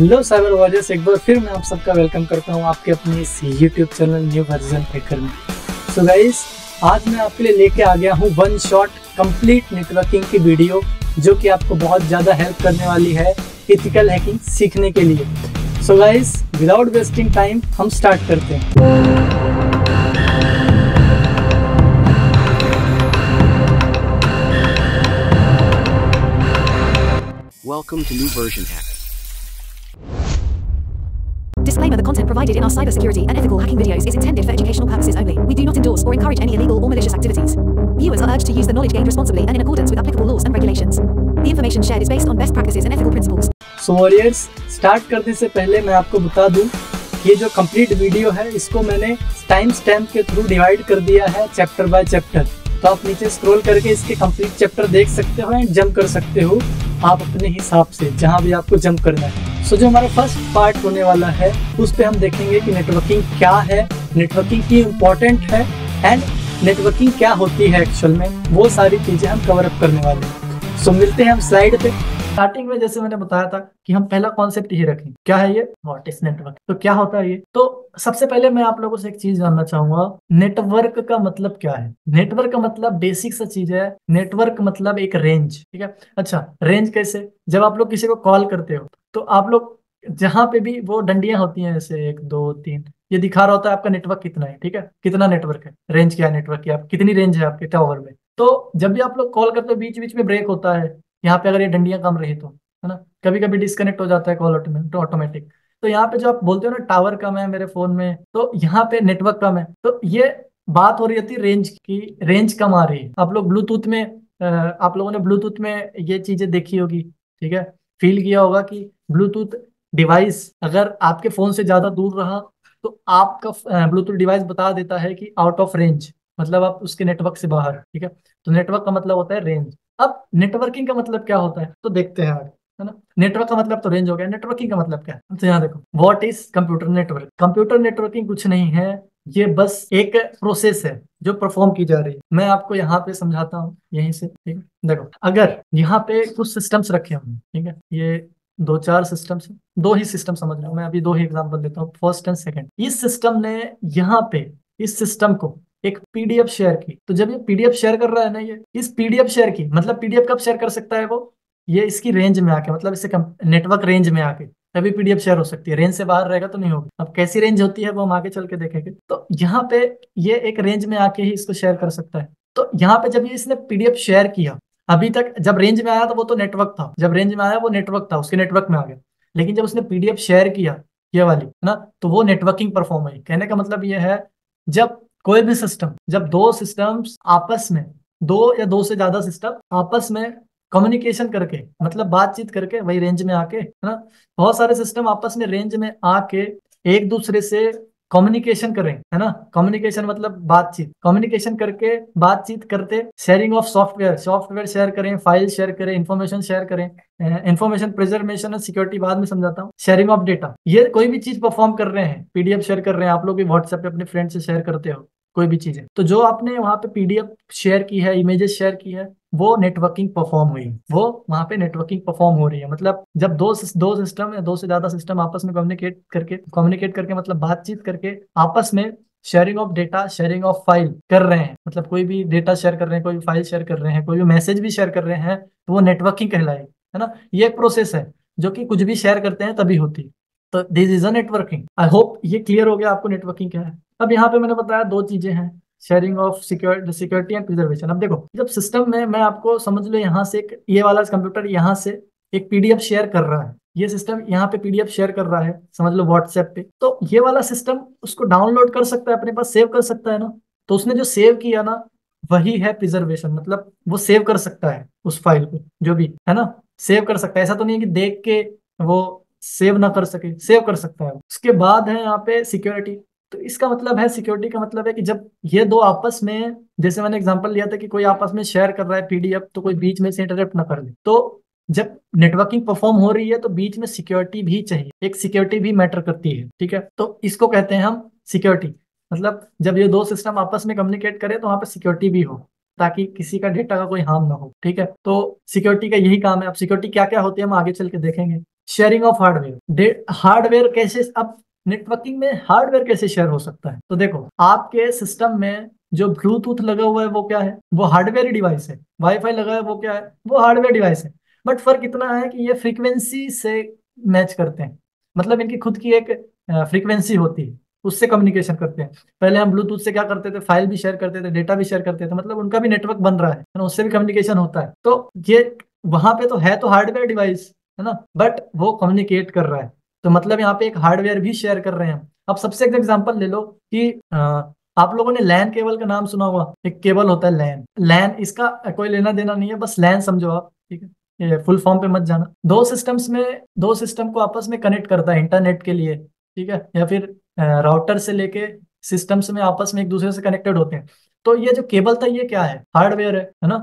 Hello cyber warriors, एक बार फिर मैं आप सबका वेलकम करता हूँ आपके अपने इस YouTube channel new version hacker में। सो गाइस आज मैं आपके लिए लेके आ गया हूँ वन शॉट कंप्लीट नेटवर्किंग की वीडियो जो कि आपको बहुत ज़्यादा हेल्प करने वाली है इथिकल हैकिंग सीखने के लिए। So guys without wasting time हम स्टार्ट करते हैं। Welcome to New Version Hack. Disclaimer The content provided in our cybersecurity and ethical hacking videos is intended for educational purposes only. We do not endorse or encourage any illegal or malicious activities. Viewers are urged to use the knowledge gained responsibly and in accordance with applicable laws and regulations. The information shared is based on best practices and ethical principles. So warriors start करने से पहले मैं आपको बता दूँ ये जो complete video है इसको मैंने टाइम स्टैम्प के थ्रू डिवाइड कर दिया है चैप्टर बाय चैप्टर तो आप नीचे स्क्रॉल करके इसके कंप्लीट चैप्टर देख सकते हो एंड जंप कर सकते हो आप अपने हिसाब से, जहाँ भी आपको जंप करना है। सो जो हमारा फ़र्स्ट पार्ट होने वाला है, उस पर हम देखेंगे कि नेटवर्किंग क्या है नेटवर्किंग की इम्पोर्टेंट है एंड नेटवर्किंग क्या होती है एक्चुअल में, वो सारी चीज़ें हम कवर अप करने वाले हैं। सो मिलते हैं हम स्लाइड पे। स्टार्टिंग में जैसे मैंने बताया था कि हम पहला कॉन्सेप्ट ये रखें। क्या है ये? व्हाट इज़ नेटवर्क तो क्या होता है ये? तो सबसे पहले मैं आप लोगों से एक चीज़ जानना चाहूँगा नेटवर्क का मतलब क्या है? नेटवर्क का मतलब बेसिक सा चीज़ है। नेटवर्क मतलब एक रेंज ठीक है? अच्छा रेंज कैसे? जब आप लोग किसी को कॉल करते हो तो आप लोग जहाँ पे भी वो डंडियाँ होती हैं, जैसे एक, दो, तीन, ये दिखा रहा होता है आपका नेटवर्क कितना है, ठीक है? कितना नेटवर्क है? रेंज क्या है नेटवर्क की? आप कितनी रेंज है आपके टावर में? तो जब भी आप लोग कॉल करते हो बीच बीच में ब्रेक होता है। यहाँ पे अगर ये डंडियाँ कम रही तो है ना? कभी कभी डिस्कनेक्ट हो जाता है कॉल ऑटोमेटिक तो यहाँ पे जो आप बोलते हो ना टावर कम है मेरे फ़ोन में तो यहाँ पे नेटवर्क कम है। तो ये बात हो रही थी रेंज की रेंज कम आ रही है। आप लोग ब्लूटूथ में आप लोगों ने ब्लूटूथ में ये चीज़ें देखी होगी, ठीक है? फील किया होगा कि ब्लूटूथ डिवाइस अगर आपके फ़ोन से ज़्यादा दूर रहा तो आपका ब्लूटूथ डिवाइस बता देता है कि आउट ऑफ़ रेंज मतलब आप उसके नेटवर्क से बाहर, ठीक है? तो नेटवर्क का मतलब होता है रेंज अब नेटवर्किंग का मतलब क्या होता है? तो देखते हैं आगे, है ना? नेटवर्क का मतलब तो रेंज हो गया। नेटवर्किंग का मतलब क्या है? तो यहाँ देखो what is computer network computer networking कुछ नहीं है, ये बस एक प्रोसेस है जो परफॉर्म की जा रही है। मैं आपको यहाँ पे समझाता हूँ, यहीं से, ठीक है? देखो, अगर यहाँ पे कुछ सिस्टम्स रखे हुए ठीक है? ये दो चार सिस्टम्स दो ही सिस्टम समझ रहा हूँ। मैं अभी दो ही एग्ज़ाम्पल देता हूँ फ़र्स्ट एंड सेकंड इस सिस्टम ने यहाँ पे, इस सिस्टम को एक पीडीएफ शेयर की। तो जब ये पीडीएफ शेयर कर रहा है ना ये, इस पीडीएफ शेयर की मतलब पीडीएफ कब शेयर कर सकता है वो? ये इसकी रेंज में आके मतलब इससे नेटवर्क रेंज में आके। तभी पीडीएफ शेयर हो सकती है। रेंज से बाहर रहेगा तो नहीं होगी। अब कैसी रेंज होती है वो हम आगे चल के देखेंगे। तो यहाँ पे ये एक रेंज में आके ही इसको शेयर कर सकता है। तो यहाँ पे जब ये इसने पीडीएफ शेयर किया, अभी तक जब रेंज में आया तो वो तो नेटवर्क था। जब रेंज में आया वो नेटवर्क था, उसके नेटवर्क में आ गया। लेकिन जब उसने पीडीएफ शेयर किया, ये वाली, है ना तो वो नेटवर्किंग परफॉर्म हुई। कहने का मतलब ये है, जब कोई भी सिस्टम जब दो सिस्टम्स आपस में, दो या दो से ज़्यादा सिस्टम आपस में कम्युनिकेशन करके मतलब बातचीत करके, वही रेंज में आके, है ना? बहुत सारे सिस्टम आपस में रेंज में आके एक दूसरे से कम्युनिकेशन करें है ना? कम्युनिकेशन मतलब बातचीत। कम्युनिकेशन करके बातचीत करते sharing of software software share करें फ़ाइल शेयर करें इन्फॉर्मेशन शेयर करें। इन्फॉर्मेशन प्रिजर्वेशन और सिक्योरिटी बाद में समझाता हूँ। शेयरिंग ऑफ़ डेटा ये कोई भी चीज़ परफॉर्म कर रहे हैं पीडीएफ शेयर कर रहे हैं, आप लोग भी व्हाट्सएप पे अपने फ्रेंड से शेयर करते हो। कोई भी चीज़ें। तो जो आपने वहाँ पे पीडीएफ शेयर की है इमेजेस शेयर की है, वो नेटवर्किंग परफॉर्म हुई। वो वहाँ पे नेटवर्किंग परफॉर्म हो रही है। मतलब जब दो दो सिस्टम या दो से ज़्यादा सिस्टम आपस में कम्युनिकेट करके कम्युनिकेट करके मतलब बातचीत करके आपस में sharing of data sharing of file कर रहे हैं। मतलब कोई भी डेटा शेयर कर रहे हैं, कोई भी फ़ाइल शेयर कर रहे हैं, कोई भी मैसेज भी शेयर कर रहे हैं तो वो नेटवर्किंग कहलाएगी, है ना? ये एक प्रोसेस है, जो कि कुछ भी शेयर करते हैं तभी होती है। तो this is a networking I hope ये क्लियर हो गया आपको नेटवर्किंग क्या है। अब यहाँ पे मैंने बताया दो चीज़ें हैं sharing of security and preservation अब देखो, जब सिस्टम में मैं आपको समझ लो यहाँ से एक, ये वाला कंप्यूटर यहाँ से एक पीडीएफ शेयर कर रहा है। ये सिस्टम यहाँ पे पीडीएफ शेयर कर रहा है, समझ लो व्हाट्सएप पे। तो ये वाला सिस्टम उसको डाउनलोड कर सकता है, अपने पास सेव कर सकता है ना। तो उसने जो सेव किया ना, वही है प्रिजर्वेशन मतलब वो सेव कर सकता है उस फ़ाइल को, जो भी, है ना। सेव कर सकता है। ऐसा तो नहीं है कि देख के वो सेव ना कर सके, सेव कर सकता है। उसके बाद है यहाँ पे सिक्योरिटी तो इसका मतलब है सिक्योरिटी का मतलब है कि जब ये दो आपस में, जैसे मैंने एग्जांपल लिया था कि कोई आपस में शेयर कर रहा है पीडीएफ तो कोई बीच में से इंटरप्ट ना कर ले तो जब नेटवर्किंग परफॉर्म हो रही है तो बीच में सिक्योरिटी भी चाहिए। एक सिक्योरिटी भी मैटर करती है, ठीक है? तो इसको कहते हैं हम सिक्योरिटी मतलब जब ये दो सिस्टम आपस में कम्युनिकेट करे तो वहाँ पर सिक्योरिटी भी हो, ताकि किसी का डेटा का कोई हार्म ना हो, ठीक है? तो सिक्योरिटी का यही काम है। अब सिक्योरिटी क्या क्या होती है, हम आगे चल के देखेंगे। शेयरिंग ऑफ़ हार्डवेयर हार्डवेयर कैसे अब नेटवर्किंग में हार्डवेयर कैसे शेयर हो सकता है? तो देखो, आपके सिस्टम में जो ब्लूटूथ लगा हुआ है, वो क्या है? वो हार्डवेयर डिवाइस है। वाईफाई लगा है, वो क्या है? वो हार्डवेयर डिवाइस है। बट फ़र्क इतना है कि ये फ्रीक्वेंसी से मैच करते हैं। मतलब इनकी खुद की एक फ्रीक्वेंसी होती है। उससे कम्युनिकेशन करते हैं। पहले हम ब्लूटूथ से क्या करते थे? फ़ाइल भी शेयर करते थे डेटा भी शेयर करते थे। मतलब उनका भी नेटवर्क बन रहा है। ना उससे भी कम्युनिकेशन होता है। तो ये, वहाँ पे तो है तो हार्डवेयर डिवाइस है ना? बट वो कम्युनिकेट कर रहा है। तो मतलब यहाँ पे एक हार्डवेयर भी शेयर कर रहे हैं। अब सबसे एक एग्ज़ाम्पल ले लो कि आ, आप लोगों ने लैन केबल का नाम सुना हुआ एक केबल होता है लैन लैन इसका कोई लेना देना नहीं है बस लैन समझो आप ठीक है? ये फुल फॉर्म पे मत जाना। दो सिस्टम्स में दो सिस्टम को आपस में कनेक्ट करता है इंटरनेट के लिए ठीक है? या फिर राउटर से लेके सिस्टम्स में आपस में एक दूसरे से कनेक्टेड होते हैं। तो ये जो केबल था ये क्या है? हार्डवेयर है है ना?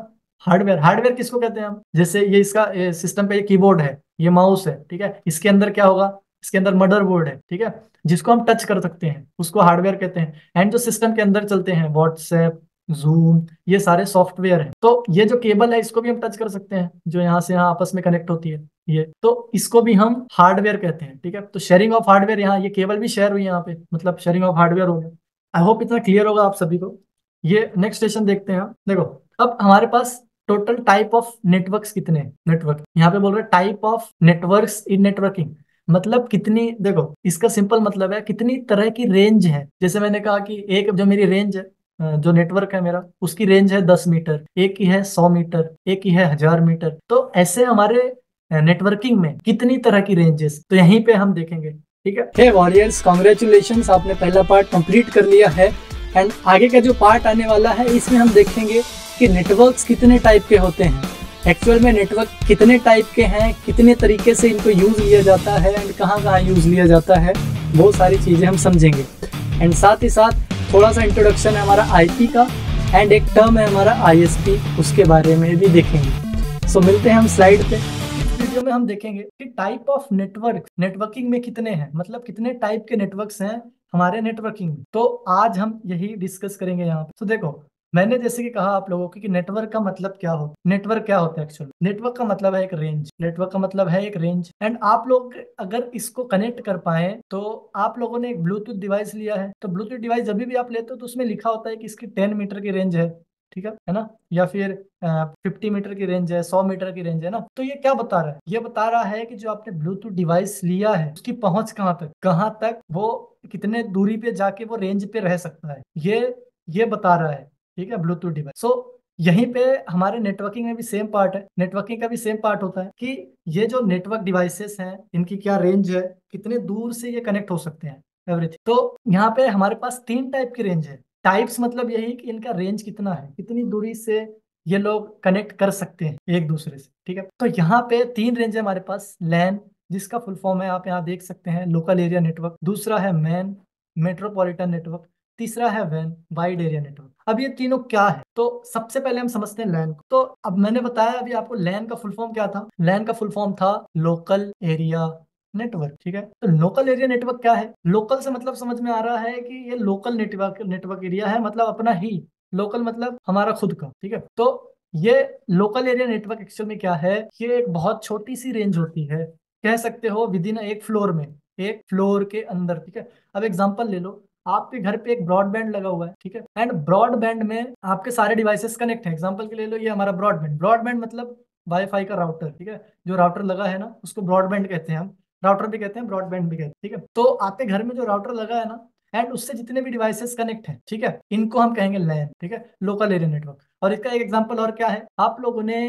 हार्डवेयर हार्डवेयर किसको कहते हैं हम? जैसे ये इसका सिस्टम पे ये कीबोर्ड है, ये माउस है, ठीक है? इसके अंदर क्या होगा? इसके अंदर मदर बोर्ड है, ठीक है? जिसको हम टच कर सकते हैं, उसको हार्डवेयर कहते हैं। एंड जो सिस्टम के अंदर चलते हैं, व्हाट्सएप, जूम, ये सारे सॉफ्टवेयर हैं। तो ये जो केबल है, इसको भी हम टच कर सकते हैं, जो यहाँ से यहाँ आपस में कनेक्ट होती है, ये। तो इसको भी हम हार्डवेयर कहते हैं, ठीक है? तो शेयरिंग ऑफ़ हार्डवेयर यहाँ, ये केबल भी शेयर हुई यहाँ पे मतलब शेयरिंग ऑफ़ हार्डवेयर हो गया। आई होप इतना क्लियर होगा आप सभी को। ये नेक्स्ट स्टेशन देखते हैं देखो, अब हमारे पास टोटल टाइप ऑफ़ नेटवर्क्स कितने नेटवर्क यहाँ पे बोल रहे type of networks in networking मतलब कितनी, देखो, इसका सिंपल मतलब है कितनी तरह की रेंज है। जैसे मैंने कहा कि एक जो मेरी रेंज है जो नेटवर्क है मेरा, उसकी रेंज है दस मीटर, एक की है सौ मीटर, एक की है हज़ार मीटर। तो ऐसे हमारे नेटवर्किंग में कितनी तरह की रेंजेस तो यहीं पे हम देखेंगे, ठीक है? हे वॉरियर्स कॉन्ग्रेचुलेशन आपने पहला पार्ट कंप्लीट कर लिया है। एंड आगे का जो पार्ट आने वाला है, इसमें हम देखेंगे कि नेटवर्क्स कितने टाइप के होते हैं? एक्चुअल में नेटवर्क कितने टाइप के हैं? कितने तरीके से इनको यूज़ लिया जाता है? एंड कहाँ कहाँ यूज़ लिया जाता है? वो सारी चीज़ें हम समझेंगे। एंड साथ ही साथ थोड़ा सा इंट्रोडक्शन है हमारा आईपी का एंड एक टर्म है हमारा आईएसपी उसके बारे में भी देखेंगे। सो so, मिलते हैं हम स्लाइड पे। वीडियो में हम देखेंगे कि टाइप ऑफ़ नेटवर्क नेटवर्किंग में कितने हैं? मतलब कितने टाइप के नेटवर्क्स हैं हमारे नेटवर्किंग में? तो आज हम यही डिस्कस करेंगे यहाँ पे। तो देखो मैंने जैसे कि कहा आप लोगों को कि नेटवर्क का मतलब क्या हो नेटवर्क क्या होता है एक्चुअली नेटवर्क का मतलब है एक रेंज नेटवर्क का मतलब है एक रेंज एंड आप लोग अगर इसको कनेक्ट कर पाए तो आप लोगों ने एक ब्लूटूथ डिवाइस लिया है. तो ब्लूटूथ डिवाइस जब भी आप लेते हो तो उसमें लिखा होता है कि इसकी टेन मीटर की रेंज है. ठीक है? है ना? या फिर फिफ्टी मीटर की रेंज है, सौ मीटर की रेंज है ना? तो ये क्या बता रहा है? ये बता रहा है कि जो आपने ब्लूटूथ डिवाइस लिया है, उसकी पहुँच कहाँ तक कहाँ तक वो कितने दूरी पे जाके वो रेंज पे रह सकता है? ये ये बता रहा है. ठीक है ब्लूटूथ डिवाइस सो यहीं पे हमारे नेटवर्किंग में भी सेम पार्ट है। नेटवर्किंग का भी सेम पार्ट होता है कि ये जो नेटवर्क डिवाइसेस हैं, इनकी क्या रेंज है, कितने दूर से ये कनेक्ट हो सकते हैं एवरीथिंग तो यहाँ पे हमारे पास तीन टाइप की रेंज है। टाइप्स मतलब यही कि इनका रेंज कितना है, कितनी दूरी से ये लोग कनेक्ट कर सकते हैं एक दूसरे से, ठीक है? तो यहाँ पे तीन रेंज है हमारे पास लैन जिसका फुल फॉर्म है, आप यहाँ देख सकते हैं लोकल एरिया नेटवर्क दूसरा है मैन मेट्रोपॉलिटन नेटवर्क तीसरा है वैन वाइड एरिया नेटवर्क अब ये तीनों क्या है? तो सबसे पहले हम समझते हैं लैन को। तो अब मैंने बताया अभी आपको लैन का फुल फॉर्म क्या था? लैन का फुल फॉर्म था लोकल एरिया नेटवर्क ठीक है? तो लोकल एरिया नेटवर्क क्या है? लोकल से मतलब समझ में आ रहा है कि ये लोकल नेटवर्क नेटवर्क एरिया है मतलब अपना ही। लोकल मतलब हमारा खुद का, ठीक है? तो ये लोकल एरिया नेटवर्क एक्चुअल में क्या है? ये एक बहुत छोटी सी रेंज होती है। कह सकते हो विद इन एक फ्लोर में, एक फ्लोर के अंदर, ठीक है? अब एग्ज़ाम्पल ले लो। आपके घर पे एक ब्रॉडबैंड लगा हुआ है, ठीक है? एंड ब्रॉडबैंड में आपके सारे डिवाइसेस कनेक्ट है। एग्ज़ाम्पल के ले लो, ये हमारा ब्रॉडबैंड। ब्रॉडबैंड मतलब वाईफाई का राउटर ठीक है? जो राउटर लगा है ना, उसको ब्रॉडबैंड कहते हैं हम। राउटर भी कहते हैं, ब्रॉडबैंड भी कहते हैं, ठीक है? तो आपके घर में जो राउटर लगा है ना एंड उससे जितने भी डिवाइसेस कनेक्ट हैं, ठीक है? इनको हम कहेंगे लैन ठीक है? लोकल एरिया नेटवर्क और इसका एक एग्जांपल और क्या है? आप लोगों ने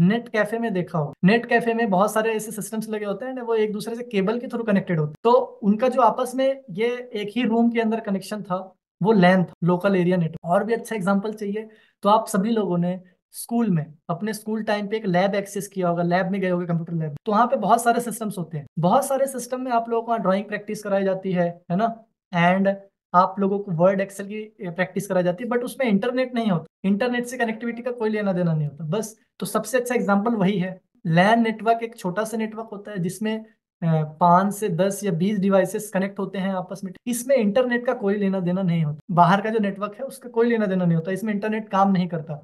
नेट कैफ़े में देखा हो नेट कैफ़े में बहुत सारे ऐसे सिस्टम्स लगे होते हैं, वो एक दूसरे से केबल के थ्रू कनेक्टेड होते तो उनका जो आपस में ये एक ही रूम के अंदर कनेक्शन था, वो लैन था लोकल एरिया नेटवर्क और भी अच्छा एग्ज़ाम्पल चाहिए तो आप सभी लोगों ने स्कूल में, अपने स्कूल टाइम पे एक लैब एक्सेस किया होगा। लैब में गए होंगे कंप्यूटर लैब तो वहाँ पे बहुत सारे सिस्टम्स होते हैं। बहुत सारे सिस्टम में आप लोगों को ड्राइंग प्रैक्टिस कराई जाती है है ना? एंड आप लोगों को वर्ड एक्सेल की प्रैक्टिस करा जाती है बट उसमें इंटरनेट नहीं होता। इंटरनेट से कनेक्टिविटी का कोई लेना देना नहीं होता। बस तो सबसे अच्छा एग्ज़ाम्पल वही है। लैन नेटवर्क एक छोटा सा नेटवर्क होता है, जिसमें पाँच से दस या बीस डिवाइसेस कनेक्ट होते हैं आपस में। इसमें इंटरनेट का कोई लेना देना नहीं होता। बाहर का जो नेटवर्क है, उसका कोई लेना देना नहीं होता। इसमें इंटरनेट काम नहीं करता।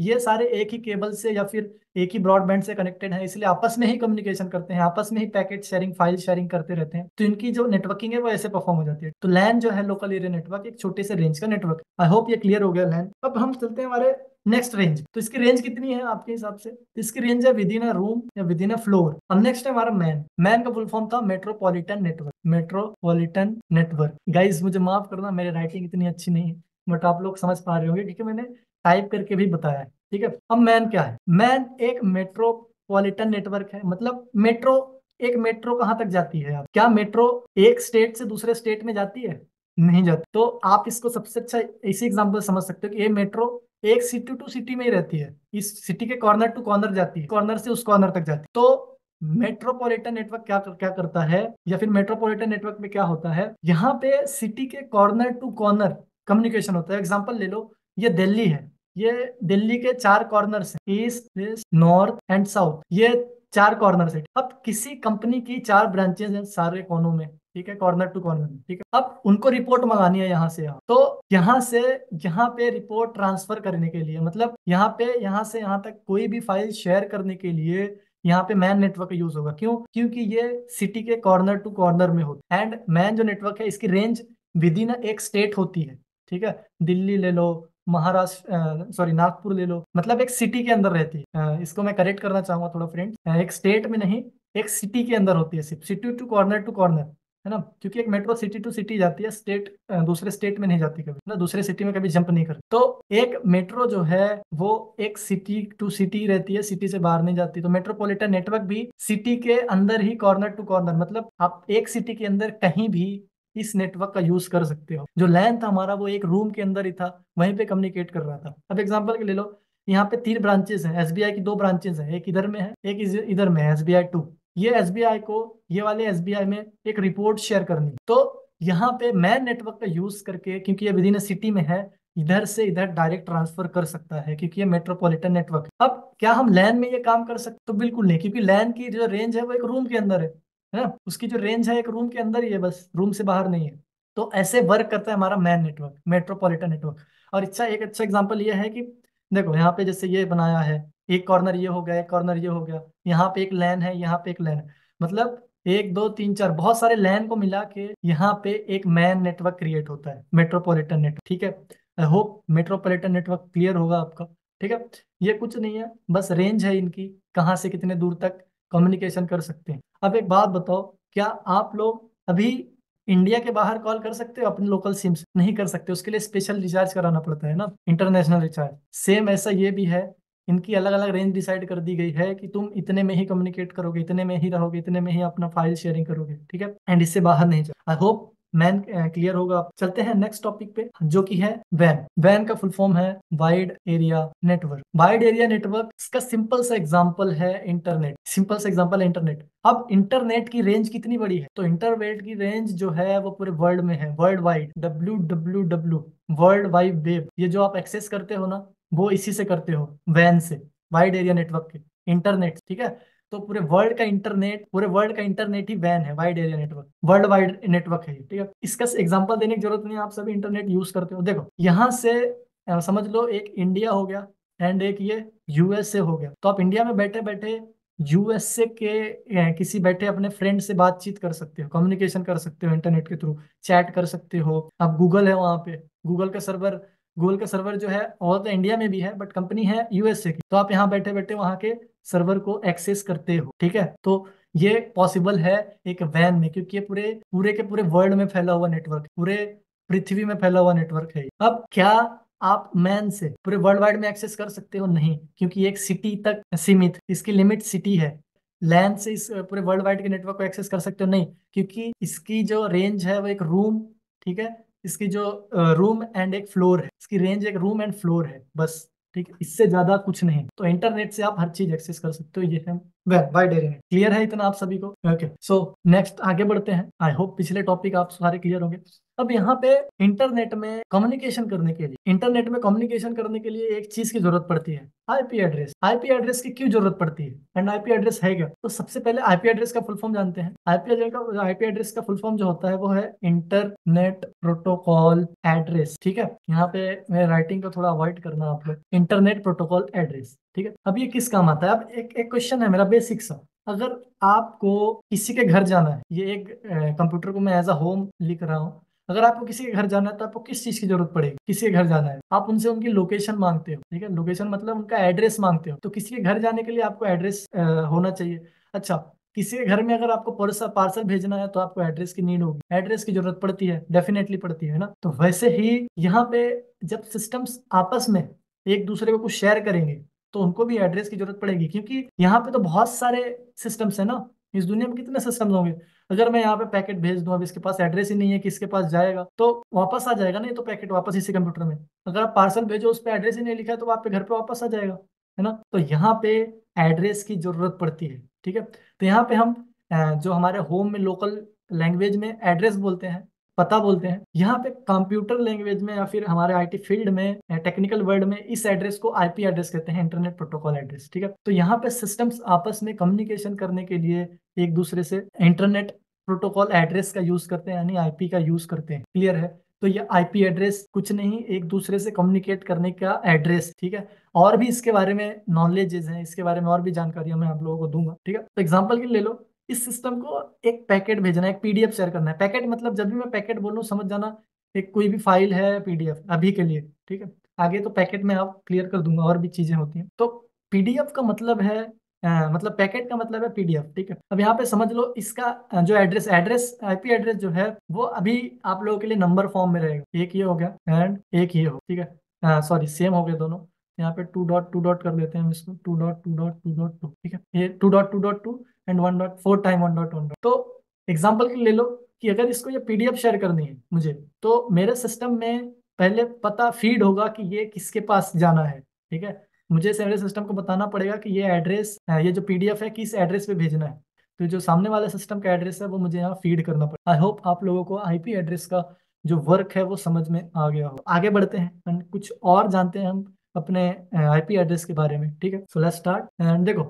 ये सारे एक ही केबल से या फिर एक ही ब्रॉडबैंड से कनेक्टेड है, इसलिए आपस में ही कम्युनिकेशन करते हैं, आपस में ही पैकेट शेयरिंग फ़ाइल शेयरिंग करते रहते हैं। तो इनकी जो नेटवर्किंग है, वो ऐसे परफॉर्म हो जाती है। तो लैन जो है लोकल एरिया नेटवर्क एक छोटे से रेंज का नेटवर्क आई होप ये क्लियर हो गया लैन अब हम चलते हैं हमारे नेक्स्ट रेंज तो इसकी रेंज कितनी है आपके हिसाब से? इसकी रेंज है विद इन अ रूम या विद इन अ फ्लोर अब नेक्स्ट है हमारा मैन मैन का फुल फॉर्म था metropolitan network metropolitan network guys मुझे माफ़ करना, मेरी राइटिंग इतनी अच्छी नहीं है बट आप लोग समझ पा रहे होंगे, क्योंकि मैंने टाइप करके भी बताया है, ठीक है? अब मैन क्या है? मैन एक मेट्रोपॉलिटन नेटवर्क है मतलब मेट्रो एक मेट्रो कहाँ तक जाती है क्या मेट्रो एक स्टेट से दूसरे स्टेट में जाती है? नहीं जाती। तो आप इसको सबसे अच्छा इसी एग्ज़ाम्पल समझ सकते हो कि ये मेट्रो एक सिटी टू सिटी में ही रहती है। इस सिटी के कॉर्नर टू कॉर्नर जाती है कॉर्नर से उस कॉर्नर तक जाती है। तो मेट्रोपॉलिटन नेटवर्क क्या क्या करता है? या फिर मेट्रोपॉलिटन नेटवर्क में क्या होता है? यहाँ पे सिटी के कॉर्नर टू कॉर्नर कम्युनिकेशन होता है। एग्ज़ाम्पल ले लो, ये दिल्ली है। ये दिल्ली के चार कॉर्नर है ईस्ट नॉर्थ एंड साउथ ये चार कॉर्नर से अब किसी कंपनी की चार ब्रांचेस हैं सारे कोनों में, ठीक है? कॉर्नर टू कॉर्नर ठीक है? अब उनको रिपोर्ट मंगानी है यहाँ से यहाँ। तो यहाँ से, यहाँ पे रिपोर्ट ट्रांसफ़र करने के लिए मतलब यहाँ पे, यहाँ से यहाँ तक कोई भी फ़ाइल शेयर करने के लिए यहाँ पे मैन नेटवर्क यूज़ होगा। क्यों? क्योंकि ये सिटी के कॉर्नर टू कॉर्नर में होता है। एंड मैन जो नेटवर्क है, इसकी रेंज विद इन एक स्टेट होती है, ठीक है? दिल्ली ले लो महाराष्ट्र सॉरी नागपुर ले लो। मतलब एक सिटी के अंदर रहती है। इसको मैं करेक्ट करना चाहूँगा थोड़ा फ्रेंड एक स्टेट में नहीं, एक सिटी के अंदर होती है सिर्फ़। City to corner to corner है ना? क्योंकि एक मेट्रो सिटी टू सिटी जाती है स्टेट दूसरे स्टेट में नहीं जाती कभी ना? दूसरे सिटी में कभी जंप नहीं करती। तो एक मेट्रो जो है, वो एक सिटी टू सिटी रहती है सिटी से बाहर नहीं जाती। तो मेट्रोपॉलिटन नेटवर्क भी सिटी के अंदर ही कॉर्नर टू कॉर्नर मतलब आप एक सिटी के अंदर कहीं भी इस नेटवर्क का यूज़ कर सकते हो। जो लैन था हमारा वो एक रूम के अंदर ही था, वहीं पे कम्युनिकेट कर रहा था। अब एग्ज़ाम्पल के ले लो, यहाँ पे तीन ब्रांचेस हैं एसबीआई की दो ब्रांचेस हैं, एक इधर में है, एक इधर में है एसबीआई टू ये एसबीआई को, ये वाले एसबीआई में एक रिपोर्ट शेयर करनी। तो यहाँ पे मैन नेटवर्क का यूज़ करके, क्योंकि ये विद इन सिटी में है, इधर से इधर डायरेक्ट ट्रांसफ़र कर सकता है, क्योंकि ये मेट्रोपॉलिटन नेटवर्क अब क्या हम लैन में ये काम कर सकते? तो बिल्कुल नहीं, क्योंकि लैन की जो रेंज है वो एक रूम के अंदर है। ना? उसकी जो रेंज है एक रूम के अंदर ही है बस रूम से बाहर नहीं है। तो ऐसे वर्क करता है हमारा मैन नेटवर्क मेट्रोपॉलिटन नेटवर्क और अच्छा एक अच्छा एग्ज़ाम्पल ये है कि देखो, यहाँ पे जैसे ये बनाया है, एक कॉर्नर ये हो गया, एक कॉर्नर ये हो गया, यहाँ पे एक लैन है, यहाँ पे एक लैन है मतलब एक, दो, तीन, चार, बहुत सारे लैन को मिला के यहाँ पे एक मैन नेटवर्क क्रिएट होता है मेट्रोपॉलिटन नेटवर्क ठीक है? I hope metropolitan network clear होगा आपका, ठीक है? ये कुछ नहीं है, बस रेंज है इनकी, कहाँ से कितने दूर तक कम्युनिकेशन कर सकते हैं। अब एक बात बताओ, क्या आप लोग अभी इंडिया के बाहर कॉल कर सकते हो? अपने लोकल सिम से नहीं कर सकते, उसके लिए स्पेशल रिचार्ज कराना पड़ता है ना? इंटरनेशनल रिचार्ज सेम ऐसा ये भी है, इनकी अलग अलग रेंज डिसाइड कर दी गई है कि तुम इतने में ही कम्युनिकेट करोगे, इतने में ही रहोगे, इतने में ही अपना फ़ाइल शेयरिंग करोगे, ठीक है? एंड इससे बाहर नहीं जाओ आई होप मैन क्लियर होगा। चलते हैं नेक्स्ट टॉपिक पे, जो कि है वैन। वैन का फुल फॉर्म है wide area network. Wide area network, इसका सिंपल सा एग्जांपल है इंटरनेट सिंपल सा एग्जांपल है इंटरनेट अब इंटरनेट की रेंज कितनी बड़ी है? तो इंटरनेट की रेंज जो है, वो पूरे वर्ल्ड में है। World wide W W W world wide web ये जो आप एक्सेस करते हो ना, वो इसी से करते हो, वैन से। वाइड एरिया नेटवर्क के। इंटरनेट ठीक है? तो पूरे वर्ल्ड का इंटरनेट पूरे वर्ल्ड का इंटरनेट ही वैन है wide area network world wide network है ठीक है? इसका एग्ज़ाम्पल देने की ज़रूरत नहीं आप सभी इंटरनेट यूज़ करते हो। देखो, यहाँ से समझ लो एक इंडिया हो गया एंड एक ये यूएसए हो गया। तो आप इंडिया में बैठे बैठे यूएसए के किसी बैठे अपने फ्रेंड से बातचीत कर सकते हो कम्युनिकेशन कर सकते हो इंटरनेट के थ्रू चैट कर सकते हो। आप गूगल है वहाँ पे गूगल का सर्वर गूगल का सर्वर जो है और तो इंडिया में भी है बट कंपनी है यूएसए की। तो आप यहाँ बैठे बैठे वहाँ के सर्वर को एक्सेस करते हो, ठीक है? तो ये पॉसिबल है एक वैन में, क्योंकि ये पूरे पूरे के पूरे वर्ल्ड में फैला हुआ नेटवर्क पूरे पृथ्वी में फैला हुआ नेटवर्क है अब क्या आप मैन से पूरे वर्ल्ड वाइड में एक्सेस कर सकते हो? नहीं, क्योंकि एक सिटी तक सीमित, इसकी लिमिट सिटी है। लैंड से इस पूरे वर्ल्ड वाइड के नेटवर्क को एक्सेस कर सकते हो? नहीं, क्योंकि इसकी जो रेंज है वो एक रूम ठीक है? इसकी जो रूम एंड एक फ्लोर है। इसकी रेंज एक रूम एंड फ्लोर है, बस। ठीक है, इससे ज़्यादा कुछ नहीं। तो इंटरनेट से आप हर चीज़ एक्सेस कर सकते हो, ये है बाय एरिया क्लियर है इतना आप सभी को? ओके, सो नेक्स्ट आगे बढ़ते हैं। आई होप पिछले टॉपिक आप सारे क्लियर होंगे। अब यहाँ पे इंटरनेट में कम्युनिकेशन करने के लिए इंटरनेट में कम्युनिकेशन करने के लिए एक चीज़ की ज़रूरत पड़ती है आईपी एड्रेस आईपी एड्रेस की क्यों ज़रूरत पड़ती है? एंड आईपी एड्रेस है क्या? तो सबसे पहले आईपी एड्रेस का फुल फॉर्म जानते हैं। आईपी एड्रेस का आईपी एड्रेस का फुल फॉर्म जो होता है वो है इंटरनेट प्रोटोकॉल एड्रेस ठीक है? यहाँ पे मेरे राइटिंग को थोड़ा अवॉइड करना आप लोग। इंटरनेट प्रोटोकॉल एड्रेस ठीक है? अब ये किस काम आता है? अब एक एक क्वेश्चन है मेरा बेसिक सा। अगर आपको किसी के घर जाना है, ये एक कंप्यूटर को मैं एज अ होम लिख रहा हूँ। अगर आपको किसी के घर जाना है तो आपको किस चीज़ की ज़रूरत पड़ेगी? किसी के घर जाना है। आप उनसे उनकी लोकेशन मांगते हो, ठीक है? लोकेशन मतलब उनका एड्रेस मांगते हो। तो किसी के घर जाने के लिए आपको एड्रेस होना चाहिए। अच्छा किसी के घर में अगर आपको पार्सल भेजना है तो आपको एड्रेस की नीड होगी। एड्रेस की ज़रूरत पड़ती है डेफिनेटली पड़ती है ना? तो वैसे ही यहाँ पे जब सिस्टम्स आपस में एक दूसरे को कुछ शेयर करेंगे तो उनको भी एड्रेस की ज़रूरत पड़ेगी। क्योंकि यहाँ पे तो बहुत सारे सिस्टम्स है ना इस दुनिया में कितने सिस्टम होंगे अगर मैं यहाँ पे पैकेट भेज दूँ, अब इसके पास एड्रेस ही नहीं है किसके पास जाएगा तो वापस आ जाएगा नहीं तो पैकेट वापस इसी कंप्यूटर में। अगर आप पार्सल भेजो, उस पर एड्रेस ही नहीं लिखा है तो आपके घर पे वापस आ जाएगा, है ना? तो यहाँ पे एड्रेस की ज़रूरत पड़ती है, ठीक है? तो यहाँ पे हम जो हमारे होम में लोकल लैंग्वेज में एड्रेस बोलते हैं पता बोलते हैं। यहाँ पे कंप्यूटर लैंग्वेज में या फिर हमारे आईटी फ़ील्ड में टेक्निकल वर्ड में इस एड्रेस को आईपी एड्रेस कहते हैं इंटरनेट प्रोटोकॉल एड्रेस ठीक है? तो यहाँ पे सिस्टम्स आपस में कम्युनिकेशन करने के लिए एक दूसरे से इंटरनेट प्रोटोकॉल एड्रेस का यूज़ करते हैं, यानी आईपी का यूज़ करते हैं। क्लियर है? तो ये आईपी एड्रेस कुछ नहीं, एक दूसरे से कम्युनिकेट करने का एड्रेस ठीक है? और भी इसके बारे में नॉलेजेस हैं, इसके बारे में और भी जानकारियाँ मैं आप लोगों को दूँगा, ठीक है? तो एग्ज़ाम्पल के ले लो। इस सिस्टम को एक पैकेट भेजना है एक पीडीएफ शेयर करना है। पैकेट मतलब जब भी मैं पैकेट बोलूँ समझ जाना एक कोई भी फ़ाइल है पीडीएफ अभी के लिए ठीक है? आगे तो पैकेट में आप क्लियर कर दूँगा और भी चीज़ें होती हैं। तो पीडीएफ का मतलब है आ, मतलब पैकेट का मतलब है पीडीएफ ठीक है? अब यहाँ पे समझ लो इसका जो एड्रेस एड्रेस आईपी एड्रेस जो है वो अभी आप लोगों के लिए नंबर फॉर्म में रहेगा। एक ये हो गया एंड एक ये हो ठीक है? सॉरी सेम हो गए दोनों। यहाँ पे टू डॉट टू डॉट कर लेते हैं इसको two dot two dot two dot two ठीक है? ये two dot two dot two and one dot four time one dot one dot तो एग्ज़ाम्पल के ले लो कि अगर इसको ये पीडीएफ शेयर करनी है मुझे तो मेरे सिस्टम में पहले पता फ़ीड होगा कि ये किसके पास जाना है, ठीक है? मुझे मेरे सिस्टम को बताना पड़ेगा कि ये एड्रेस ये जो पीडीएफ है, किस एड्रेस पे भेजना है। तो जो सामने वाले सिस्टम का एड्रेस है, वो मुझे यहाँ फ़ीड करना पड़ेगा। आई होप आप लोगों को आईपी एड्रेस का जो वर्क है, वो समझ में आ गया हो। आगे बढ़ते हैं एंड कुछ और जानते हैं हम अपने आईपी एड्रेस के बारे में, ठीक है? सो लेट्स स्टार्ट एंड देखो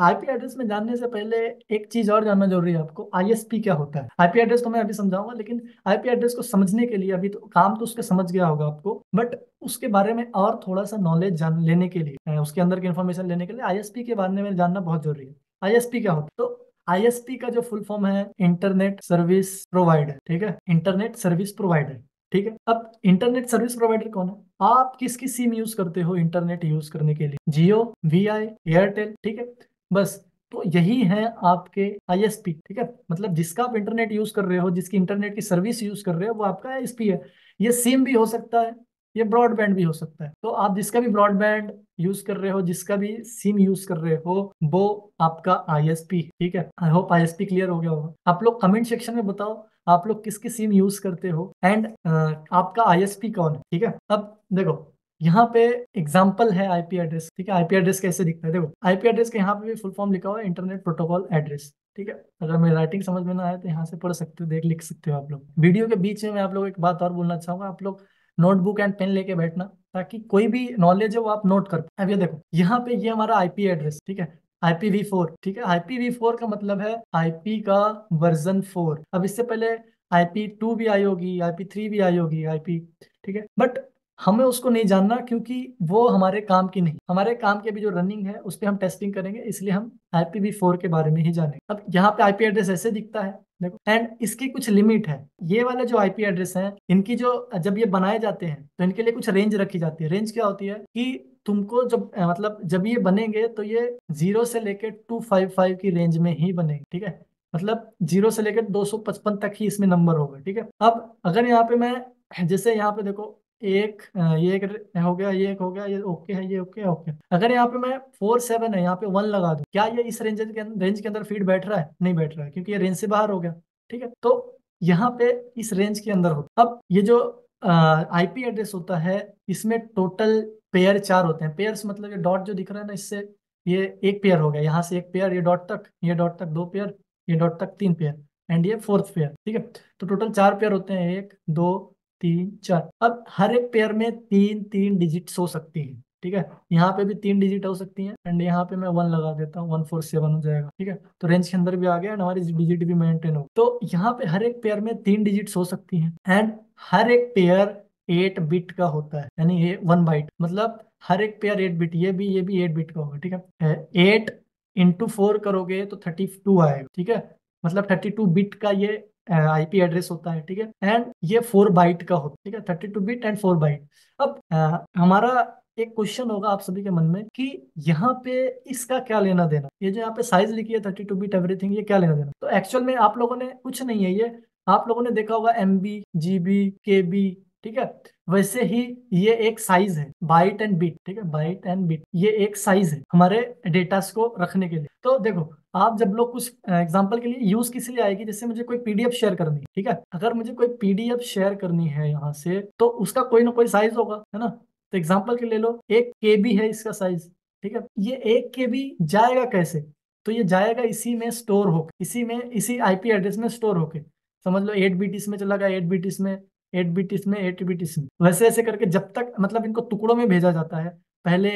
आईपी एड्रेस में जानने से पहले एक चीज़ और जानना ज़रूरी है आपको आईएसपी क्या होता है? आईपी एड्रेस तो मैं अभी समझाऊँगा, लेकिन आईपी एड्रेस को समझने के लिए अभी तो काम तो उसके समझ गया होगा आपको बट उसके बारे में और थोड़ा सा नॉलेज जान लेने के लिए उसके अंदर की इन्फॉर्मेशन लेने के लिए आईएसपी के बारे में जानना बहुत ज़रूरी है। आईएसपी क्या होता है? तो आईएसपी का जो फुल फॉर्म है इंटरनेट सर्विस प्रोवाइडर ठीक है? इंटरनेट सर्विस प्रोवाइडर ठीक है? अब इंटरनेट सर्विस प्रोवाइडर कौन है? आप किसकी सिम यूज़ करते हो इंटरनेट यूज़ करने के लिए? जियो वी आई एयरटेल ठीक है? बस तो यही है आपके आईएसपी ठीक है? मतलब जिसका आप इंटरनेट यूज़ कर रहे हो, जिसकी इंटरनेट की सर्विस यूज़ कर रहे हो, वो आपका आईएसपी है। ये सिम भी हो सकता है, ये ब्रॉडबैंड भी हो सकता है। तो आप जिसका भी ब्रॉडबैंड यूज़ कर रहे हो, जिसका भी सिम यूज़ कर रहे हो, वो आपका आईएसपी ठीक है? आई होप आईएसपी क्लियर हो गया होगा। आप लोग कमेंट सेक्शन में बताओ, आप लोग किसकी सिम यूज़ करते हो? एंड आपका आईएसपी कौन है, ठीक है? अब देखो यहाँ पे एग्ज़ाम्पल है आईपी एड्रेस ठीक है? आईपी एड्रेस कैसे दिखता है? देखो आईपी एड्रेस के यहाँ पे भी फुल फॉर्म लिखा हुआ है इंटरनेट प्रोटोकॉल एड्रेस ठीक है? अगर मेरी राइटिंग समझ में ना आए तो यहाँ से पढ़ सकते हो, देख लिख सकते हो आप लोग। वीडियो के बीच में मैं आप लोग एक बात और बोलना चाहूँगा, आप लोग नोटबुक एंड पेन लेके बैठना, ताकि कोई भी नॉलेज है वो आप नोट कर अब ये देखो, यहाँ पे ये हमारा आईपी एड्रेस ठीक है? आईपीवी फोर ठीक है? आईपीवी फोर का मतलब है आईपी का वर्जन फोर अब इससे पहले आईपी टू भी आई होगी आईपी थ्री भी आई होगी आईपी ठीक है? बट हमें उसको नहीं जानना क्योंकि वो हमारे काम की नहीं। हमारे काम की अभी जो रनिंग है, उस पर हम टेस्टिंग करेंगे, इसलिए हम आईपीवी फोर के बारे में ही जानेंगे। अब यहाँ पे आईपी एड्रेस ऐसे दिखता है, देखो एंड इसकी कुछ लिमिट है। ये वाले जो आईपी एड्रेस हैं, इनकी जो, जब ये बनाए जाते हैं तो इनके लिए कुछ रेंज रखी जाती है। रेंज क्या होती है कि तुमको जब मतलब जब ये बनेंगे तो ये ज़ीरो से लेकर टू फाइव फाइव की रेंज में ही बनेंगे, ठीक है? मतलब ज़ीरो से लेकर 255 तक ही इसमें नंबर होगा, ठीक है? अब अगर यहाँ पे मैं, जैसे यहाँ पे देखो एक ये एक हो गया, ये एक हो गया, ये ओके है, ये ओके है, ओके अगर यहाँ पे मैं फोर सेवन है, यहाँ पे वन लगा दूँ, क्या ये इस रेंज के रेंज के अंदर फ़ीड बैठ रहा है? नहीं बैठ रहा है, क्योंकि ये रेंज से बाहर हो गया, ठीक है? तो यहाँ पे इस रेंज के अंदर होता अब ये जो आईपी एड्रेस होता है, इसमें टोटल पेयर चार होते हैं। पेयर्स मतलब ये डॉट जो दिख रहा है ना, इससे ये एक पेयर हो गया। यहाँ से एक पेयर, ये डॉट तक, ये डॉट तक दो पेयर, ये डॉट तक तीन पेयर, एंड ये फोर्थ पेयर, ठीक है? तो टोटल चार पेयर होते हैं, एक, दो तीन, चार। अब हर एक पेयर में तीन तीन डिजिट्स हो सकती हैं, ठीक है? यहाँ पे भी तीन डिजिट हो सकती हैं एंड यहाँ पे मैं वन लगा देता हूँ वन फोर सेवन हो जाएगा, ठीक है? तो रेंज के अंदर भी आ गया एंड हमारी डिजिट भी मेंटेन हो तो यहाँ पे हर एक पेयर में तीन डिजिट्स हो सकती हैं एंड हर एक पेयर एट बिट का होता है, यानी वन बाइट मतलब हर एक पेयर एट बिट ये भी ये भी एट बिट का होगा, ठीक है? एट इंटू फोर करोगे तो थर्टी टू आएगा, ठीक है? मतलब थर्टी टू बिट का ये आईपी एड्रेस होता है ठीक है? एंड ये फोर बाइट का होता है ठीक है? Thirty two bit and four byte अब आ, हमारा एक क्वेश्चन होगा आप सभी के मन में कि यहाँ पे इसका क्या लेना देना? ये जो यहाँ पे साइज़ लिखी है थर्टी टू बिट एवरीथिंग ये क्या लेना देना? तो एक्चुअल में आप लोगों ने कुछ नहीं है ये। आप लोगों ने देखा होगा M B G B K B ठीक है? वैसे ही ये एक साइज़ है बाइट एंड बिट ठीक है? बाइट एंड बिट ये एक साइज़ है हमारे डेटा को रखने के लिए। तो देखो आप जब लोग कुछ एग्जांपल के लिए यूज़ किस लिए आएगी जैसे मुझे कोई पीडीएफ शेयर करनी है, ठीक है? अगर मुझे कोई पीडीएफ शेयर करनी है यहाँ से तो उसका कोई ना कोई साइज़ होगा, है ना? तो एग्ज़ाम्पल के ले लो, एक के बी है इसका साइज़ ठीक है? ये एक के बी जाएगा कैसे? तो ये जाएगा इसी में स्टोर होकर इसी में, इसी आईपी एड्रेस में स्टोर होके। समझ लो एट बीट में चला गया एट बीट में एट बीट में एट बीट में। वैसे ऐसे करके जब तक मतलब इनको टुकड़ों में भेजा जाता है, पहले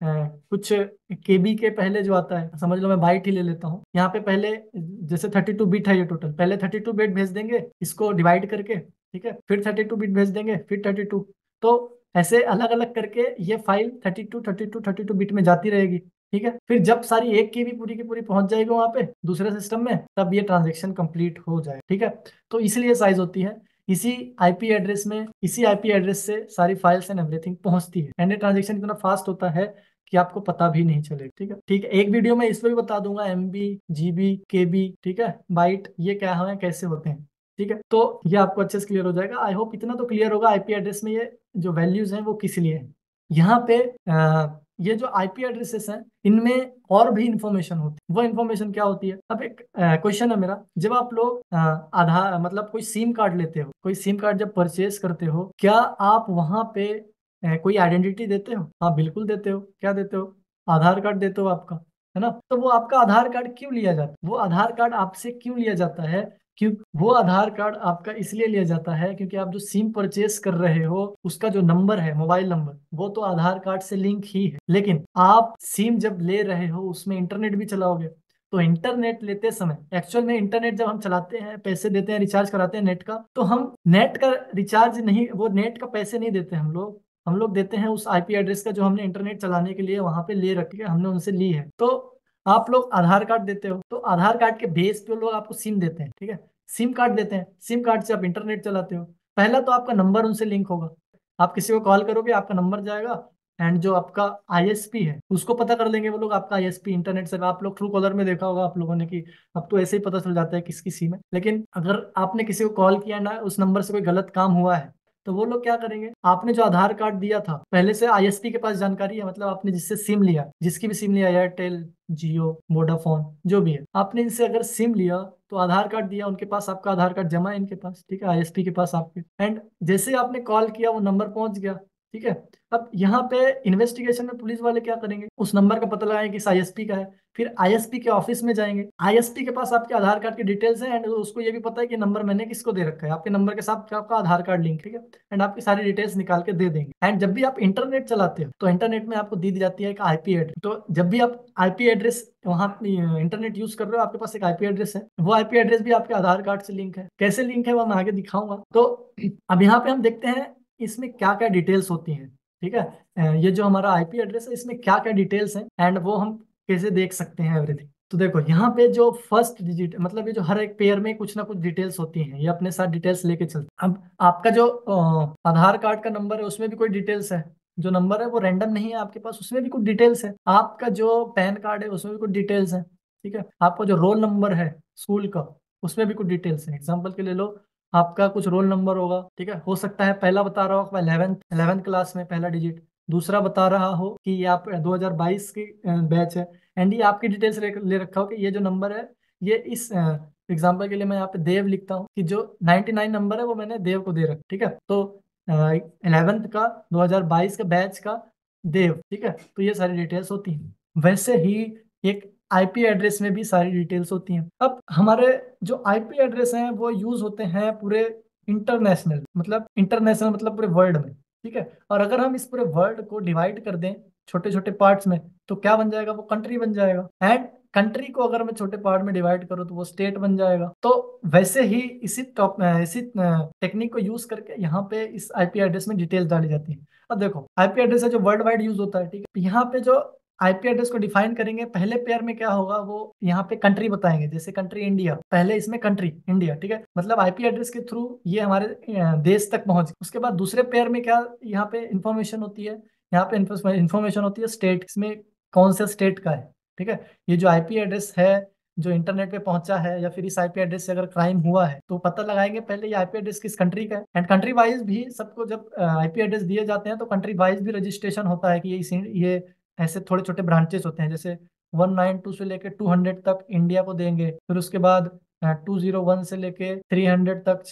कुछ केबी के पहले जो आता है, समझ लो मैं बाइट ही ले लेता हूँ। यहाँ पे पहले जैसे थर्टी टू बिट है ये टोटल, पहले थर्टी टू बिट भेज देंगे, इसको डिवाइड करके, ठीक है, फिर थर्टी टू बिट भेज देंगे, फिर थर्टी टू। तो ऐसे अलग अलग करके ये file thirty two thirty two thirty two bit में जाती रहेगी, ठीक है? फिर जब सारी एक की भी पूरी की पूरी पहुँच जाएगी वहाँ पे, दूसरे सिस्टम में, तब ये ट्रांजेक्शन कंप्लीट हो जाए, ठीक है? तो इसलिए साइज़ होती है। इसी आईपी एड्रेस में इसी आईपी एड्रेस से सारी फाइल्स एंड एवरीथिंग पहुँचती है। एंड ट्रांजेक्शन इतना फास्ट होता है कि आपको पता भी नहीं चलेगा ठीक है? ठीक है एक वीडियो में इस पर भी बता दूँगा M B G B K B ठीक है? बाइट ये क्या है कैसे होते हैं ठीक है? तो ये आपको अच्छे से क्लियर हो जाएगा। आई होप इतना तो क्लियर होगा आईपी एड्रेस में ये जो वैल्यूज़ हैं वो किस लिए है। यहाँ पे आ, ये जो आईपी एड्रेसेस हैं, इनमें और भी इंफॉर्मेशन होती है। वो इंफॉर्मेशन क्या होती है? अब एक क्वेश्चन है मेरा। जब आप लोग आधार मतलब कोई सिम कार्ड लेते हो, कोई सिम कार्ड जब परचेज करते हो, क्या आप वहाँ पे कोई आइडेंटिटी देते हो? हाँ बिल्कुल देते हो। क्या देते हो? आधार कार्ड देते हो आपका, है ना? तो वो आपका आधार कार्ड क्यों लिया जाता है? वो आधार कार्ड आपसे क्यों लिया जाता है? क्यों वो आधार कार्ड आपका इसलिए लिया जाता है क्योंकि आप जो सिम परचेस कर रहे हो, उसका जो नंबर है, मोबाइल नंबर, वो तो आधार कार्ड से लिंक ही है। लेकिन आप सिम जब ले रहे हो, उसमें इंटरनेट भी चलाओगे तो इंटरनेट लेते समय, एक्चुअल में इंटरनेट जब हम चलाते हैं, पैसे देते हैं, रिचार्ज कराते हैं नेट का तो हम नेट का रिचार्ज नहीं, वो नेट का पैसे नहीं देते हम लोग। हम लोग देते हैं उस आईपी एड्रेस का जो हमने इंटरनेट चलाने के लिए वहाँ पे ले रखी है हमने उनसे ली है। तो आप लोग आधार कार्ड देते हो तो आधार कार्ड के बेस पे लोग आपको सिम देते हैं, ठीक है? सिम कार्ड देते हैं। सिम कार्ड से आप इंटरनेट चलाते हो। पहला तो आपका नंबर उनसे लिंक होगा। आप किसी को कॉल करोगे, आपका नंबर जाएगा एंड जो आपका आईएसपी है, उसको पता कर लेंगे वो लोग आपका आईएसपी इंटरनेट से आप लोग ट्रू कॉलर में देखा होगा आप लोगों ने कि अब तो ऐसे ही पता चल जाता है किसकी सिम है। लेकिन अगर आपने किसी को कॉल किया ना, उस नंबर से कोई गलत काम हुआ है तो वो लोग क्या करेंगे? आपने जो आधार कार्ड दिया था, पहले से आईएसपी के पास जानकारी है मतलब आपने जिससे सिम लिया, जिसकी भी सिम लिया एयरटेल जियो वोडाफोन जो भी है, आपने इनसे अगर सिम लिया तो आधार कार्ड दिया उनके पास, आपका आधार कार्ड जमा है इनके पास, ठीक है आईएसपी के पास आपके। एंड जैसे आपने कॉल किया, वो नंबर पहुँच गया ठीक है? अब यहाँ पे इन्वेस्टिगेशन में पुलिस वाले क्या करेंगे? उस नंबर का पता लगाएँगे किस आईएसपी का है। फिर आईएसपी के ऑफ़िस में जाएँगे। आईएसपी के पास आपके आधार कार्ड की डिटेल्स हैं एंड उसको ये भी पता है कि नंबर मैंने किसको दे रखा है। आपके नंबर के साथ आपका आधार कार्ड लिंक ठीक है? एंड आपकी सारी डिटेल्स निकाल के दे देंगे। एंड जब भी आप इंटरनेट चलाते हो तो इंटरनेट में आपको दी जाती है एक आईपी एड्रेस तो जब भी आप आईपी एड्रेस वहाँ इंटरनेट यूज़ कर रहे हो, आपके पास एक आईपी एड्रेस है। वो आईपी एड्रेस भी आपके आधार कार्ड से लिंक है। कैसे लिंक है, वो मैं आगे दिखाऊँगा। तो अब यहाँ पे हम देखते हैं इसमें क्या क्या डिटेल्स होती हैं, ठीक है? ये जो हमारा आईपी एड्रेस है, इसमें क्या क्या डिटेल्स हैं एंड वो हम कैसे देख सकते हैं एवरीथिंग तो देखो, यहाँ पे जो फ़र्स्ट डिजिट मतलब ये जो हर एक पेयर में कुछ ना कुछ डिटेल्स होती हैं, ये अपने साथ डिटेल्स लेके चलते अब आपका जो आधार कार्ड का नंबर है, उसमें भी कोई डिटेल्स है? जो नंबर है वो रैंडम नहीं है आपके पास, उसमें भी कुछ डिटेल्स है? आपका जो पैन कार्ड है, उसमें भी कुछ डिटेल्स है, ठीक है? आपका जो रोल नंबर है स्कूल का, उसमें भी कुछ डिटेल्स है। एग्ज़ाम्पल के ले लो आपका कुछ रोल नंबर होगा, ठीक है? हो सकता है पहला बता रहा हो इलेवेंथ इलेवेंथ क्लास में पहला डिजिट दूसरा बता रहा हो कि ये आप 2022 की बैच है। एंड ये आपकी डिटेल्स ले रखा हो कि ये जो नंबर है, ये इस एग्ज़ाम्पल के लिए मैं यहाँ पे देव लिखता हूँ कि जो 99 नंबर है वो मैंने देव को दे रखा, ठीक है? तो इलेवेंथ का 2022 का बैच का देव, ठीक है? तो ये सारी डिटेल्स होती हैं। वैसे ही एक आईपी एड्रेस में भी सारी डिटेल्स होती हैं। अब हमारे जो आईपी एड्रेस हैं, वो यूज़ होते हैं पूरे इंटरनेशनल मतलब इंटरनेशनल मतलब पूरे वर्ल्ड में, ठीक है? और अगर हम इस पूरे वर्ल्ड को डिवाइड कर दें छोटे छोटे पार्ट्स में तो क्या बन जाएगा? वो कंट्री बन जाएगा। एंड कंट्री को अगर मैं छोटे पार्ट में डिवाइड करूँ तो वो स्टेट बन जाएगा। तो वैसे ही इसी टॉप इसी टेक्निक को यूज़ करके यहाँ पे इस आईपी एड्रेस में डिटेल्स डाली जाती है। अब देखो आईपी एड्रेस है जो वर्ल्ड वाइड यूज़ होता है, ठीक है? यहाँ पे जो आईपी एड्रेस को डिफाइन करेंगे, पहले पेयर में क्या होगा, वो यहाँ पे कंट्री बताएँगे, जैसे कंट्री इंडिया पहले इसमें कंट्री इंडिया ठीक है? मतलब आईपी एड्रेस के थ्रू ये हमारे देश तक पहुँच, उसके बाद दूसरे पेयर में क्या यहाँ पे इंफॉर्मेशन होती है? यहाँ पे इंफॉर्मेशन होती है स्टेट इसमें कौन से स्टेट का है, ठीक है? ये जो आईपी एड्रेस है, जो इंटरनेट पे पहुँचा है, या फिर इस आईपी एड्रेस से अगर क्राइम हुआ है तो पता लगाएँगे पहले ये आईपी एड्रेस किस कंट्री का है। एंड कंट्री वाइज भी सबको जब आईपी एड्रेस दिए जाते हैं तो कंट्री वाइज भी रजिस्ट्रेशन होता है कि ये ये ऐसे थोड़े छोटे ब्रांचेस होते हैं, जैसे वन नाइन टू से लेके टू हंड्रेड तक इंडिया को देंगे, फिर उसके बाद टू ज़ीरो वन से लेके थ्री हंड्रेड तक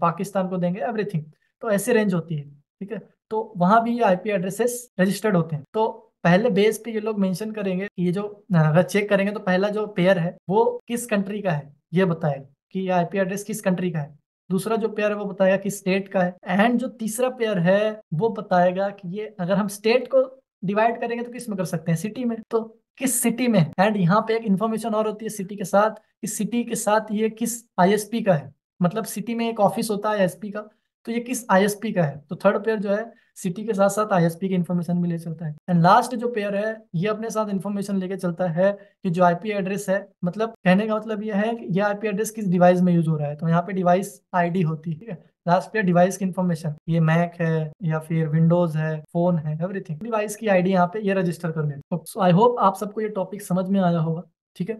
पाकिस्तान को देंगे एवरीथिंग तो ऐसे रेंज होती है, ठीक है? तो वहाँ भी ये आईपी एड्रेसेस रजिस्टर्ड होते हैं। तो पहले बेस पे ये लोग मेंशन करेंगे ये जो अगर चेक करेंगे तो पहला जो पेयर है, वो किस कंट्री का है? ये बताएगा कि ये आईपी एड्रेस किस कंट्री का है। दूसरा जो पेयर है, वो बताएगा कि स्टेट का है। एंड जो तीसरा पेयर है, वो बताएगा कि ये अगर हम स्टेट को डिवाइड करेंगे तो किसमें कर सकते हैं? सिटी में। तो किस सिटी में? एंड यहाँ पे एक इन्फॉर्मेशन और होती है सिटी के साथ इस सिटी के साथ ये किस आईएसपी का है। मतलब सिटी में एक ऑफ़िस होता है आईएसपी का तो ये किस आईएसपी का है? तो थर्ड पेयर जो है, सिटी के साथ साथ आईएसपी की इन्फॉर्मेशन भी ले चलता है। एंड लास्ट जो पेयर है, ये अपने साथ इन्फॉर्मेशन लेके चलता है कि जो आईपी एड्रेस है मतलब कहने का मतलब ये है कि ये आईपी एड्रेस किस डिवाइस में यूज़ हो रहा है? तो यहाँ पे डिवाइस आईडी होती है? लास्ट पे डिवाइस की इन्फॉर्मेशन ये मैक है या फिर विंडोज़ है फ़ोन है एवरीथिंग डिवाइस की आईडी यहाँ पे ये रजिस्टर कर लेते सो आई होप आप सबको ये टॉपिक समझ में आया होगा ठीक है?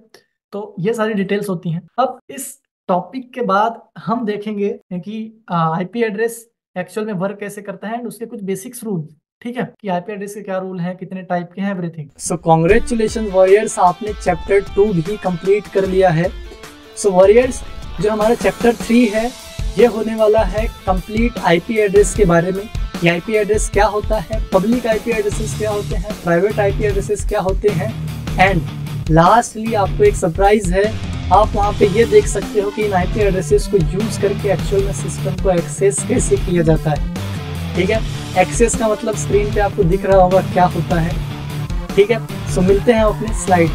तो ये सारी डिटेल्स होती हैं। अब इस टॉपिक के बाद हम देखेंगे कि आईपी एड्रेस एक्चुअल में वर्क कैसे करता है एंड उसके कुछ बेसिक्स रूल ठीक है? कि आईपी एड्रेस के क्या रूल हैं कितने टाइप के हैं एवरीथिंग सो कॉन्ग्रेचुलेशन वॉरियर्स आपने चैप्टर टू भी कंप्लीट कर लिया है। सो so, वॉरियर्स जो हमारा चैप्टर थ्री है ये होने वाला है कंप्लीट आईपी एड्रेस के बारे में। ये आईपी एड्रेस क्या होता है? पब्लिक आईपी एड्रेसेस क्या होते हैं? प्राइवेट आईपी एड्रेसेस क्या होते हैं? एंड लास्टली आपको एक सरप्राइज़ है। आप वहाँ पे ये देख सकते हो कि इन आईपी एड्रेसेस को यूज़ करके एक्चुअल में सिस्टम को एक्सेस कैसे किया जाता है। ठीक है? एक्सेस का मतलब स्क्रीन पे आपको दिख रहा होगा क्या होता है। ठीक है? सो मिलते हैं अपने स्लाइड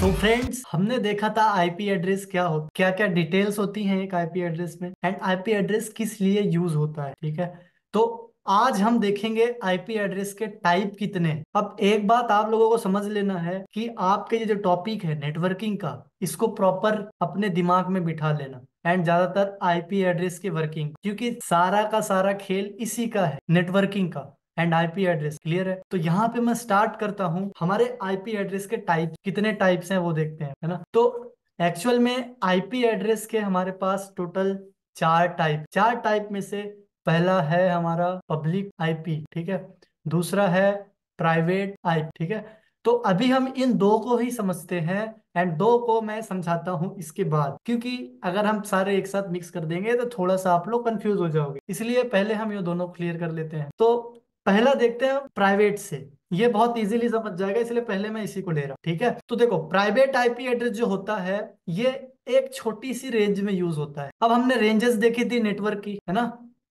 तो फ्रेंड्स हमने देखा था आईपी एड्रेस क्या हो क्या क्या डिटेल्स होती हैं एक आईपी एड्रेस में एंड आईपी एड्रेस किस लिए यूज़ होता है, ठीक है? तो आज हम देखेंगे आईपी एड्रेस के टाइप कितने। अब एक बात आप लोगों को समझ लेना है कि आपके ये जो टॉपिक है नेटवर्किंग का, इसको प्रॉपर अपने दिमाग में बिठा लेना एंड ज़्यादातर आईपी एड्रेस की वर्किंग क्योंकि सारा का सारा खेल इसी का है नेटवर्किंग का। एंड आईपी एड्रेस क्लियर है? तो यहाँ पे मैं स्टार्ट करता हूँ। हमारे आईपी एड्रेस के टाइप कितने टाइप्स हैं वो देखते हैं, है ना? तो एक्चुअल में आईपी एड्रेस के हमारे पास टोटल चार टाइप चार टाइप में से पहला है हमारा पब्लिक आईपी ठीक है? दूसरा है प्राइवेट आईपी ठीक है? तो अभी हम इन दो को ही समझते हैं एंड दो को मैं समझाता हूँ इसके बाद। क्योंकि अगर हम सारे एक साथ मिक्स कर देंगे तो थोड़ा सा आप लोग कंफ्यूज हो जाओगे। इसलिए पहले हम ये दोनों क्लियर कर लेते हैं। तो पहला देखते हैं प्राइवेट से। ये बहुत इजीली समझ जाएगा, इसलिए पहले मैं इसी को ले रहा हूँ, ठीक है? तो देखो प्राइवेट आईपी एड्रेस जो होता है, ये एक छोटी सी रेंज में यूज़ होता है। अब हमने रेंजेस देखी थी नेटवर्क की, है ना?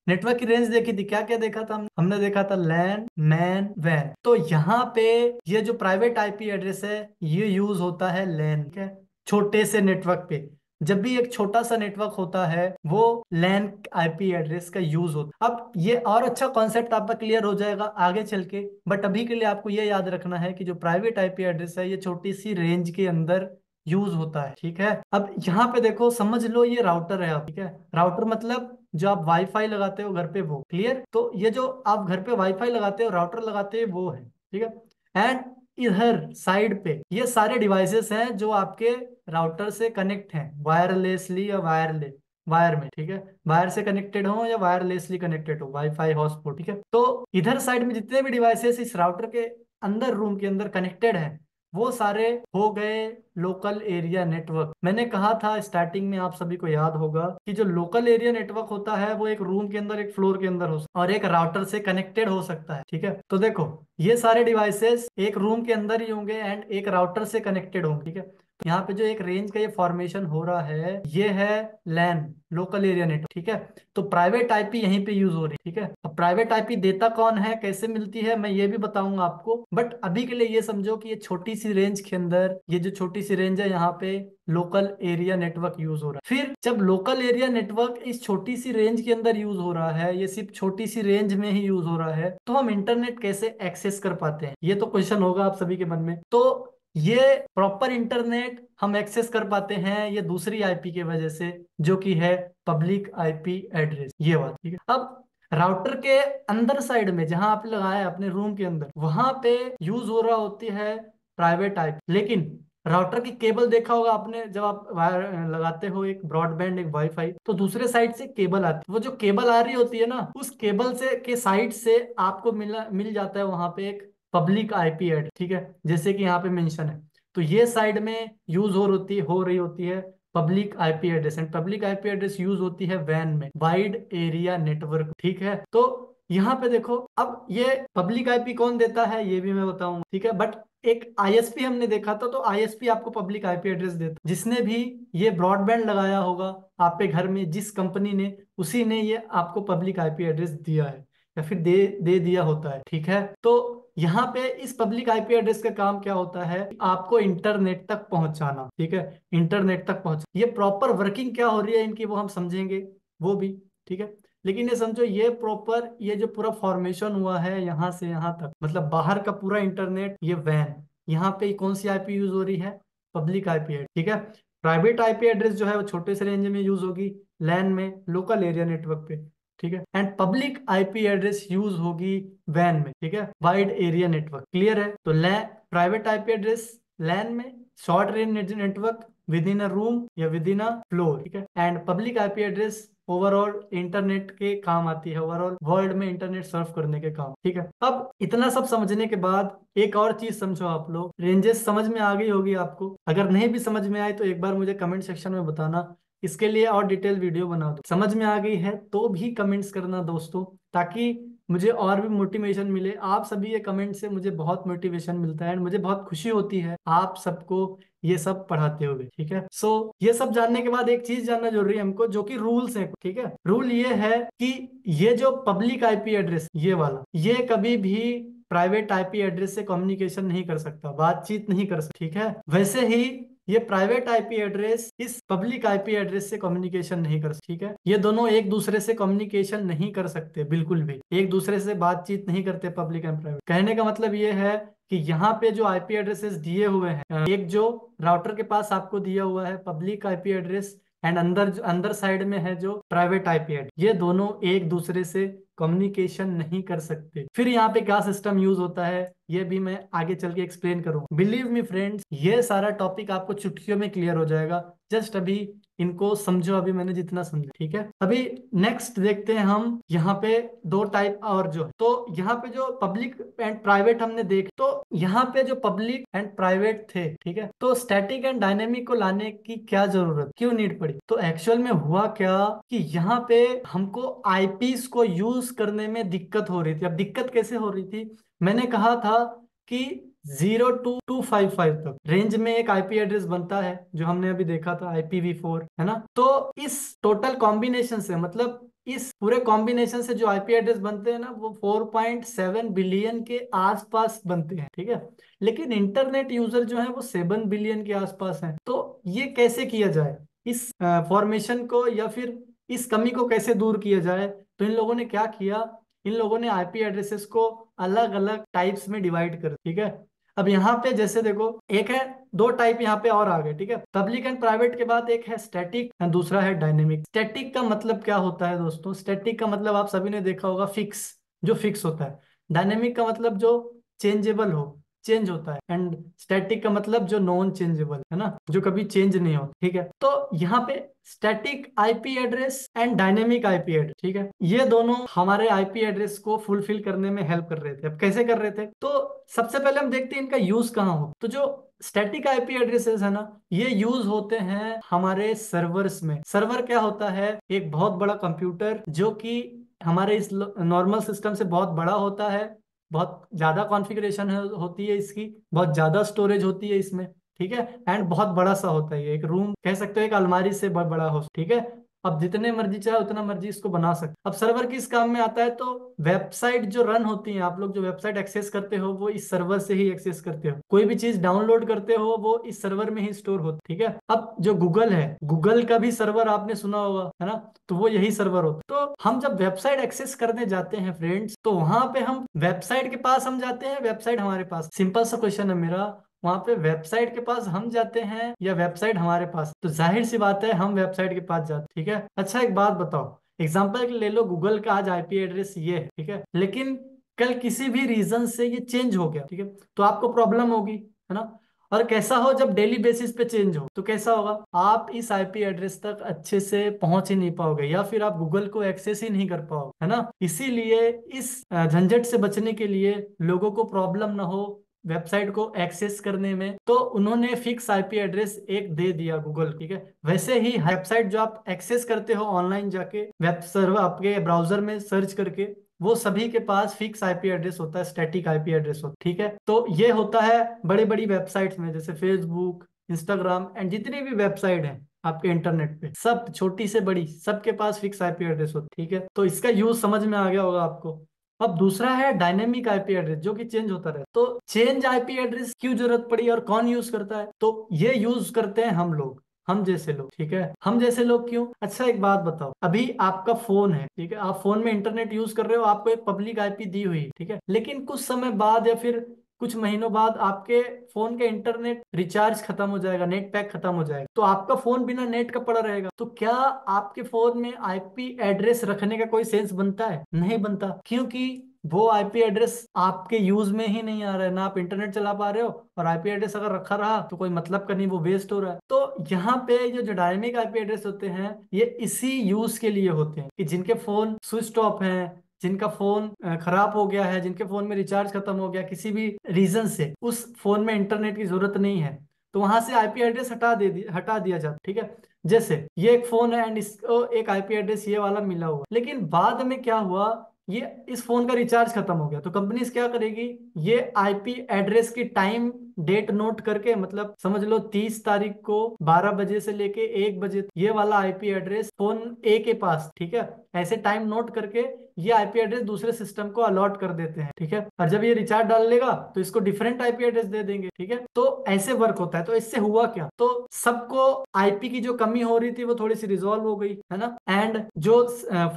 नेटवर्क की रेंज देखी थी क्या क्या देखा था हमने? हमने देखा था लैन मैन वैन तो यहाँ पे ये जो प्राइवेट आईपी एड्रेस है, ये यूज़ होता है लैन है? छोटे से नेटवर्क पे। जब भी एक छोटा सा नेटवर्क होता है, वो लैन आईपी एड्रेस का यूज़ होता है। अब ये और अच्छा कॉन्सेप्ट आपका क्लियर हो जाएगा आगे चल के बट अभी के लिए आपको ये याद रखना है कि जो प्राइवेट आईपी एड्रेस है, ये छोटी सी रेंज के अंदर यूज़ होता है, ठीक है? अब यहाँ पे देखो, समझ लो ये राउटर है ठीक है? राउटर मतलब जो आप वाईफाई लगाते हो घर पे वो क्लियर तो ये जो आप घर पे वाईफाई लगाते हो राउटर लगाते हो, वो है, ठीक है? एंड इधर साइड पे, ये सारे डिवाइसेस हैं जो आपके राउटर से कनेक्ट हैं, वायरलेसली या वायरले, वायर में, ठीक है? वायर से कनेक्टेड हो या वायरलेसली कनेक्टेड हो, वाईफाई, हॉटस्पॉट, ठीक है? तो इधर साइड में जितने भी डिवाइसेस इस राउटर के अंदर, रूम के अंदर कनेक्टेड है वो सारे हो गए लोकल एरिया नेटवर्क मैंने कहा था स्टार्टिंग में आप सभी को याद होगा कि जो लोकल एरिया नेटवर्क होता है, वो एक रूम के अंदर, एक फ्लोर के अंदर हो सकता और एक राउटर से कनेक्टेड हो सकता है, ठीक है? तो देखो, ये सारे डिवाइसेस एक रूम के अंदर ही होंगे एंड एक राउटर से कनेक्टेड होंगे, ठीक है? यहाँ पे जो एक रेंज का ये फॉर्मेशन हो रहा है, ये है लैन लोकल एरिया नेटवर्क ठीक है? तो प्राइवेट आईपी यहीं पे यूज़ हो रही है, ठीक है? अब प्राइवेट आईपी देता कौन है, कैसे मिलती है, मैं ये भी बताऊँगा आपको। बट अभी के लिए ये समझो कि ये छोटी सी रेंज के अंदर, ये जो छोटी सी रेंज है, यहाँ पे लोकल एरिया नेटवर्क यूज़ हो रहा है। फिर जब लोकल एरिया नेटवर्क इस छोटी सी रेंज के अंदर यूज़ हो रहा है, ये सिर्फ़ छोटी सी रेंज में ही यूज़ हो रहा है तो हम इंटरनेट कैसे एक्सेस कर पाते हैं? ये तो क्वेश्चन होगा आप सभी के मन में। तो ये प्रॉपर इंटरनेट हम एक्सेस कर पाते हैं ये दूसरी आईपी की वजह से, जो कि है पब्लिक आईपी एड्रेस ये बात, ठीक है? अब राउटर के अंदर साइड में, जहाँ आप लगाए अपने रूम के अंदर, वहाँ पे यूज़ हो रहा होती है प्राइवेट आईपी लेकिन राउटर की केबल देखा होगा आपने, जब आप वायर लगाते हो एक ब्रॉडबैंड एक वाईफाई तो दूसरे साइड से केबल आती है। वो जो केबल आ रही होती है ना, उस केबल से, के साइड से आपको मिला मिल जाता है वहाँ पे एक पब्लिक आईपी एड ठीक है? जैसे कि यहाँ पे मेंशन है। तो ये साइड में यूज़ हो होती हो रही होती है public IP address and public IP address use होती है वैन में। वाइड एरिया नेटवर्क ठीक है? तो यहाँ पे देखो, अब ये पब्लिक आईपी कौन देता है, ये भी मैं बताऊँगा ठीक है? बट एक आईएसपी हमने देखा था तो आईएसपी आपको पब्लिक आईपी एड्रेस देता जिसने भी ये ब्रॉडबैंड लगाया होगा आपके घर में, जिस कंपनी ने, उसी ने ये आपको पब्लिक आईपी एड्रेस दिया है, या फिर दे दे दिया होता है, ठीक है? तो यहाँ पे इस पब्लिक आईपी एड्रेस का काम क्या होता है? आपको इंटरनेट तक पहुंचाना, ठीक है? इंटरनेट तक पहुँच, ये प्रॉपर वर्किंग क्या हो रही है इनकी वो हम समझेंगे, वो भी, ठीक है? लेकिन ये समझो, ये प्रॉपर ये जो पूरा फॉर्मेशन हुआ है यहाँ से यहाँ तक मतलब बाहर का पूरा इंटरनेट ये वैन यहाँ पे कौन सी आईपी यूज़ हो रही है? पब्लिक आईपी ठीक है? प्राइवेट आईपी एड्रेस जो है वो छोटे से रेंज में यूज़ होगी लैन में लोकल एरिया नेटवर्क पे। ठीक है? And public IP address use होगी वैन में, ठीक है? वाइड एरिया नेटवर्क क्लियर है? तो प्राइवेट आईपी एड्रेस लैन में short range network within a room या विद इन अ फ्लोर ठीक है? And public IP address overall internet के काम आती है ओवरऑल वर्ल्ड में इंटरनेट सर्व करने के काम, ठीक है? अब इतना सब समझने के बाद एक और चीज़ समझो आप लोग। रेंजेस समझ में आ गई होगी आपको। अगर नहीं भी समझ में आए तो एक बार मुझे कमेंट सेक्शन में बताना। इसके लिए और डिटेल वीडियो बना दो। समझ में आ गई है? तो भी कमेंट्स करना दोस्तों ताकि मुझे और भी मोटिवेशन मिले। आप सभी ये कमेंट से मुझे बहुत मोटिवेशन मिलता है मुझे बहुत खुशी होती है आप सबको ये सब पढ़ाते हुए ठीक है? सो so, ये सब जानने के बाद एक चीज़ जानना ज़रूरी है हमको जो कि रूल्स है ठीक है? रूल ये है कि ये जो पब्लिक आईपी एड्रेस ये वाला ये कभी भी प्राइवेट आईपी एड्रेस से कम्युनिकेशन नहीं कर सकता बातचीत नहीं कर सकता ठीक है? वैसे ही ये प्राइवेट आईपी एड्रेस इस पब्लिक आईपी एड्रेस से कम्युनिकेशन नहीं कर, ठीक है? ये दोनों एक दूसरे से कम्युनिकेशन नहीं कर सकते, बिल्कुल भी। एक दूसरे से बातचीत नहीं करते पब्लिक एंड प्राइवेट कहने का मतलब ये है कि यहाँ पे जो आईपी एड्रेसेस दिए हुए हैं एक जो राउटर के पास आपको दिया हुआ है पब्लिक आईपी एड्रेस एंड अंदर अंदर साइड में है जो प्राइवेट आईपी एड्रेस ये दोनों एक दूसरे से कम्युनिकेशन नहीं कर सकते। फिर यहाँ पे क्या सिस्टम यूज़ होता है, ये भी मैं आगे चल के एक्सप्लेन करूँ बिलीव मी फ्रेंड्स ये सारा टॉपिक आपको चुटकियों में क्लियर हो जाएगा। जस्ट अभी इनको समझो, अभी मैंने जितना समझा, ठीक है? अभी नेक्स्ट देखते हैं हम यहाँ पे दो टाइप और जो है। तो यहाँ पे जो पब्लिक एंड प्राइवेट हमने देख तो यहाँ पे जो पब्लिक एंड प्राइवेट थे, ठीक है? तो स्टैटिक एंड डायनेमिक को लाने की क्या ज़रूरत? क्यों नीड पड़ी? तो एक्चुअल में हुआ क्या कि यहाँ पे हमको आईपीस को यूज़ करने में दिक्कत हो रही थी। अब दिक्कत कैसे हो रही थी? मैंने कहा था कि zero two two five five तक। रेंज में एक आईपी एड्रेस बनता है, जो हमने अभी देखा था आईपीवी फोर है ना? तो इस टोटल कॉम्बिनेशन से मतलब इस पूरे कॉम्बिनेशन से जो आईपी एड्रेस बनते हैं ना, वो 4.7 बिलियन के आसपास बनते हैं, ठीक है? लेकिन इंटरनेट यूज़र जो है, वो 7 बिलियन के आसपास हैं। तो ये कैसे किया जाए? इस फॉर्मेशन को या फिर इस कमी को कैसे दूर किया जाए? तो इन लोगों ने क्या किया? इन लोगों ने आईपी एड्रेसेस को अलग अलग टाइप्स में डिवाइड कर, ठीक है? अब यहाँ पे जैसे देखो, एक है, दो टाइप यहाँ पे और आ गए, ठीक है? पब्लिक एंड प्राइवेट के बाद एक है स्टैटिक एंड दूसरा है डायनेमिक स्टैटिक का मतलब क्या होता है दोस्तों? स्टैटिक का मतलब आप सभी ने देखा होगा फिक्स जो फिक्स होता है. डायनेमिक का मतलब जो चेंजेबल हो. चेंज होता है। एंड स्टैटिक का मतलब जो नॉन चेंजेबल है ना, जो कभी चेंज नहीं होता, ठीक है? तो यहाँ पे static IP address and dynamic IP address ठीक है? ये दोनों हमारे आईपी एड्रेस को फुलफिल करने में हेल्प कर रहे थे। अब कैसे कर रहे थे? तो सबसे पहले हम देखते हैं इनका यूज़ कहाँ हो। तो जो स्टैटिक आईपी एड्रेसेस है ना, ये यूज़ होते हैं हमारे सर्वर्स में। सर्वर क्या होता है? एक बहुत बड़ा कंप्यूटर जो कि हमारे इस नॉर्मल सिस्टम से बहुत बड़ा होता है। बहुत ज़्यादा कॉन्फ़िगरेशन होती है इसकी, बहुत ज़्यादा स्टोरेज होती है इसमें, ठीक है? एंड बहुत बड़ा सा होता है एक रूम कह सकते हो एक अलमारी से बहुत बड़ा हो, ठीक है? अब जितने मर्ज़ी चाहे उतना मर्ज़ी इसको बना सकते अब सर्वर किस काम में आता है तो वेबसाइट जो रन होती है, आप लोग जो वेबसाइट एक्सेस करते हो, वो इस सर्वर से ही एक्सेस करते हो। कोई भी चीज़ डाउनलोड करते हो, वो इस सर्वर में ही स्टोर होती ठीक है? अब जो गूगल है गूगल का भी सर्वर आपने सुना होगा, है ना? तो वो यही सर्वर होता तो हम जब वेबसाइट एक्सेस करने जाते हैं फ्रेंड्स तो वहाँ पे हम वेबसाइट के पास हम जाते हैं वेबसाइट हमारे पास। सिंपल सा क्वेश्चन है मेरा वहाँ पे वेबसाइट के पास हम जाते हैं या वेबसाइट हमारे पास? तो ज़ाहिर सी बात है, हम वेबसाइट के पास जाते, ठीक है? अच्छा एक बात बताओ। एग्ज़ाम्पल ले लो गूगल का आज आईपी एड्रेस ये है, ठीक है? लेकिन कल किसी भी रीजन से ये चेंज हो गया, ठीक है? तो आपको प्रॉब्लम होगी, है ना? और कैसा हो जब डेली बेसिस पे चेंज हो? तो कैसा होगा? आप इस आईपी एड्रेस तक अच्छे से पहुँच ही नहीं पाओगे, या फिर आप गूगल को एक्सेस ही नहीं कर पाओगे, है ना? इसीलिए इस झंझट से बचने के लिए लोगों को प्रॉब्लम ना हो वेबसाइट को एक्सेस करने में तो उन्होंने फिक्स आईपी एड्रेस एक दे दिया गूगल, ठीक है? वैसे ही वेबसाइट जो आप एक्सेस करते हो ऑनलाइन जाके, वेब सर्वर आपके ब्राउज़र में सर्च करके, वो सभी के पास फिक्स आईपी एड्रेस होता है, स्टैटिक आईपी एड्रेस होता है, ठीक है? तो ये होता है बड़ी बड़ी वेबसाइट्स में, जैसे फेसबुक, इंस्टाग्राम एंड जितनी भी वेबसाइट है आपके इंटरनेट पे, सब छोटी से बड़ी, सबके पास फिक्स आईपी एड्रेस होता है, ठीक है? तो इसका यूज़ समझ में आ गया होगा आपको। अब दूसरा है डायनेमिक आईपी एड्रेस जो कि चेंज होता रहे तो चेंज आईपी एड्रेस क्यों ज़रूरत पड़ी और कौन यूज़ करता है? तो ये यूज़ करते हैं हम लोग, हम जैसे लोग, ठीक है? हम जैसे लोग क्यों? अच्छा एक बात बताओ, अभी आपका फ़ोन है, ठीक है? आप फ़ोन में इंटरनेट यूज़ कर रहे हो, आपको एक पब्लिक आईपी दी हुई, ठीक है? लेकिन कुछ समय बाद या फिर कुछ महीनों बाद आपके फ़ोन का इंटरनेट रिचार्ज खत्म हो जाएगा, नेट पैक खत्म हो जाएगा। तो आपका फ़ोन बिना नेट का पड़ा रहेगा। तो क्या आपके फ़ोन में आईपी एड्रेस रखने का कोई सेंस बनता है? नहीं बनता, क्योंकि वो आईपी एड्रेस आपके यूज़ में ही नहीं आ रहा है। ना आप इंटरनेट चला पा रहे हो और आईपी एड्रेस अगर रखा रहा तो कोई मतलब का नहीं, वो वेस्ट हो रहा है। तो यहाँ पे जो जो डायनेमिक आईपी एड्रेस होते हैं, ये इसी यूज़ के लिए होते हैं कि जिनके फ़ोन स्विच ऑफ़ हैं जिनका फ़ोन खराब हो गया है, जिनके फ़ोन में रिचार्ज खत्म हो गया, किसी भी रीजन से, उस फ़ोन में इंटरनेट की ज़रूरत नहीं है तो वहाँ से आईपी एड्रेस हटा दे हटा दिया जाता, ठीक है? जैसे, ये एक फ़ोन है एंड इसको एक आईपी एड्रेस ये वाला मिला हुआ लेकिन बाद में क्या हुआ, ये, इस फ़ोन का रिचार्ज खत्म हो गया तो कंपनी क्या करेगी, ये आईपी एड्रेस की टाइम डेट नोट करके मतलब समझ लो तीस तारीख को बारह बजे से लेके एक बजे, ये वाला आईपी एड्रेस फ़ोन ए के पास, ठीक है? ऐसे टाइम नोट करके ये आईपी एड्रेस दूसरे सिस्टम को अलॉट कर देते हैं, ठीक है? और जब ये रिचार्ज डाल लेगा तो इसको डिफरेंट आईपी एड्रेस दे देंगे, ठीक है? तो ऐसे वर्क होता है। तो इससे हुआ क्या? तो सबको आईपी की जो कमी हो रही थी, वो थोड़ी सी रिजोल्व हो गई, है ना? एंड जो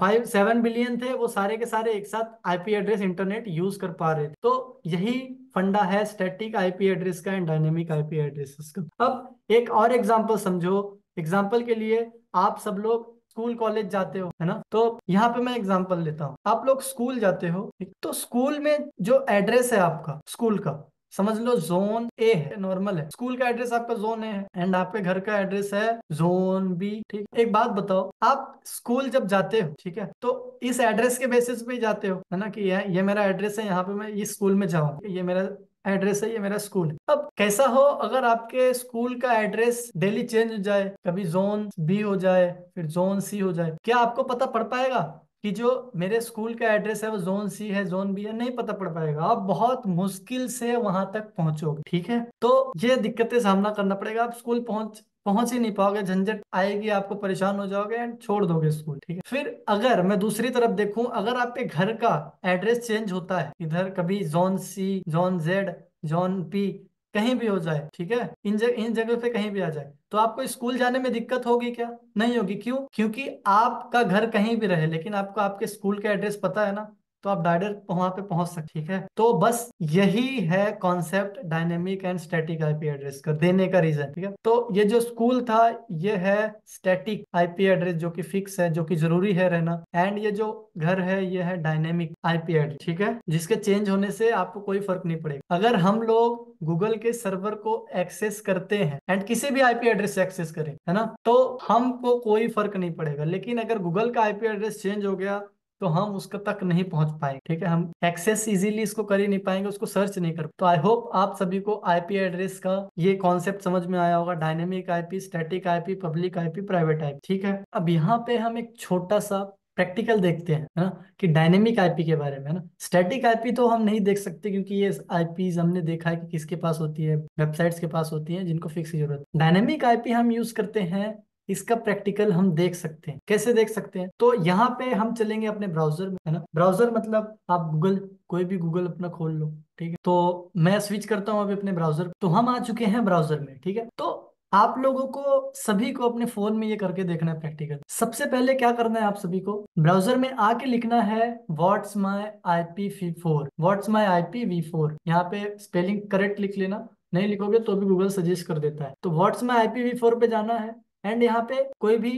फाइव सेवन बिलियन थे, वो सारे के सारे एक साथ आईपी एड्रेस इंटरनेट यूज़ कर पा रहे थे। तो यही फंडा है स्टैटिक आईपी एड्रेस का एंड डायनेमिक आईपी एड्रेस का। अब एक और एग्जांपल समझो। एग्जांपल के लिए आप सब लोग स्कूल कॉलेज जाते हो, है ना? तो यहाँ पे मैं एग्जांपल लेता हूँ। आप लोग स्कूल जाते हो तो स्कूल में जो एड्रेस है आपका, स्कूल का, समझ लो जोन ए है नॉर्मल है। स्कूल का एड्रेस आपका जोन ए है एंड आपके घर का एड्रेस है जोन बी ठीक? एक बात बताओ, आप स्कूल जब जाते हो, ठीक है? तो इस एड्रेस के बेसिस पे जाते हो, है ना? कि ये ये मेरा एड्रेस है, यहाँ पे मैं इस स्कूल में जाऊँ ये मेरा एड्रेस है ये मेरा स्कूल। अब कैसा हो अगर आपके स्कूल का एड्रेस डेली चेंज हो जाए, कभी जोन बी हो जाए, फिर जोन सी हो जाए, क्या आपको पता पड़ पाएगा कि जो मेरे स्कूल का एड्रेस है वो जोन सी है, जोन बी है? नहीं पता पड़ पाएगा। आप बहुत मुश्किल से वहाँ तक पहुंचोगे, ठीक है? तो ये दिक्कतें सामना करना पड़ेगा। आप स्कूल पहुँच पहुँच ही नहीं पाओगे झंझट आएगी आपको परेशान हो जाओगे एंड छोड़ दोगे स्कूल ठीक है? फिर अगर मैं दूसरी तरफ़ देखूँ अगर आपके घर का एड्रेस चेंज होता है इधर कभी zone C zone Z zone P कहीं भी हो जाए ठीक है? इन जग, इन जगह पे कहीं भी आ जाए तो आपको स्कूल जाने में दिक्कत होगी क्या? नहीं होगी क्यों? क्योंकि आपका घर कहीं भी रहे लेकिन आपको आपके स्कूल का एड्रेस पता है ना? तो आप डायरेक्ट वहाँ पे पहुँच सकते ठीक है? तो बस यही है concept dynamic and static IP address का देने का रीजन ठीक है? तो ये जो स्कूल था, ये है स्टैटिक आईपी एड्रेस जो कि फिक्स है, जो कि ज़रूरी है रहना। एंड ये जो घर है, ये है डायनेमिक आईपी एड्रेस ठीक है? जिसके चेंज होने से आपको कोई फ़र्क नहीं पड़ेगा। अगर हम लोग गूगल के सर्वर को एक्सेस करते हैं एंड किसी भी आईपी एड्रेस से एक्सेस करें, है ना? तो हमको कोई फ़र्क नहीं पड़ेगा। लेकिन अगर गूगल का आईपी एड्रेस चेंज हो गया तो हम उसका तक नहीं पहुँच पाएँगे, ठीक है? हम एक्सेस इजीली इसको कर ही नहीं पाएँगे, उसको सर्च नहीं कर तो आई होप आप सभी को आईपी एड्रेस का ये कॉन्सेप्ट समझ में आया होगा dynamic IP static IP public IP private IP ठीक है? अब यहाँ पे हम एक छोटा सा प्रैक्टिकल देखते हैं ना? कि डायनेमिक आईपी के बारे में ना? स्टैटिक आईपी तो हम नहीं देख सकते क्योंकि ये आईपी हमने देखा है कि किसके पास होती है वेबसाइट्स के पास होती है, जिनको फिक्स की ज़रूरत डायनेमिक आईपी हम यूज़ करते हैं इसका प्रैक्टिकल हम देख सकते हैं। कैसे देख सकते हैं? तो यहाँ पे हम चलेंगे अपने ब्राउज़र में, है ना? ब्राउज़र मतलब आप गूगल, कोई भी गूगल अपना खोल लो, ठीक है? तो मैं स्विच करता हूँ अभी अपने ब्राउज़र तो हम आ चुके हैं ब्राउज़र में, ठीक है? तो आप लोगों को, सभी को अपने फ़ोन में ये करके देखना है प्रैक्टिकल। सबसे पहले क्या करना है आप सभी को? ब्राउज़र में आके लिखना है what's my I P V four what's my I P V four यहाँ पे स्पेलिंग करेक्ट लिख लेना। नहीं लिखोगे तो भी गूगल सजेस्ट कर देता है। तो what's my I P V four पे जाना है। एंड यहाँ पे कोई भी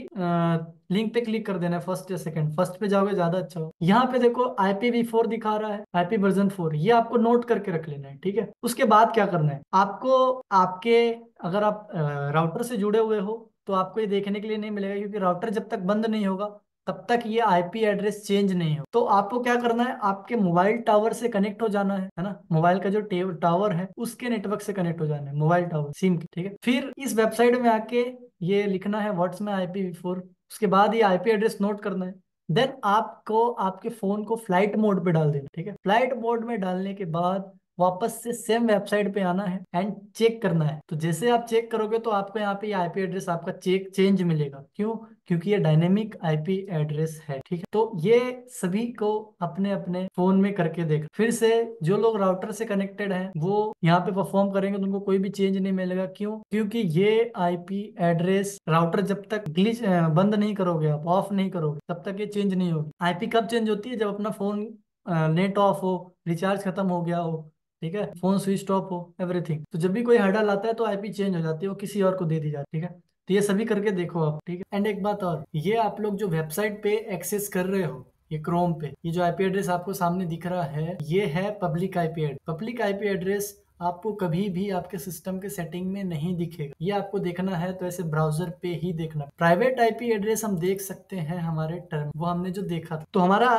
लिंक पे क्लिक कर देना है फ़र्स्ट या सेकंड फ़र्स्ट पे जाओगे ज़्यादा अच्छा हो यहाँ पे देखो आईपीवी फोर दिखा रहा है आईपी वर्जन फोर ये आपको नोट करके रख लेना है, ठीक है? उसके बाद क्या करना है? आपको, आपके, अगर आप राउटर से जुड़े हुए हो तो आपको ये देखने के लिए नहीं मिलेगा क्योंकि राउटर जब तक बंद नहीं होगा, तब तक ये आईपी एड्रेस चेंज नहीं हो तो आपको क्या करना है? आपके मोबाइल टावर से कनेक्ट हो जाना है है ना? मोबाइल का जो टावर है, उसके नेटवर्क से कनेक्ट हो जाना है मोबाइल टावर सिम के, ठीक है? फिर इस वेबसाइट में आके ये लिखना है व्हाट्स में आईपी फोर उसके बाद ये आईपी एड्रेस नोट करना है। देन आपको आपके फ़ोन को फ़्लाइट मोड पे डाल देना, ठीक है? फ़्लाइट मोड में डालने के बाद वापस से सेम वेबसाइट पे आना है एंड चेक करना है। तो जैसे आप चेक करोगे तो आपको यहाँ पे आईपी एड्रेस आपका चेक चेंज मिलेगा। क्यों? क्योंकि ये डायनेमिक आईपी एड्रेस है, ठीक है? तो ये सभी को अपने अपने फ़ोन में करके देख फिर से जो लोग राउटर से कनेक्टेड हैं, वो यहाँ पे परफॉर्म करेंगे तो उनको कोई भी चेंज नहीं मिलेगा। क्यों? क्योंकि ये आईपी एड्रेस राउटर जब तक ग्लिच बंद नहीं करोगे आप ऑफ़ नहीं करोगे, तब तक ये चेंज नहीं होगी। आईपी कब चेंज होती है? जब अपना फ़ोन नेट ऑफ़ हो रिचार्ज खत्म हो गया हो ठीक है? फ़ोन स्विच ऑफ़ हो एवरीथिंग तो जब भी कोई हर्डल आता है तो आईपी चेंज हो जाती है, वो किसी और को दे दी जाती है, ठीक है? तो ये सभी करके देखो आप, ठीक है? एंड एक बात और, ये आप लोग जो वेबसाइट पे एक्सेस कर रहे हो, ये क्रोम पे, ये जो आईपी एड्रेस आपको सामने दिख रहा है, ये है public IP address public IP address आपको कभी भी आपके सिस्टम के सेटिंग में नहीं दिखेगा। ये आपको देखना है तो ऐसे ब्राउज़र पे ही देखना। प्राइवेट आईपी एड्रेस हम देख सकते हैं हमारे टर्म वो हमने जो देखा था। तो हमारा,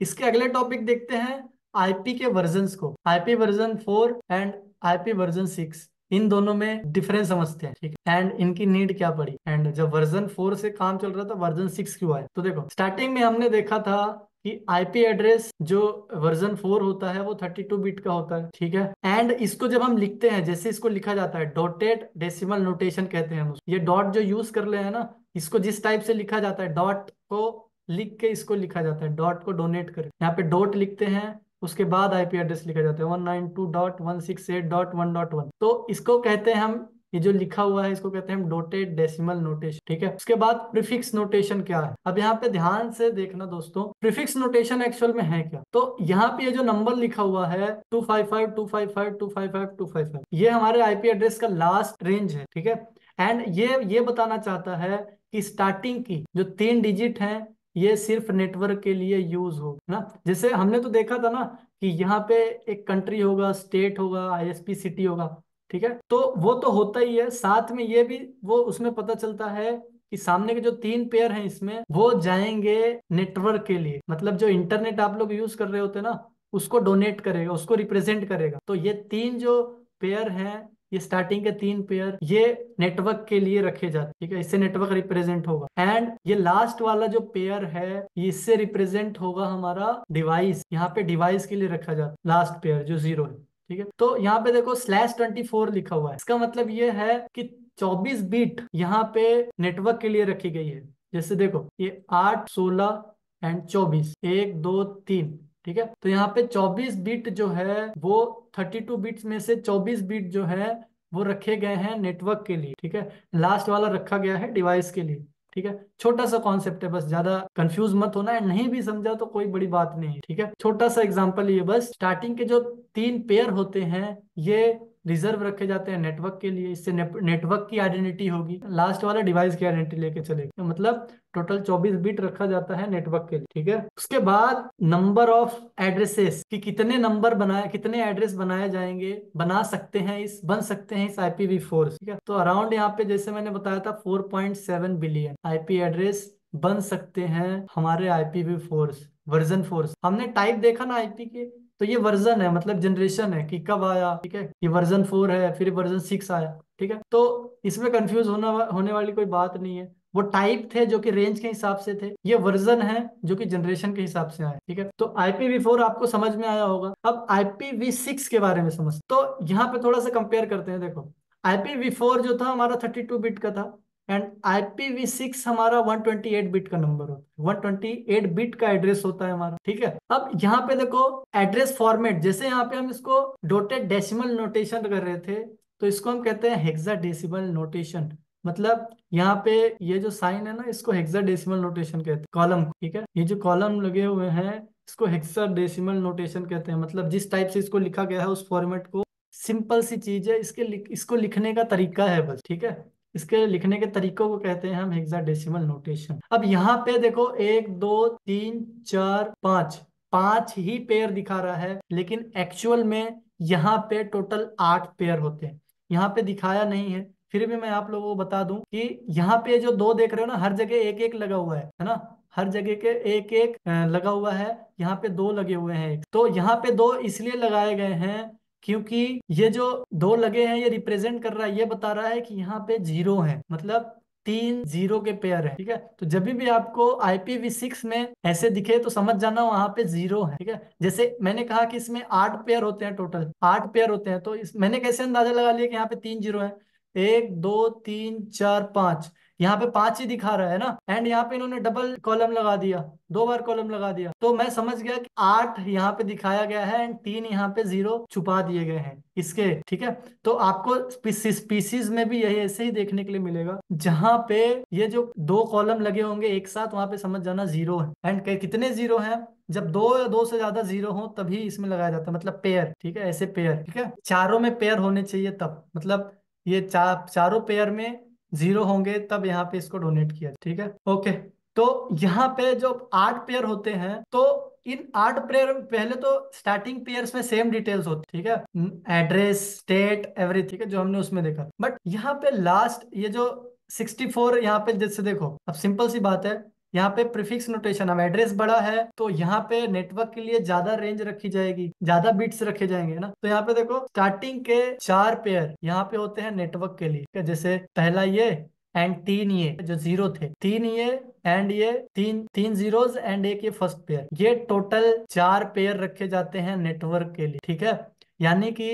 इसके अगले टॉपिक देखते हैं आईपी के वर्जन को IP version four and IP version six इन दोनों में डिफरेंस समझते हैं, ठीक है? एंड इनकी नीड क्या पड़ी? एंड जब वर्जन फोर से काम चल रहा था वर्जन सिक्स क्यों आया? तो देखो स्टार्टिंग में हमने देखा था कि आईपी एड्रेस जो वर्जन फोर होता है, वो थर्टी टू बिट का होता है, ठीक है? एंड इसको जब हम लिखते हैं, जैसे इसको लिखा जाता है डॉटेड डेसिमल नोटेशन कहते हैं हम ये डॉट जो यूज़ कर ले हैं ना, इसको जिस टाइप से लिखा जाता है डॉट को लिख के इसको लिखा जाता है डॉट को डोनेट कर। यहाँ पे डॉट लिखते हैं उसके बाद आईपी एड्रेस लिखा जाता है। One nine two dot one six eight dot one dot one तो इसको कहते हैं हम, ये जो लिखा हुआ है, इसको कहते हैं हम डोटेड डेसिमल नोटेशन ठीक है? उसके बाद प्रीफिक्स नोटेशन क्या है? अब यहाँ पे ध्यान से देखना दोस्तों प्रीफिक्स नोटेशन एक्चुअल में है क्या? तो यहाँ पे ये जो नंबर लिखा हुआ है two five five two five five two five five two five five ये हमारे आईपी एड्रेस का लास्ट रेंज है, ठीक है? एंड ये ये बताना चाहता है कि स्टार्टिंग की जो तीन डिजिट है ये सिर्फ़ नेटवर्क के लिए यूज़ हो, ना? जैसे हमने तो देखा था ना कि यहाँ पे एक कंट्री होगा स्टेट होगा आईएसपी सिटी होगा, ठीक है? तो वो तो होता ही है। साथ में ये भी, वो उसमें पता चलता है कि सामने के जो तीन पेयर हैं इसमें, वो जाएँगे नेटवर्क के लिए। मतलब जो इंटरनेट आप लोग यूज़ कर रहे होते ना, उसको डोनेट करेगा, उसको रिप्रेजेंट करेगा। तो ये तीन जो पेयर हैं ये स्टार्टिंग के तीन पेयर ये नेटवर्क के लिए रखे जाते ठीक है? इससे नेटवर्क रिप्रेजेंट होगा। एंड ये लास्ट वाला जो पेयर है इससे रिप्रेजेंट होगा हमारा डिवाइस यहाँ पे डिवाइस के लिए रखा जाता लास्ट पेयर जो ज़ीरो है, ठीक है? तो यहाँ पे देखो स्लैश ट्वेंटी फोर लिखा हुआ है। इसका मतलब ये है कि 24 बीट यहाँ पे नेटवर्क के लिए रखी गई है। जैसे देखो, ये आठ, सोलह एंड चौबीस। एक, दो, तीन। ठीक है? तो यहाँ पे 24 बिट जो है, वो 32 बिट्स में से 24 बिट जो है, वो रखे गए हैं नेटवर्क के लिए, ठीक है? लास्ट वाला रखा गया है डिवाइस के लिए, ठीक है? छोटा सा कॉन्सेप्ट है, बस ज़्यादा कंफ्यूज मत होना है नहीं भी समझा तो कोई बड़ी बात नहीं है ठीक है? छोटा सा एग्ज़ाम्पल ये, बस स्टार्टिंग के जो तीन पेयर होते हैं, ये रिज़र्व रखे जाते हैं नेटवर्क के लिए, इससे नेटवर्क की आइडेंटिटी होगी। लास्ट वाला डिवाइस की आइडेंटिटी लेके चलेगा। मतलब टोटल 24 बिट रखा जाता है नेटवर्क के लिए, ठीक है? उसके बाद नंबर ऑफ़ एड्रेसेस कि कितने नंबर बनाए, कितने एड्रेस बनाए जाएँगे, बना सकते हैं इस, बन सकते हैं इस आईपीवी4 ठीक है? तो अराउंड यहाँ पे जैसे मैंने बताया था 4.7 बिलियन आईपी एड्रेस बन सकते हैं हमारे I P V fours version fours हमने टाइप देखा ना आईपी के तो ये वर्जन है मतलब जनरेशन है कि कब आया, ठीक है? ये वर्जन फोर है, फिर वर्जन सिक्स आया, ठीक है? तो इसमें कंफ्यूज होना होने वाली कोई बात नहीं है। वो टाइप थे जो कि रेंज के हिसाब से थे, ये वर्जन है जो कि जनरेशन के हिसाब से आए, ठीक है? तो IPv4 आपको समझ में आया होगा। अब IPv6 के बारे में समझ तो यहाँ पे थोड़ा सा कंपेयर करते हैं, देखो। IPv4 जो था, हमारा 32 बिट का था। एंड IPv6 हमारा 128 बिट का नंबर होता है। 128 बिट का एड्रेस होता है हमारा, ठीक है? अब यहाँ पे देखो एड्रेस फॉर्मेट जैसे यहाँ पे हम इसको डोटेड डेसिमल नोटेशन कर रहे थे तो इसको हम कहते हैं हेक्सा डेसिमल नोटेशन मतलब यहाँ पे ये जो साइन है ना, इसको हेक्सा डेसिमल नोटेशन कहते हैं कॉलम ठीक है? ये जो कॉलम लगे हुए हैं, इसको हेक्सा डेसिमल नोटेशन कहते हैं। मतलब जिस टाइप से इसको लिखा गया है, उस फॉर्मेट को सिंपल सी चीज़ है, इसके इसको लिखने का तरीका है बस, ठीक है? इसके लिखने के तरीकों को कहते हैं हम हेक्सा डेसिमल नोटेशन अब यहाँ पे देखो, एक, दो, तीन, चार, पाँच। पाँच ही पेयर दिखा रहा है, लेकिन एक्चुअल में यहाँ पे टोटल आठ पेयर होते हैं। यहाँ पे दिखाया नहीं है। फिर भी मैं आप लोगों को बता दूँ कि यहाँ पे जो दो देख रहे हो ना, हर जगह एक एक लगा हुआ है है ना? हर जगह के एक एक लगा हुआ है। यहाँ पे दो लगे हुए हैं तो यहाँ पे दो इसलिए लगाए गए हैं क्योंकि ये जो दो लगे हैं, ये रिप्रेजेंट कर रहा है, ये बता रहा है कि यहाँ पे ज़ीरो है मतलब तीन ज़ीरो के पेयर है, ठीक है? तो जब भी आपको IPv6 में ऐसे दिखे तो समझ जाना वहाँ पे ज़ीरो है, ठीक है? जैसे मैंने कहा कि इसमें आठ पेयर होते हैं टोटल आठ पेयर होते हैं तो इस, मैंने कैसे अंदाज़ा लगा लिया कि यहाँ पे तीन ज़ीरो है? एक, दो, तीन, चार, पाँच। यहाँ पे पाँच ही दिखा रहा है ना? एंड यहाँ पे इन्होंने डबल कॉलम लगा दिया। दो बार कॉलम लगा दिया। तो मैं समझ गया कि आठ यहाँ पे दिखाया गया है एंड तीन यहाँ पे ज़ीरो छुपा दिए गए हैं इसके, ठीक है? तो आपको स्पीसीज में भी यही ऐसे ही देखने के लिए मिलेगा, जहाँ पे ये जो दो कॉलम लगे होंगे एक साथ, वहाँ पे समझ जाना ज़ीरो है। एंड कितने ज़ीरो है? जब दो या दो से ज़्यादा ज़ीरो हो, तभी इसमें लगाया जाता है। मतलब पेयर ठीक है? ऐसे पेयर ठीक है? चारों में पेयर होने चाहिए तब। मतलब ये चार चारों पेयर में ज़ीरो होंगे, तब यहाँ पे इसको डोनेट किया, ठीक है? ओके तो यहाँ पे जो आठ पेयर होते हैं तो इन आठ प्लेयर पहले तो स्टार्टिंग प्लेयर्स में सेम डिटेल्स होती, ठीक है? एड्रेस स्टेट एवरीथिंग है? जो हमने उसमें देखा। बट यहाँ पे लास्ट ये जो 64 यहाँ पे जैसे देखो, अब सिंपल सी बात है यहाँ पे प्रीफिक्स नोटेशन, अब एड्रेस बड़ा है तो यहाँ पे नेटवर्क के लिए ज़्यादा रेंज रखी जाएगी, ज़्यादा बिट्स रखे जाएँगे ना? तो यहाँ पे देखो स्टार्टिंग के चार पेयर यहाँ पे होते हैं नेटवर्क के लिए जैसे पहला ये एंड तीन ये, जो ज़ीरो थे, तीन ये एंड ये, तीन तीन जीरोज एंड एक ये फ़र्स्ट पेयर ये टोटल चार पेयर रखे जाते हैं नेटवर्क के लिए, ठीक है? यानी कि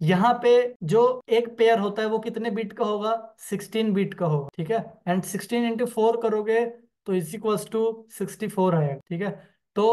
यहाँ पे जो एक पेयर होता है, वो कितने बीट का होगा? 16 बीट का होगा, ठीक है? एंड 16 इंटू फोर करोगे तो is equals to sixty four आएगा ठीक है? तो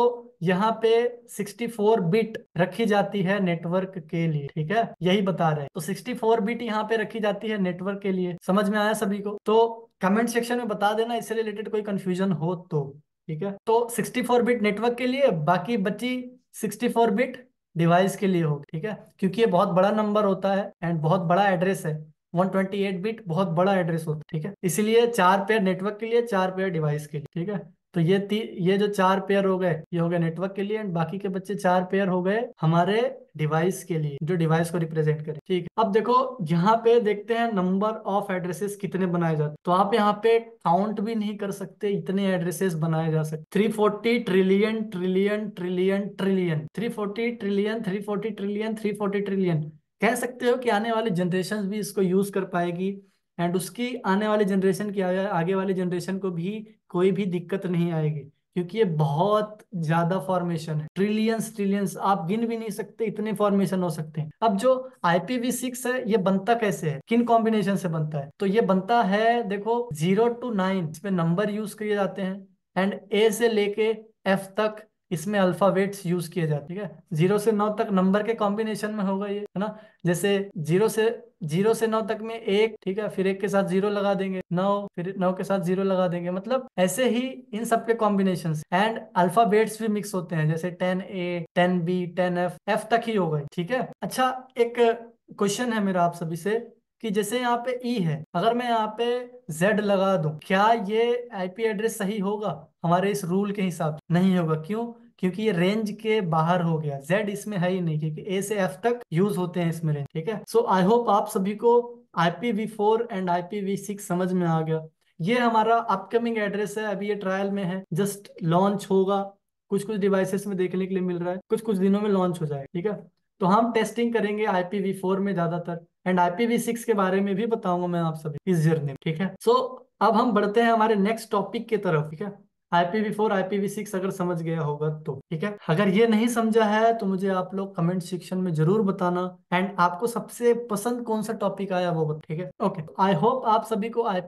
यहाँ पे 64 बिट रखी जाती है नेटवर्क के लिए, ठीक है? यही बता रहे हैं। तो 64 बिट यहाँ पे रखी जाती है नेटवर्क के लिए। समझ में आया सभी को? तो कमेंट सेक्शन में बता देना, इससे रिलेटेड कोई कंफ्यूजन हो तो ठीक है? तो 64 बिट नेटवर्क के लिए, बाकी बची 64 बिट डिवाइस के लिए हो, ठीक है? क्योंकि ये बहुत बड़ा नंबर होता है एंड बहुत बड़ा एड्रेस है। 128 बिट बहुत बड़ा एड्रेस होता है, ठीक है? इसीलिए चार पेयर नेटवर्क के लिए, चार पेयर डिवाइस के लिए, ठीक है? तो ये ये जो चार पेयर हो गए, ये हो गए नेटवर्क के लिए एंड बाकी के बच्चे चार पेयर हो गए हमारे डिवाइस के लिए, जो डिवाइस को रिप्रेजेंट करे, ठीक अब देखो, यहाँ पे देखते हैं नंबर ऑफ़ एड्रेसेस कितने बनाए जाते तो आप यहाँ पे काउंट भी नहीं कर सकते, इतने एड्रेसेस बनाए जा सकते। 340 trillion trillion trillion trillion 340 trillion 340 trillion 340 trillion कह सकते हो कि आने वाली जनरेशन भी इसको यूज़ कर पाएगी एंड उसकी आने वाली जनरेशन की आगे वाली जनरेशन को भी कोई भी दिक्कत नहीं आएगी, क्योंकि ये बहुत ज़्यादा फॉर्मेशन है। ट्रिलियंस ट्रिलियंस आप गिन भी नहीं सकते, इतने फॉर्मेशन हो सकते हैं। अब जो IPv6 है, ये बनता कैसे है? किन कॉम्बिनेशन से बनता है? तो ये बनता है, देखो ज़ीरो टू नाइन इसमें नंबर यूज़ किए जाते हैं एंड ए से लेके एफ़ तक इसमें अल्फाबेट्स यूज़ किए जाते है ज़ीरो से नौ तक नंबर के कॉम्बिनेशन में होगा ये, है ना? जैसे ज़ीरो से ज़ीरो से नौ तक में एक, ठीक है? फिर एक के साथ ज़ीरो लगा देंगे, नौ, फिर नौ के साथ ज़ीरो लगा देंगे मतलब ऐसे ही इन सब के कॉम्बिनेशन एंड अल्फाबेट्स भी मिक्स होते हैं, जैसे ten A ten B ten F F तक ही होगा ठीक है? अच्छा एक क्वेश्चन है मेरा आप सभी से। कि जैसे यहाँ पे ई है, अगर मैं यहाँ पे जेड लगा दूँ, क्या ये आईपी एड्रेस सही होगा? हमारे इस रूल के हिसाब से नहीं होगा। क्यों? क्योंकि ये रेंज के बाहर हो गया। जेड इसमें है ही नहीं, क्योंकि ए से एफ़ तक यूज़ होते हैं इसमें रेंज ठीक है? सो आई होप आप सभी को IPv four and IPv six समझ में आ गया। ये हमारा अपकमिंग एड्रेस है, अभी ये ट्रायल में है। जस्ट लॉन्च होगा। कुछ कुछ डिवाइसेस में देखने के लिए मिल रहा है। कुछ कुछ दिनों में लॉन्च हो जाएगा, ठीक है? तो हम टेस्टिंग करेंगे आईपीवी फोर में ज़्यादातर। एंड आईपीवी सिक्स के बारे में भी बताऊँगा मैं आप सभी इस जर्नी में ठीक है? सो so, अब हम बढ़ते हैं हमारे नेक्स्ट टॉपिक की तरफ़ ठीक है? आईपीवी फोर आईपीवी सिक्स अगर समझ गया होगा तो ठीक है? अगर ये नहीं समझा है तो मुझे आप लोग कमेंट सेक्शन में ज़रूर बताना। एंड आपको सबसे पसंद कौन सा टॉपिक आया वो ठीक है? ओके आई होप आप सभी को आई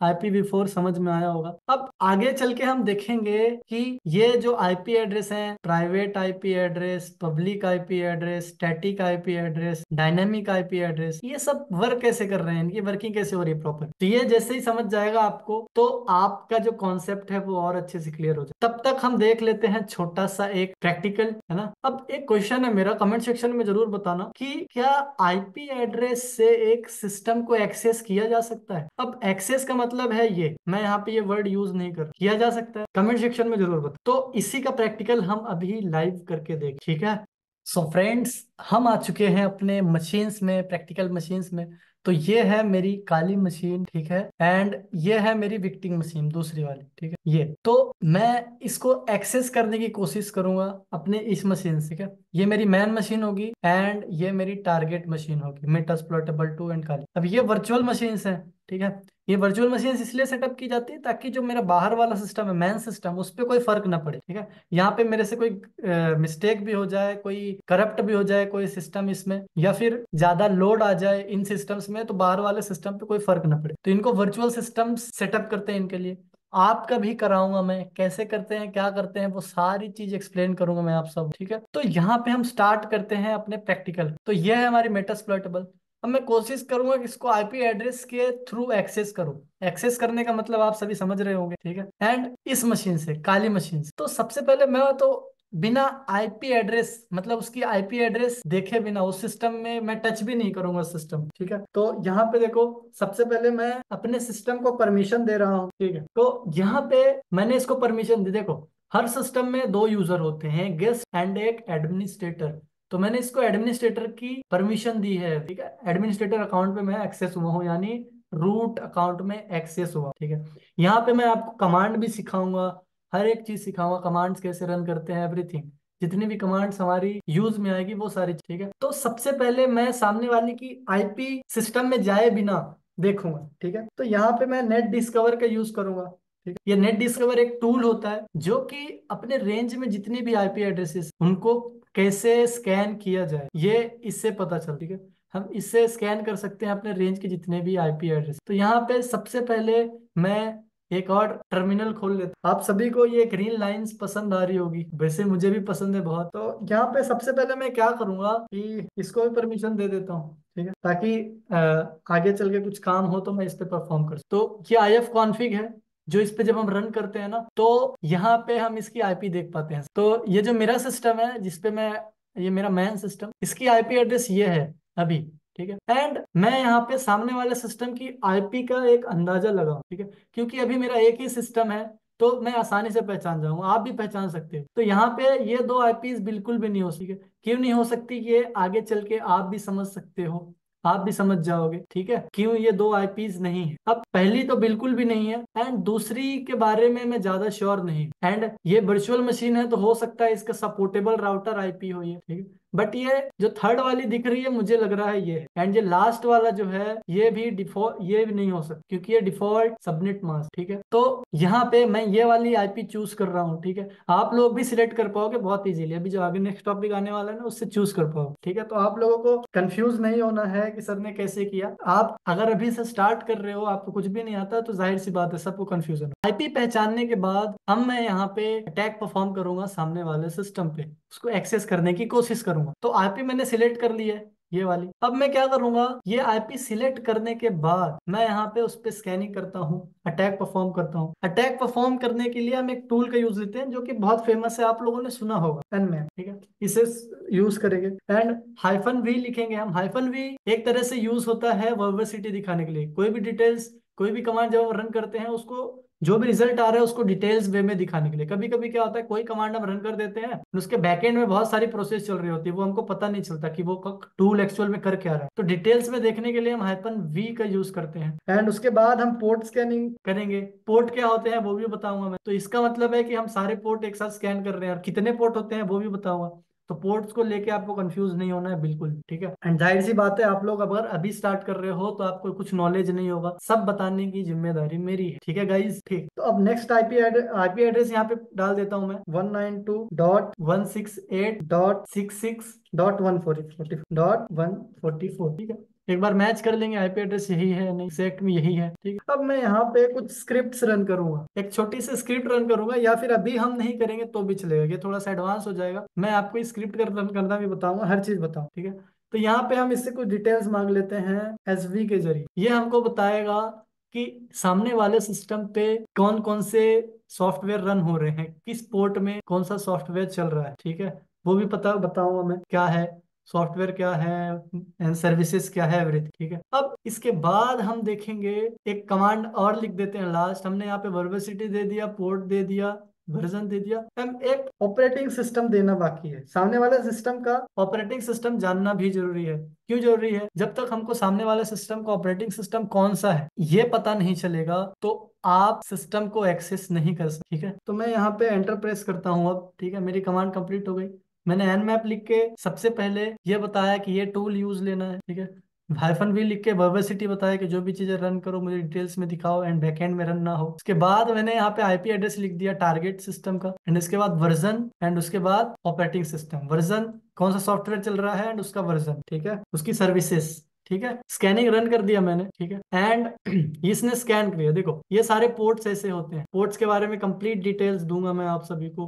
IPv4 समझ में आया होगा। अब आगे चल के हम देखेंगे कि ये जो आईपी एड्रेस है private IP address public IP address static IP address dynamic IP address ये सब वर्क कैसे कर रहे हैं? इनकी वर्किंग कैसे हो रही है प्रॉपर तो ये जैसे ही समझ जाएगा आपको तो आपका जो कॉन्सेप्ट है वो और अच्छे से क्लियर हो जाए। तब तक हम देख लेते हैं छोटा सा एक प्रैक्टिकल है ना? अब एक क्वेश्चन है मेरा कमेंट सेक्शन में ज़रूर बताना कि क्या आईपी एड्रेस से एक सिस्टम को एक्सेस किया जा सकता है? अब एक्सेस का मतलब है ये, मैं यहाँ पे ये वर्ड यूज़ नहीं कर किया जा सकता है। कमेंट सेक्शन में ज़रूर बता तो इसी का प्रैक्टिकल हम अभी लाइव करके देख, ठीक है? सो so फ्रेंड्स हम आ चुके हैं अपने मशीन्स में प्रैक्टिकल मशीन्स में। तो ये है मेरी काली मशीन ठीक है? एंड ये है मेरी विक्टिंग मशीन दूसरी वाली, ठीक है? ये। तो मैं इसको एक्सेस करने की कोशिश करूँगा अपने इस मशीन से, ठीक है? ये मेरी मैन मशीन होगी एंड ये मेरी टारगेट मशीन होगी। Metasploitable two and Kali. अब ये वर्चुअल मशीन है, ठीक है? ये वर्चुअल मशीन इसलिए सेटअप की जाती है ताकि जो मेरा बाहर वाला सिस्टम है मैन सिस्टम उस पर कोई फ़र्क ना पड़े, ठीक है? यहाँ पे मेरे से कोई मिस्टेक भी हो जाए, कोई करप्ट भी हो जाए, कोई सिस्टम इसमें, या फिर ज़्यादा लोड आ जाए इन सिस्टम्स में तो बाहर वाले सिस्टम पे कोई फ़र्क ना पड़े। तो इनको वर्चुअल सिस्टम सेटअप करते हैं इनके लिए। आपका भी कराऊँगा मैं, कैसे करते हैं, क्या करते हैं, वो सारी चीज़ एक्सप्लेन करूँगा मैं आप सब, ठीक है? तो यहाँ पे हम स्टार्ट करते हैं अपने प्रैक्टिकल तो ये है हमारी मेटस प्लॉटेबल अब मैं कोशिश करूँगा कि इसको आईपी एड्रेस के थ्रू एक्सेस करूँ। एक्सेस करने का मतलब आप सभी समझ रहे होंगे, ठीक है? एंड इस मशीन से, काली मशीन से। तो सबसे पहले मैं तो बिना आईपी एड्रेस मतलब उसकी आईपी एड्रेस देखे बिना, उस सिस्टम में मैं टच भी नहीं करूँगा सिस्टम ठीक है? तो यहाँ पे देखो, सबसे पहले मैं अपने सिस्टम को परमिशन दे रहा हूँ, ठीक है? तो यहाँ पे मैंने इसको परमिशन दी। देखो, हर सिस्टम में दो यूज़र होते हैं गेस्ट एंड एक एडमिनिस्ट्रेटर तो मैंने इसको एडमिनिस्ट्रेटर की परमिशन दी है, ठीक है? एडमिनिस्ट्रेटर अकाउंट पे मैं एक्सेस हुआ हूँ, यानी रूट अकाउंट में एक्सेस हुआ, ठीक है? यहाँ पे मैं आपको कमांड भी सिखाऊँगा, हर एक चीज़ सिखाऊँगा कमांड्स कैसे रन करते हैं एवरीथिंग जितनी भी कमांड्स हमारी यूज़ में आएगी, वो सारी, ठीक है? तो सबसे पहले मैं सामने वाले की आईपी सिस्टम में जाए बिना देखूँगा, ठीक है? तो यहाँ पे मैं नेट डिस्कवर का यूज़ करूँगा, ठीक है? ये नेट डिस्कवर एक टूल होता है, जो कि अपने रेंज में जितनी भी आईपी एड्रेसेस उनको कैसे स्कैन किया जाए ये इससे पता चल ठीक है? हम इससे स्कैन कर सकते हैं अपने रेंज के जितने भी आईपी एड्रेस तो यहाँ पे सबसे पहले मैं एक और टर्मिनल खोल लेता आप सभी को ये ग्रीन लाइंस पसंद आ रही होगी। वैसे मुझे भी पसंद है बहुत। तो यहाँ पे सबसे पहले मैं क्या करूँगा कि इसको भी परमिशन दे देता हूँ ठीक है? ताकि आ, आगे चल के कुछ काम हो तो मैं इस पे परफॉर्म कर तो ये आई एफ़ कॉन्फिग है। जो इस पे जब हम रन करते हैं ना तो यहाँ पे हम इसकी आईपी देख पाते हैं। तो ये जो मेरा सिस्टम है जिसपे मैं, ये मेरा मैन सिस्टम इसकी आईपी एड्रेस ये है अभी, ठीक है? एंड मैं यहाँ पे सामने वाले सिस्टम की आईपी का एक अंदाज़ा लगाऊ, ठीक है? क्योंकि अभी मेरा एक ही सिस्टम है तो मैं आसानी से पहचान जाऊँगा आप भी पहचान सकते हो। तो यहाँ पे ये दो आईपीज बिल्कुल भी नहीं हो सकती क्यों नहीं हो सकती? ये आगे चल के आप भी समझ सकते हो। आप भी समझ जाओगे, ठीक है? क्यों ये दो आईपीज नहीं है? अब पहली तो बिल्कुल भी नहीं है एंड दूसरी के बारे में मैं ज़्यादा श्योर नहीं एंड ये वर्चुअल मशीन है तो हो सकता है इसका सपोर्टेबल राउटर आईपी हो ये, ठीक है? बट ये जो थर्ड वाली दिख रही है, मुझे लग रहा है ये। एंड ये लास्ट वाला जो है, ये भी डिफ़ॉल्ट ये भी नहीं हो सकता क्योंकि ये डिफ़ॉल्ट सबनेट मास्क ठीक है? तो यहाँ पे मैं ये वाली आईपी चूज़ कर रहा हूँ, ठीक है? आप लोग भी सिलेक्ट कर पाओगे बहुत इजीली अभी जो आगे नेक्स्ट टॉपिक आने वाला है ना, उससे चूज़ कर पाओगे, ठीक है? तो आप लोगों को कंफ्यूज नहीं होना है कि सर ने कैसे किया। आप अगर अभी से स्टार्ट कर रहे हो, आपको कुछ भी नहीं आता तो ज़ाहिर सी बात है, सबको कंफ्यूजन आईपी पहचानने के बाद, अब मैं यहाँ पे अटैक परफॉर्म करूँगा सामने वाले सिस्टम पे, उसको एक्सेस करने की कोशिश करूँगा। तो आईपी मैंने सिलेक्ट कर लिया है, ये वाली। अब मैं क्या करूँगा, ये आईपी सिलेक्ट करने के बाद मैं यहाँ पे उस पर स्कैनिंग करता हूँ अटैक परफॉर्म करता हूँ। अटैक परफॉर्म करने के लिए हम एक टूल का यूज़ लेते हैं, जो कि बहुत फ़ेमस है, आप लोगों ने सुना होगा। एनमैप ठीक है? इसे यूज़ करेंगे। एंड हाइफन वी लिखेंगे हम। हाइफन वी एक तरह से यूज़ होता है वर्बसिटी दिखाने के लिए। कोई भी डिटेल्स कोई भी कमांड जब रन करते हैं, उसको जो भी रिज़ल्ट आ रहा है उसको डिटेल्स वे में दिखाने के लिए। कभी कभी क्या होता है, कोई कमांड हम रन कर देते हैं उसके बैकएंड में बहुत सारी प्रोसेस चल रही होती है, वो हमको पता नहीं चलता कि वो टूल एक्चुअल में कर क्या रहा है। तो डिटेल्स में देखने के लिए हम हाइपन वी का यूज़ करते हैं। एंड उसके बाद हम पोर्ट स्कैनिंग करेंगे। पोर्ट क्या होते हैं, वो भी बताऊँगा मैं। तो इसका मतलब है कि हम सारे पोर्ट एक साथ स्कैन कर रहे हैं और कितने पोर्ट होते हैं, वो भी बताऊँगा। तो पोर्ट्स को लेके आपको कंफ्यूज नहीं होना है, बिल्कुल, ठीक है? एंड ज़ाहिर सी बात है, आप लोग अगर अभी स्टार्ट कर रहे हो तो आपको कुछ नॉलेज नहीं होगा। सब बताने की ज़िम्मेदारी मेरी है, ठीक है गाइज़ ठीक। तो अब नेक्स्ट आईपी आईपी एड्रेस यहाँ पे डाल देता हूँ मैं। One nine two dot one six eight dot six six dot one forty dot one forty four ठीक है? एक बार मैच कर लेंगे आईपी एड्रेस यही है, नहीं सेक्ट में यही है, ठीक अब मैं यहाँ पे कुछ स्क्रिप्ट रन करूँगा। एक छोटी सी स्क्रिप्ट रन करूँगा, या फिर अभी हम नहीं करेंगे तो भी चलेगा, ये थोड़ा सा एडवांस हो जाएगा। मैं आपको स्क्रिप्ट कर रन करना भी बताऊँगा, हर चीज़ बताऊँ, ठीक है। तो यहाँ पे हम इससे कुछ डिटेल्स मांग लेते हैं एसवी के ज़रिए। ये हमको बताएगा कि सामने वाले सिस्टम पे कौन कौन से सॉफ्टवेयर रन हो रहे हैं, किस पोर्ट में कौन सा सॉफ्टवेयर चल रहा है, ठीक है। वो भी पता, बताऊँगा मैं, क्या है सॉफ्टवेयर क्या है एंड सर्विसेज़ क्या है एवरीथिंग ठीक है? अब इसके बाद हम देखेंगे, एक कमांड और लिख देते हैं लास्ट हमने यहाँ पे वर्बसिटी दे दिया पोर्ट दे दिया वर्जन दे दिया हम एक ऑपरेटिंग सिस्टम देना बाकी है। सामने वाला सिस्टम का ऑपरेटिंग सिस्टम जानना भी ज़रूरी है। क्यों ज़रूरी है? जब तक हमको सामने वाले सिस्टम का ऑपरेटिंग सिस्टम कौन सा है, ये पता नहीं चलेगा तो आप सिस्टम को एक्सेस नहीं कर सकते, ठीक है? तो मैं यहाँ पे एंटर प्रेस करता हूँ अब, ठीक है? मेरी कमांड कंप्लीट हो गई। मैंने एन मैप लिख के सबसे पहले ये बताया कि ये टूल यूज़ लेना है, ठीक है? हाइफन भी लिख के वर्बसिटी बताया कि जो भी चीज़ें रन करो, मुझे डिटेल्स में दिखाओ एंड बैकएंड में रन ना हो। उसके बाद मैंने यहाँ पे आईपी एड्रेस लिख दिया टारगेट सिस्टम का एंड इसके बाद वर्जन एंड उसके बाद ऑपरेटिंग सिस्टम वर्जन कौन सा सॉफ्टवेयर चल रहा है एंड उसका वर्जन ठीक है? उसकी सर्विसेज़ ठीक है? स्कैनिंग रन कर दिया मैंने, ठीक है? एंड इसने स्कैन किया। देखो, ये सारे पोर्ट्स ऐसे होते हैं। पोर्ट्स के बारे में कंप्लीट डिटेल्स दूँगा मैं आप सभी को।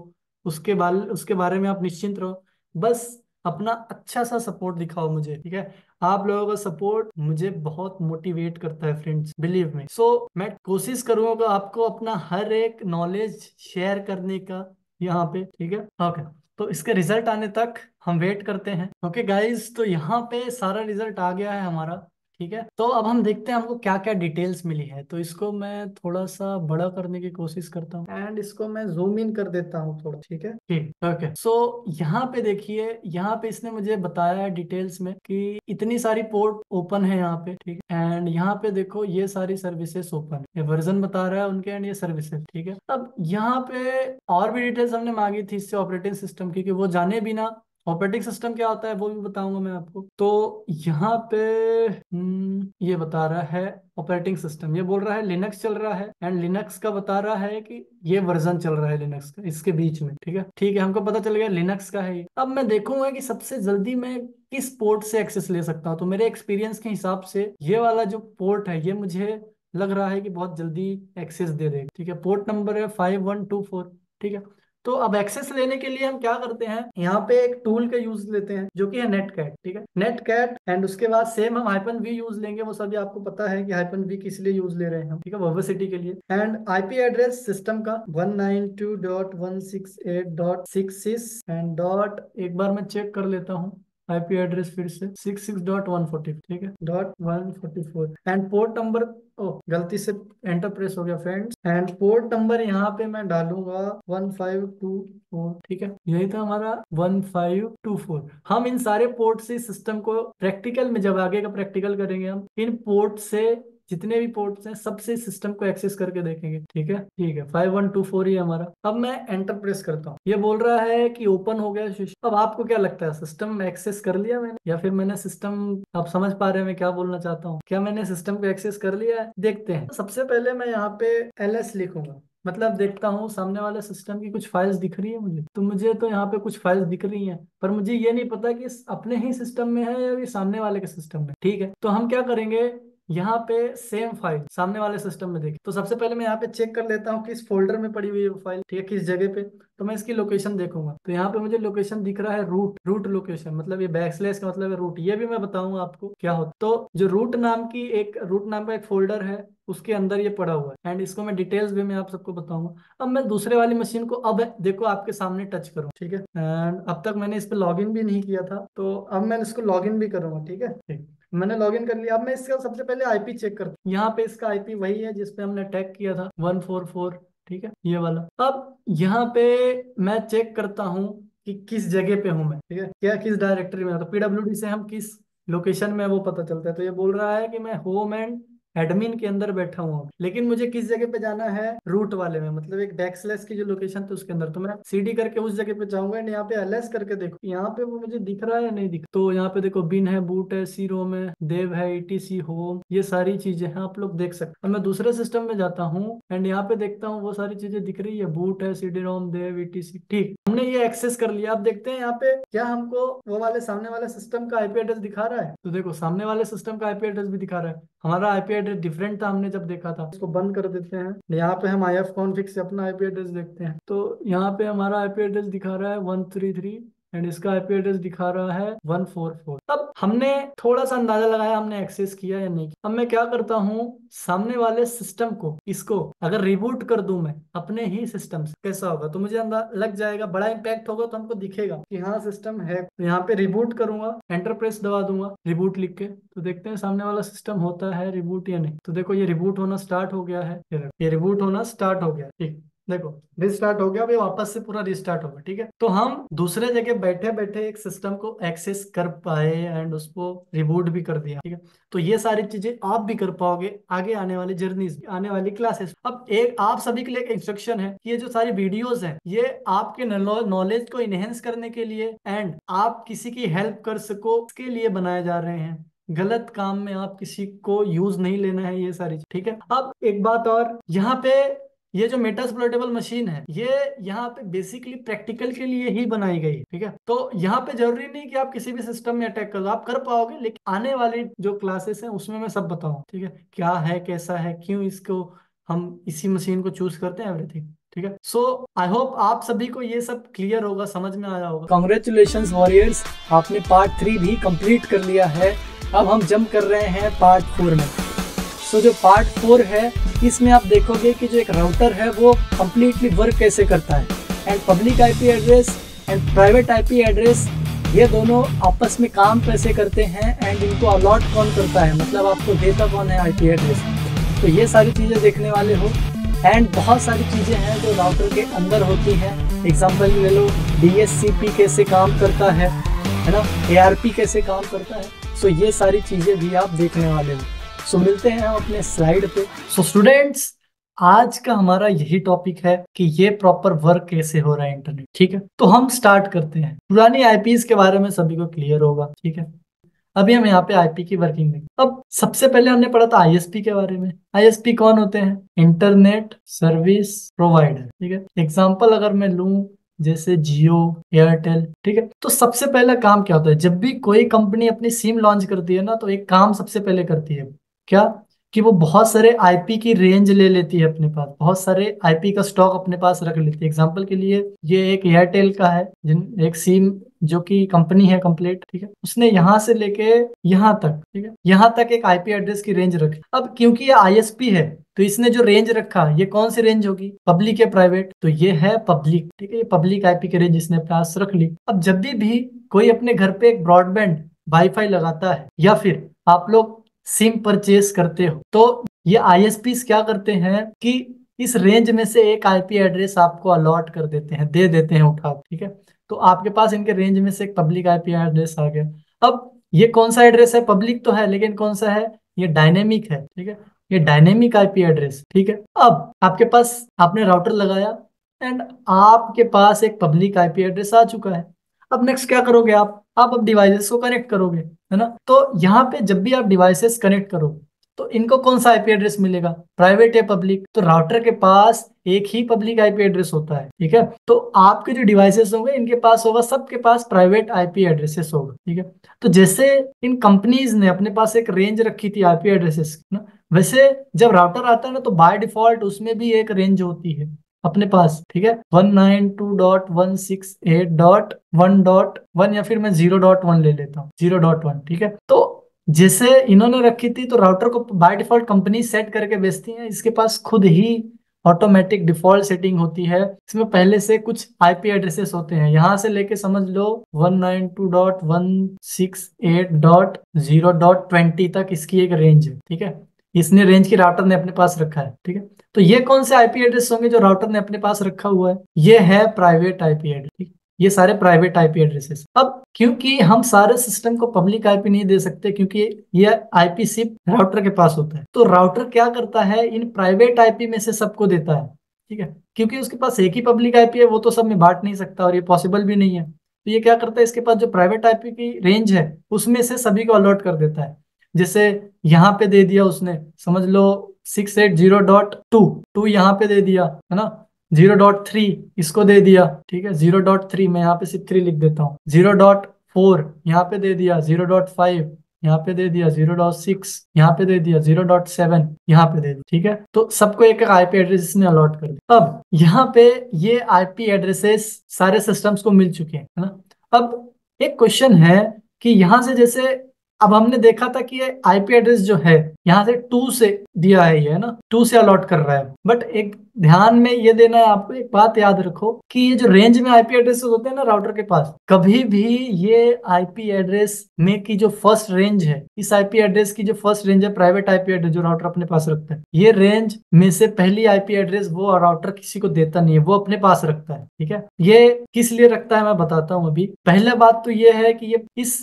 उसके बारे उसके बारे में आप निश्चिंत रहो। बस अपना अच्छा सा सपोर्ट दिखाओ मुझे, ठीक है? आप लोगों का सपोर्ट मुझे बहुत मोटिवेट करता है फ्रेंड्स बिलीव में सो मैं कोशिश करूँगा आपको अपना हर एक नॉलेज शेयर करने का यहाँ पे, ठीक है? ओके तो इसके रिज़ल्ट आने तक हम वेट करते हैं। ओके गाइज़ तो यहाँ पे सारा रिज़ल्ट आ गया है हमारा। ठीक है? तो अब हम देखते हैं हमको क्या क्या डिटेल्स मिली है। तो इसको मैं थोड़ा सा बड़ा करने की कोशिश करता हूँ। एंड इसको मैं जूम इन कर देता हूँ थोड़ा ठीक है? ठीक ओके। सो यहाँ पे देखिए यहाँ पे इसने मुझे बताया है डिटेल्स में कि इतनी सारी पोर्ट ओपन है यहाँ पे ठीक है? एंड यहाँ पे देखो ये सारी सर्विसेज़ ओपन है। वर्जन बता रहा है उनके एंड ये सर्विसेज़ ठीक है? अब यहाँ पे और भी डिटेल्स हमने मांगी थी इससे ऑपरेटिंग सिस्टम की कि वो जाने बिना ऑपरेटिंग सिस्टम क्या होता है वो भी बताऊँगा मैं आपको। तो यहाँ पे हम्म, ये बता रहा है ऑपरेटिंग सिस्टम। ये बोल रहा है लिनक्स चल रहा है एंड लिनक्स का बता रहा है कि ये वर्जन चल रहा है लिनक्स का इसके बीच में ठीक है? ठीक है हमको पता चल गया लिनक्स का है ये। अब मैं देखूँगा कि सबसे जल्दी मैं किस पोर्ट से एक्सेस ले सकता हूँ। तो मेरे एक्सपीरियंस के हिसाब से ये वाला जो पोर्ट है ये मुझे लग रहा है कि बहुत जल्दी एक्सेस दे देगा ठीक है? पोर्ट नंबर है फाइव वन टू फोर ठीक है? तो अब एक्सेस लेने के लिए हम क्या करते हैं? यहाँ पे एक टूल का यूज़ लेते हैं, जो कि है नेट कैट ठीक है? नेट कैट एंड उसके बाद सेम हम हाइपन वी यूज़ लेंगे, वो सभी आपको पता है कि हाइपन वी किस लिए यूज़ ले रहे हैं ठीक है? सिटी के लिए। एंड आईपी एड्रेस सिस्टम का one nine two dot one six eight dot six six and dot एक बार मैं चेक कर लेता हूँ। आईपी एड्रेस फिर से six six dot one forty ठीक है? Dot one forty four and port number ओ गलती से एंटर प्रेस हो गया फ्रेंड्स एंड पोर्ट नंबर यहाँ पे मैं डालूँगा वन फाइव टू फोर ठीक है? यही था हमारा वन फाइव टू फोर हम इन सारे पोर्ट से सिस्टम को प्रैक्टिकल में, जब आगे का प्रैक्टिकल करेंगे हम, इन पोर्ट से जितने भी पोर्ट्स हैं, सबसे सिस्टम को एक्सेस करके देखेंगे, ठीक है? ठीक है फाइव वन टू फोर ही हमारा। अब मैं एंटर प्रेस करता हूँ। ये बोल रहा है कि ओपन हो गया अब आपको क्या लगता है सिस्टम एक्सेस कर लिया मैंने? या फिर मैंने सिस्टम आप समझ पा रहे हैं मैं क्या बोलना चाहता हूँ? क्या मैंने सिस्टम को एक्सेस कर लिया है? देखते हैं। सबसे पहले मैं यहाँ पे एल एस लिखूँगा। मतलब देखता हूँ, सामने वाले सिस्टम की कुछ फाइल्स दिख रही है मुझे। तो मुझे तो यहाँ पे कुछ फाइल्स दिख रही हैं, पर मुझे ये नहीं पता कि अपने ही सिस्टम में है या ये सामने वाले के सिस्टम में। ठीक है तो हम क्या करेंगे? यहाँ पे सेम फ़ाइल सामने वाले सिस्टम में देखिए। तो सबसे पहले मैं यहाँ पे चेक कर लेता हूँ किस फोल्डर में पड़ी हुई है फ़ाइल ठीक है, किस जगह पे? तो मैं इसकी लोकेशन देखूँगा। तो यहाँ पे मुझे लोकेशन दिख रहा है रूट रूट लोकेशन मतलब ये बैकस्लैश का मतलब है रूट ये भी मैं बताऊँगा आपको क्या होता तो जो रूट नाम की एक रूट नाम का एक फोल्डर है, उसके अंदर ये पड़ा हुआ है। एंड इसको मैं डिटेल्स भी मैं आप सबको बताऊँगा। अब मैं दूसरे वाली मशीन को अब देखो आपके सामने टच करूँ, ठीक है। एंड अब तक मैंने इस पर लॉग भी नहीं किया था तो अब मैं इसको लॉग भी करूँगा, ठीक है। ठीक मैंने लॉग इन कर लिया। अब मैं इसका सबसे पहले आईपी चेक करता हूँ। यहाँ पे इसका आईपी वही है जिसपे हमने टैग किया था। वन फोर फोर ठीक है? ये वाला। अब यहाँ पे मैं चेक करता हूँ कि किस जगह पे हूँ मैं, ठीक है? क्या किस डायरेक्टरी में तो पीडब्ल्यू से हम किस लोकेशन में वो पता चलता है। तो ये बोल रहा है कि मैं होम एंड एडमिन के अंदर बैठा हूँ। लेकिन मुझे किस जगह पे जाना है? रूट वाले में मतलब एक बैकस्लैश की जो लोकेशन थी उसके अंदर। तो मैं सीडी करके उस जगह पे जाऊँगा एंड यहाँ पे एलएस करके देखो। यहाँ पे वो मुझे दिख रहा है नहीं दिख तो यहाँ पे देखो, बिन है, बूट है सी रोम है देव है ईटीसी होम, ये सारी चीज़ें हैं, आप लोग देख सकते अब मैं दूसरे सिस्टम में जाता हूँ एंड यहाँ पे देखता हूँ वो सारी चीज़ें दिख रही है। बूट है सी डी रोम देव ईटीसी ठीक। हमने ये एक्सेस कर लिया। आप देखते हैं यहाँ पे क्या हमको वो वाले सामने वाले सिस्टम का आईपी एड्रेस दिखा रहा है? तो देखो, सामने वाले सिस्टम का आईपी एड्रेस भी दिखा रहा है। हमारा आईपी एड्रेस डिफरेंट था, हमने जब देखा था। इसको बंद कर देते हैं। यहाँ पे हम आई एफ़ कॉन्फिक से अपना आईपी एड्रेस देखते हैं। तो यहाँ पे हमारा आईपी एड्रेस दिखा रहा है वन थ्री थ्री एंड इसका आईपी एड्रेस दिखा रहा है 144 अब हमने थोड़ा सा अंदाज़ा लगाया हमने एक्सेस किया या नहीं। अब मैं क्या करता हूँ? सामने वाले सिस्टम को, इसको अगर रिबूट कर दूँ मैं, अपने ही सिस्टम से, कैसा होगा? तो मुझे अंदर लग जाएगा, बड़ा इम्पैक्ट होगा तो हमको दिखेगा कि हाँ सिस्टम है। तो यहाँ पे रिबूट करूँगा एंटरप्रेस दबा दूँगा रिबूट लिख के। तो देखते हैं सामने वाला सिस्टम होता है रिबूट या नहीं। तो देखो, ये रिबूट होना स्टार्ट हो गया है। ये रिबूट होना स्टार्ट हो गया। ठीक। देखो रिस्टार्ट हो गया, अभी वापस से पूरा रिस्टार्ट होगा, ठीक है? तो हम दूसरे जगह बैठे बैठे एक सिस्टम को एक्सेस कर पाए एंड उसको रिबूट भी कर दिया, ठीक है? तो ये सारी चीज़ें आप भी कर पाओगे आगे आने वाली जर्नीज आने वाली क्लासेस अब एक, आप सभी के लिए एक इंस्ट्रक्शन है ये जो सारी वीडियोस हैं, ये आपके नॉलेज को इनहेंस करने के लिए एंड आप किसी की हेल्प कर सको इसके लिए बनाए जा रहे हैं। गलत काम में आप किसी को यूज़ नहीं लेना है ये सारी ठीक है? अब एक बात और, यहाँ पे ये जो मेटास्प्लोटेबल मशीन है, ये यहाँ पे बेसिकली प्रैक्टिकल के लिए ही बनाई गई ठीक है? तो यहाँ पे ज़रूरी नहीं कि आप किसी भी सिस्टम में अटैक करो आप कर पाओगे, लेकिन आने वाली जो क्लासेस हैं, उसमें मैं सब बताऊँ, ठीक है? क्या है, कैसा है, क्यों इसको हम इसी मशीन को चूज़ करते हैं एवरीथिंग ठीक है? सो आई होप आप सभी को ये सब क्लियर होगा, समझ में आया होगा। कॉन्ग्रेचुलेशन वॉरियर्स आपने पार्ट थ्री भी कंप्लीट कर लिया है। अब हम जंप कर रहे हैं पार्ट फोर में। सो जो पार्ट फोर है, इसमें आप देखोगे कि जो एक राउटर है, वो कम्प्लीटली वर्क कैसे करता है? And public IP address and private IP address ये दोनों आपस में काम कैसे करते हैं एंड इनको अलॉट कौन करता है? मतलब आपको देता कौन है आईपी एड्रेस तो ये सारी चीज़ें देखने वाले हो। एंड बहुत सारी चीज़ें हैं जो राउटर के अंदर होती हैं। एग्ज़ाम्पल ले लो डीएससीपी कैसे काम करता है है ना? एआरपी कैसे काम करता है? सो so, ये सारी चीज़ें भी आप देखने वाले हो। सो so, मिलते हैं अपने स्लाइड पे। सो so, स्टूडेंट्स आज का हमारा यही टॉपिक है कि ये प्रॉपर वर्क कैसे हो रहा है इंटरनेट ठीक है? तो हम स्टार्ट करते हैं। पुरानी आईपीस के बारे में सभी को क्लियर होगा। ठीक है? अभी हम यहाँ पे आईपी की वर्किंग देखें अब सबसे पहले हमने पढ़ा था आईएसपी के बारे में। आईएसपी कौन होते हैं? इंटरनेट सर्विस प्रोवाइडर ठीक है? एग्ज़ाम्पल अगर मैं लू जैसे जियो एयरटेल ठीक है? तो सबसे पहला काम क्या होता है? जब भी कोई कंपनी अपनी सिम लॉन्च करती है ना तो एक काम सबसे पहले करती है। क्या? कि वो बहुत सारे आईपी की रेंज ले लेती है अपने पास, बहुत सारे आईपी का स्टॉक अपने पास रख लेती है। एग्जांपल के लिए, ये एक एयरटेल का है, जिन, एक सिम जो कि कंपनी है कंप्लीट ठीक है? उसने यहाँ से लेके यहाँ तक, ठीक है? यहाँ तक एक आईपी एड्रेस की रेंज रखी। अब क्योंकि ये आईएसपी है तो इसने जो रेंज रखा, ये कौन सी रेंज होगी? पब्लिक या प्राइवेट तो ये है पब्लिक ठीक है? ये पब्लिक आईपी की रेंज इसने पास रख ली। अब जब भी भी कोई अपने घर पे एक ब्रॉडबैंड वाईफाई लगाता है, या फिर आप लोग सिम परचेस करते हो। तो ये आई क्या करते हैं कि इस रेंज में से एक आईपी एड्रेस आपको अलॉट कर देते हैं, दे देते हैं उठा, ठीक है? तो आपके पास इनके रेंज में से एक पब्लिक आईपी एड्रेस आ गया। अब ये कौन सा एड्रेस है? पब्लिक तो है, लेकिन कौन सा है? ये डायनेमिक है, ठीक है? ये डायनेमिक आईपी एड्रेस ठीक है? अब आपके पास, आपने राउटर लगाया एंड आपके पास एक पब्लिक आईपी एड्रेस आ चुका है। अब नेक्स्ट क्या करोगे आप? आप अब डिवाइसेस को कनेक्ट करोगे, है ना? तो यहाँ पे जब भी आप डिवाइसेस कनेक्ट करोगे तो इनको कौन सा आईपी एड्रेस मिलेगा? प्राइवेट या पब्लिक तो राउटर के पास एक ही पब्लिक आईपी एड्रेस होता है, ठीक है? तो आपके जो डिवाइसेस होंगे, इनके पास होगा, सबके पास प्राइवेट आईपी एड्रेसेस होगा, ठीक है? तो जैसे इन कंपनीज़ ने अपने पास एक रेंज रखी थी आईपी एड्रेसेस ना? वैसे जब राउटर आता है ना तो बाय डिफ़ॉल्ट उसमें भी एक रेंज होती है अपने पास, ठीक है? One nine two dot one six eight dot one dot one या फिर मैं ज़ीरो डॉट वन ले लेता हूँ ज़ीरो डॉट वन ठीक है? तो जैसे इन्होंने रखी थी तो राउटर को बाय डिफ़ॉल्ट कंपनी सेट करके बेचती है, इसके पास खुद ही ऑटोमेटिक डिफ़ॉल्ट सेटिंग होती है। इसमें पहले से कुछ आईपी एड्रेसेस होते हैं। यहाँ से लेके समझ लो one nine two dot one six eight dot zero dot twenty तक इसकी एक रेंज है, ठीक है? इसने रेंज की राउटर ने अपने पास रखा है, ठीक है? तो ये कौन से आईपी एड्रेस होंगे जो राउटर ने अपने पास रखा हुआ है? ये है प्राइवेट आईपी एड्रेस ये सारे प्राइवेट आईपी एड्रेसेस अब क्योंकि हम सारे सिस्टम को पब्लिक आईपी नहीं दे सकते क्योंकि ये आईपी सिर्फ़ राउटर के पास होता है। तो राउटर क्या करता है? इन प्राइवेट आईपी में से सबको देता है, ठीक है? क्योंकि उसके पास एक ही पब्लिक आईपी है, वो तो सब में बांट नहीं सकता और ये पॉसिबल भी नहीं है। तो ये क्या करता है? इसके पास जो प्राइवेट आईपी की रेंज है, उसमें से सभी को अलॉट कर देता है। जैसे यहाँ पे दे दिया उसने, समझ लो six eight zero dot two. Two यहाँ पे दे दिया, है ना? ज़ीरो डॉट थ्री इसको दे दिया, ठीक है? ज़ीरो डॉट थ्री मैं यहाँ पे सिर्फ़ थ्री लिख देता हूँ। ज़ीरो डॉट फोर यहाँ पे दे दिया, ज़ीरो डॉट फाइव यहाँ पे दे दिया, ज़ीरो डॉट सिक्स यहाँ पे दे दिया, ज़ीरो डॉट सेवन यहाँ पे दे दिया, ठीक है? तो सबको एक एक आईपी एड्रेस इसने अलॉट कर दिया। अब यहाँ पे ये आईपी एड्रेसेस सारे सिस्टम्स को मिल चुके हैं, है ना? अब एक क्वेश्चन है कि यहाँ से जैसे अब हमने देखा था कि ये आईपी एड्रेस जो है, यहाँ से टू से दिया है ये ना? टू से अलॉट कर रहा है। बट एक ध्यान में ये देना है आपको, एक बात याद रखो कि ये जो रेंज में आईपी एड्रेस होते हैं ना राउटर के पास, कभी भी ये आईपी एड्रेस में की जो फ़र्स्ट रेंज है, इस आईपी एड्रेस की जो फ़र्स्ट रेंज है प्राइवेट आईपी एड्रेस जो राउटर अपने पास रखता है, ये रेंज में से पहली आईपी एड्रेस वो राउटर किसी को देता नहीं है, वो अपने पास रखता है, ठीक है? ये किस लिए रखता है मैं बताता हूँ अभी। पहला बात तो ये है कि ये इस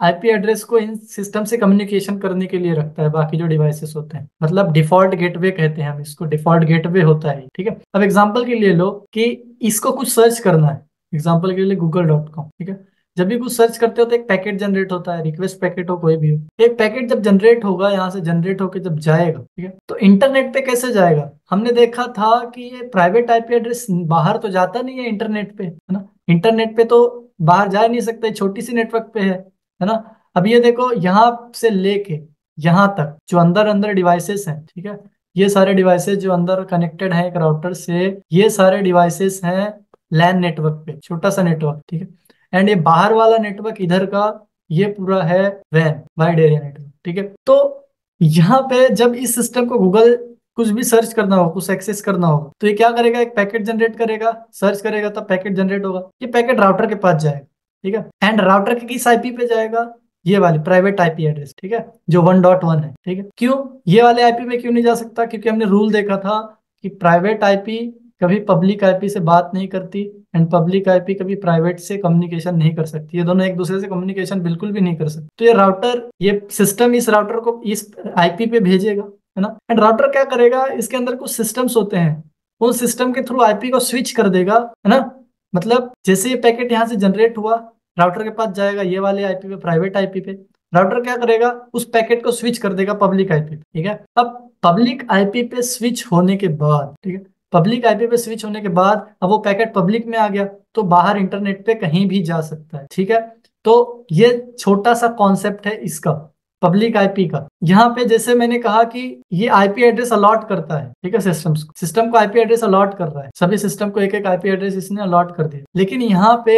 आईपी एड्रेस को इन सिस्टम से कम्युनिकेशन करने के लिए रखता है, बाकी जो डिवाइसेस होते हैं। मतलब डिफ़ॉल्ट गेटवे कहते हैं हम इसको डिफ़ॉल्ट गेटवे होता है ठीक है? अब एग्जांपल के लिए लो कि इसको कुछ सर्च करना है। एग्जांपल के लिए गूगल डॉट कॉम ठीक है? जब भी कुछ सर्च करते हो तो एक पैकेट जनरेट होता है रिक्वेस्ट पैकेट हो, कोई भी हो। एक पैकेट जब जनरेट होगा, यहाँ से जनरेट होकर जब जाएगा, ठीक है? तो इंटरनेट पे कैसे जाएगा? हमने देखा था कि ये प्राइवेट आईपी एड्रेस बाहर तो जाता नहीं है इंटरनेट पे, है ना? इंटरनेट पे तो बाहर जा नहीं सकते, छोटी सी नेटवर्क पे है। है ना? अब ये देखो, यहाँ से लेके यहाँ तक जो अंदर अंदर डिवाइसेस हैं, ठीक है? ये सारे डिवाइसेस जो अंदर कनेक्टेड हैं एक राउटर से, ये सारे डिवाइसेस हैं लैन नेटवर्क पे, छोटा सा नेटवर्क ठीक है? एंड ये बाहर वाला नेटवर्क इधर का, ये पूरा है वैन वाइड एरिया नेटवर्क ठीक है? तो यहाँ पे जब इस सिस्टम को गूगल कुछ भी सर्च करना हो, कुछ एक्सेस करना होगा तो ये क्या करेगा? एक पैकेट जनरेट करेगा सर्च करेगा, तब पैकेट जनरेट होगा। ये पैकेट राउटर के पास जाएगा। ठीक है? एंड राउटर के किस आईपी पे जाएगा? ये वाली प्राइवेट आईपी एड्रेस ठीक है? जो वन डॉट वन है, ठीक है? क्यों? ये वाले आईपी पे क्यों नहीं जा सकता? क्योंकि हमने रूल देखा था कि प्राइवेट आईपी कभी पब्लिक आईपी से बात नहीं करती एंड पब्लिक आईपी कभी प्राइवेट से कम्युनिकेशन नहीं कर सकती। ये दोनों एक दूसरे से कम्युनिकेशन बिल्कुल भी नहीं कर सकते। तो ये राउटर ये सिस्टम इस राउटर को इस आईपी पे भेजेगा, है ना? एंड राउटर क्या करेगा? इसके अंदर कुछ सिस्टम्स होते हैं। उन सिस्टम के थ्रू आईपी को स्विच कर देगा, है ना? मतलब जैसे ये पैकेट यहाँ से जनरेट हुआ राउटर के पास जाएगा, ये वाले आईपी पे प्राइवेट आईपी पे राउटर क्या करेगा? उस पैकेट को स्विच कर देगा पब्लिक आईपी पे, ठीक है? अब पब्लिक आईपी पे स्विच होने के बाद, ठीक है? पब्लिक आईपी पे स्विच होने के बाद, अब वो पैकेट पब्लिक में आ गया तो बाहर इंटरनेट पे कहीं भी जा सकता है, ठीक है? तो ये छोटा सा कॉन्सेप्ट है इसका। पब्लिक आईपी का यहाँ पे जैसे मैंने कहा कि ये आईपी एड्रेस अलॉट करता है ठीक है सिस्टम को सिस्टम को आईपी एड्रेस अलॉट कर रहा है सभी सिस्टम को एक एक आईपी एड्रेस इसने अलॉट कर दिया लेकिन यहाँ पे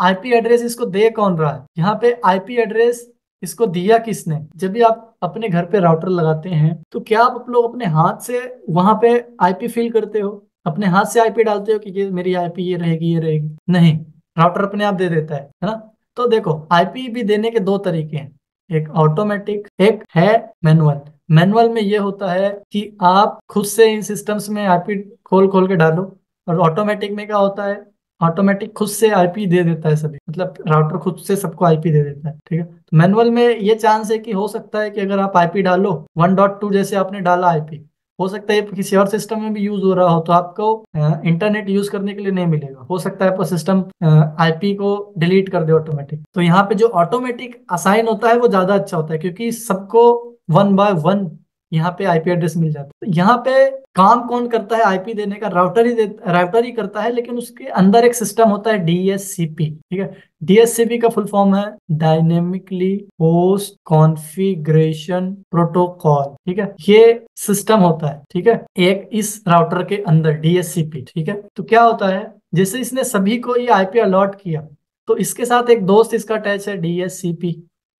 आईपी एड्रेस इसको दे कौन रहा है यहाँ पे आईपी एड्रेस इसको दिया किसने जब भी आप अपने घर पे राउटर लगाते हैं तो क्या आप लोग अपने हाथ से वहाँ पे आईपी फिल करते हो अपने हाथ से आईपी डालते हो कि ये मेरी आईपी ये रहेगी ये रहेगी नहीं राउटर अपने आप दे देता है है ना तो देखो आईपी भी देने के दो तरीके हैं एक ऑटोमेटिक एक है मैनुअल मैनुअल में ये होता है कि आप खुद से इन सिस्टम्स में आईपी खोल खोल के डालो और ऑटोमेटिक में क्या होता है? ऑटोमेटिक खुद से आईपी दे देता है सभी। मतलब राउटर खुद से सबको आईपी दे देता है, ठीक है? तो मैनुअल में ये चांस है कि हो सकता है कि अगर आप आईपी डालो वन डॉट टू जैसे आपने डाला आईपी हो सकता है किसी और सिस्टम में भी यूज़ हो रहा हो तो आपको इंटरनेट यूज़ करने के लिए नहीं मिलेगा। हो सकता है आपका सिस्टम आईपी को डिलीट कर दे ऑटोमेटिक तो यहाँ पे जो ऑटोमेटिक असाइन होता है, वो ज़्यादा अच्छा होता है, क्योंकि सबको वन बाय वन यहाँ पे आईपी एड्रेस मिल जाता है। तो यहाँ पे काम कौन करता है? आईपी देने का राउटर ही राउटर ही करता है, लेकिन उसके अंदर एक सिस्टम होता है डीएससीपी ठीक है? डीएससीपी का फुल फॉर्म है डायनेमिकली होस्ट कॉन्फ़िगरेशन प्रोटोकॉल ठीक है? ये सिस्टम होता है, ठीक है? एक इस राउटर के अंदर डीएससीपी ठीक है? तो क्या होता है? जैसे इसने सभी को ये आईपी अलॉट किया तो इसके साथ एक दोस्त इसका अटैच है डीएससीपी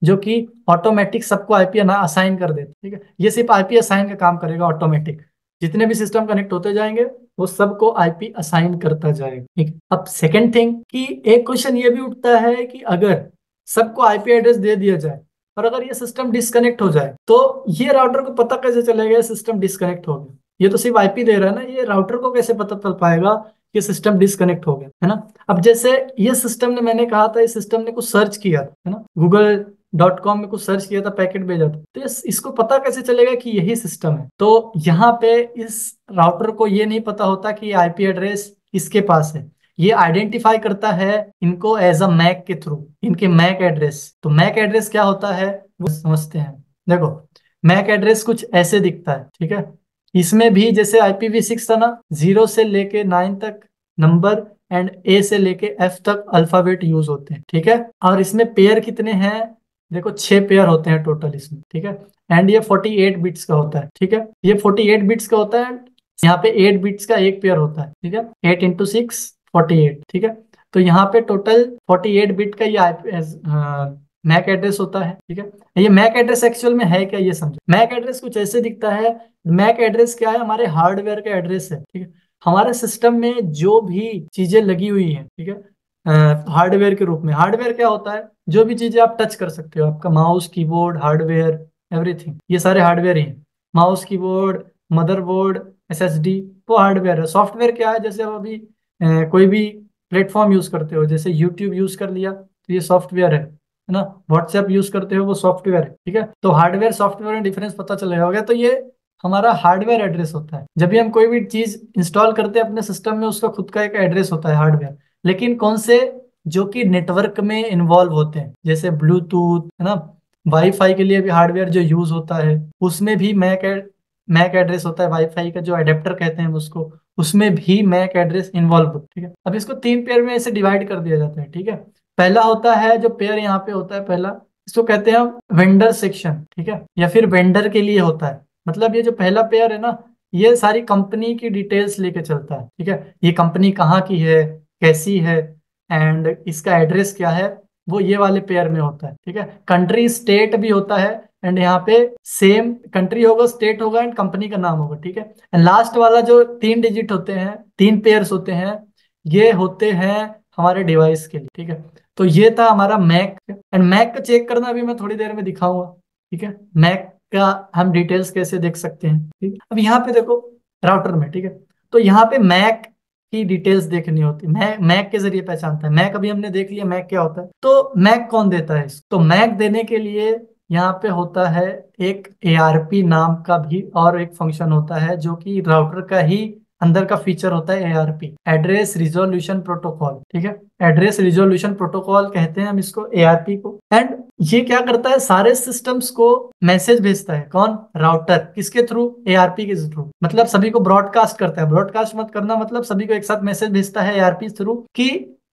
जो कि ऑटोमेटिक सबको आईपी असाइन कर देते ठीक है? ये सिर्फ़ आईपी असाइन का काम करेगा ऑटोमेटिक जितने भी सिस्टम कनेक्ट होते जाएँगे, वो सबको आईपी असाइन करता जाएगा, ठीक अब सेकंड थिंग कि एक क्वेश्चन ये भी उठता है कि अगर सबको आईपी एड्रेस दे दिया जाए, और अगर ये सिस्टम डिस्कनेक्ट हो जाए तो ये राउटर को पता कैसे चलेगा सिस्टम डिस्कनेक्ट हो गया? ये तो सिर्फ़ आईपी दे रहा है ना, ये राउटर को कैसे पता चल पाएगा कि सिस्टम डिस्कनेक्ट हो गया, है ना? अब जैसे ये सिस्टम ने मैंने कहा था, इस सिस्टम ने कुछ सर्च किया, है ना? गूगल डॉट कॉम में कुछ सर्च किया था पैकेट भेजा था। तो इस, इसको पता कैसे चलेगा कि यही सिस्टम है? तो यहाँ पे इस राउटर को ये नहीं पता होता कि आईपी एड्रेस किसके पास है। ये आइडेंटिफाई करता है इनको एज अ मैक के थ्रू इनके मैक एड्रेस तो मैक एड्रेस क्या होता है? वो समझते हैं। देखो मैक एड्रेस कुछ ऐसे दिखता है ठीक है? इसमें भी जैसे आईपीवी सिक्स था ना ज़ीरो से लेके नाइन तक नंबर एंड ए से लेके एफ़ तक अल्फ़ाबेट यूज़ होते हैं ठीक है? और इसमें पेयर कितने हैं? देखो, छह पेयर होते हैं टोटल इसमें, ठीक है? एंड ये 48 बिट्स का होता है, ठीक है? ये 48 बिट्स का होता है, यहाँ पे 8 बिट्स का एक पेयर होता है, ठीक है? Eight into six forty eight ठीक है? तो यहाँ पे टोटल 48 बिट का ये मैक एड्रेस होता है, ठीक है? ये मैक एड्रेस एक्चुअल में है क्या, ये समझो। मैक एड्रेस कुछ ऐसे दिखता है मैक एड्रेस क्या है? हमारे हार्डवेयर का एड्रेस है, ठीक है? हमारे सिस्टम में जो भी चीज़ें लगी हुई है, ठीक है? हार्डवेयर के रूप में। हार्डवेयर क्या होता है? जो भी चीज़ें आप टच कर सकते हो आपका माउस कीबोर्ड हार्डवेयर एवरीथिंग ये सारे हार्डवेयर ही माउस कीबोर्ड मदरबोर्ड एसएसडी वो हार्डवेयर है। सॉफ्टवेयर क्या है? जैसे आप अभी ए, कोई भी प्लेटफॉर्म यूज़ करते हो जैसे यूट्यूब यूज़ कर लिया तो ये सॉफ्टवेयर है है ना? व्हाट्सएप यूज़ करते हो वो सॉफ्टवेयर है ठीक है? तो हार्डवेयर सॉफ्टवेयर में डिफरेंस पता चलेगा। गया तो ये हमारा हार्डवेयर एड्रेस होता है। जब भी हम कोई भी चीज़ इंस्टॉल करते हैं अपने सिस्टम में उसका खुद का एक एड्रेस होता है हार्डवेयर लेकिन कौन से जो कि नेटवर्क में इन्वॉल्व होते हैं। जैसे ब्लूटूथ है ना? वाईफाई के लिए भी हार्डवेयर जो यूज़ होता है, उसमें भी मैक मैक एड्रेस होता है वाईफाई का जो अडेप्टर कहते हैं उसको, उसमें भी मैक एड्रेस इन्वॉल्व होता है, ठीक है? अब इसको तीन पेयर में ऐसे डिवाइड कर दिया जाता है, ठीक है? पहला होता है, जो पेयर यहाँ पे होता है पहला, इसको कहते हैं वेंडर सेक्शन ठीक है? या फिर वेंडर के लिए होता है। मतलब ये जो पहला पेयर है ना, ये सारी कंपनी की डिटेल्स लेके चलता है, ठीक है? ये कंपनी कहाँ की है, कैसी है एंड इसका एड्रेस क्या है? वो ये वाले पेयर में होता है, ठीक है? कंट्री स्टेट भी होता है एंड यहाँ पे सेम कंट्री होगा स्टेट होगा एंड कंपनी का नाम होगा, ठीक है? एंड लास्ट वाला जो तीन डिजिट होते हैं, तीन पेयर्स होते हैं, ये होते हैं हमारे डिवाइस के लिए, ठीक है? तो ये था हमारा मैक एंड मैक का चेक करना अभी मैं थोड़ी देर में दिखाऊँगा, ठीक है? मैक का हम डिटेल्स कैसे देख सकते हैं, ठीक? है अब यहाँ पे देखो राउटर में, ठीक है? तो यहाँ पे मैक की डिटेल्स देखनी होती। है मैक के ज़रिए पहचानता है। मैक अभी हमने देख लिया मैक क्या होता है? तो मैक कौन देता है तो मैक देने के लिए यहाँ पे होता है एक एआरपी नाम का भी और एक फ़ंक्शन होता है जो कि राउटर का ही अंदर का फीचर होता है एआरपी एड्रेस रिजोल्यूशन प्रोटोकॉल ठीक है? एड्रेस रिजोल्यूशन प्रोटोकॉल कहते हैं हम इसको एआरपी को। एंड ये क्या करता है? सारे सिस्टम्स को मैसेज भेजता है। कौन? राउटर किसके थ्रू एआरपी के थ्रू मतलब सभी को ब्रॉडकास्ट करता है। ब्रॉडकास्ट मत करना मतलब सभी को एक साथ मैसेज भेजता है एआरपी थ्रू कि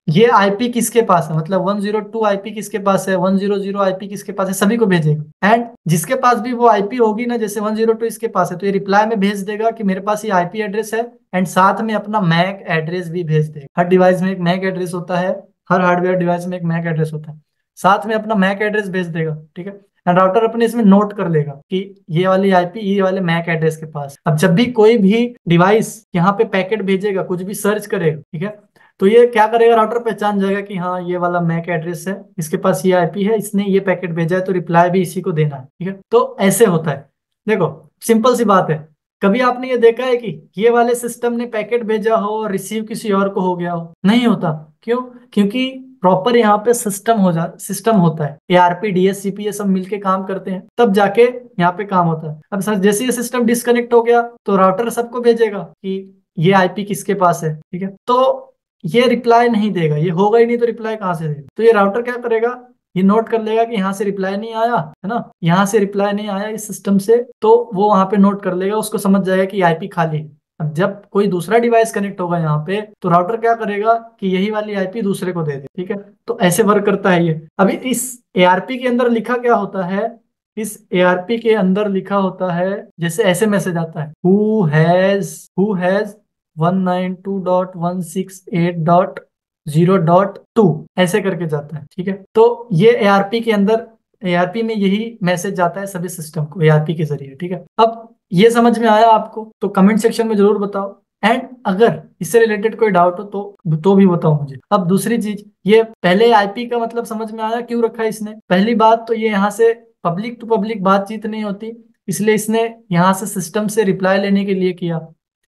ये आईपी किसके पास है? मतलब 102 आईपी किसके पास है? 100 आईपी किसके पास है? सभी को भेजेगा एंड जिसके पास भी वो आईपी होगी ना, जैसे 102 इसके पास है तो ये रिप्लाई में भेज देगा कि मेरे पास ये आईपी एड्रेस है एंड साथ में अपना मैक एड्रेस भी भेज देगा। हर डिवाइस में एक मैक एड्रेस होता है। हर हार्डवेयर डिवाइस में एक मैक एड्रेस होता है। साथ में अपना मैक एड्रेस भेज देगा, ठीक है? एंड राउटर अपने इसमें नोट कर लेगा कि ये वाली आईपी ये वाले मैक एड्रेस के पास अब जब भी कोई भी डिवाइस यहाँ पे पैकेट भेजेगा, कुछ भी सर्च करेगा, ठीक है? तो ये क्या करेगा? राउटर पहचान जाएगा कि हाँ ये वाला मैक एड्रेस है, इसके पास ये आईपी है, इसने ये पैकेट भेजा है तो रिप्लाई भी इसी को देना है, ठीक है? तो ऐसे होता है। देखो सिंपल सी बात है। कभी आपने ये देखा है कि ये वाले सिस्टम ने पैकेट भेजा हो और रिसीव किसी और को हो गया हो? नहीं होता। क्यों? क्योंकि प्रॉपर यहाँ पे सिस्टम हो जा सिस्टम होता है। ए एआरपी डीएससीपी ये सब मिलके काम करते हैं। तब जाके यहाँ पे काम होता है। अब सर, जैसे ये सिस्टम डिस्कनेक्ट हो गया तो राउटर सबको भेजेगा कि ये आईपी किसके पास है, ठीक है? तो ये रिप्लाई नहीं देगा, ये होगा ही नहीं तो रिप्लाई कहाँ से देगा? तो ये राउटर क्या करेगा? ये नोट कर लेगा कि यहाँ से रिप्लाई नहीं आया, है ना? यहाँ से रिप्लाई नहीं आया इस सिस्टम से तो वो वहाँ पे नोट कर लेगा, उसको समझ जाएगा कि आईपी खाली अब जब कोई दूसरा डिवाइस कनेक्ट होगा यहाँ पे तो राउटर क्या करेगा कि यही वाली आईपी दूसरे को दे दे, ठीक है? तो ऐसे वर्क करता है ये। अभी इस एआरपी के अंदर लिखा क्या होता है? इस एआरपी के अंदर लिखा होता है, जैसे ऐसे मैसेज आता है। Who has who has one nine two dot one six eight dot zero dot two ऐसे करके जाता है, ठीक है? तो ये एआरपी के अंदर एआरपी में यही मैसेज जाता है सभी सिस्टम को एआरपी के ज़रिए, ठीक है? अब ये समझ में आया आपको तो कमेंट सेक्शन में ज़रूर बताओ। एंड अगर इससे रिलेटेड कोई डाउट हो तो तो भी बताओ मुझे। अब दूसरी चीज़, ये पहले आईपी का मतलब समझ में आया, क्यों रखा इसने? पहली बात तो ये यहाँ से पब्लिक टू पब्लिक बातचीत नहीं होती, इसलिए इसने यहाँ से सिस्टम से रिप्लाई लेने के लिए किया।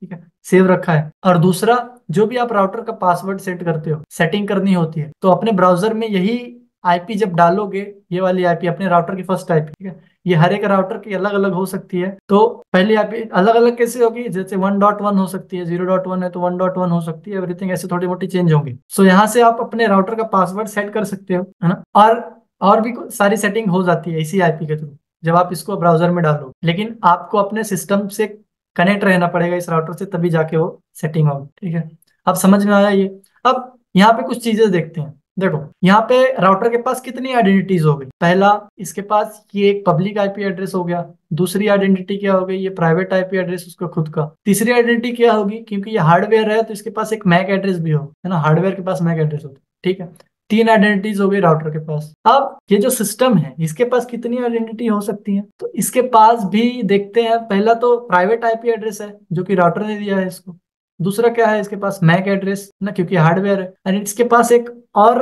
ठीक है सेव रखा है। और दूसरा जो भी आप राउटर का पासवर्ड सेट करते हो सेटिंग करनी होती है तो अपने ब्राउज़र में यही आईपी जब डालोगे ये वाली आईपी अपने राउटर की फ़र्स्ट आईपी ठीक है? ये हर एक राउटर की अलग अलग हो सकती है। तो पहली आईपी अलग अलग कैसे होगी? जैसे वन डॉट वन हो सकती है ज़ीरो डॉट वन है तो वन डॉट वन हो सकती है एवरीथिंग ऐसे थोड़ी मोटी चेंज होंगी। सो so, यहाँ से आप अपने राउटर का पासवर्ड सेट कर सकते हो है ना? और और भी सारी सेटिंग हो जाती है इसी आईपी के थ्रू जब आप इसको ब्राउज़र में डालो लेकिन आपको अपने सिस्टम से कनेक्ट रहना पड़ेगा इस राउटर से, तभी जाके वो सेटिंग होगी, ठीक है? अब समझ में आया ये? अब यहाँ पे कुछ चीज़ें देखते हैं। देखो, यहाँ पे राउटर के पास कितनी आइडेंटिटीज हो गई? पहला, इसके पास ये एक पब्लिक आईपी एड्रेस हो गया। दूसरी आइडेंटिटी क्या हो गई? ये प्राइवेट आईपी एड्रेस उसका खुद का। तीसरी आइडेंटिटी क्या होगी? क्योंकि ये हार्डवेयर है तो इसके पास एक मैक एड्रेस भी हो है ना? हार्डवेयर के पास मैक एड्रेस होता है ठीक है? तीन आइडेंटिटीज हो गई राउटर के पास। अब ये जो सिस्टम है, इसके पास कितनी आइडेंटिटी हो सकती है? तो इसके पास भी देखते हैं, पहला तो प्राइवेट आईपी एड्रेस है, जो कि राउटर ने दिया है इसको। दूसरा क्या है, इसके पास मैक एड्रेस ना, क्योंकि हार्डवेयर है। एंड इसके पास एक और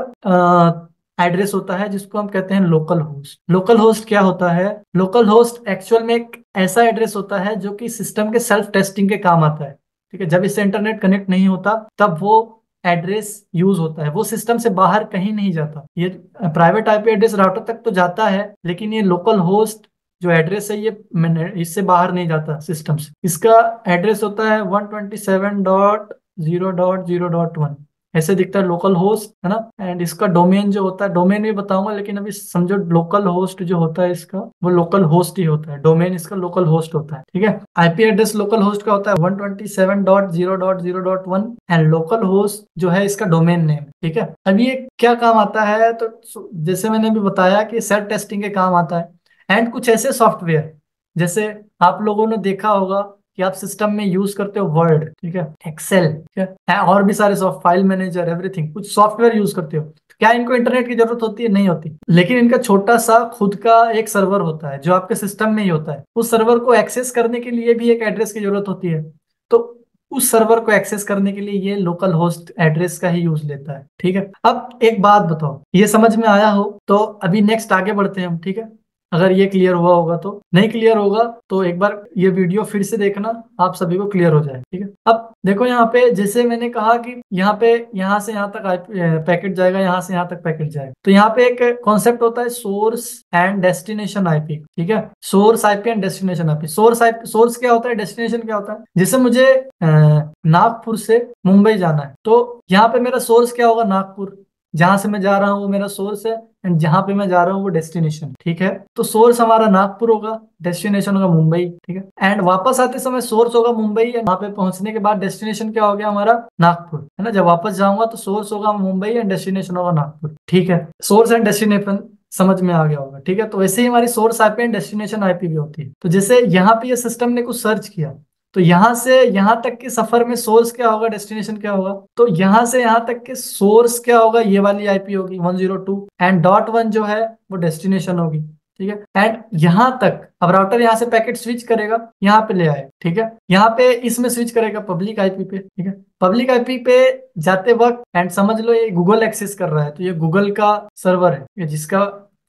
एड्रेस होता है, जिसको हम कहते हैं लोकल होस्ट लोकल होस्ट क्या होता है? लोकल होस्ट एक्चुअल में एक ऐसा एड्रेस होता है, जो कि सिस्टम के सेल्फ टेस्टिंग के काम आता है। ठीक है, जब इससे इंटरनेट कनेक्ट नहीं होता, तब वो एड्रेस यूज़ होता है। वो सिस्टम से बाहर कहीं नहीं जाता। ये प्राइवेट आईपी एड्रेस राउटर तक तो जाता है, लेकिन ये लोकल होस्ट जो एड्रेस है, ये इससे बाहर नहीं जाता सिस्टम से। इसका एड्रेस होता है one twenty seven dot zero dot zero dot one ऐसे दिखता है लोकल होस्ट है ना? एंड इसका डोमेन जो होता है डोमेन भी बताऊँगा, लेकिन अभी समझो लोकल होस्ट जो होता है इसका, वो लोकल होस्ट ही होता है। डोमेन इसका लोकल होस्ट होता है, ठीक है? आईपी एड्रेस लोकल होस्ट का होता है one twenty seven dot zero dot zero dot one and local host जो है इसका डोमेन नेम ठीक है? अब ये क्या काम आता है? तो जैसे मैंने अभी बताया कि सेल्फ टेस्टिंग के काम आता है। एंड कुछ ऐसे सॉफ्टवेयर जैसे आप लोगों ने देखा होगा कि आप सिस्टम में यूज़ करते हो वर्ड ठीक है? एक्सेल ठीक है? और भी सारे सॉफ्ट फ़ाइल मैनेजर एवरीथिंग कुछ सॉफ्टवेयर यूज़ करते हो। तो क्या इनको इंटरनेट की ज़रूरत होती है? नहीं होती। लेकिन इनका छोटा सा खुद का एक सर्वर होता है, जो आपके सिस्टम में ही होता है। उस सर्वर को एक्सेस करने के लिए भी एक एड्रेस की ज़रूरत होती है। तो उस सर्वर को एक्सेस करने के लिए ये लोकल होस्ट एड्रेस का ही यूज़ लेता है, ठीक है? अब एक बात बताओ। ये समझ में आया हो? तो अभी नेक्स्ट आगे बढ़ते हैं हम, ठीक है? अगर ये क्लियर हुआ होगा तो। नहीं क्लियर होगा तो एक बार ये वीडियो फिर से देखना, आप सभी को क्लियर हो जाए, ठीक है? अब देखो यहाँ पे जैसे मैंने कहा कि यहाँ पे यहाँ से यहाँ तक पैकेट जाएगा, यहाँ से यहाँ तक पैकेट जाएगा। तो यहाँ पे एक कॉन्सेप्ट होता है सोर्स एंड डेस्टिनेशन आईपी ठीक है? Source IP and destination IP source IP source क्या होता है डेस्टिनेशन क्या होता है? जैसे मुझे नागपुर से मुंबई जाना है तो यहाँ पे मेरा सोर्स क्या होगा, नागपुर। जहाँ से मैं जा रहा हूँ वो मेरा सोर्स है एंड जहाँ पे मैं जा रहा हूँ वो डेस्टिनेशन ठीक है? तो सोर्स हमारा नागपुर होगा डेस्टिनेशन होगा मुंबई, ठीक है? एंड वापस आते समय सोर्स होगा मुंबई एंड वहाँ पे पहुँचने के बाद डेस्टिनेशन क्या हो गया हमारा? नागपुर, है ना? जब वापस जाऊँगा तो सोर्स होगा मुंबई एंड डेस्टिनेशन होगा नागपुर, ठीक है? सोर्स एंड डेस्टिनेशन समझ में आ गया होगा, ठीक है? तो वैसे ही हमारी source IP and destination IP भी होती है। तो जैसे यहाँ पे ये सिस्टम ने कुछ सर्च किया तो यहाँ से यहाँ तक के सफ़र में सोर्स क्या होगा डेस्टिनेशन क्या होगा? तो यहाँ से यहाँ तक के सोर्स क्या होगा? ये वाली आईपी होगी 102 एंड डॉट वन जो है, वो डेस्टिनेशन होगी, ठीक है? एंड यहाँ तक, अब राउटर यहाँ से पैकेट स्विच करेगा, यहाँ पे ले आए ठीक है? यहाँ पे इसमें स्विच करेगा पब्लिक आईपी पे, ठीक है? पब्लिक आईपी पे जाते वक्त एंड समझ लो ये गूगल एक्सेस कर रहा है तो ये गूगल का सर्वर है जिसका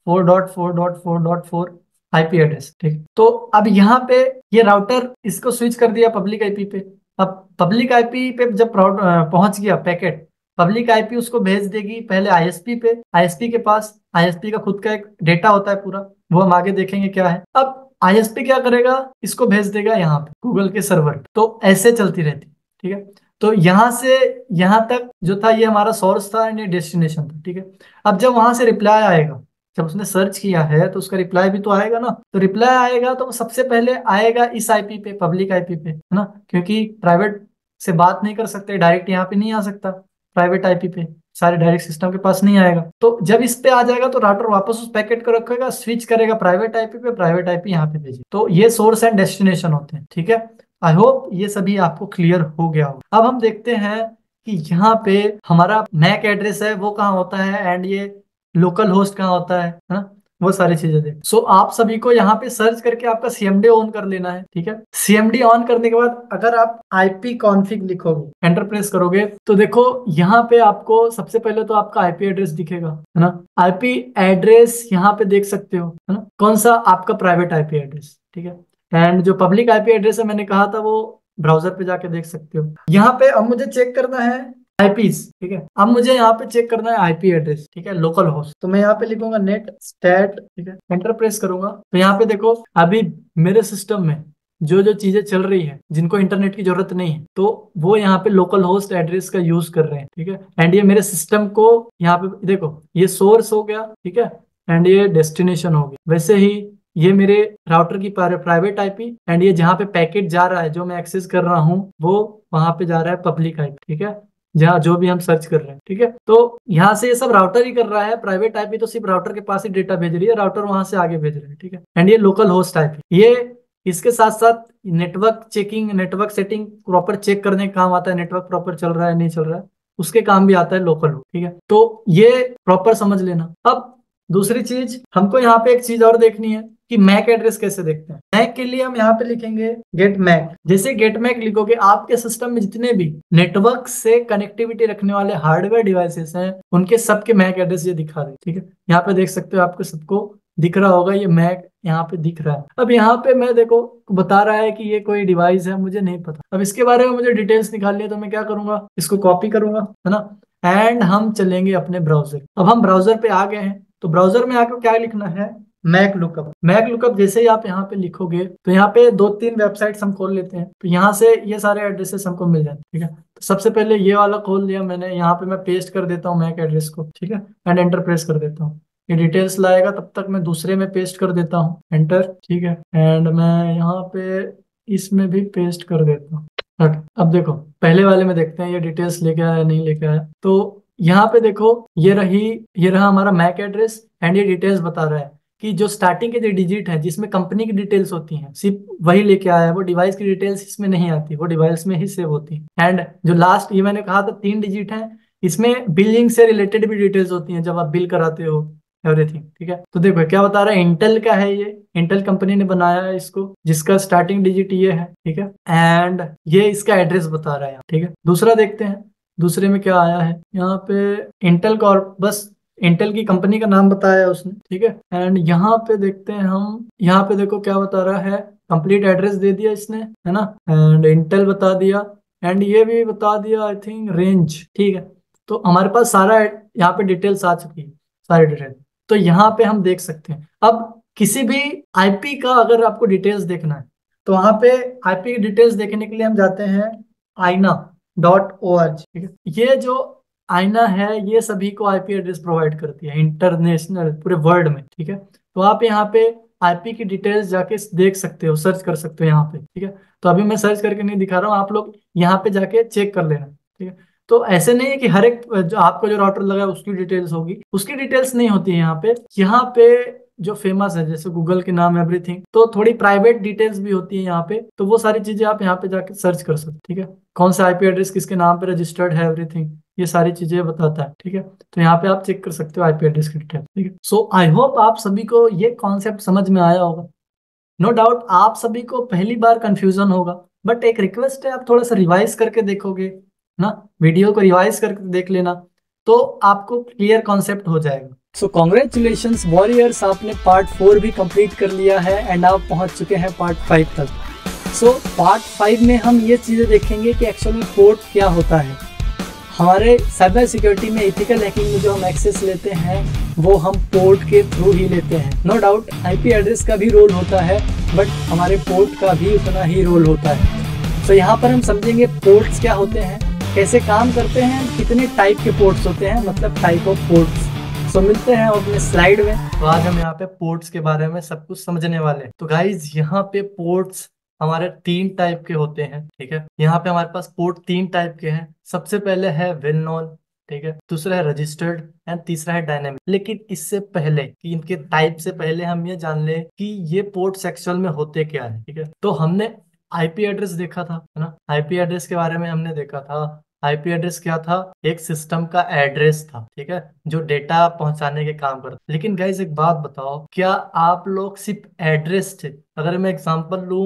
four dot four dot four dot four IP address ठीक? तो अब यहाँ पे ये राउटर इसको स्विच कर दिया पब्लिक आईपी पे। अब पब्लिक आईपी पे जब पहुँच गया पैकेट पब्लिक आईपी उसको भेज देगी पहले आईएसपी पे। आईएसपी के पास आईएसपी का खुद का एक डेटा होता है पूरा, वो हम आगे देखेंगे क्या है। अब आईएसपी क्या करेगा? इसको भेज देगा यहाँ पे गूगल के सर्वर तो ऐसे चलती रहती, ठीक है? तो यहाँ से, यहाँ तक जो था ये हमारा सोर्स था एंड ये डेस्टिनेशन था, ठीक है? अब जब वहाँ से रिप्लाई आएगा जब उसने सर्च किया है तो उसका रिप्लाई भी तो आएगा ना। तो रिप्लाई आएगा तो सबसे पहले आएगा इस आईपी पे पब्लिक आईपी पे, है ना? क्योंकि प्राइवेट से बात नहीं कर सकते डायरेक्ट यहाँ पे नहीं आ सकता प्राइवेट आईपी पे। सारे डायरेक्ट सिस्टम के पास नहीं आएगा। तो जब इस पे आ जाएगा तो राउटर वापस उस पैकेट को रखेगा स्विच करेगा प्राइवेट आईपी पे प्राइवेट आईपी यहाँ पे भेजे तो ये सोर्स एंड डेस्टिनेशन होते हैं, ठीक है? आई होप ये सभी आपको क्लियर हो गया हो अब हम देखते हैं कि यहाँ पे हमारा मैक एड्रेस है, वो कहाँ होता है? एंड ये लोकल होस्ट कहाँ होता है है ना? वो सारी चीज़ें देख। सो so, आप सभी को यहाँ पे सर्च करके आपका सीएमडी ऑन कर लेना है ठीक है? सीएमडी ऑन करने के बाद अगर आप आईपी कॉन्फ़िग लिखोगे एंटर प्रेस करोगे तो देखो यहाँ पे आपको सबसे पहले तो आपका आईपी एड्रेस दिखेगा है ना? आईपी एड्रेस यहाँ पे देख सकते हो है ना? कौन सा? आपका प्राइवेट आईपी एड्रेस ठीक है? एंड जो पब्लिक आईपी एड्रेस है मैंने कहा था वो ब्राउज़र पे जाके देख सकते हो। यहाँ पे अब मुझे चेक करना है आईपीस ठीक है? अब मुझे यहाँ पे चेक करना है आईपी एड्रेस ठीक है? लोकल होस्ट तो मैं यहाँ पे लिखूँगा नेट स्टैट ठीक है? एंटर प्रेस करूँगा। तो यहाँ पे देखो, अभी मेरे सिस्टम में जो जो चीज़ें चल रही है, जिनको इंटरनेट की ज़रूरत नहीं है तो वो यहाँ पे लोकल होस्ट एड्रेस का यूज़ कर रहे हैं, ठीक है? एंड ये मेरे सिस्टम को यहाँ पे, देखो, ये सोर्स हो गया, ठीक है? एंड ये डेस्टिनेशन हो गया। वैसे ही ये मेरे राउटर की प्राइवेट आईपी एंड ये जहाँ पे पैकेट जा रहा है, जो मैं एक्सेस कर रहा हूँ, वो वहाँ पे जा रहा है पब्लिक आईपी ठीक है? जहाँ जो भी हम सर्च कर रहे हैं, ठीक है? तो यहाँ से ये सब राउटर ही कर रहा है प्राइवेट आईपी तो सिर्फ़ राउटर के पास ही डेटा भेज रही है राउटर वहाँ से आगे भेज रहे हैं, ठीक है? एंड ये लोकल होस्ट आईपी ये इसके साथ साथ network checking network setting proper check करने का काम आता है नेटवर्क प्रॉपर चल रहा है, नहीं चल रहा है, उसके काम भी आता है लोकल ठीक है? तो ये प्रॉपर समझ लेना। अब दूसरी चीज़, हमको यहाँ पे एक चीज़ और देखनी है। कि मैक एड्रेस कैसे देखते हैं? मैक के लिए हम यहाँ पे लिखेंगे गेट मैक जैसे गेट मैक लिखोगे, आपके सिस्टम में जितने भी नेटवर्क से कनेक्टिविटी रखने वाले हार्डवेयर डिवाइसेस हैं, उनके सबके मैक एड्रेस ये दिखा दे ठीक है? यहाँ पे देख सकते हो आपको सबको दिख रहा होगा, ये मैक यहाँ पे दिख रहा है। अब यहाँ पे मैं देखो, बता रहा है कि ये कोई डिवाइस है, मुझे नहीं पता। अब इसके बारे में मुझे डिटेल्स निकालनी है तो मैं क्या करूँगा? इसको कॉपी करूँगा, है ना? एंड हम चलेंगे अपने ब्राउज़र अब हम ब्राउज़र पे आ गए हैं तो ब्राउज़र में आकर क्या लिखना है? मैक लुकअप मैक लुकअप जैसे ही आप यहाँ पे लिखोगे तो यहाँ पे दो तीन वेबसाइट्स हम खोल लेते हैं। तो यहाँ से ये सारे एड्रेसेस हमको मिल जाते हैं, ठीक है? तो सबसे पहले ये वाला खोल दिया मैंने। यहाँ पे मैं पेस्ट कर देता हूँ मैक एड्रेस को, ठीक है? एंड एंटर प्रेस कर देता हूँ। ये डिटेल्स लाएगा, तब तक मैं दूसरे में पेस्ट कर देता हूँ। एंटर ठीक है? एंड मैं यहाँ पे इसमें भी पेस्ट कर देता हूँ। अब देखो, पहले वाले में देखते हैं ये डिटेल्स लेके आया, नहीं लेके आया। तो यहाँ पे देखो, ये रही, ये रहा हमारा मैक एड्रेस एंड ये डिटेल्स बता रहा है। कि जो स्टार्टिंग के जो डिजिट है, जिसमें कंपनी की डिटेल्स होती हैं, सिर्फ़ वही लेके आया है, वो डिवाइस की डिटेल्स इसमें नहीं आती, वो डिवाइस में ही सेव होती है। एंड जो लास्ट ये मैंने कहा था, तीन डिजिट है, इसमें बिलिंग से रिलेटेड भी डिटेल्स होती हैं, जब आप बिल कराते हो एवरीथिंग ठीक है? तो देखो, क्या बता रहा है इंटेल का है ये इंटेल कंपनी ने बनाया है इसको, जिसका स्टार्टिंग डिजिट ये है, ठीक है? एंड ये इसका एड्रेस बता रहा है ठीक है? दूसरा देखते हैं, दूसरे में क्या आया है? यहाँ पे इंटेल कॉर्प बस इंटेल की कंपनी का नाम बताया उसने, ठीक है? एंड यहाँ पे देखते हैं हम, यहाँ पे देखो क्या बता रहा है। कंप्लीट एड्रेस दे दिया इसने, है ना? एंड इंटेल बता दिया। एंड ये भी बता दिया आई थिंक रेंज ठीक है? तो हमारे पास सारा यहाँ पे डिटेल्स आ चुकी है, सारी डिटेल तो यहाँ पे हम देख सकते हैं। अब किसी भी आईपी का अगर आपको डिटेल्स देखना है तो वहाँ पे आईपी की डिटेल्स देखने के लिए हम जाते हैं आईना डॉट ओ ठीक है? ये जो आईना है, ये सभी को आईपी एड्रेस प्रोवाइड करती है इंटरनेशनल पूरे वर्ल्ड में, ठीक है? तो आप यहाँ पे आईपी की डिटेल्स जाके देख सकते हो सर्च कर सकते हो यहाँ पे, ठीक है? तो अभी मैं सर्च करके नहीं दिखा रहा हूँ, आप लोग यहाँ पे जाके चेक कर लेना, ठीक है? तो ऐसे नहीं है कि हर एक जो आपको जो राउटर लगा है, उसकी डिटेल्स होगी, उसकी डिटेल्स नहीं होती है यहाँ पे। यहाँ पे जो फ़ेमस है, जैसे गूगल के नाम एवरीथिंग तो थोड़ी प्राइवेट डिटेल्स भी होती है यहाँ पे तो वो सारी चीज़ें आप यहाँ पे जाके सर्च कर सकते ठीक है? कौन सा आईपी एड्रेस किसके नाम पे रजिस्टर्ड है एवरीथिंग ये सारी चीज़ें बताता है, ठीक है? तो यहाँ पे आप चेक कर सकते हो आईपी एड्रेस की ठीक है? सो आई होप आप सभी को ये कॉन्सेप्ट समझ में आया होगा। नो no डाउट आप सभी को पहली बार कंफ्यूजन होगा बट एक रिक्वेस्ट है, आप थोड़ा सा रिवाइज करके देखोगे, ना? वीडियो को रिवाइज करके देख लेना तो आपको क्लियर कॉन्सेप्ट हो जाएगा। सो कॉन्ग्रेचुलेशन वॉरियर्स आपने पार्ट फोर भी कंप्लीट कर लिया है एंड आप पहुँच चुके हैं पार्ट फाइव तक। सो पार्ट फाइव में हम ये चीज़ें देखेंगे कि एक्चुअल में पोर्ट क्या होता है। हमारे साइबर सिक्योरिटी में इथिकल हैकिंग में जो हम एक्सेस लेते हैं वो हम पोर्ट के थ्रू ही लेते हैं। नो डाउट आईपी एड्रेस का भी रोल होता है बट हमारे पोर्ट का भी उतना ही रोल होता है। तो so, यहाँ पर हम समझेंगे पोर्ट्स क्या होते हैं कैसे काम करते हैं कितने टाइप के पोर्ट्स होते हैं मतलब टाइप ऑफ़ पोर्ट्स सो मिलते हैं अपने स्लाइड में। तो आज हम यहाँ पे पोर्ट्स के बारे में सब कुछ समझने वाले हैं। तो गाइज़ यहाँ पे पोर्ट्स हमारे तीन टाइप के होते हैं, ठीक है? यहाँ पे हमारे पास पोर्ट तीन टाइप के हैं। सबसे पहले है वेल नोन ठीक है? दूसरा है रजिस्टर्ड एंड तीसरा है डायनेमिक लेकिन इससे पहले कि इनके टाइप से पहले हम ये जान ले कि ये पोर्ट सेक्सुअल में होते क्या है, ठीक है? तो हमने आईपी एड्रेस देखा था, है ना? आईपी एड्रेस के बारे में हमने देखा था। आईपी एड्रेस क्या था? एक सिस्टम का एड्रेस था, ठीक है? जो डेटा पहुँचाने के काम करता। लेकिन गाइज़ एक बात बताओ, क्या आप लोग सिर्फ़ एड्रेस थे? अगर मैं एग्जांपल लू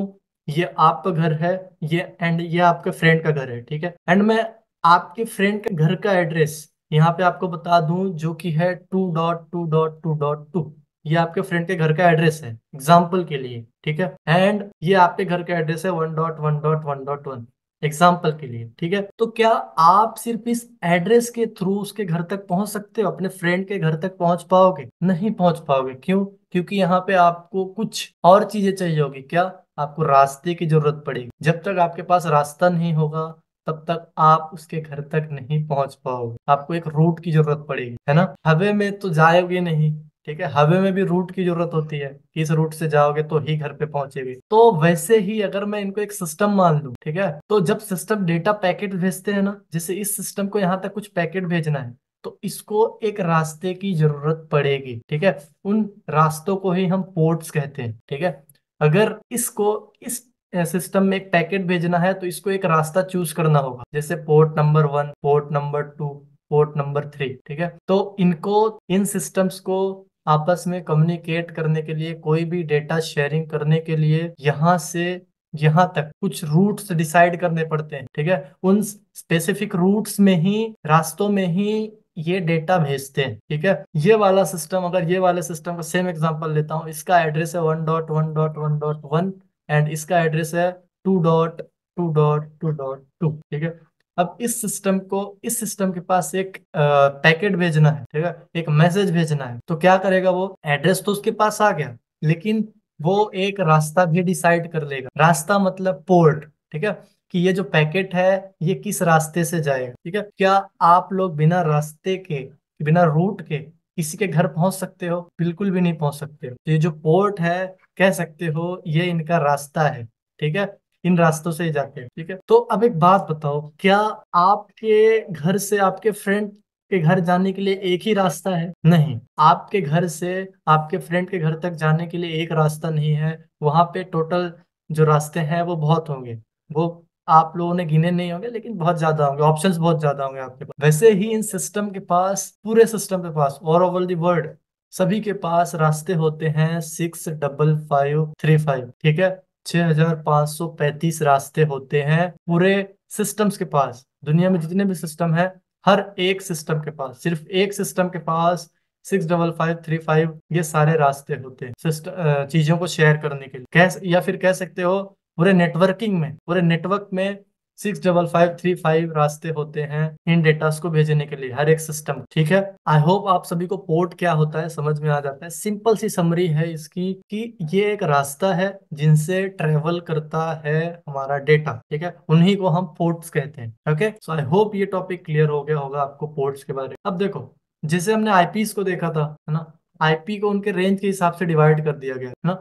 ये आपका घर है, ये एंड ये आपके फ्रेंड का घर है, ठीक है? एंड मैं आपके फ्रेंड के घर का एड्रेस यहाँ पे आपको बता दूँ, जो कि है two dot two dot two dot two ये आपके फ्रेंड के घर का एड्रेस है एग्ज़ाम्पल के लिए, ठीक है? एंड ये आपके घर का एड्रेस है one dot one dot one dot one example के लिए, ठीक है? तो क्या आप सिर्फ़ इस एड्रेस के थ्रू उसके घर तक पहुँच सकते हो? अपने फ्रेंड के घर तक पहुँच पाओगे? नहीं पहुँच पाओगे, क्यों? क्योंकि यहाँ पे आपको कुछ और चीज़ें चाहिए होगी, क्या? आपको रास्ते की ज़रूरत पड़ेगी। जब तक आपके पास रास्ता नहीं होगा, तब तक आप उसके घर तक नहीं पहुँच पाओगे। आपको एक रूट की ज़रूरत पड़ेगी, है ना? हवे में तो जाओगे नहीं, ठीक है? हवे में भी रूट की ज़रूरत होती है कि इस रूट से जाओगे तो ही घर पे पहुंचेगी। तो वैसे ही अगर मैं इनको एक सिस्टम मान लू, ठीक है? तो जब सिस्टम डेटा पैकेट भेजते हैं ना, जैसे इस सिस्टम को यहाँ तक कुछ पैकेट भेजना है तो इसको एक रास्ते की ज़रूरत पड़ेगी, ठीक है? उन रास्तों को ही हम पोर्ट्स कहते हैं, ठीक है? अगर इसको, इस सिस्टम में एक पैकेट भेजना है तो इसको एक रास्ता चूज़ करना होगा। जैसे port number one port number two port number three ठीक है? तो इनको, इन सिस्टम्स को आपस में कम्युनिकेट करने के लिए, कोई भी डेटा शेयरिंग करने के लिए, यहाँ से, यहाँ तक कुछ रूट्स डिसाइड करने पड़ते हैं, ठीक है? उन स्पेसिफिक रूट्स में ही, रास्तों में ही ये डेटा भेजते हैं, ठीक है? ये वाला सिस्टम अगर ये वाले सिस्टम का सेम एग्जांपल लेता हूँ, इसका एड्रेस है one dot one dot one dot one and इसका एड्रेस है two dot two dot two dot two ठीक है? अब इस सिस्टम को, इस सिस्टम के पास एक पैकेट भेजना है, ठीक है? एक मैसेज भेजना है तो क्या करेगा वो? एड्रेस तो उसके पास आ गया, लेकिन वो एक रास्ता भी डिसाइड कर लेगा। रास्ता मतलब पोर्ट ठीक है? कि ये जो पैकेट है, ये किस रास्ते से जाएगा ठीक है? क्या आप लोग बिना रास्ते के, बिना रूट के किसी के घर पहुँच सकते हो? बिल्कुल भी नहीं पहुँच सकते। हो तो ये जो पोर्ट है, कह सकते हो, ये इनका रास्ता है। ठीक है? इन रास्तों से ही जाते हैं ठीक है? तो अब एक बात बताओ, क्या आपके घर से आपके फ्रेंड के घर जाने के लिए एक ही रास्ता है? नहीं। आपके घर से आपके फ्रेंड के घर तक जाने के लिए एक रास्ता नहीं है। वहाँ पे टोटल जो रास्ते हैं, वो बहुत होंगे। वो आप लोगों ने गिने नहीं होंगे, लेकिन बहुत ज़्यादा होंगे। ऑप्शंस बहुत ज़्यादा होंगे आपके पास। वैसे ही इन सिस्टम के पास, पूरे सिस्टम के पास और ओवर दी वर्ल्ड सभी के पास रास्ते होते हैं six double five three five ठीक है? 6535 रास्ते होते हैं पूरे सिस्टम्स के पास। दुनिया में जितने भी सिस्टम है, हर एक सिस्टम के पास, सिर्फ़ एक सिस्टम के पास six double five three five ये सारे रास्ते होते हैं। सिस्टम चीज़ों को शेयर करने के लिए। कह, या फिर कह सकते हो पूरे नेटवर्किंग में, पूरे नेटवर्क में six double five three five रास्ते होते हैं इन डेटास को भेजने के लिए, हर एक सिस्टम ठीक है? आई होप आप सभी को पोर्ट क्या होता है समझ में आ जाता है। सिंपल सी समरी है इसकी कि ये एक रास्ता है जिनसे ट्रेवल करता है हमारा डेटा ठीक है? उन्हीं को हम पोर्ट्स कहते हैं ओके सो आई होप ये टॉपिक क्लियर हो गया होगा आपको पोर्ट्स के बारे में। अब देखो, जैसे हमने आईपीस को देखा था, है ना? आईपी को उनके रेंज के हिसाब से डिवाइड कर दिया गया, है ना?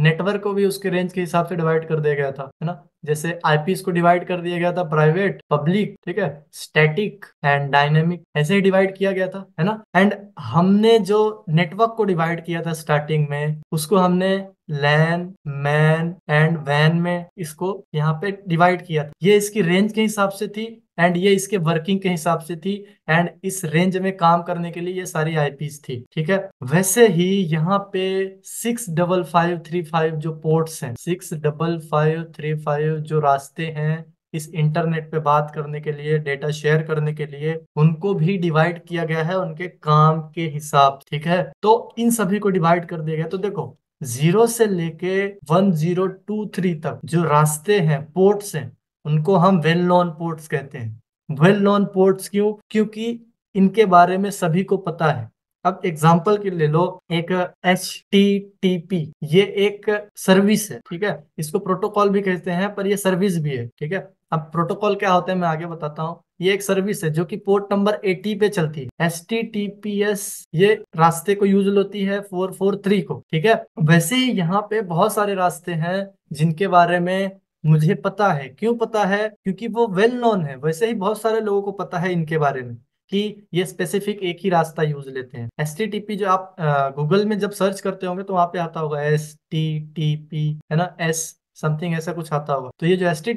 नेटवर्क को भी उसके रेंज के हिसाब से डिवाइड कर दिया गया था, है ना? जैसे आईपीस को डिवाइड कर दिया गया था प्राइवेट पब्लिक ठीक है? स्टैटिक एंड डायनेमिक ऐसे ही डिवाइड किया गया था, है ना? एंड हमने जो नेटवर्क को डिवाइड किया था स्टार्टिंग में, उसको हमने लैन मैन एंड वैन में इसको यहाँ पे डिवाइड किया था। ये इसकी रेंज के हिसाब से थी एंड ये इसके वर्किंग के हिसाब से थी एंड इस रेंज में काम करने के लिए ये सारी आईपीस थी, ठीक है? वैसे ही यहाँ पे six double five three five जो पोर्ट्स हैं six double five three five जो रास्ते हैं इस इंटरनेट पे बात करने के लिए डेटा शेयर करने के लिए, उनको भी डिवाइड किया गया है, उनके काम के हिसाब, ठीक है? तो इन सभी को डिवाइड कर दिया गया। तो देखो ज़ीरो से लेके वन ज़ीरो टू थ्री तक जो रास्ते हैं पोर्ट्स हैं, उनको हम वेल नॉन पोर्ट्स कहते हैं। वेल नॉन पोर्ट्स क्यों? क्योंकि इनके बारे में सभी को पता है। अब एग्ज़ाम्पल के ले लो, एक एच टी टी पी ये एक सर्विस है, ठीक है? इसको प्रोटोकॉल भी कहते हैं, पर ये सर्विस भी है, ठीक है? अब प्रोटोकॉल क्या होता है, मैं आगे बताता हूँ। ये एक सर्विस है, जो कि पोर्ट नंबर एटी पे चलती है। S T T P S ये रास्ते को यूज़ होती है फोर फोर थ्री को, ठीक है? वैसे ही यहाँ पे बहुत सारे रास्ते हैं, जिनके बारे में मुझे पता है। क्यों पता है? क्योंकि वो वेल नोन है, वैसे ही बहुत सारे लोगों को पता है इनके बारे में। कि ये स्पेसिफिक एक ही रास्ता यूज़ लेते हैं। एस जो आप गूगल में जब सर्च करते होंगे तो वहाँ पे आता होगा एस टी टी पी है ना? एस समथिंग ऐसा कुछ आता होगा। तो ये जो एस टी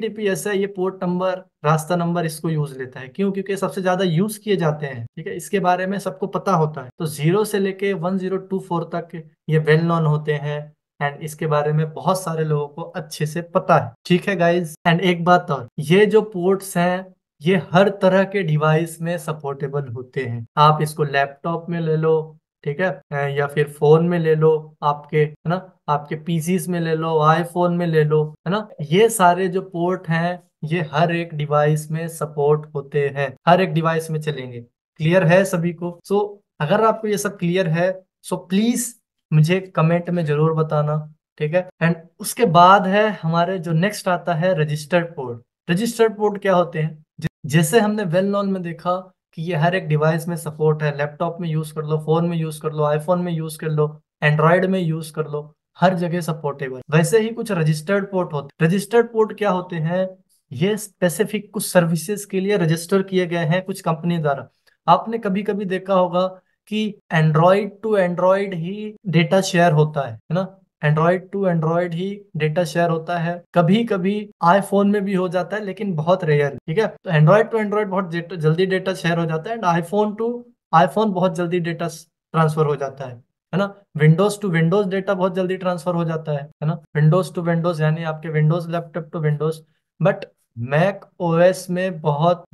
है, ये पोर्ट नंबर रास्ता नंबर इसको यूज़ लेता है। क्यों? क्योंकि सबसे ज़्यादा यूज़ किए जाते हैं, ठीक है? इसके बारे में सबको पता होता है। तो ज़ीरो से लेके वन ज़ीरो टू फोर तक ये वेल नोन होते हैं एंड इसके बारे में बहुत सारे लोगों को अच्छे से पता है। ठीक है गाइज़ एंड एक बात और, ये जो पोर्ट्स हैं ये हर तरह के डिवाइस में सपोर्टेबल होते हैं। आप इसको लैपटॉप में ले लो, ठीक है? या फिर फ़ोन में ले लो, आपके, है ना? आपके पीसीस में ले लो आईफोन में ले लो, है ना? ये सारे जो पोर्ट हैं, ये हर एक डिवाइस में सपोर्ट होते हैं। हर एक डिवाइस में चलेंगे। क्लियर है सभी को? सो अगर आपको ये सब क्लियर है सो प्लीज़ मुझे कमेंट में ज़रूर बताना, ठीक है? एंड उसके बाद है हमारे जो नेक्स्ट आता है रजिस्टर्ड पोर्ट रजिस्टर्ड पोर्ट क्या होते हैं? जैसे हमने वेल नॉन में देखा कि ये हर एक डिवाइस में सपोर्ट है लैपटॉप में यूज़ कर लो फ़ोन में यूज़ कर लो आईफोन में यूज़ कर लो एंड्रॉयड में यूज़ कर लो, हर जगह सपोर्टेबल वैसे ही कुछ रजिस्टर्ड पोर्ट होते रजिस्टर्ड पोर्ट क्या होते हैं? ये स्पेसिफिक कुछ सर्विसेज़ के लिए रजिस्टर किए गए हैं कुछ कंपनी द्वारा। आपने कभी कभी देखा होगा कि एंड्रॉइड टू एंड्रॉइड ही डेटा शेयर होता है ना? एंड्रॉयड टू एंड्रॉयड ही डेटा शेयर होता है। कभी कभी आईफोन में भी हो जाता है, लेकिन बहुत रेयर ठीक है? तो एंड्रॉयड टू एंड्रॉयड बहुत जल्दी डेटा शेयर हो जाता है एंड आईफोन टू आईफोन बहुत जल्दी डेटा ट्रांसफ़र हो जाता है। है ना? विंडोज़ टू विंडोज़ डेटा बहुत जल्दी ट्रांसफ़र हो जाता है। है ना? विंडोज़ टू विंडोज़ यानी आपके Windows laptop to Windows but Mac OS में बहुत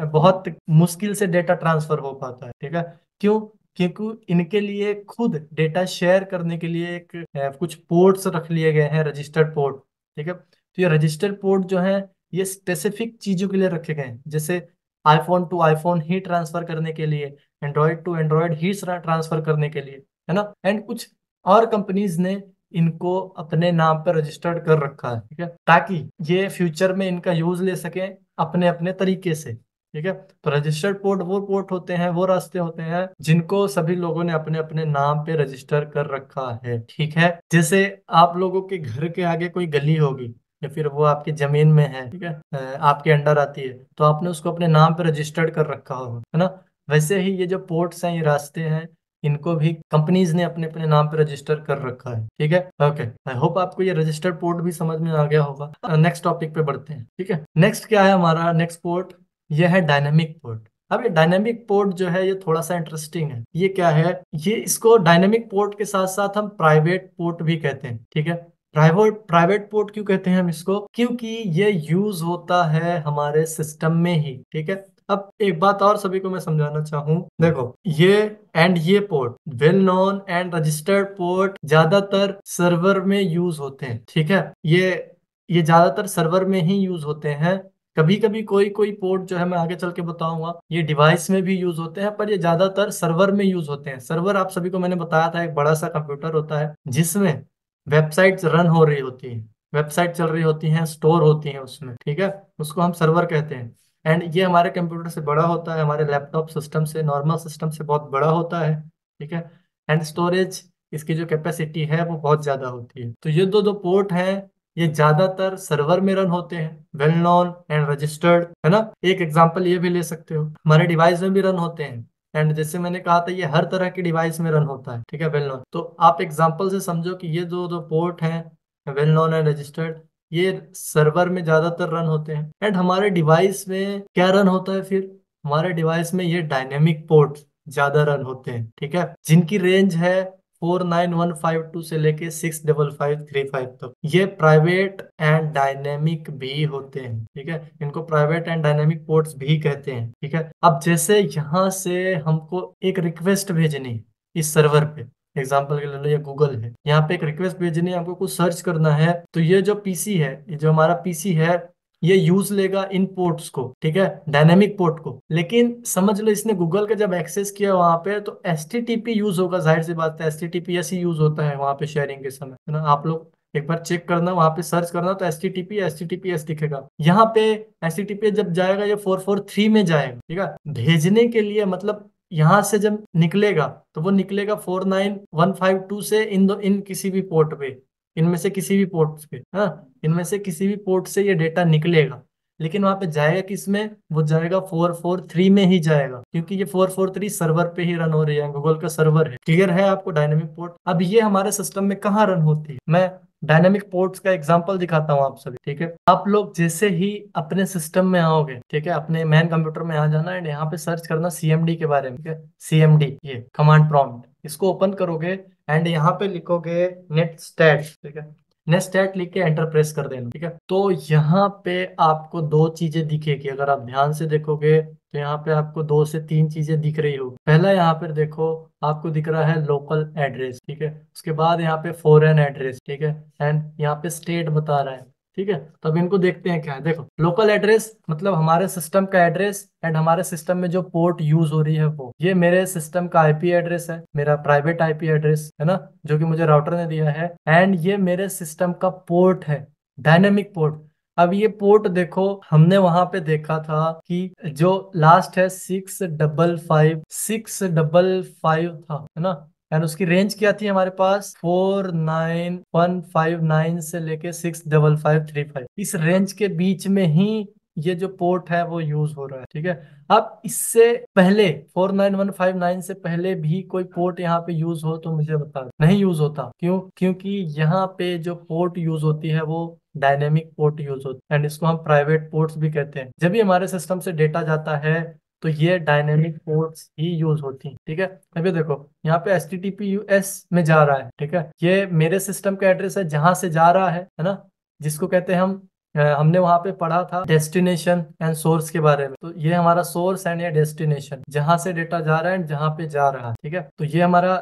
बहुत मुश्किल से डेटा ट्रांसफ़र हो पाता है। ठीक है? क्यों? क्योंकि इनके लिए खुद डेटा शेयर करने के लिए एक कुछ पोर्ट्स रख लिए गए हैं रजिस्टर्ड पोर्ट ठीक है? तो ये रजिस्टर्ड पोर्ट जो है, ये स्पेसिफिक चीज़ों के लिए रखे गए हैं। जैसे आईफोन टू आईफोन ही ट्रांसफ़र करने के लिए एंड्रॉयड टू एंड्रॉयड ही ट्रांसफ़र करने के लिए, है ना? एंड कुछ और कंपनीज़ ने इनको अपने नाम पर रजिस्टर्ड कर रखा है, ठीक है? ताकि ये फ्यूचर में इनका यूज़ ले सके अपने अपने तरीके से। ठीक है? तो रजिस्टर्ड पोर्ट वो पोर्ट होते हैं, वो रास्ते होते हैं जिनको सभी लोगों ने अपने अपने नाम पे रजिस्टर कर रखा है, ठीक है? जैसे आप लोगों के घर के आगे कोई गली होगी या फिर वो आपकी ज़मीन में है, ठीक है? आपके अंडर आती है तो आपने उसको अपने नाम पे रजिस्टर्ड कर रखा होगा, है ना? वैसे ही ये जो पोर्ट्स हैं, ये रास्ते हैं, इनको भी कंपनीज़ ने अपने अपने नाम पे रजिस्टर कर रखा है, ठीक है? ओके आई होप आपको ये रजिस्टर्ड पोर्ट भी समझ में आ गया होगा। नेक्स्ट टॉपिक पे बढ़ते हैं, ठीक है? नेक्स्ट क्या है हमारा? नेक्स्ट पोर्ट ये है डायनेमिक पोर्ट अब ये डायनेमिक पोर्ट जो है, ये थोड़ा सा इंटरेस्टिंग है। ये क्या है? ये इसको डायनेमिक पोर्ट के साथ साथ हम प्राइवेट पोर्ट भी कहते हैं, ठीक है? प्राइवेट प्राइवेट पोर्ट क्यों कहते हैं हम इसको? क्योंकि ये यूज़ होता है हमारे सिस्टम में ही, ठीक है? अब एक बात और सभी को मैं समझाना चाहूँ। देखो, ये एंड ये port well known and registered port ज़्यादातर सर्वर में यूज़ होते हैं, ठीक है? ये ये ज़्यादातर सर्वर में ही यूज़ होते हैं। कभी कभी कोई कोई पोर्ट जो है मैं आगे चल के बताऊँगा, ये डिवाइस में भी यूज़ होते हैं, पर ये ज़्यादातर सर्वर में यूज़ होते हैं। सर्वर आप सभी को मैंने बताया था, एक बड़ा सा कंप्यूटर होता है, जिसमें वेबसाइट्स रन हो रही होती है। वेबसाइट चल रही होती हैं स्टोर होती हैं उसमें, ठीक है? उसको हम सर्वर कहते हैं। एंड ये हमारे कंप्यूटर से बड़ा होता है, हमारे लैपटॉप सिस्टम से नॉर्मल सिस्टम से बहुत बड़ा होता है, ठीक है? एंड स्टोरेज इसकी जो कैपेसिटी है, वो बहुत ज़्यादा होती है। तो ये दो दो पोर्ट हैं ये ज़्यादातर सर्वर में रन होते हैं वेल नोन एंड रजिस्टर्ड है ना? एक एग्ज़ाम्पल ये भी ले सकते हो। हमारे डिवाइस में भी रन होते हैं। एंड जैसे मैंने कहा था, ये हर तरह के डिवाइस में रन होता है, ठीक है? वेल नोन तो आप एग्ज़ाम्पल से समझो कि ये जो दो पोर्ट हैं वेल नोन एंड रजिस्टर्ड ये सर्वर में ज़्यादातर रन होते हैं। एंड हमारे डिवाइस में क्या रन होता है फिर? हमारे डिवाइस में ये डायनेमिक पोर्ट ज़्यादा रन होते हैं, ठीक है? जिनकी रेंज है four nine one five two से लेके six double five three five तक। ये प्राइवेट एंड डायनेमिक भी होते हैं, ठीक है? इनको प्राइवेट एंड डायनेमिक पोर्ट्स भी कहते हैं, ठीक है? अब जैसे यहाँ से हमको एक रिक्वेस्ट भेजनी है इस सर्वर पे, एग्ज़ाम्पल के ले लो ये गूगल है। यहाँ पे एक रिक्वेस्ट भेजनी है आपको कुछ सर्च करना है तो ये जो पीसी है, ये जो हमारा पीसी है ये यूज़ लेगा इन पोर्ट्स को, ठीक है? डायनेमिक पोर्ट को। लेकिन समझ लो इसने गूगल का जब एक्सेस किया वहाँ पे तो एस यूज़ होगा, ज़ाहिर सी बात है। एस ही यूज़ होता है वहाँ पे शेयरिंग के समय, है ना? आप लोग एक बार चेक करना, वहाँ पे सर्च करना तो S T T P S T T P S दिखेगा। यहाँ पे एस टी टी पी जब जाएगा, ये फोर फोर थ्री में जाएगा, ठीक है? भेजने के लिए मतलब यहाँ से जब निकलेगा तो वो निकलेगा four nine one five two से इन दो, इन किसी भी पोर्ट पे इनमें से किसी भी पोर्ट पे हाँ इनमें से किसी भी पोर्ट से ये डेटा निकलेगा। लेकिन वहाँ पे जाएगा किसमें वो जाएगा फोर फोर थ्री में ही जाएगा, क्योंकि ये फोर फोर थ्री सर्वर पे ही रन हो रही है गूगल का सर्वर है। क्लियर है आपको डायनेमिक पोर्ट अब ये हमारे सिस्टम में कहाँ रन होती है? मैं डायनेमिक पोर्ट्स का एग्जांपल दिखाता हूँ आप सभी, ठीक है? आप लोग जैसे ही अपने सिस्टम में आओगे, ठीक है? अपने मैन कंप्यूटर में आ जाना एंड यहाँ पे सर्च करना सीएमडी के बारे में सीएमडी ये कमांड प्रॉम्प्ट इसको ओपन करोगे एंड यहाँ पे लिखोगे नेट स्टैट ठीक है? नेट स्टैट लिख के एंटर प्रेस कर देना, ठीक है? तो यहाँ पे आपको दो चीज़ें दिखेगी अगर आप ध्यान से देखोगे तो यहाँ पे आपको दो से तीन चीज़ें दिख रही होगी। पहला यहाँ पर देखो, आपको दिख रहा है लोकल एड्रेस ठीक है? उसके बाद यहाँ पे फॉरेन एड्रेस ठीक है? एंड यहाँ पे स्टेट बता रहा है। ठीक है? तो अब इनको देखते हैं क्या है। देखो लोकल एड्रेस मतलब हमारे सिस्टम का एड्रेस एंड हमारे सिस्टम में जो पोर्ट यूज़ हो रही है वो। ये मेरे सिस्टम का आईपी एड्रेस है, मेरा प्राइवेट आईपी एड्रेस है ना? जो कि मुझे राउटर ने दिया है। एंड ये मेरे सिस्टम का पोर्ट है डायनेमिक पोर्ट अब ये पोर्ट देखो, हमने वहाँ पे देखा था कि जो लास्ट है six double five six double five था, है ना? एंड उसकी रेंज क्या थी हमारे पास? Four nine one five nine से लेके six double five three five. इस रेंज के बीच में ही ये जो पोर्ट है वो यूज़ हो रहा है, ठीक है? अब इससे पहले, four nine one five nine से पहले भी कोई पोर्ट यहाँ पे यूज़ हो तो मुझे बता नहीं यूज़ होता। क्यों? क्योंकि यहाँ पे जो पोर्ट यूज़ होती है वो डायनेमिक पोर्ट यूज़ होती है। एंड इसको हम प्राइवेट पोर्ट्स भी कहते हैं। जब भी हमारे सिस्टम से डेटा जाता है तो ये डायनेमिक पोर्ट्स ही यूज़ होती हैं, ठीक है? अभी देखो, यहाँ पे S T T P U S में जा रहा है, ठीक है? ये मेरे सिस्टम का एड्रेस है, जहाँ से जा रहा है है ना? जिसको कहते हैं हम हमने वहाँ पे पढ़ा था डेस्टिनेशन एंड सोर्स के बारे में। तो ये हमारा सोर्स एंड ये डेस्टिनेशन जहाँ से डेटा जा रहा है एंड जहाँ पे जा रहा है, ठीक है? तो ये हमारा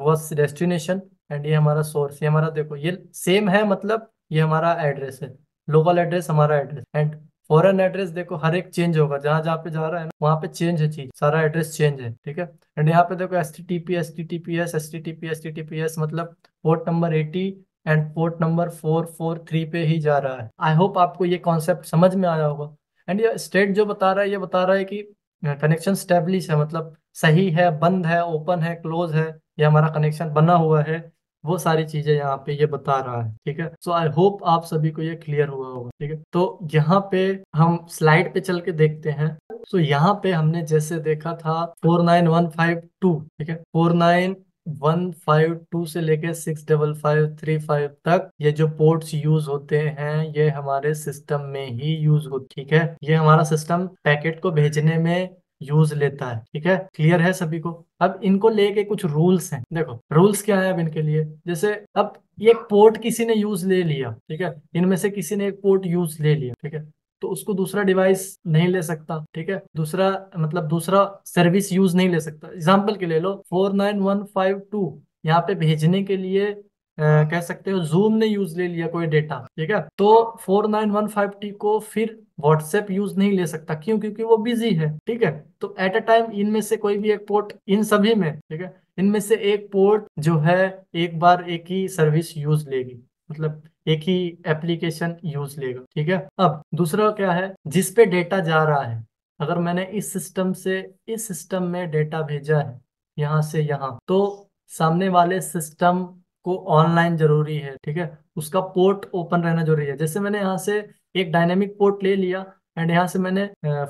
हुआ डेस्टिनेशन एंड ये हमारा सोर्स ये हमारा देखो, ये सेम है मतलब ये हमारा एड्रेस है लोकल एड्रेस हमारा एड्रेस एंड फॉरन एड्रेस देखो, हर एक चेंज होगा। जहाँ जहाँ पे जा रहा है ना, वहाँ पे चेंज है चीज़। सारा एड्रेस चेंज है, ठीक है? एंड यहाँ पे देखो S T T P S T T P S S T T P S T T P S मतलब port number eighty and port number four four three पे ही जा रहा है। आई होप आपको ये कॉन्सेप्ट समझ में आया होगा। एंड ये स्टेट जो बता रहा है, ये बता रहा है कि कनेक्शन स्टेब्लिश है मतलब सही है, बंद है ओपन है क्लोज है, ये हमारा कनेक्शन बना हुआ है। वो सारी चीज़ें यहाँ पे ये बता रहा है ठीक है? सो आई होप आप सभी को ये क्लियर हुआ होगा ठीक है? तो यहाँ पे हम स्लाइड पे चल के देखते हैं। सो so, यहाँ पे हमने जैसे देखा था four nine one five two ठीक है? Four nine one five two से लेके six double five three five तक ये जो पोर्ट्स यूज़ होते हैं ये हमारे सिस्टम में ही यूज़ हो ठीक है? ये हमारा सिस्टम पैकेट को भेजने में यूज़ लेता है, ठीक है? क्लियर है सभी को? अब इनको लेके कुछ रूल्स हैं। देखो रूल्स क्या है अब इनके लिए? जैसे अब ये पोर्ट किसी ने यूज़ ले लिया, ठीक है? इनमें से किसी ने एक पोर्ट यूज़ ले लिया, ठीक है? तो उसको दूसरा डिवाइस नहीं ले सकता, ठीक है? दूसरा मतलब दूसरा सर्विस यूज़ नहीं ले सकता। एग्ज़ाम्पल के ले लो four nine one five two यहाँ पे भेजने के लिए कह सकते हो जूम ने यूज़ ले लिया कोई डेटा ठीक है? तो four nine one five T को फिर व्हाट्सएप यूज़ नहीं ले सकता। क्यों? क्योंकि वो बिज़ी है, ठीक है? तो एट अ टाइम इनमें से कोई भी एक पोर्ट इन सभी में, ठीक है? इनमें से एक पोर्ट जो है, एक बार एक ही सर्विस यूज़ लेगी मतलब एक ही एप्लीकेशन यूज़ लेगा, ठीक है? अब दूसरा क्या है? जिस पे डेटा जा रहा है, अगर मैंने इस सिस्टम से, इस सिस्टम में डेटा भेजा है, यहाँ से यहाँ तो सामने वाले सिस्टम को ऑनलाइन ज़रूरी है, ठीक है? उसका पोर्ट ओपन रहना ज़रूरी है। जैसे मैंने यहाँ से एक डायनेमिक पोर्ट ले लिया एंड यहाँ से मैंने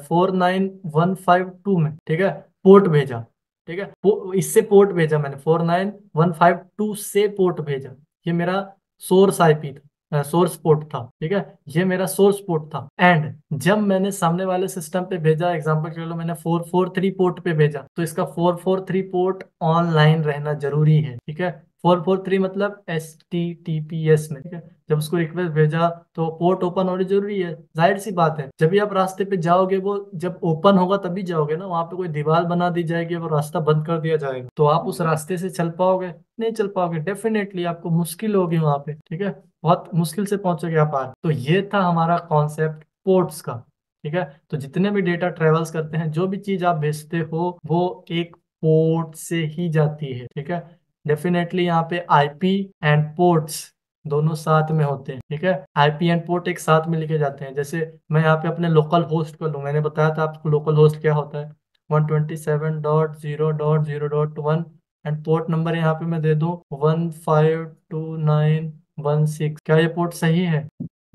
four nine one five two में, ठीक है, पोर्ट भेजा, ठीक है? इससे पोर्ट भेजा मैंने, four nine one five two से पोर्ट भेजा। ये मेरा सोर्स आईपी था सोर्स पोर्ट था, ठीक है? ये मेरा सोर्स पोर्ट था। एंड जब मैंने सामने वाले सिस्टम पे भेजा एग्जांपल के लिए मैंने फोर फोर थ्री पोर्ट पे भेजा तो इसका four four three port online रहना ज़रूरी है, ठीक है? फोर फोर थ्री मतलब S T T P S में, ठीक है? जब उसको रिक्वेस्ट भेजा तो पोर्ट ओपन होनी ज़रूरी है। ज़ाहिर सी बात है, जब भी आप रास्ते पे जाओगे, वो जब ओपन होगा तभी जाओगे ना, वहाँ पे कोई दीवार बना दी जाएगी वो रास्ता बंद कर दिया जाएगा। तो आप उस रास्ते से चल पाओगे, नहीं चल पाओगे डेफिनेटली आपको मुश्किल होगी वहाँ पे, ठीक है? बहुत मुश्किल से पहुंचोगे आप आज। तो ये था हमारा कॉन्सेप्ट पोर्ट्स का, ठीक है? तो जितने भी डेटा ट्रेवल्स करते हैं, जो भी चीज़ आप भेजते हो, वो एक पोर्ट से ही जाती है, ठीक है? डेफिनेटली यहाँ पे आईपी एंड पोर्ट्स दोनों साथ में होते हैं, ठीक है? आईपी एंड पोर्ट एक साथ में लिखे जाते हैं। जैसे मैं यहाँ पे अपने लोकल होस्ट को लूँ, मैंने बताया था आपको लोकल होस्ट क्या होता है? One twenty seven dot zero dot zero dot one and port number यहाँ पे मैं दे दूँ one five two nine one six क्या ये पोर्ट सही है?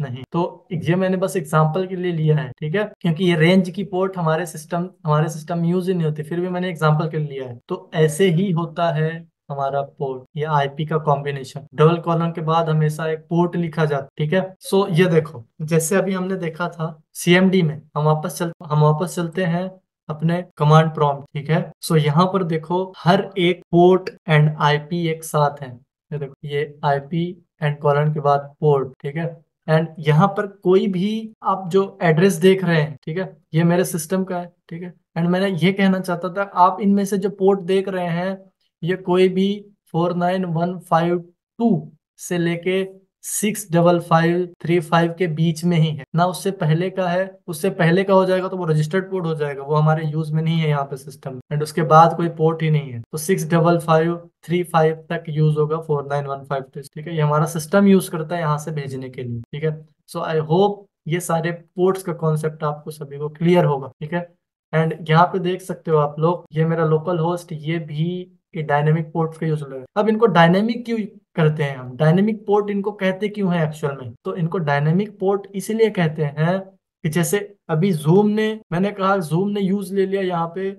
नहीं। तो ये मैंने बस एग्जांपल के लिए लिया है, ठीक है? क्योंकि ये रेंज की पोर्ट हमारे सिस्टम हमारे सिस्टम यूज़ ही नहीं होती, फिर भी मैंने एग्जांपल के लिए लिया है। तो ऐसे ही होता है हमारा पोर्ट या आईपी का कॉम्बिनेशन डबल कॉलम के बाद हमेशा एक पोर्ट लिखा जाता है, ठीक है? सो ये देखो, जैसे अभी हमने देखा था सीएमडी में हम वापस चल, हम वापस चलते हैं अपने कमांड प्रॉम्प्ट ठीक है? सो यहाँ पर देखो, हर एक पोर्ट एंड आईपी एक साथ है। ये देखो, ये आईपी एंड कॉलन के बाद पोर्ट ठीक है? एंड यहाँ पर कोई भी आप जो एड्रेस देख रहे हैं, ठीक है? ये मेरे सिस्टम का है, ठीक है? एंड मैंने ये कहना चाहता था, आप इनमें से जो पोर्ट देख रहे हैं ये कोई भी four nine one five two से लेके six double five three five के बीच में ही है। ना उससे पहले का है, उससे पहले का हो जाएगा तो वो रजिस्टर्ड पोर्ट हो जाएगा, वो हमारे यूज़ में नहीं है यहाँ पे सिस्टम एंड उसके बाद कोई पोर्ट ही नहीं है। तो six double five three five तक यूज़ होगा फोर नाइन वन फाइव ठीक है, ये हमारा सिस्टम यूज़ करता है यहाँ से भेजने के लिए। ठीक है सो आई होप ये सारे पोर्ट्स का कॉन्सेप्ट आपको सभी को क्लियर होगा। ठीक है एंड यहाँ पे देख सकते हो आप लोग, ये मेरा लोकल होस्ट ये भी ये डायनेमिक पोर्ट का यूज़ हो रहा है। अब इनको डायनेमिक क्यों करते हैं हम? डायनेमिक पोर्ट इनको कहते क्यों है एक्चुअल में? तो इनको डायनेमिक पोर्ट इसीलिए कहते हैं कि जैसे अभी जूम ने, मैंने कहा जूम ने यूज़ ले लिया यहाँ पे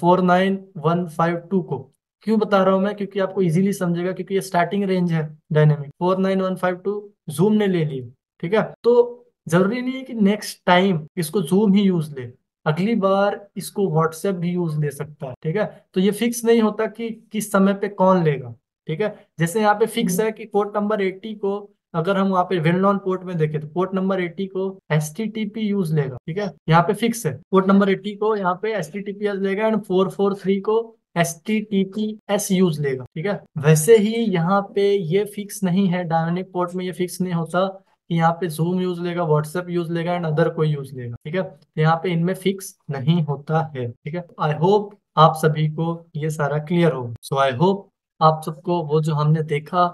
four nine one five two को। क्यों बता रहा हूँ मैं? क्योंकि आपको इजीली समझेगा क्योंकि ये स्टार्टिंग रेंज है dynamic four nine one five two Zoom ने ले लिया ठीक है? तो ज़रूरी नहीं है कि नेक्स्ट टाइम इसको जूम ही यूज़ ले। अगली बार इसको व्हाट्सएप भी यूज़ ले सकता है ठीक है? तो ये फिक्स नहीं होता कि किस समय पे कौन लेगा ठीक है? जैसे यहाँ पे फिक्स है कि पोर्ट नंबर एट्टी को अगर हम वहाँ पे वेल नॉन पोर्ट में देखें तो पोर्ट नंबर एट्टी को एस यूज़ लेगा ठीक है? यहाँ पे फिक्स है पोर्ट नंबर एट्टी को यहाँ पे एस लेगा एंड फोर फोर थ्री को एस एस यूज़ लेगा ठीक है? वैसे ही यहाँ पे ये फिक्स नहीं है डायनेमिक पोर्ट में ये फिक्स नहीं होता कि यहाँ पे जूम यूज़ लेगा व्हाट्सएप यूज़ लेगा एंड अदर कोई यूज़ लेगा, ठीक है? तो यहाँ पे इनमें फिक्स नहीं होता है, ठीक है? आई होप आप सभी को ये सारा क्लियर हो सो आई होप आप सबको वो जो हमने देखा,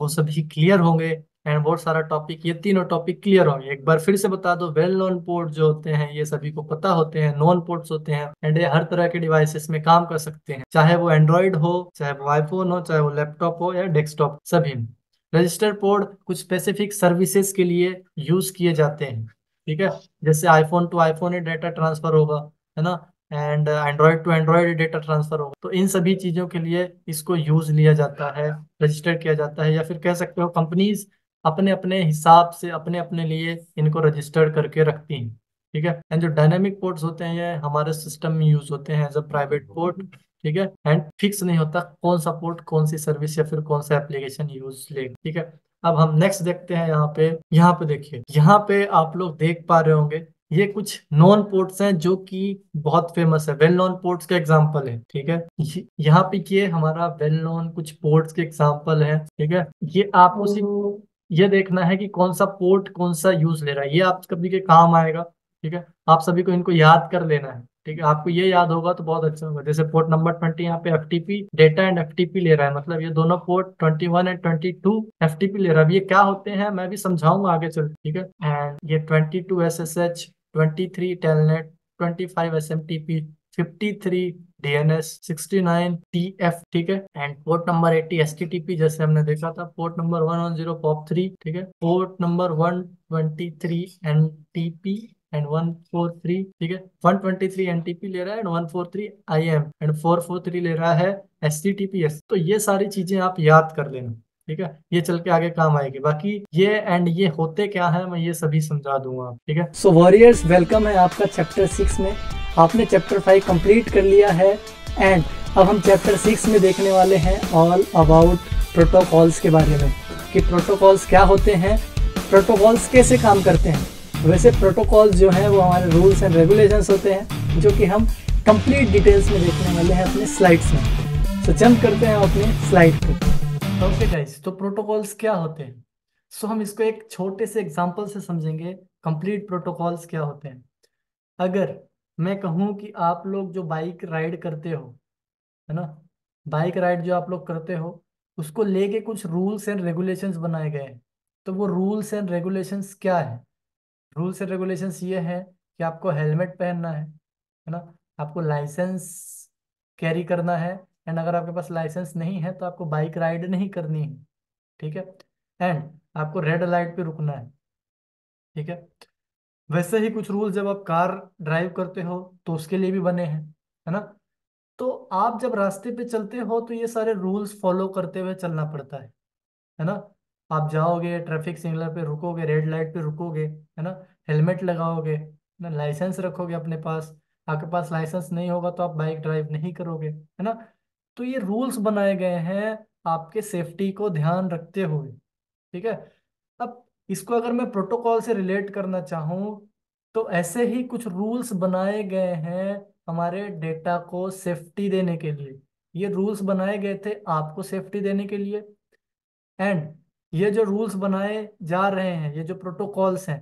वो सभी क्लियर होंगे एंड बहुत सारा टॉपिक ये तीनों टॉपिक क्लियर होंगे। एक बार फिर से बता दो वेल नोन पोर्ट जो होते हैं, ये सभी को पता होते हैं नॉन पोर्ट्स होते हैं एंड ये हर तरह के डिवाइसेस में काम कर सकते हैं, चाहे वो एंड्रॉइड हो, चाहे वो आईफोन हो, चाहे वो लैपटॉप हो या डेस्कटॉप सभी रजिस्टर पोर्ट कुछ स्पेसिफिक सर्विसेज़ के लिए यूज़ किए जाते हैं, ठीक है? जैसे आईफोन टू आईफोन ही डेटा ट्रांसफ़र होगा, है ना? And Android to Android data transfer होगा। तो इन सभी चीज़ों के लिए इसको यूज़ लिया जाता है रजिस्टर किया जाता है, या फिर कह सकते हो कंपनीज़ अपने अपने हिसाब से अपने अपने लिए इनको रजिस्टर्ड करके रखती हैं, ठीक है? एंड जो डायनेमिक पोर्ट्स होते हैं, ये हमारे सिस्टम में यूज़ होते हैं एज अ प्राइवेट पोर्ट ठीक है? एंड फिक्स नहीं होता कौन सा पोर्ट कौन सी सर्विस या फिर कौन सा एप्लीकेशन यूज़ ले, ठीक है? अब हम नेक्स्ट देखते हैं यहाँ पे यहाँ पे देखिए, यहाँ पे आप लोग देख पा रहे होंगे, ये कुछ नॉन पोर्ट्स हैं जो कि बहुत फ़ेमस है। वेल नॉन पोर्ट्स के एग्जांपल है, ठीक है? यहाँ पे ये हमारा वेल नॉन कुछ पोर्ट्स के एग्जांपल है, ठीक है? ये आप उसी, ये देखना है कि कौन सा पोर्ट कौन सा यूज़ ले रहा है। ये आप कभी के काम आएगा, ठीक है? आप सभी को इनको याद कर लेना है। ठीक है, आपको ये याद होगा तो बहुत अच्छा होगा। जैसे पोर्ट नंबर ट्वेंटी यहाँ पे एफ़ डेटा एंड एफ़ ले रहा है। मतलब ये दोनों port twenty one and twenty two F ले रहा है। ये क्या होते हैं, मैं भी समझाऊँगा आगे चल। ठीक है एंड ये twenty two S S H twenty three telnet twenty five S M T P fifty three DNS 69 TF ठीक है एंड पोर्ट नंबर 80 एसटीटीपी जैसे हमने देखा था। पोर्ट नंबर 110 पॉप 3 ठीक है port number 123 NTP and one four three ठीक है? वन ट्वेंटी थ्री एनटीपी ले रहा है and one four three I M and four four three ले रहा है S C T P S तो ये सारी चीज़ें आप याद कर लेना, ठीक है? ये चल के आगे काम आएगी। बाकी ये एंड ये होते क्या है, मैं ये सभी समझा दूँगा ठीक है? सो वॉरियर्स वेलकम है आपका चैप्टर सिक्स में। आपने चैप्टर फाइव कंप्लीट कर लिया है एंड अब हम चैप्टर सिक्स में देखने वाले हैं ऑल अबाउट प्रोटोकॉल्स के बारे में कि प्रोटोकॉल्स क्या होते हैं प्रोटोकॉल्स कैसे काम करते हैं। वैसे प्रोटोकॉल्स जो हैं वो हमारे रूल्स एंड रेगुलेशंस होते हैं जो कि हम कंप्लीट डिटेल्स में देखने वाले हैं अपने स्लाइड्स में। तो so, जंप करते हैं अपने स्लाइड पे। ओके गाइस तो प्रोटोकॉल्स क्या होते हैं? सो so, हम इसको एक छोटे से एग्जांपल से समझेंगे कंप्लीट प्रोटोकॉल्स क्या होते हैं। अगर मैं कहूँ कि आप लोग जो बाइक राइड करते हो है ना? बाइक राइड जो आप लोग करते हो उसको लेके कुछ रूल्स एंड रेगुलेशंस बनाए गए हैं। तो वो रूल्स एंड रेगुलेशंस क्या है? रूल्स एंड रेगुलेशन ये है कि आपको हेलमेट पहनना है है ना? आपको लाइसेंस कैरी करना है एंड अगर आपके पास लाइसेंस नहीं है तो आपको बाइक राइड नहीं करनी है, ठीक है? एंड आपको रेड लाइट पे रुकना है, ठीक है? वैसे ही कुछ रूल जब आप कार ड्राइव करते हो तो उसके लिए भी बने हैं, है ना? तो आप जब रास्ते पे चलते हो तो ये सारे रूल्स फॉलो करते हुए चलना पड़ता है है ना? आप जाओगे ट्रैफ़िक सिग्नल पे रुकोगे रेड लाइट पे रुकोगे, है ना? हेलमेट लगाओगे ना? लाइसेंस रखोगे अपने पास। आपके पास लाइसेंस नहीं होगा तो आप बाइक ड्राइव नहीं करोगे, है ना? तो ये रूल्स बनाए गए हैं आपके सेफ्टी को ध्यान रखते हुए, ठीक है? अब इसको अगर मैं प्रोटोकॉल से रिलेट करना चाहूँ तो ऐसे ही कुछ रूल्स बनाए गए हैं हमारे डेटा को सेफ्टी देने के लिए। ये रूल्स बनाए गए थे आपको सेफ्टी देने के लिए। एंड ये जो रूल्स बनाए जा रहे हैं ये जो प्रोटोकॉल्स हैं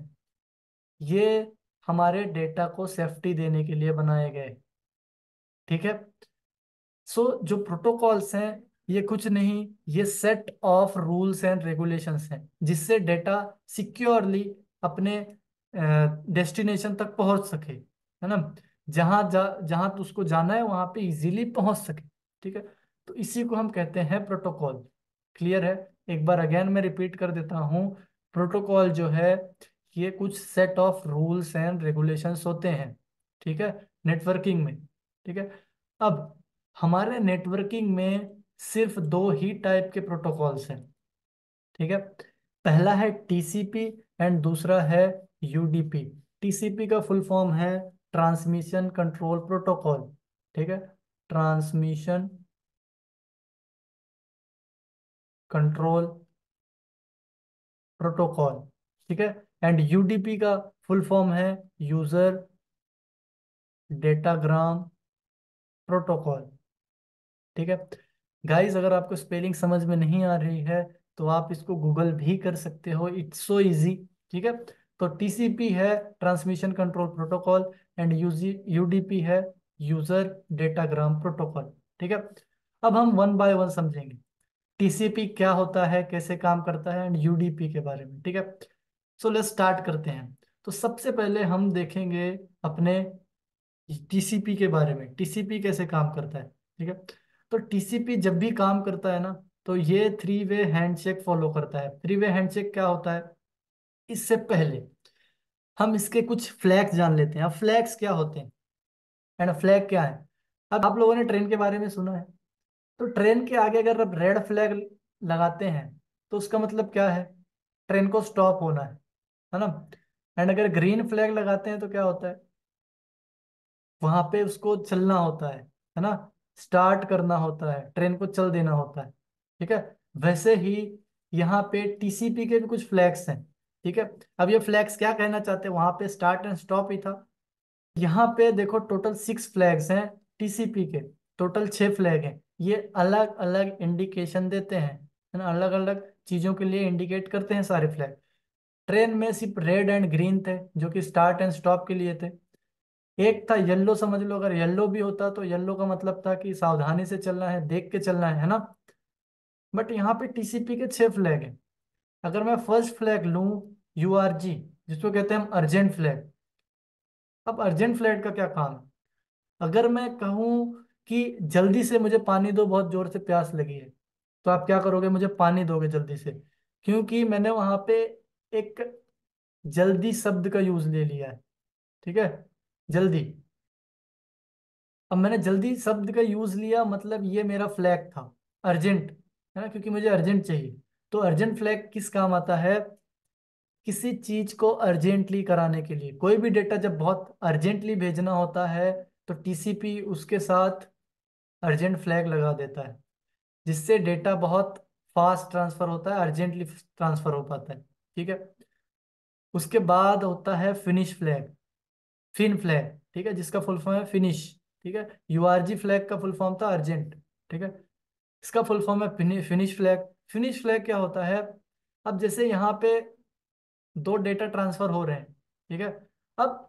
ये हमारे डेटा को सेफ्टी देने के लिए बनाए गए। ठीक है? सो so, जो प्रोटोकॉल्स हैं ये कुछ नहीं ये set of rules and regulations हैं जिससे डेटा सिक्योरली अपने डेस्टिनेशन तक पहुँच सके है ना? जहाँ जा जहाँ तो उसको जाना है वहाँ पे इजीली पहुँच सके। ठीक है? तो इसी को हम कहते हैं प्रोटोकॉल क्लियर है? एक बार अगेन मैं रिपीट कर देता हूँ। प्रोटोकॉल जो है, ये कुछ set of rules and regulations होते हैं, ठीक है? नेटवर्किंग में, ठीक है? अब हमारे नेटवर्किंग में सिर्फ़ दो ही टाइप के प्रोटोकॉल्स हैं, ठीक है? पहला है टीसीपी एंड दूसरा है यूडीपी टीसीपी का फुल फॉर्म है ट्रांसमिशन कंट्रोल प्रोटोकॉल ठीक है? ट्रांसमिशन कंट्रोल प्रोटोकॉल ठीक है? एंड यूडीपी का फुल फॉर्म है यूज़र डेटाग्राम प्रोटोकॉल ठीक है? गाइस अगर आपको स्पेलिंग समझ में नहीं आ रही है तो आप इसको गूगल भी कर सकते हो। इट्स सो इजी ठीक है? तो टीसीपी है transmission control protocol and UDP है यूज़र डेटाग्राम प्रोटोकॉल ठीक है? अब हम वन बाय वन समझेंगे। टीसीपी क्या होता है, कैसे काम करता है एंड यूडीपी के बारे में, ठीक है? सो लेट्स स्टार्ट करते हैं। तो सबसे पहले हम देखेंगे अपने टीसीपी के बारे में, टीसीपी कैसे काम करता है, ठीक है? तो टीसीपी जब भी काम करता है ना तो ये थ्री वे हैंडशेक फॉलो करता है। थ्री वे हैंडशेक क्या होता है? इससे पहले हम इसके कुछ फ्लैग्स जान लेते हैं। अब फ्लैग्स क्या होते हैं? एंड फ्लैग क्या है? अब आप लोगों ने ट्रेन के बारे में सुना है। तो ट्रेन के आगे अगर आप रेड फ्लैग लगाते हैं तो उसका मतलब क्या है? ट्रेन को स्टॉप होना है है ना? एंड अगर ग्रीन फ्लैग लगाते हैं तो क्या होता है? वहाँ पे उसको चलना होता है है ना? स्टार्ट करना होता है, ट्रेन को चल देना होता है, ठीक है? वैसे ही यहाँ पे टीसीपी के भी कुछ फ्लैग्स हैं, ठीक है? अब ये फ्लैग्स क्या कहना चाहते हैं? वहाँ पे स्टार्ट एंड स्टॉप ही था। यहाँ पे देखो, टोटल सिक्स फ्लैग्स हैं टीसीपी के, टोटल छह फ्लैग हैं। ये अलग अलग इंडिकेशन देते हैं अलग अलग चीज़ों के लिए इंडिकेट करते हैं सारे फ्लैग ट्रेन में सिर्फ़ रेड एंड ग्रीन थे, जो कि स्टार्ट एंड स्टॉप के लिए थे. एक था येल्लो समझ लो, अगर येल्लो भी होता तो येल्लो का मतलब था कि सावधानी से चलना है, देख के चलना है है ना? बट यहाँ पे टीसीपी के छह फ्लैग हैं. अगर मैं फ़र्स्ट फ्लैग लू यू आर जी जिसको कहते हैं हम अर्जेंट फ्लैग अब अर्जेंट फ्लैग का क्या काम है? अगर मैं कहूँ कि जल्दी से मुझे पानी दो, बहुत ज़ोर से प्यास लगी है। तो आप क्या करोगे? मुझे पानी दोगे जल्दी से। क्योंकि मैंने वहाँ पे एक जल्दी शब्द का यूज़ ले लिया है। ठीक है? जल्दी। अब मैंने जल्दी शब्द का यूज़ लिया मतलब ये मेरा फ्लैग था। अर्जेंट, है ना? क्योंकि मुझे अर्जेंट चाहिए। तो अर्जेंट फ्लैग किस काम आता है? किसी चीज़ को अर्जेंटली कराने के लिए। कोई भी डेटा जब बहुत अर्जेंटली भेजना होता है तो टीसीपी उसके साथ अर्जेंट फ्लैग लगा देता है, जिससे डेटा बहुत फास्ट ट्रांसफ़र होता है, अर्जेंटली ट्रांसफ़र हो पाता है, ठीक है? उसके बाद होता है फिनिश फ्लैग, फिन फ्लैग, ठीक है? जिसका फुल फॉर्म है फिनिश, ठीक है? यूआरजी फ्लैग का फुल फॉर्म था अर्जेंट, ठीक है? इसका फुल फॉर्म है फिनिश फ्लैग। फिनिश फ्लैग क्या होता है? अब जैसे यहाँ पे दो डेटा ट्रांसफ़र हो रहे हैं, ठीक है? अब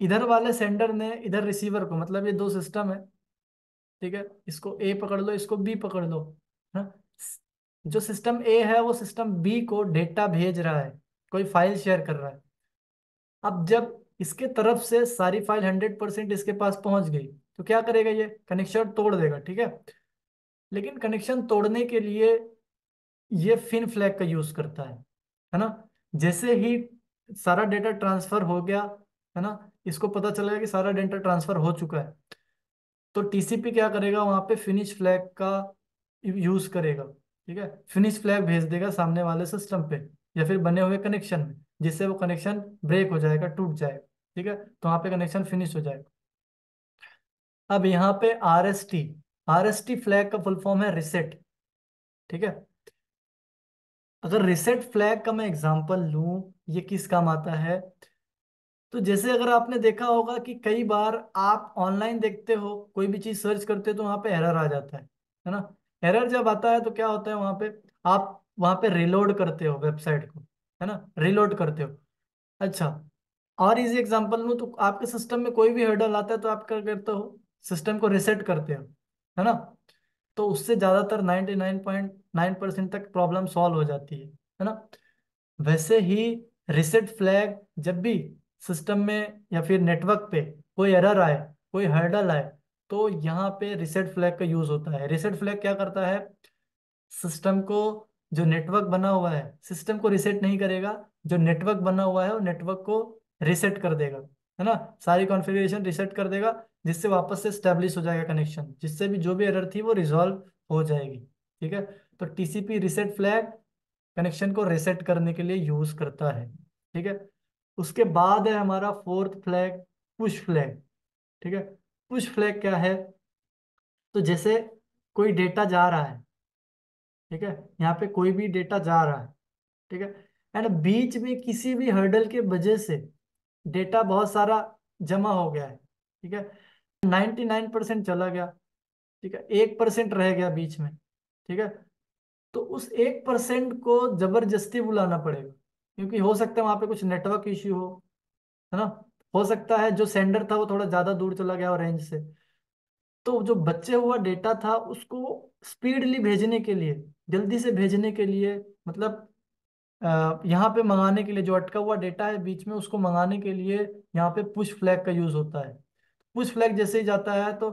इधर वाले सेंडर ने, इधर रिसीवर को मतलब ये दो सिस्टम है ठीक है? इसको ए पकड़ लो, इसको बी पकड़ लो, है? हाँ? जो सिस्टम ए है, वो सिस्टम बी को डेटा भेज रहा है, कोई फ़ाइल शेयर कर रहा है। अब जब इसके तरफ़ से सारी फ़ाइल हंड्रेड परसेंट इसके पास पहुँच गई तो क्या करेगा ये? कनेक्शन तोड़ देगा, ठीक है? लेकिन कनेक्शन तोड़ने के लिए ये फिन फ्लैग का यूज़ करता है है ना? जैसे ही सारा डेटा ट्रांसफ़र हो गया, है ना? इसको पता चलेगा कि सारा डेटा ट्रांसफ़र हो चुका है। तो टीसीपी क्या करेगा? वहाँ पे फिनिश फ्लैग का यूज़ करेगा, ठीक है? फिनिश फ्लैग भेज देगा सामने वाले सिस्टम पे, या फिर बने हुए कनेक्शन में, जिससे वो कनेक्शन ब्रेक हो जाएगा, टूट जाएगा, ठीक है? तो वहाँ पे कनेक्शन फिनिश हो जाएगा। अब यहाँ पे R S T R S T flag का फुल फॉर्म है रिसेट ठीक है? अगर रिसेट फ्लैग का मैं एग्ज़ाम्पल लू, ये किस काम आता है? तो जैसे अगर आपने देखा होगा कि कई बार आप ऑनलाइन देखते हो, कोई भी चीज़ सर्च करते हो तो वहाँ पे एरर आ जाता है है ना? एरर जब आता है तो क्या होता है वहाँ पे? आप वहाँ पे रिलोड करते हो वेबसाइट को, है ना? रिलोड करते हो। अच्छा और इजी एग्जांपल लूँ तो आपके सिस्टम में कोई भी हर्डल आता है तो आप क्या करते हो? सिस्टम को रिसेट करते हो, है ना? तो उससे ज़्यादातर 99.9 परसेंट तक प्रॉब्लम सॉल्व हो जाती है है ना? वैसे ही रिसेट फ्लैग जब भी सिस्टम में या फिर नेटवर्क पे कोई एरर आए, कोई हर्डल आए तो यहाँ पे रिसेट फ्लैग का यूज़ होता है। रिसेट फ्लैग क्या करता है? सिस्टम को जो नेटवर्क बना हुआ है, सिस्टम को रिसेट नहीं करेगा। जो नेटवर्क बना हुआ है, वो नेटवर्क को रिसेट कर देगा, है ना? सारी कॉन्फ़िगरेशन रिसेट कर देगा, जिससे वापस से स्टेब्लिश हो जाएगा कनेक्शन जिससे भी जो भी एरर थी वो रिजॉल्व हो जाएगी, ठीक है? तो टीसीपी रिसेट फ्लैग कनेक्शन को रिसेट करने के लिए यूज़ करता है, ठीक है? उसके बाद है हमारा फोर्थ फ्लैग, पुश फ्लैग, ठीक है? पुश फ्लैग क्या है? तो जैसे कोई डेटा जा रहा है, ठीक है? यहाँ पे कोई भी डेटा जा रहा है, ठीक है? एंड बीच में किसी भी हर्डल के वजह से डेटा बहुत सारा जमा हो गया है, ठीक है? नाइन्टी नाइन परसेंट चला गया, ठीक है? एक परसेंट रह गया बीच में, ठीक है? तो उस एक परसेंट को ज़बरदस्ती बुलाना पड़ेगा। क्योंकि हो सकता है वहाँ पे कुछ नेटवर्क इश्यू हो, है ना? हो सकता है जो सेंडर था वो थोड़ा ज़्यादा दूर चला गया रेंज से। तो जो बचे हुआ डेटा था उसको स्पीडली भेजने के लिए, जल्दी से भेजने के लिए मतलब यहाँ पे मंगाने के लिए जो अटका हुआ डेटा है बीच में उसको मंगाने के लिए यहाँ पे पुश फ्लैग का यूज़ होता है। पुश फ्लैग जैसे ही जाता है तो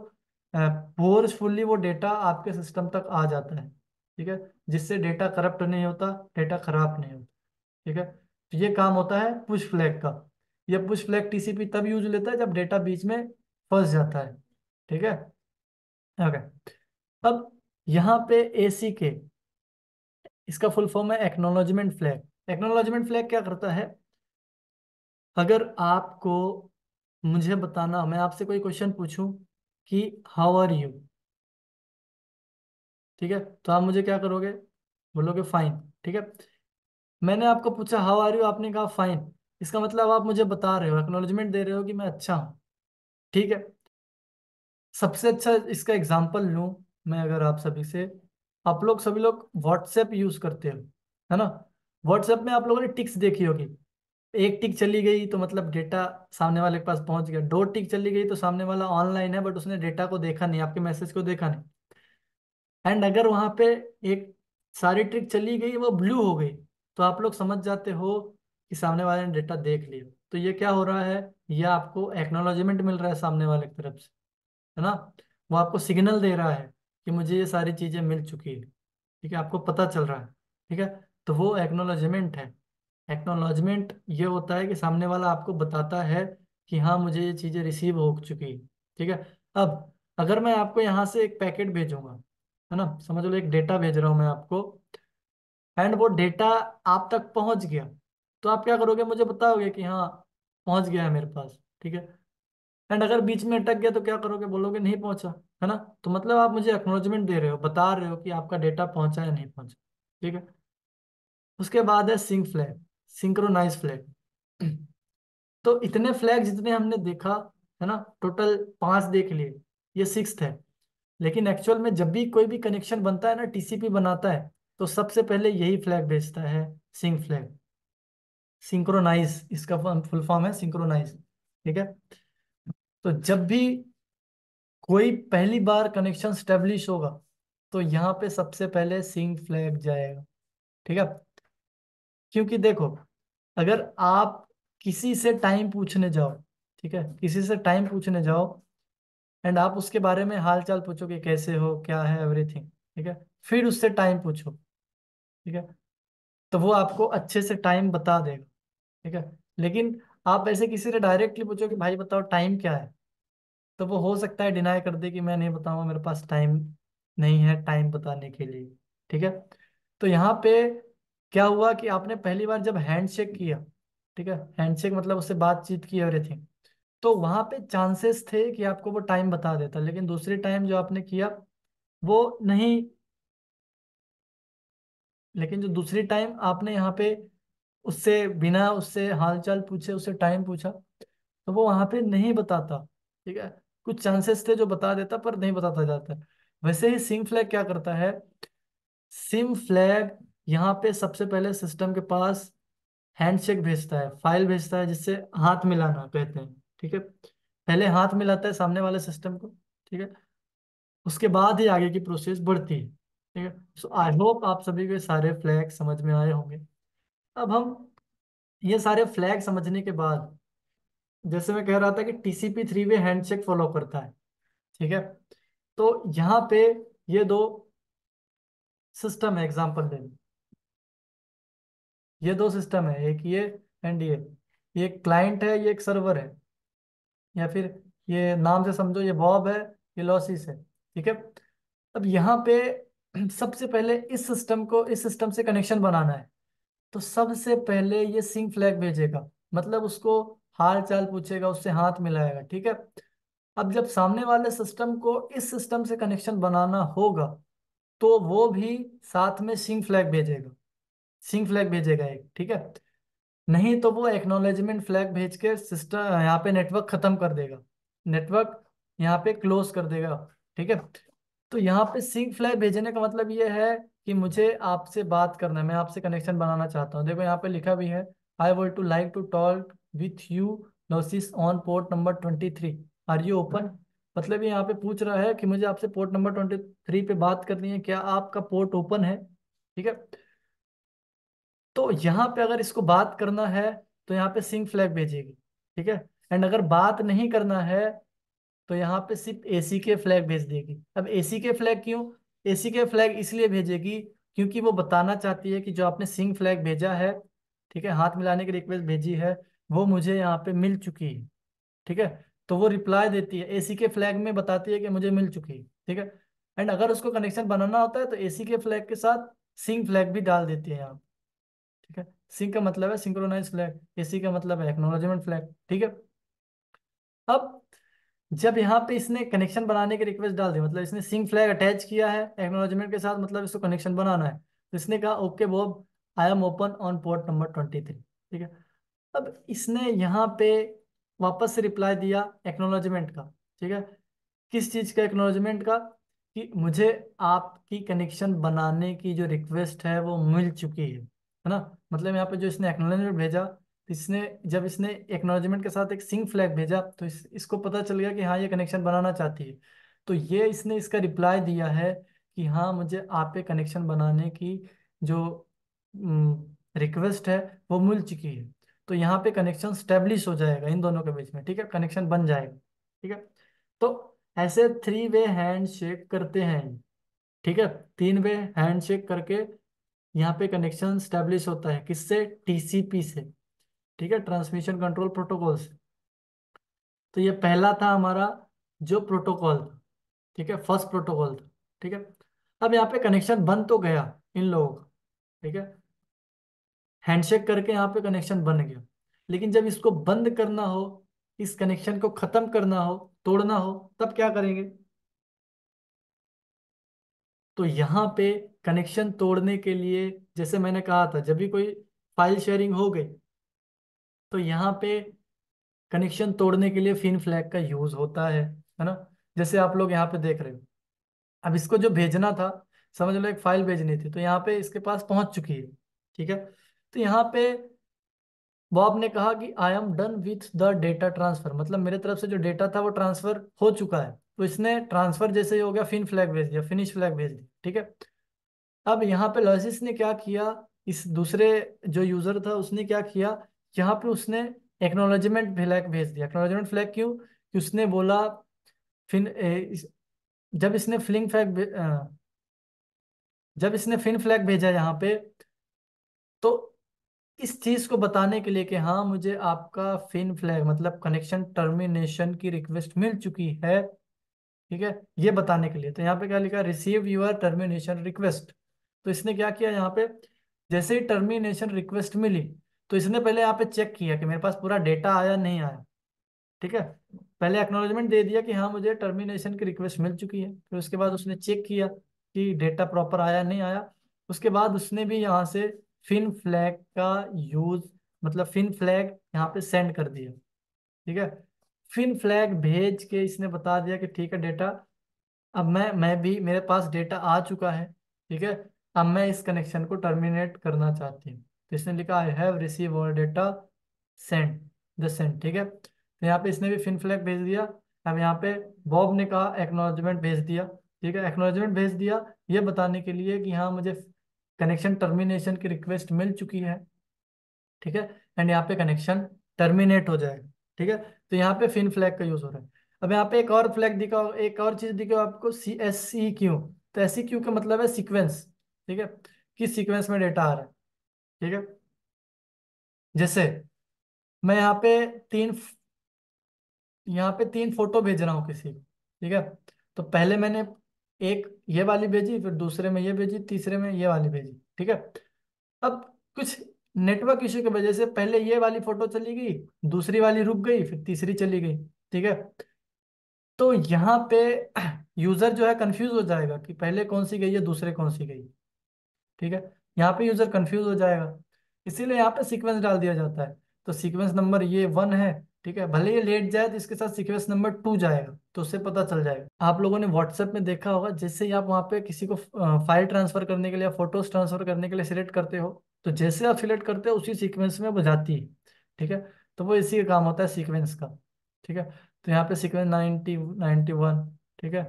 फोर्सफुल्ली वो डेटा आपके सिस्टम तक आ जाता है, ठीक है? जिससे डेटा करप्ट नहीं होता डेटा खराब नहीं होता। ठीक है? तो ये काम होता है पुश फ्लैग का। यह पुश फ्लैग टीसीपी तब यूज़ लेता है जब डेटा बीच में फंस जाता है। ठीक है? ओके अब यहाँ पे एसी के इसका फुल फॉर्म है एक्नोलॉजमेंट फ्लैग एक्नोलॉजमेंट फ्लैग क्या करता है? अगर आपको मुझे बताना, मैं आपसे कोई क्वेश्चन पूछूँ कि हाउ आर यू ठीक है? तो आप मुझे क्या करोगे? बोलोगे फाइन ठीक है? मैंने आपको पूछा हाउ आर यू आपने कहा फाइन इसका मतलब आप मुझे बता रहे हो एक्नोलॉजमेंट दे रहे हो कि मैं अच्छा हूँ। ठीक है? सबसे अच्छा इसका एग्ज़ाम्पल लू मैं अगर आप सभी से, आप लोग सभी लोग व्हाट्सएप यूज़ करते हो, है ना? व्हाट्सएप में आप लोगों ने टिक्स देखी होगी। एक टिक चली गई तो मतलब डेटा सामने वाले के पास पहुँच गया। दो टिक चली गई तो सामने वाला ऑनलाइन है बट उसने डेटा को देखा नहीं, आपके मैसेज को देखा नहीं। एंड अगर वहाँ पे एक सारी ट्रिक चली गई, वो ब्लू हो गई। तो आप लोग समझ जाते हो कि सामने वाले ने डेटा देख लिया। तो ये क्या हो रहा है? ये आपको एक्नोलॉजमेंट मिल रहा है सामने वाले की तरफ़ से, है ना? वो आपको सिग्नल दे रहा है कि मुझे ये सारी चीज़ें मिल चुकी है, ठीक है? आपको पता चल रहा है, ठीक है? तो वो एक्नोलॉजमेंट है। एक्नोलॉजमेंट ये होता है कि सामने वाला आपको बताता है कि हाँ मुझे ये चीज़ें रिसीव हो चुकी है, ठीक है? अब अगर मैं आपको यहाँ से एक पैकेट भेजूँगा, है ना? समझ लो एक डेटा भेज रहा हूँ मैं आपको। एंड वो डेटा आप तक पहुँच गया। तो आप क्या करोगे? मुझे बताओगे कि हाँ पहुँच गया है मेरे पास, ठीक है? एंड अगर बीच में अटक गया तो क्या करोगे? बोलोगे, नहीं पहुँचा है ना? तो मतलब आप मुझे एक्नोलॉजमेंट दे रहे हो, बता रहे हो कि आपका डेटा पहुँचा या नहीं पहुँचा, ठीक है? उसके बाद है सिंक फ्लैग सिंक्रोनाइज फ्लैग तो इतने फ्लैग जितने हमने देखा, है ना? टोटल पाँच देख लिए, ये सिक्स है। लेकिन एक्चुअल में जब भी कोई भी कनेक्शन बनता है ना टीसीपी बनाता है तो सबसे पहले यही फ्लैग भेजता है सिंक फ्लैग सिंक्रोनाइज इसका फुल फॉर्म है सिंक्रोनाइज ठीक है? तो जब भी कोई पहली बार कनेक्शन स्टेब्लिश होगा तो यहाँ पे सबसे पहले सिंक फ्लैग जाएगा। ठीक है? क्योंकि देखो, अगर आप किसी से टाइम पूछने जाओ, ठीक है? किसी से टाइम पूछने जाओ एंड आप उसके बारे में हाल चाल पूछो कि कैसे हो, क्या है एवरीथिंग ठीक है? फिर उससे टाइम पूछो। ठीक है? तो वो आपको अच्छे से टाइम बता देगा, ठीक है? लेकिन आप ऐसे किसी से डायरेक्टली पूछो कि, भाई बताओ टाइम क्या है? तो वो हो सकता है डिनाई कर दे कि, मैं नहीं बताऊँगा, मेरे पास टाइम नहीं है टाइम बताने के लिए। ठीक है? तो यहाँ पे क्या हुआ कि आपने पहली बार जब हैंड शेक किया, ठीक है? हैंडशेक मतलब उससे बातचीत की एवरीथिंग तो वहाँ पे चांसेस थे कि आपको वो टाइम बता देता, लेकिन दूसरी टाइम जो आपने किया, वो नहीं लेकिन जो दूसरी टाइम आपने यहाँ पे उससे बिना उससे हालचाल पूछे, उससे टाइम पूछा तो वो वहाँ पे नहीं बताता, ठीक है? कुछ चांसेस थे जो बता देता, पर नहीं बताता जाता। वैसे ही सिम फ्लैग क्या करता है? सिम फ्लैग यहाँ पे सबसे पहले सिस्टम के पास हैंडशेक भेजता है फ़ाइल भेजता है, जिससे हाथ मिलाना कहते हैं, ठीक है? पहले हाथ मिलाता है सामने वाले सिस्टम को, ठीक है? उसके बाद ही आगे की प्रोसेस बढ़ती है। ठीक है? सो आई होप आप सभी के सारे फ्लैग समझ में आए होंगे। अब हम ये सारे फ्लैग समझने के बाद, जैसे मैं कह रहा था कि TCP three way handshake follow करता है, ठीक है? तो यहाँ पे ये दो सिस्टम है एग्ज़ाम्पल ले ये दो सिस्टम है, एक ये एंड ये। ये क्लाइंट है, ये एक सर्वर है। या फिर ये नाम से समझो, ये बॉब है, ये लॉसिस है, ठीक है? अब यहाँ पे सबसे पहले इस सिस्टम को, इस सिस्टम से कनेक्शन बनाना है। तो सबसे पहले ये सिंक फ्लैग भेजेगा। मतलब उसको हाल चाल पूछेगा, उससे हाथ मिलाएगा, ठीक है? अब जब सामने वाले सिस्टम को इस सिस्टम से कनेक्शन बनाना होगा तो वो भी साथ में सिंक फ्लैग भेजेगा। सिंक फ्लैग भेजेगा एक, ठीक है? नहीं तो वो एक्नोलेजमेंट फ्लैग भेज के सिस्टम यहाँ पे नेटवर्क खत्म कर देगा। नेटवर्क यहाँ पे क्लोज कर देगा, ठीक है? तो यहाँ पे सिंक फ्लैग भेजने का मतलब ये है कि मुझे आपसे बात करना है। मैं आपसे कनेक्शन बनाना चाहता हूँ। देखो यहाँ पे लिखा भी है I want to like to talk with you नोसिस on port number twenty three are you open मतलब ये यहाँ पे पूछ रहा है कि मुझे आपसे पोर्ट नंबर ट्वेंटी थ्री पे बात करनी है। क्या आपका पोर्ट ओपन है? ठीक है? तो यहाँ पे अगर इसको बात करना है तो यहाँ पे सिंक फ्लैग भेजेगी। ठीक है? एंड अगर बात नहीं करना है तो यहाँ पे सिर्फ़ एसी के फ्लैग भेज देगी। अब एसी के फ्लैग क्यों? एसी के फ्लैग इसलिए भेजेगी क्योंकि वो बताना चाहती है कि जो आपने सिंक फ्लैग भेजा है, ठीक है, हाथ मिलाने की रिक्वेस्ट भेजी है, वो मुझे यहाँ पे मिल चुकी है, ठीक है? तो वो रिप्लाई देती है। एसी के फ्लैग में बताती है कि मुझे मिल चुकी है, ठीक है? एंड अगर उसको कनेक्शन बनाना होता है तो एसी के फ्लैग के साथ सिंक फ्लैग भी डाल देती है यहाँ, ठीक है? सिंक का मतलब है सिंक्रोनाइज फ्लैग एसी का मतलब है एक्नोलॉजमेंट फ्लैग ठीक है? अब जब यहाँ पे इसने कनेक्शन बनाने की रिक्वेस्ट डाल दी मतलब इसने सिंक फ्लैग अटैच किया है एक्नोलॉजमेंट के साथ मतलब इसको कनेक्शन बनाना है तो इसने कहा okay Bob I am open on port number twenty three ठीक है? अब इसने यहाँ पे वापस से रिप्लाई दिया एक्नोलॉजमेंट का। ठीक है? किस चीज़ का एक्नोलॉजमेंट का? कि मुझे आपकी कनेक्शन बनाने की जो रिक्वेस्ट है, वो मिल चुकी है। है ना? मतलब यहाँ पे जो इसने एक्नोलॉजमेंट भेजा इसने जब इसने एक्नोलॉजमेंट के साथ एक सिंग फ्लैग भेजा तो इस, इसको पता चल गया कि हाँ ये कनेक्शन बनाना चाहती है। तो ये इसने इसका रिप्लाई दिया है कि हाँ मुझे आप पे कनेक्शन बनाने की जो रिक्वेस्ट है वो मिल चुकी है। तो यहाँ पे कनेक्शन स्टेब्लिश हो जाएगा इन दोनों के बीच में ठीक है? कनेक्शन बन जाएगा ठीक है? तो ऐसे थ्री वे हैंड शेक करते हैं ठीक है? तीन वे हैंड शेक करके यहाँ पे कनेक्शन स्टैब्लिश होता है। किससे? टीसीपी से। ठीक है ट्रांसमिशन कंट्रोल प्रोटोकॉल से तो ये पहला था हमारा जो प्रोटोकॉल ठीक है फ़र्स्ट प्रोटोकॉल ठीक है। अब यहाँ पे कनेक्शन बन तो गया इन लोगों का, ठीक है। हैंडशेक करके यहाँ पे कनेक्शन बन गया। लेकिन जब इसको बंद करना हो, इस कनेक्शन को खत्म करना हो, तोड़ना हो, तब क्या करेंगे? तो यहाँ पे कनेक्शन तोड़ने के लिए, जैसे मैंने कहा था, जब भी कोई फ़ाइल शेयरिंग हो गई तो यहाँ पे कनेक्शन तोड़ने के लिए फिन फ्लैग का यूज़ होता है है ना? जैसे आप लोग यहाँ पे देख रहे हो। अब इसको जो भेजना था, समझ लो एक फ़ाइल भेजनी थी तो यहाँ पे इसके पास पहुँच चुकी है, ठीक है? तो यहाँ पे बॉब ने कहा कि I am done with the data transfer मतलब मेरे तरफ़ से जो डेटा था वो ट्रांसफ़र हो चुका है। तो इसने ट्रांसफ़र जैसे ही हो गया फिन फ्लैग भेज दिया फिनिश फ्लैग भेज दिया, ठीक है? अब यहाँ पे लॉजिस ने क्या किया, इस दूसरे जो यूज़र था, उसने क्या किया यहाँ पे उसने एक्नोलॉजमेंट फ्लैग भेज दिया। एक्नोलॉजमेंट फ्लैग क्यों? कि उसने बोला फिन इस, जब इसने फ्लिंग फ्लैग जब इसने फिन फ्लैग भेजा यहाँ पे तो इस चीज़ को बताने के लिए कि हाँ मुझे आपका फिन फ्लैग मतलब कनेक्शन टर्मिनेशन की रिक्वेस्ट मिल चुकी है ठीक है ये बताने के लिए। तो यहाँ पे क्या लिखा रिसीव यूर टर्मिनेशन रिक्वेस्ट तो इसने क्या किया यहाँ पे? जैसे ही टर्मिनेशन रिक्वेस्ट मिली तो इसने पहले यहाँ पे चेक किया कि मेरे पास पूरा डेटा आया, नहीं आया। ठीक है? पहले एक्नोलॉजमेंट दे दिया कि हाँ मुझे टर्मिनेशन की रिक्वेस्ट मिल चुकी है। फिर उसके बाद उसने चेक किया कि डेटा प्रॉपर आया, नहीं आया। उसके बाद उसने भी यहाँ से फिन फ्लैग का यूज़ मतलब फिन फ्लैग यहाँ पे सेंड कर दिया। ठीक है? फिन फ्लैग भेज के इसने बता दिया कि ठीक है डेटा अब मैं मैं भी, मेरे पास डेटा आ चुका है। ठीक है? अब मैं इस कनेक्शन को टर्मिनेट करना चाहती हूँ। इसने लिखा I have receive all data send the send ठीक है? तो यहाँ पे इसने भी फिन फ्लैग भेज दिया। अब यहाँ पे बॉब ने कहा एक्नोलॉजमेंट भेज दिया। ठीक है? एक्नोलॉजमेंट भेज दिया, ये बताने के लिए कि हाँ मुझे कनेक्शन टर्मिनेशन की रिक्वेस्ट मिल चुकी है। ठीक है? एंड यहाँ पे कनेक्शन टर्मिनेट हो जाएगा। ठीक है? तो यहाँ पे फिन फ्लैग का यूज़ हो रहा है। अब यहाँ पे एक और फ्लैग दिखा एक और चीज़ दिखा आपको सी एस सी क्यू तो एस सी क्यू का मतलब है सीक्वेंस ठीक है? किस सीक्वेंस में डेटा आ रहा है? ठीक है? जैसे मैं यहाँ पे तीन यहाँ पे तीन फ़ोटो भेज रहा हूँ किसी को, ठीक है? तो पहले मैंने एक ये वाली भेजी, फिर दूसरे में ये भेजी, तीसरे में ये वाली भेजी, ठीक है? अब कुछ नेटवर्क इश्यू की वजह से पहले ये वाली फ़ोटो चली गई, दूसरी वाली रुक गई, फिर तीसरी चली गई, ठीक है? तो यहाँ पे यूज़र जो है कंफ्यूज हो जाएगा कि पहले कौन सी गई है, दूसरे कौन सी गई ठीक है? यहाँ पे यूज़र कंफ्यूज हो जाएगा। इसीलिए यहाँ पे सीक्वेंस डाल दिया जाता है। तो सीक्वेंस नंबर ये वन है, ठीक है? भले ये लेट जाए तो इसके साथ सीक्वेंस नंबर टू जाएगा तो उससे पता चल जाएगा। आप लोगों ने व्हाट्सएप में देखा होगा, जैसे ही आप वहाँ पे किसी को फ़ाइल ट्रांसफ़र करने के लिए फ़ोटोज़ ट्रांसफ़र करने के लिए सिलेक्ट करते हो तो जैसे आप सिलेक्ट करते हो, उसी सीक्वेंस में बजाती है, ठीक है? तो वो इसी का काम होता है सीक्वेंस का, ठीक है? तो यहाँ पे सीक्वेंस नाइनटी नाइन्टी वन ठीक है?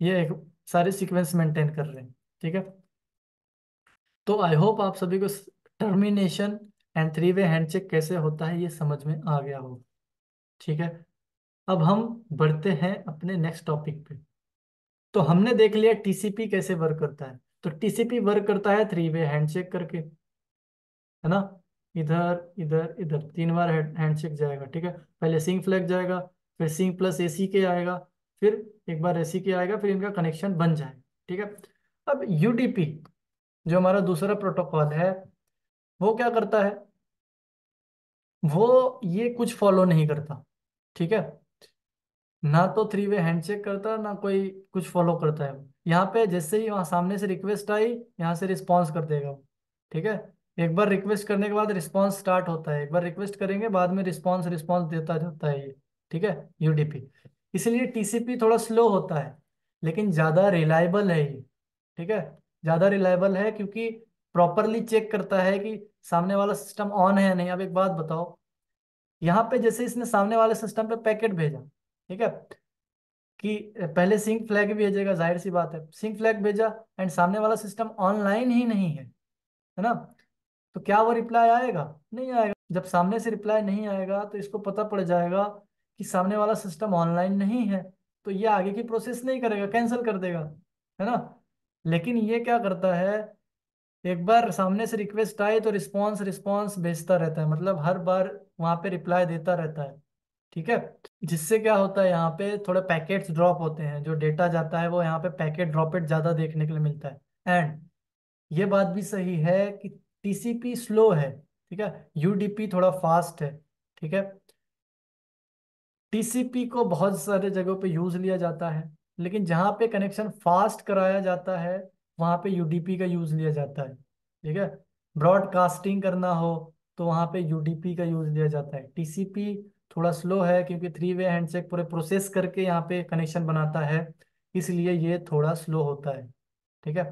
ये एक सारे सीक्वेंस मेंटेन कर रहे हैं, ठीक है? तो आई होप आप सभी को termination and three way handshake कैसे होता है ये समझ में आ गया हो। ठीक है? अब हम बढ़ते हैं अपने नेक्स्ट टॉपिक पे। तो हमने देख लिया टीसीपी कैसे वर्क करता है। तो टीसीपी वर्क करता है थ्री वे हैंडशेक करके। है ना? इधर इधर इधर। तीन बार हैंडशेक जाएगा, ठीक है? पहले सिंग फ्लैग जाएगा, फिर सिंग प्लस एसी के आएगा, फिर एक बार एसी के आएगा, फिर इनका कनेक्शन बन जाएगा, ठीक है? अब यूडीपी जो हमारा दूसरा प्रोटोकॉल है, वो क्या करता है? वो ये कुछ फॉलो नहीं करता, ठीक है? ना तो थ्री वे हैंडशेक करता, ना कोई कुछ फॉलो करता है। यहाँ पे जैसे ही वहाँ सामने से रिक्वेस्ट आई, यहाँ से रिस्पॉन्स कर देगा वो, ठीक है? एक बार रिक्वेस्ट करने के बाद रिस्पॉन्स स्टार्ट होता है। एक बार रिक्वेस्ट करेंगे, बाद में रिस्पॉन्स रिस्पॉन्स देता जाता है ये, ठीक है? यूडीपी इसलिए टीसीपी थोड़ा स्लो होता है, लेकिन ज़्यादा रिलायबल है ये, ठीक है? ज़्यादा रिलायबल है क्योंकि प्रॉपरली चेक करता है कि सामने वाला सिस्टम ऑन है या नहीं। अब एक बात बताओ, यहाँ पे जैसे इसने सामने वाले सिस्टम पे पैकेट भेजा, ठीक है? कि पहले सिंक फ्लैग भेजेगा ज़ाहिर सी बात है। सिंक फ्लैग भेजा एंड सामने वाला सिस्टम ऑनलाइन ही नहीं है है ना? तो क्या वो रिप्लाई आएगा? नहीं आएगा। जब सामने से रिप्लाई नहीं आएगा तो इसको पता पड़ जाएगा कि सामने वाला सिस्टम ऑनलाइन नहीं है तो ये आगे की प्रोसेस नहीं करेगा कैंसिल कर देगा, है ना? लेकिन ये क्या करता है? एक बार सामने से रिक्वेस्ट आए तो रिस्पॉन्स रिस्पॉन्स भेजता रहता है। मतलब हर बार वहाँ पे रिप्लाई देता रहता है। ठीक है? जिससे क्या होता है, यहाँ पे थोड़े पैकेट्स ड्रॉप होते हैं। जो डेटा जाता है, वो यहाँ पे पैकेट ड्रॉपेट ज़्यादा देखने के लिए मिलता है। एंड ये बात भी सही है कि टीसीपी स्लो है। ठीक है? यूडीपी थोड़ा फास्ट है। ठीक है? टीसीपी को बहुत सारे जगहों पे यूज़ लिया जाता है। लेकिन जहाँ पे कनेक्शन फास्ट कराया जाता है, वहाँ पे यूडीपी का यूज़ लिया जाता है, ठीक है? ब्रॉडकास्टिंग करना हो तो वहाँ पे यूडीपी का यूज़ लिया जाता है। टीसीपी थोड़ा स्लो है, क्योंकि थ्री वे हैंडशेक पूरे प्रोसेस करके यहाँ पे कनेक्शन बनाता है, इसलिए ये थोड़ा स्लो होता है, ठीक है?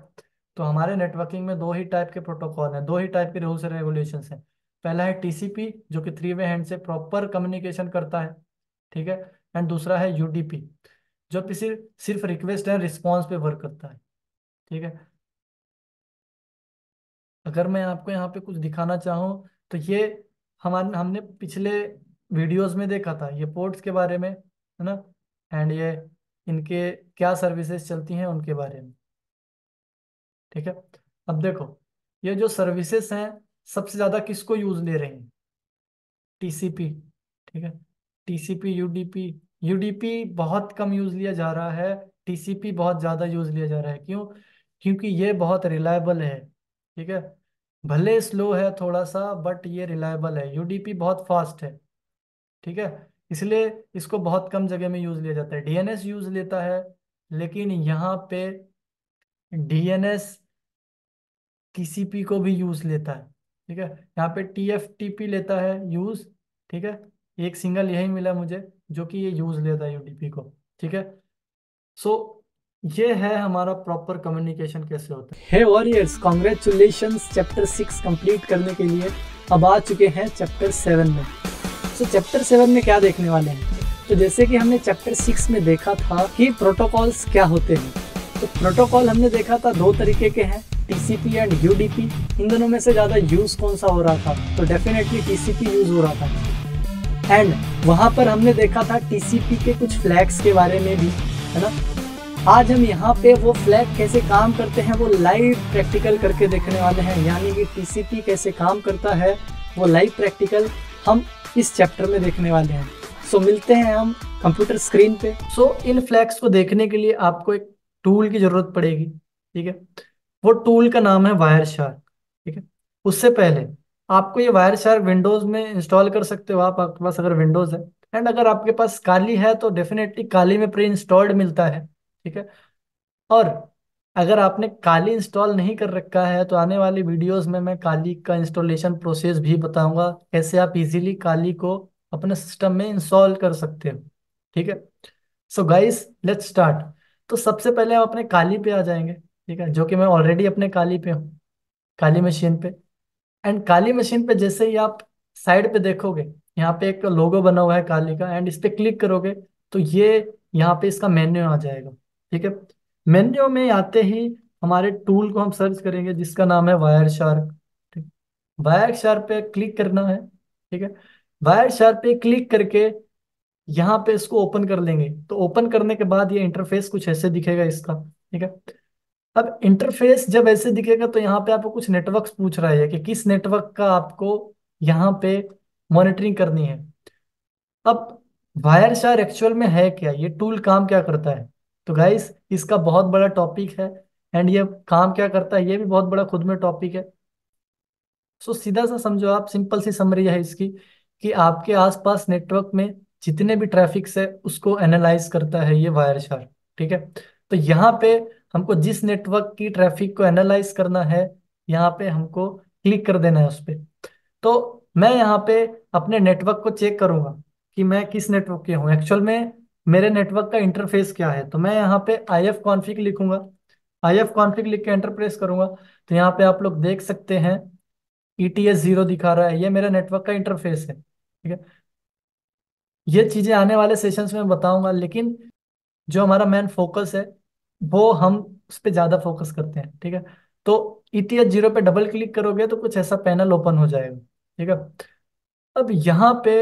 तो हमारे नेटवर्किंग में दो ही टाइप के प्रोटोकॉल हैं, दो ही टाइप के रूल्स एंड रेगुलेशंस हैं। पहला है टीसीपी जो कि थ्री वे हैंड से प्रॉपर कम्युनिकेशन करता है, ठीक है? एंड दूसरा है यूडीपी जो सिर्फ़ सिर्फ़ रिक्वेस्ट एंड रिस्पॉन्स पे वर्क करता है, ठीक है? अगर मैं आपको यहाँ पे कुछ दिखाना चाहूँ तो ये हमारे, हमने पिछले वीडियोस में देखा था, ये पोर्ट्स के बारे में, है ना? एंड ये इनके क्या सर्विसेज़ चलती हैं उनके बारे में, ठीक है? अब देखो, ये जो सर्विसेज़ हैं, सबसे ज़्यादा किसको यूज़ ले रहे हैं? टीसीपी ठीक है? टीसीपी यूडीपी यूडीपी बहुत कम यूज़ लिया जा रहा है टीसीपी बहुत ज़्यादा यूज़ लिया जा रहा है। क्यों? क्योंकि ये बहुत रिलायबल है, ठीक है? भले स्लो है थोड़ा सा बट ये रिलायबल है। यूडीपी बहुत फास्ट है, ठीक है? इसलिए इसको बहुत कम जगह में यूज़ लिया जाता है। डीएनएस यूज़ लेता है, लेकिन यहाँ पे डीएनएस टीसीपी को भी यूज़ लेता है, ठीक है? यहाँ पे टीएफटीपी लेता है यूज़ ठीक है? एक सिंगल यही मिला मुझे। जो कि ये यूज़ लेता है यूडीपी को ठीक है? सो so, ये है हमारा प्रॉपर कम्युनिकेशन कैसे होता है। Warriors congratulations chapter six complete करने के लिए अब आ चुके हैं चैप्टर सेवन में। सो चैप्टर सेवन में क्या देखने वाले हैं? तो जैसे कि हमने चैप्टर सिक्स में देखा था कि प्रोटोकॉल्स क्या होते हैं। तो प्रोटोकॉल हमने देखा था दो तरीके के हैं टीसीपी एंड यूडीपी इन दोनों में से ज़्यादा यूज़ कौन सा हो रहा था? तो डेफिनेटली टीसीपी यूज़ हो रहा था। एंड वहाँ पर हमने देखा था टीसीपी के कुछ फ्लैग्स के बारे में भी है ना? आज हम यहाँ पे वो फ्लैग कैसे काम करते हैं वो लाइव प्रैक्टिकल करके देखने वाले हैं। यानी कि टीसीपी कैसे काम करता है वो लाइव प्रैक्टिकल हम इस चैप्टर में देखने वाले हैं। सो so, मिलते हैं हम कंप्यूटर स्क्रीन पे। सो so, इन फ्लैग्स को देखने के लिए आपको एक टूल की ज़रूरत पड़ेगी ठीक है? वो टूल का नाम है वायर शार्क ठीक है? उससे पहले आपको ये वायर शायर विंडोज़ में इंस्टॉल कर सकते हो आप, आपके पास अगर विंडोज़ है। एंड अगर आपके पास काली है तो डेफिनेटली काली में प्री इंस्टॉल्ड मिलता है, ठीक है? और अगर आपने काली इंस्टॉल नहीं कर रखा है तो आने वाली वीडियोस में मैं काली का इंस्टॉलेशन प्रोसेस भी बताऊँगा, कैसे आप इजीली काली को अपने सिस्टम में इंस्टॉल कर सकते हो, ठीक है? सो गाइस लेट्स स्टार्ट तो सबसे पहले हम अपने काली पे आ जाएँगे, ठीक है? जो कि मैं ऑलरेडी अपने काली पे हूँ, काली मशीन पे। एंड काली मशीन पे जैसे ही आप साइड पे देखोगे, यहाँ पे एक लोगो बना हुआ है काली का, एंड इस पे क्लिक करोगे तो ये यहाँ पे इसका मेन्यू आ जाएगा, ठीक है? मेन्यू में आते ही हमारे टूल को हम सर्च करेंगे, जिसका नाम है वायर शार्क ठीक? वायर शार्क पे क्लिक करना है, ठीक है? वायर शार्क पे क्लिक करके यहाँ पे इसको ओपन कर लेंगे तो ओपन करने के बाद ये इंटरफेस कुछ ऐसे दिखेगा इसका, ठीक है? अब इंटरफेस जब ऐसे दिखेगा तो यहाँ पे आपको कुछ नेटवर्क्स पूछ रहा है कि किस नेटवर्क का आपको यहाँ पे मॉनिटरिंग करनी है। अब वायर शार एक्चुअल में है क्या? ये टूल काम क्या करता है? तो गाइस इसका बहुत बड़ा टॉपिक है एंड ये काम क्या करता है? ये भी बहुत बड़ा खुद में टॉपिक है। सो so, सीधा सा समझो आप सिंपल सी समरी है इसकी कि आपके आसपास नेटवर्क में जितने भी ट्रैफिक्स है उसको एनालाइज करता है ये वायर शार ठीक है? तो यहाँ पे हमको जिस नेटवर्क की ट्रैफ़िक को एनालाइज करना है, यहाँ पे हमको क्लिक कर देना है उस पर तो मैं यहाँ पे अपने नेटवर्क को चेक करूँगा कि मैं किस नेटवर्क के हूँ। एक्चुअल में मेरे नेटवर्क का इंटरफेस क्या है? तो मैं यहाँ पे आई एफ़ कॉन्फिक लिखूँगा। आई एफ़ कॉन्फिक लिख के एंटर प्रेस करूँगा। तो यहाँ पे आप लोग देख सकते हैं ई टी एस ज़ीरो दिखा रहा है। ये मेरा नेटवर्क का इंटरफेस है, ठीक है? ये चीज़ें आने वाले सेशंस में बताऊँगा, लेकिन जो हमारा मेन फोकस है वो हम उस पर ज़्यादा फोकस करते हैं, ठीक है? तो ईटीएच ज़ीरो पे डबल क्लिक करोगे तो कुछ ऐसा पैनल ओपन हो जाएगा, ठीक है? अब यहाँ पे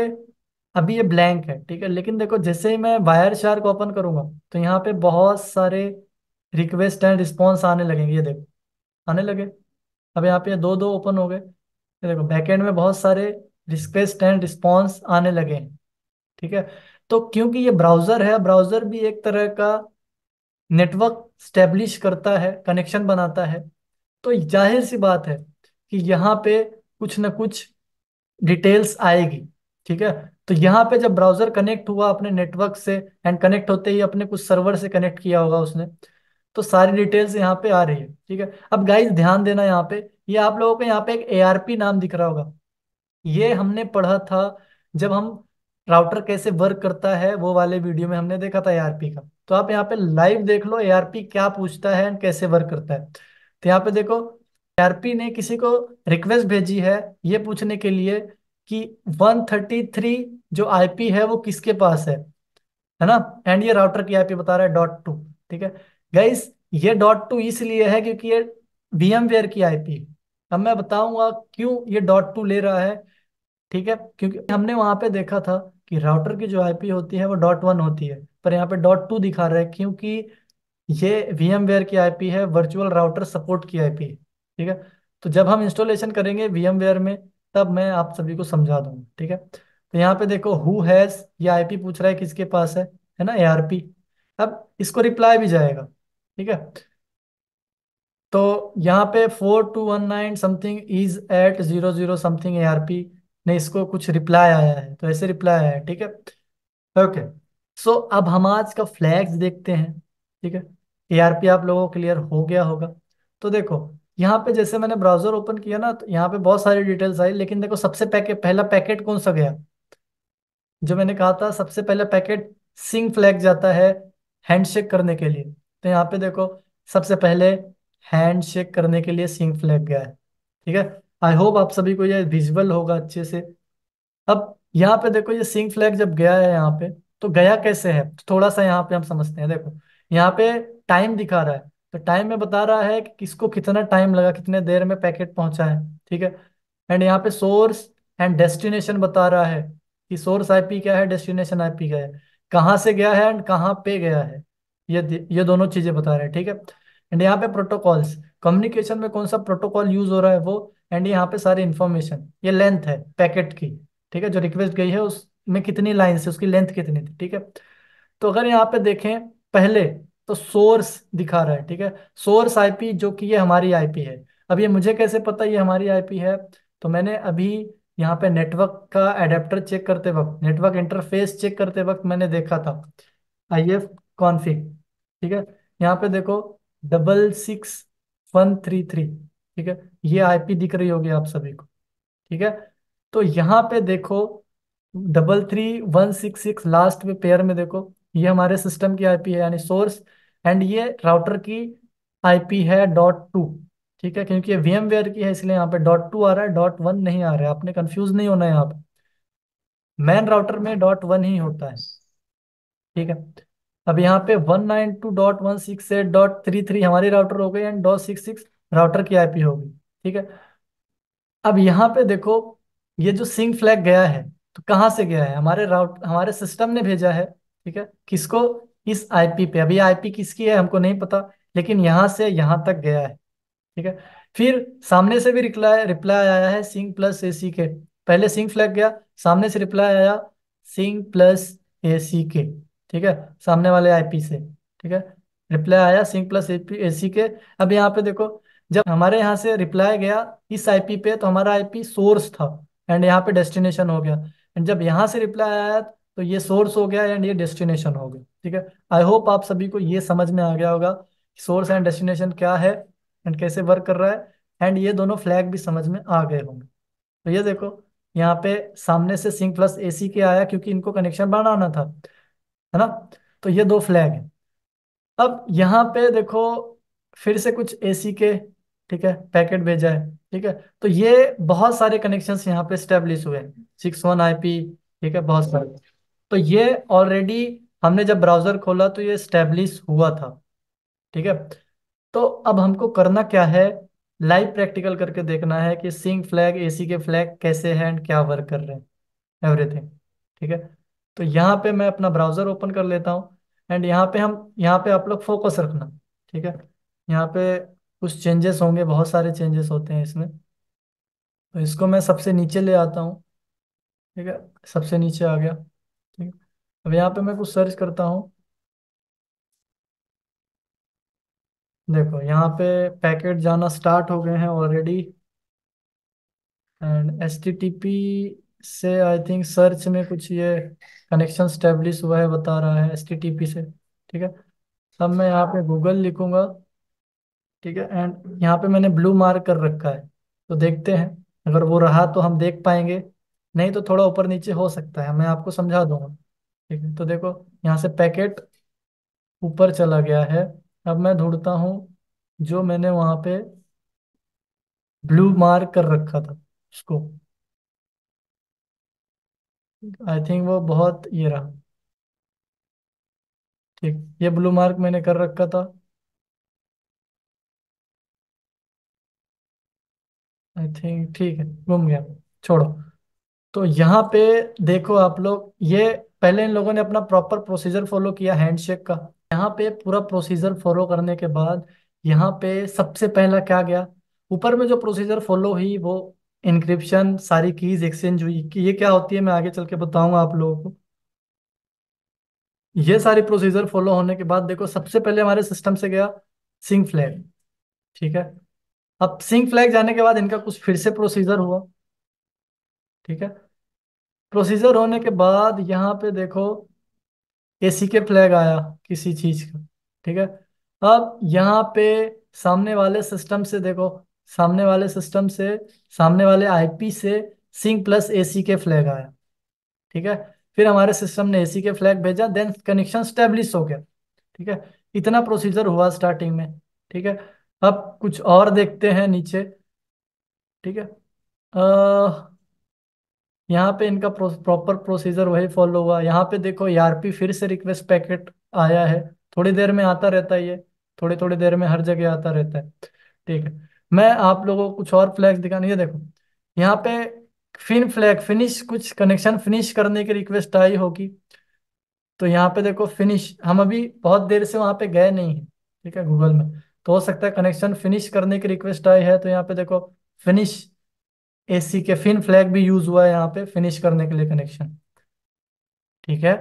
अभी ये ब्लैंक है, ठीक है? लेकिन देखो, जैसे ही मैं वायर शार्क ओपन करूँगा तो यहाँ पे बहुत सारे रिक्वेस्ट एंड रिस्पॉन्स आने लगेंगे, ये देखो, आने लगे। अब यहाँ पे दो दो ओपन हो गए देखो बैकएंड में बहुत सारे रिक्वेस्ट एंड रिस्पॉन्स आने लगे हैं, ठीक है? तो क्योंकि ये ब्राउज़र है ब्राउज़र भी एक तरह का नेटवर्क स्टेब्लिश करता है, कनेक्शन बनाता है। तो ज़ाहिर सी बात है कि यहाँ पे कुछ ना कुछ डिटेल्स आएगी, ठीक है? तो यहाँ पे जब ब्राउज़र कनेक्ट हुआ अपने नेटवर्क से एंड कनेक्ट होते ही अपने कुछ सर्वर से कनेक्ट किया होगा उसने तो सारी डिटेल्स यहाँ पे आ रही है, ठीक है? अब गाइस ध्यान देना यहाँ पे, ये आप लोगों को यहाँ पे एक एआरपी नाम दिख रहा होगा। ये हमने पढ़ा था जब हम राउटर कैसे वर्क करता है, वो वाले वीडियो में हमने देखा था एआरपी का। तो आप यहाँ पे लाइव देख लो एआरपी क्या पूछता है एंड कैसे वर्क करता है। तो यहाँ पे देखो एआरपी ने किसी को रिक्वेस्ट भेजी है ये पूछने के लिए कि 133 जो आईपी है वो किसके पास है है ना? एंड ये राउटर की आईपी बता रहा है डॉट टू ठीक है? गाइस ये डॉट टू इसलिए है क्योंकि ये VMware की आईपी अब मैं बताऊँगा क्यों ये डॉट टू ले रहा है। ठीक है? क्योंकि हमने वहाँ पे देखा था कि राउटर की जो आईपी होती है वो डॉट वन होती है। पर यहाँ पे डॉट टू दिखा रहा है क्योंकि ये VMware की आईपी है वर्चुअल राउटर सपोर्ट की आईपी ठीक है? तो जब हम इंस्टॉलेशन करेंगे VMware में, तब मैं आप सभी को समझा दूँगा। ठीक है? तो यहाँ पे देखो हु हैज़ ये आईपी पूछ रहा है किसके पास है है ना? एआरपी अब इसको रिप्लाई भी जाएगा। ठीक है? तो यहाँ पे four two one nine something is eight zero zero something ARP R P ने इसको कुछ रिप्लाई आया है तो ऐसे रिप्लाई आया है, ठीक है? ओके सो अब हम आज का फ्लैग्स देखते हैं, ठीक है? ए आर पी आप लोगों को क्लियर हो गया होगा। तो देखो, यहाँ पे जैसे मैंने ब्राउज़र ओपन किया ना तो यहाँ पे बहुत सारी डिटेल्स आई, लेकिन देखो, सबसे पैकेट पहला पैकेट कौन सा गया? जो मैंने कहा था, सबसे पहला पैकेट सिंग फ्लैग जाता है हैंडशेक करने के लिए। तो यहाँ पे देखो, सबसे पहले हैंड शेक करने के लिए सिंग फ्लैग गया है, ठीक है? आई होप आप सभी को ये विजुअल होगा अच्छे से। अब यहाँ पे देखो, ये सिंक फ्लैग जब गया है यहाँ पे तो गया कैसे है? तो थोड़ा सा यहाँ पे हम समझते हैं। देखो, यहाँ पे टाइम दिखा रहा है। तो टाइम में बता रहा है कि किसको कितना टाइम लगा, कितने देर में पैकेट पहुँचा है, ठीक है? एंड यहाँ पे सोर्स एंड डेस्टिनेशन बता रहा है कि सोर्स आईपी क्या है डेस्टिनेशन आईपी क्या है। कहाँ से गया है एंड कहाँ पे गया है? ये ये दोनों चीज़ें बता रहे हैं, ठीक है? एंड यहाँ पे प्रोटोकॉल्स कम्युनिकेशन में कौन सा प्रोटोकॉल यूज़ हो रहा है वो एंड यहाँ पे सारी इन्फॉर्मेशन ये लेंथ है पैकेट की, ठीक है? जो रिक्वेस्ट गई है, उसमें कितनी लाइन है, उसकी लेंथ कितनी थी, ठीक है? तो अगर यहाँ पे देखें, पहले तो सोर्स दिखा रहा है, ठीक है? सोर्स आईपी जो कि ये हमारी आईपी है। अब ये मुझे कैसे पता ये हमारी आईपी है? तो मैंने अभी यहाँ पे नेटवर्क का एडेप्टर चेक करते वक्त नेटवर्क इंटरफेस चेक करते वक्त मैंने देखा था आई एफ़ कॉन्फिग ठीक है? यहाँ पे देखो double six one three three ठीक है? ये आईपी दिख रही होगी आप सभी को, ठीक है? तो यहाँ पे देखो double three one six six last में पेयर में देखो, ये हमारे सिस्टम की आईपी है, यानी सोर्स एंड ये राउटर की आईपी है डॉट टू ठीक है? क्योंकि ये वीएमवेयर की है, इसलिए यहाँ पे डॉट टू आ रहा है डॉट वन नहीं आ रहा है। आपने कंफ्यूज नहीं होना है यहाँ पे। मैन राउटर में डॉट वन ही होता है, ठीक है? अब यहाँ पे one nine two dot one six eight dot three three हमारी राउटर हो गई and dot six six router की आईपी होगी, ठीक है? अब यहाँ पे देखो, ये जो सिंग फ्लैग गया है तो कहाँ से गया है? हमारे राउट, हमारे सिस्टम ने भेजा है, ठीक है? किसको? इस आईपी पे। अभी आईपी किसकी है, हमको नहीं पता, लेकिन यहाँ से यहाँ तक गया है, ठीक है? फिर सामने से भी रिप्लाई रिप्लाई आया है syn plus A C K. पहले सिंग फ्लैग गया, सामने से रिप्लाई आया syn plus A C K, ठीक है? सामने वाले आईपी से, ठीक है? रिप्लाई आया सिंक प्लस एसी के। अब यहाँ पे देखो जब हमारे यहाँ से रिप्लाई गया इस आईपी पे तो हमारा आईपी सोर्स था एंड यहाँ पे डेस्टिनेशन हो गया। एंड जब यहाँ से रिप्लाई आया तो ये सोर्स हो गया एंड ये डेस्टिनेशन हो गया, ठीक है? आई होप आप सभी को ये समझ में आ गया होगा सोर्स एंड डेस्टिनेशन क्या है एंड कैसे वर्क कर रहा है एंड ये दोनों फ्लैग भी समझ में आ गए होंगे। तो ये देखो, यहाँ पे सामने से सिंक प्लस एसी के आया, क्योंकि इनको कनेक्शन बनाना था, है ना? तो ये दो फ्लैग है। अब यहाँ पे देखो, फिर से कुछ एसी के ठीक है? पैकेट भेजा है, ठीक है? तो ये बहुत सारे कनेक्शन यहाँ पे स्टेब्लिश हुए सिक्स वन आई पी ठीक है? बहुत सारे। तो ये ऑलरेडी हमने जब ब्राउज़र खोला तो ये स्टेब्लिश हुआ था, ठीक है? तो अब हमको करना क्या है? लाइव प्रैक्टिकल करके देखना है कि SYN flag A C K flag कैसे हैं एंड क्या वर्क कर रहे हैं। एवरीथिंग ठीक है? तो यहाँ पे मैं अपना ब्राउज़र ओपन कर लेता हूँ। एंड यहाँ पे हम, यहाँ पे आप लोग फोकस रखना, ठीक है? यहाँ पे कुछ चेंजेस होंगे, बहुत सारे चेंजेस होते हैं इसमें। तो इसको मैं सबसे नीचे ले आता हूँ। ठीक है? सबसे नीचे आ गया। ठीक है? अब यहाँ पे मैं कुछ सर्च करता हूँ। देखो, यहाँ पे पैकेट जाना स्टार्ट हो गए हैं already and H T T P से आई थिंक सर्च में कुछ ये कनेक्शन स्टेब्लिश हुआ है, बता रहा है एसटीटीपी से। ठीक है? अब मैं यहाँ पे गूगल लिखूँगा। ठीक है? एंड यहाँ पे मैंने ब्लू मार्क कर रखा है। तो देखते हैं। अगर वो रहा तो हम देख पाएँगे। नहीं तो थोड़ा ऊपर नीचे हो सकता है। मैं आपको समझा दूँगा। ठीक है? तो देखो, यहाँ से पैकेट ऊपर चला गया है। अब मैं ढूंढता हूँ जो मैंने वहाँ पे ब्लू मार्क कर रखा था, उसको। आई थिंक वो बहुत ये रहा। ठीक? ये ब्लू मार्क मैंने कर रखा था। आई थिंक ठीक है, घूम गया, छोड़ो। तो यहाँ पे देखो आप लोग, ये पहले इन लोगों ने अपना प्रॉपर प्रोसीजर फॉलो किया हैंडशेक का। यहाँ पे पूरा प्रोसीजर फॉलो करने के बाद यहाँ पे सबसे पहला क्या गया? ऊपर में जो प्रोसीजर फॉलो हुई, वो इंक्रिप्शन सारी कीज एक्सचेंज हुई, कि ये क्या होती है, मैं आगे चल के बताऊँगा आप लोगों को। ये सारी प्रोसीजर फॉलो होने के बाद देखो, सबसे पहले हमारे सिस्टम से गया सिंक फ्लैग ठीक है? अब सिंक फ्लैग जाने के बाद इनका कुछ फिर से प्रोसीजर हुआ। ठीक है? प्रोसीजर होने के बाद यहाँ पे देखो एसी के फ्लैग आया किसी चीज़ का। ठीक है? अब यहाँ पे सामने वाले सिस्टम से देखो, सामने वाले सिस्टम से, सामने वाले आईपी से SYN plus A C K flag आया। ठीक है? फिर हमारे सिस्टम ने एसी के फ्लैग भेजा देन कनेक्शन स्टेब्लिश हो गया। ठीक है? इतना प्रोसीजर हुआ स्टार्टिंग में। ठीक है? अब कुछ और देखते हैं नीचे। ठीक है? यहाँ पे इनका प्रॉपर प्रोसीजर वही फॉलो हुआ। यहाँ पे देखो ईआरपी फिर से रिक्वेस्ट पैकेट आया है। थोड़ी देर में आता रहता है ये। थोड़ी थोड़ी देर में हर जगह आता रहता है। ठीक है? मैं आप लोगों को कुछ और फ्लैग्स दिखाने, ये देखो। यहाँ पे फिन फ्लैग फिनिश कुछ कनेक्शन फिनिश करने की रिक्वेस्ट आई होगी। तो यहाँ पे देखो फिनिश हम अभी बहुत देर से वहाँ पे गए नहीं है। ठीक है? गूगल में। तो हो सकता है कनेक्शन फिनिश करने की रिक्वेस्ट आई है तो यहाँ पे देखो finish A C K FIN flag भी यूज़ हुआ है यहाँ पे फिनिश करने के लिए कनेक्शन ठीक है?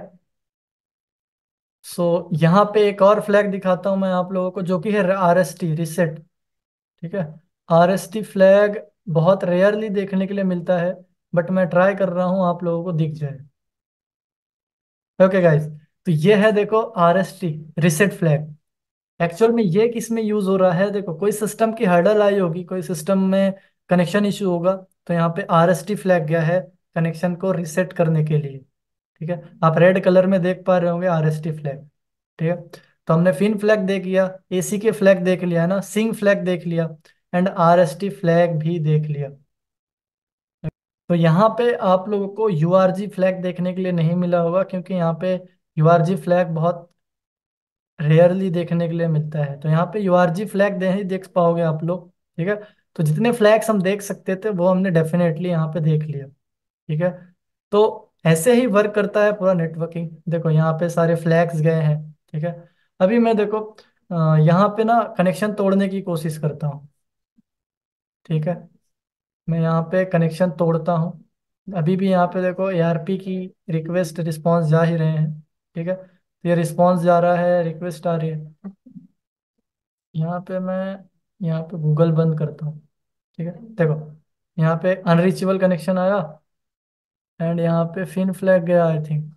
सो so, यहाँ पे एक और फ्लैग दिखाता हूँ मैं आप लोगों को जो कि है आर एस टी रिसेट ठीक है? आर एस टी फ्लैग बहुत रेयरली देखने के लिए मिलता है बट मैं ट्राई कर रहा हूँ आप लोगों को दिख जाए। ओके गाइज़ तो ये है देखो R S T reset flag actual में ये किसमें यूज़ हो रहा है? देखो, कोई सिस्टम की हर्डल आई होगी, कोई सिस्टम में कनेक्शन इशू होगा तो यहाँ पे आर एस टी फ्लैग गया है कनेक्शन को रिसेट करने के लिए, ठीक है? आप रेड कलर में देख पा रहे होंगे आर एस टी फ्लैग ठीक है? तो हमने फिन फ्लैग देख लिया एसी के फ्लैग देख लिया, है ना? सिंग फ्लैग देख लिया and R S T flag भी देख लिया। तो यहाँ पे आप लोगों को यू आर जी फ्लैग देखने के लिए नहीं मिला होगा, क्योंकि यहाँ पे यू आर जी फ्लैग बहुत रेयरली देखने के लिए मिलता है। तो यहाँ पे यू आर जी फ्लैग दे ही देख पाओगे आप लोग, ठीक है? तो जितने फ्लैग्स हम देख सकते थे, वो हमने डेफिनेटली यहाँ पे देख लिया ठीक है? तो ऐसे ही वर्क करता है पूरा नेटवर्किंग देखो, यहाँ पे सारे फ्लैग्स गए हैं, ठीक है? अभी मैं देखो यहाँ पे ना कनेक्शन तोड़ने की कोशिश करता हूँ, ठीक है? मैं यहाँ पे कनेक्शन तोड़ता हूँ। अभी भी यहाँ पे देखो एआरपी की रिक्वेस्ट रिस्पांस जा ही रहे हैं, ठीक है? ये रिस्पांस जा रहा है रिक्वेस्ट आ रही है। यहाँ पे मैं, यहाँ पे गूगल बंद करता हूँ, ठीक है? देखो, यहाँ पे अनरीचेबल कनेक्शन आया एंड यहाँ पे फिन फ्लैग गया आई थिंक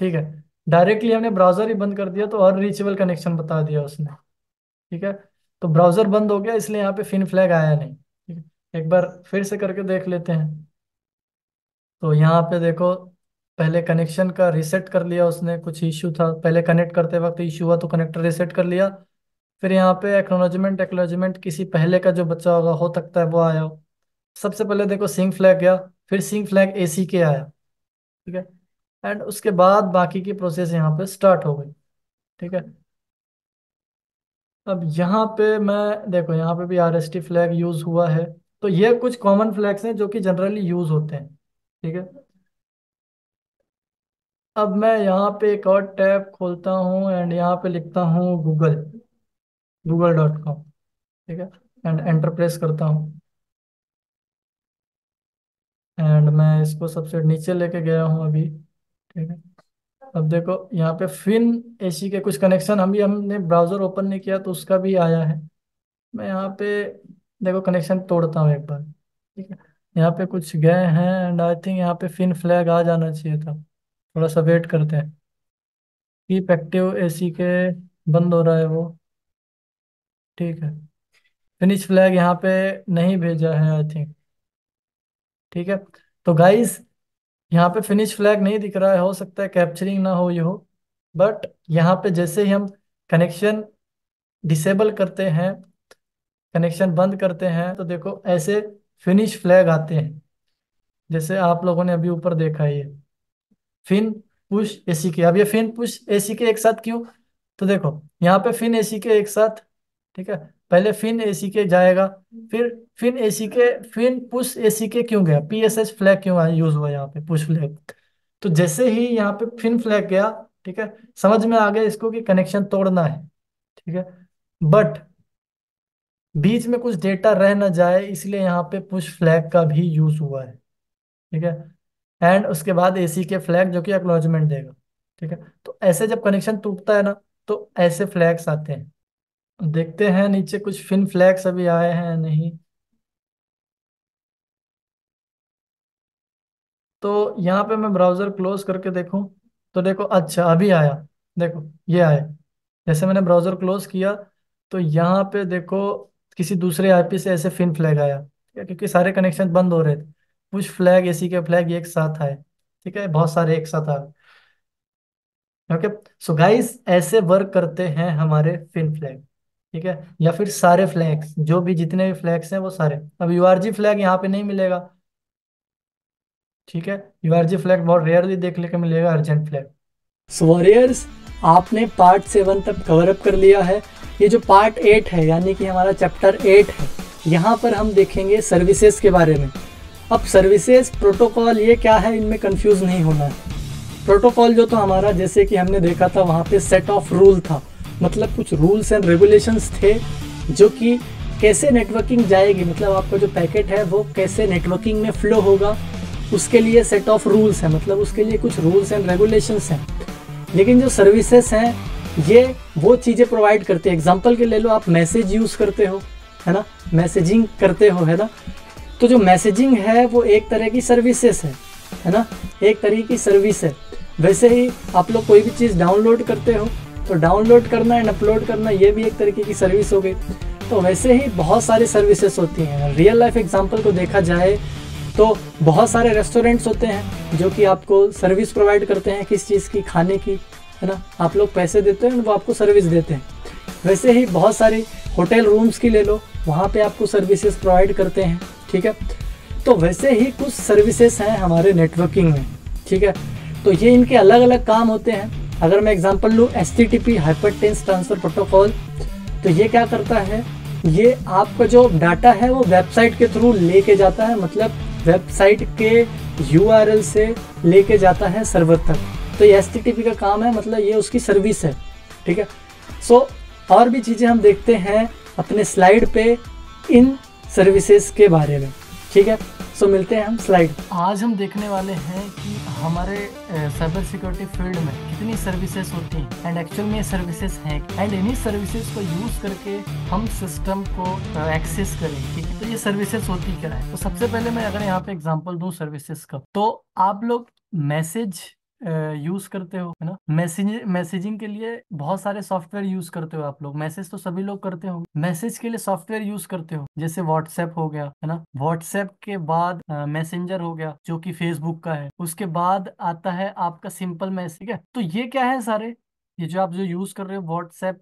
ठीक है? डायरेक्टली हमने ब्राउज़र ही बंद कर दिया तो अनरीचेबल कनेक्शन बता दिया उसने, ठीक है? तो ब्राउज़र बंद हो गया, इसलिए यहाँ पे फिन फ्लैग आया नहीं, ठीक है? एक बार फिर से करके देख लेते हैं। तो यहाँ पे देखो पहले कनेक्शन का रिसेट कर लिया उसने, कुछ इश्यू था। पहले कनेक्ट करते वक्त इश्यू हुआ तो कनेक्टर रिसेट कर लिया। फिर यहाँ पे एक्नोलॉजमेंट एक्नोलॉजमेंट किसी पहले का जो बच्चा होगा, हो सकता है वो आया हो। सबसे पहले देखो सिंग फ्लैग गया, फिर सिंग फ्लैग एसी के आया। ठीक है? एंड उसके बाद बाकी की प्रोसेस यहाँ पे स्टार्ट हो गई। ठीक है? अब यहाँ पे मैं, देखो यहाँ पे भी R S T flag use हुआ है। तो ये कुछ कॉमन फ्लैग्स हैं जो कि जनरली यूज़ होते हैं। ठीक है? अब मैं यहाँ पे एक और टैब खोलता हूँ एंड यहाँ पे लिखता हूँ गूगल गूगल डॉट कॉम ठीक है? एंड एंटर प्रेस करता हूँ। एंड मैं इसको सबसे नीचे लेके गया हूँ अभी, ठीक है? अब देखो, यहाँ पे फिन एसी के कुछ कनेक्शन हम भी हमने ब्राउज़र ओपन नहीं किया तो उसका भी आया है। मैं यहाँ पे देखो कनेक्शन तोड़ता हूँ एक बार, ठीक है? यहाँ पे कुछ गए हैं एंड आई थिंक यहाँ पे फिन फ्लैग आ जाना चाहिए था। थोड़ा सा वेट करते हैं। कीप एक्टिव एसी के बंद हो रहा है वो। ठीक है। फिनिश फ्लैग यहाँ पे नहीं भेजा है आई थिंक ठीक है। तो गाइस यहाँ पे फिनिश फ्लैग नहीं दिख रहा है। हो सकता है कैप्चरिंग ना हो ये हो। बट यहाँ पे जैसे ही हम कनेक्शन डिसेबल करते हैं कनेक्शन बंद करते हैं तो देखो ऐसे फिनिश फ्लैग आते हैं। जैसे आप लोगों ने अभी ऊपर देखा है फिन पुश एसी के अब ये फिन पुश एसी के एक साथ क्यों? तो देखो, यहाँ पे फिन एसी के एक साथ, ठीक है? पहले फिन एसी के जाएगा, फिर FIN A C K FIN push A C K क्यों गया? पीएसएच फ्लैग क्यों यूज़ हुआ यहाँ पे पुश फ्लैग तो जैसे ही यहाँ पे फिन फ्लैग गया, ठीक है? समझ में आ गया इसको कि कनेक्शन तोड़ना है, ठीक है? बट बीच में कुछ डेटा रह ना जाए, इसलिए यहाँ पे पुश फ्लैग का भी यूज़ हुआ है, ठीक है? एंड उसके बाद एसी के फ्लैग जो कि एक्नॉलेजमेंट देगा, ठीक है? तो ऐसे जब कनेक्शन टूटता है ना तो ऐसे फ्लैग्स आते हैं। देखते हैं नीचे कुछ फिन फ्लैग्स अभी आए हैं नहीं। तो यहाँ पे मैं ब्राउज़र क्लोज करके देखूँ तो देखो अच्छा अभी आया। देखो, ये आया। जैसे मैंने ब्राउज़र क्लोज किया तो यहाँ पे देखो, किसी दूसरे आईपी से ऐसे फिन फ्लैग आया क्योंकि सारे कनेक्शन बंद हो रहे थे। Push flag A C K flag एक साथ आए, ठीक है? बहुत सारे एक साथ ओके सो गाइस ऐसे वर्क करते हैं हमारे फिन फ्लैग ठीक है? या फिर सारे फ्लैग्स जो भी जितने भी फ्लैग्स हैं वो सारे। अब यूआरजी फ्लैग यहाँ पे नहीं मिलेगा, ठीक है? यूआरजी फ्लैग बहुत रेयरली देखने को मिलेगा अर्जेंट फ्लैग सो वॉरियर्स आपने पार्ट सेवन तक कवर अप कर लिया है। ये जो पार्ट एट है, यानी कि हमारा चैप्टर एट है, यहाँ पर हम देखेंगे सर्विसेज़ के बारे में। अब सर्विसेज़ प्रोटोकॉल ये क्या है, इनमें कंफ्यूज नहीं होना है। प्रोटोकॉल जो तो हमारा, जैसे कि हमने देखा था, वहाँ पे सेट ऑफ़ रूल था। मतलब कुछ रूल्स एंड रेगुलेशंस थे, जो कि कैसे नेटवर्किंग जाएगी? मतलब आपका जो पैकेट है, वो कैसे नेटवर्किंग में फ्लो होगा? उसके लिए सेट ऑफ़ रूल्स है। मतलब उसके लिए कुछ रूल्स एंड रेगुलेशंस हैं। लेकिन जो सर्विसेज़ हैं, ये वो चीज़ें प्रोवाइड करते हैं। एग्ज़ाम्पल के ले लो, आप मैसेज यूज़ करते हो, है ना? मैसेजिंग करते हो, है ना? तो जो मैसेजिंग है, वो एक तरह की सर्विसेस है है ना? एक तरह की सर्विस है। वैसे ही आप लोग कोई भी चीज़ डाउनलोड करते हो तो डाउनलोड करना एंड अपलोड करना, ये भी एक तरीके की सर्विस हो गई। तो वैसे ही बहुत सारी सर्विसेज़ होती हैं। रियल लाइफ एग्ज़ाम्पल को देखा जाए तो बहुत सारे रेस्टोरेंट्स होते हैं, जो कि आपको सर्विस प्रोवाइड करते हैं किस चीज़ की, खाने की, है ना? आप लोग पैसे देते हैं, वो आपको सर्विस देते हैं। वैसे ही बहुत सारी होटल रूम्स की ले लो, वहाँ पे आपको सर्विसेज़ प्रोवाइड करते हैं। ठीक है? तो वैसे ही कुछ सर्विसेज़ हैं हमारे नेटवर्किंग में ठीक है? तो ये इनके अलग अलग काम होते हैं। अगर मैं एग्जांपल लूँ S T T P hypertext transfer protocol तो ये क्या करता है? ये आपका जो डाटा है वो वेबसाइट के थ्रू लेके जाता है मतलब वेबसाइट के यूआरएल से लेके जाता है सर्वर तक। तो ये एस का काम है मतलब ये उसकी सर्विस है ठीक है? सो so, और भी चीज़ें हम देखते हैं अपने स्लाइड पे इन सर्विसेज़ के बारे में। ठीक है? सो मिलते हैं हम स्लाइड आज हम देखने वाले हैं कि हमारे साइबर सिक्योरिटी फ़ील्ड में कितनी सर्विसेज़ होती हैं। एंड एक्चुअल में ये सर्विसेज़ हैं एंड इन्हीं सर्विसेज़ को यूज़ करके हम सिस्टम को एक्सेस करें ठीक है? तो ये सर्विसेज़ होती क्या है? तो सबसे पहले मैं अगर यहाँ पे एग्ज़ाम्पल दूँ सर्विसेज़ का तो आप लोग मैसेज यूज़ करते हो, है ना? मैसेज, मैसेजिंग के लिए बहुत सारे सॉफ्टवेयर यूज़ करते हो आप लोग। मैसेज तो सभी लोग करते हो मैसेज के लिए सॉफ्टवेयर यूज़ करते हो? जैसे व्हाट्सएप हो गया, है ना? व्हाट्सएप के बाद मैसेंजर हो गया, जो कि फेसबुक का है। उसके बाद आता है आपका सिंपल मैसेज, ठीक है? तो ये क्या है सारे? ये जो आप जो यूज़ कर रहे हो व्हाट्सएप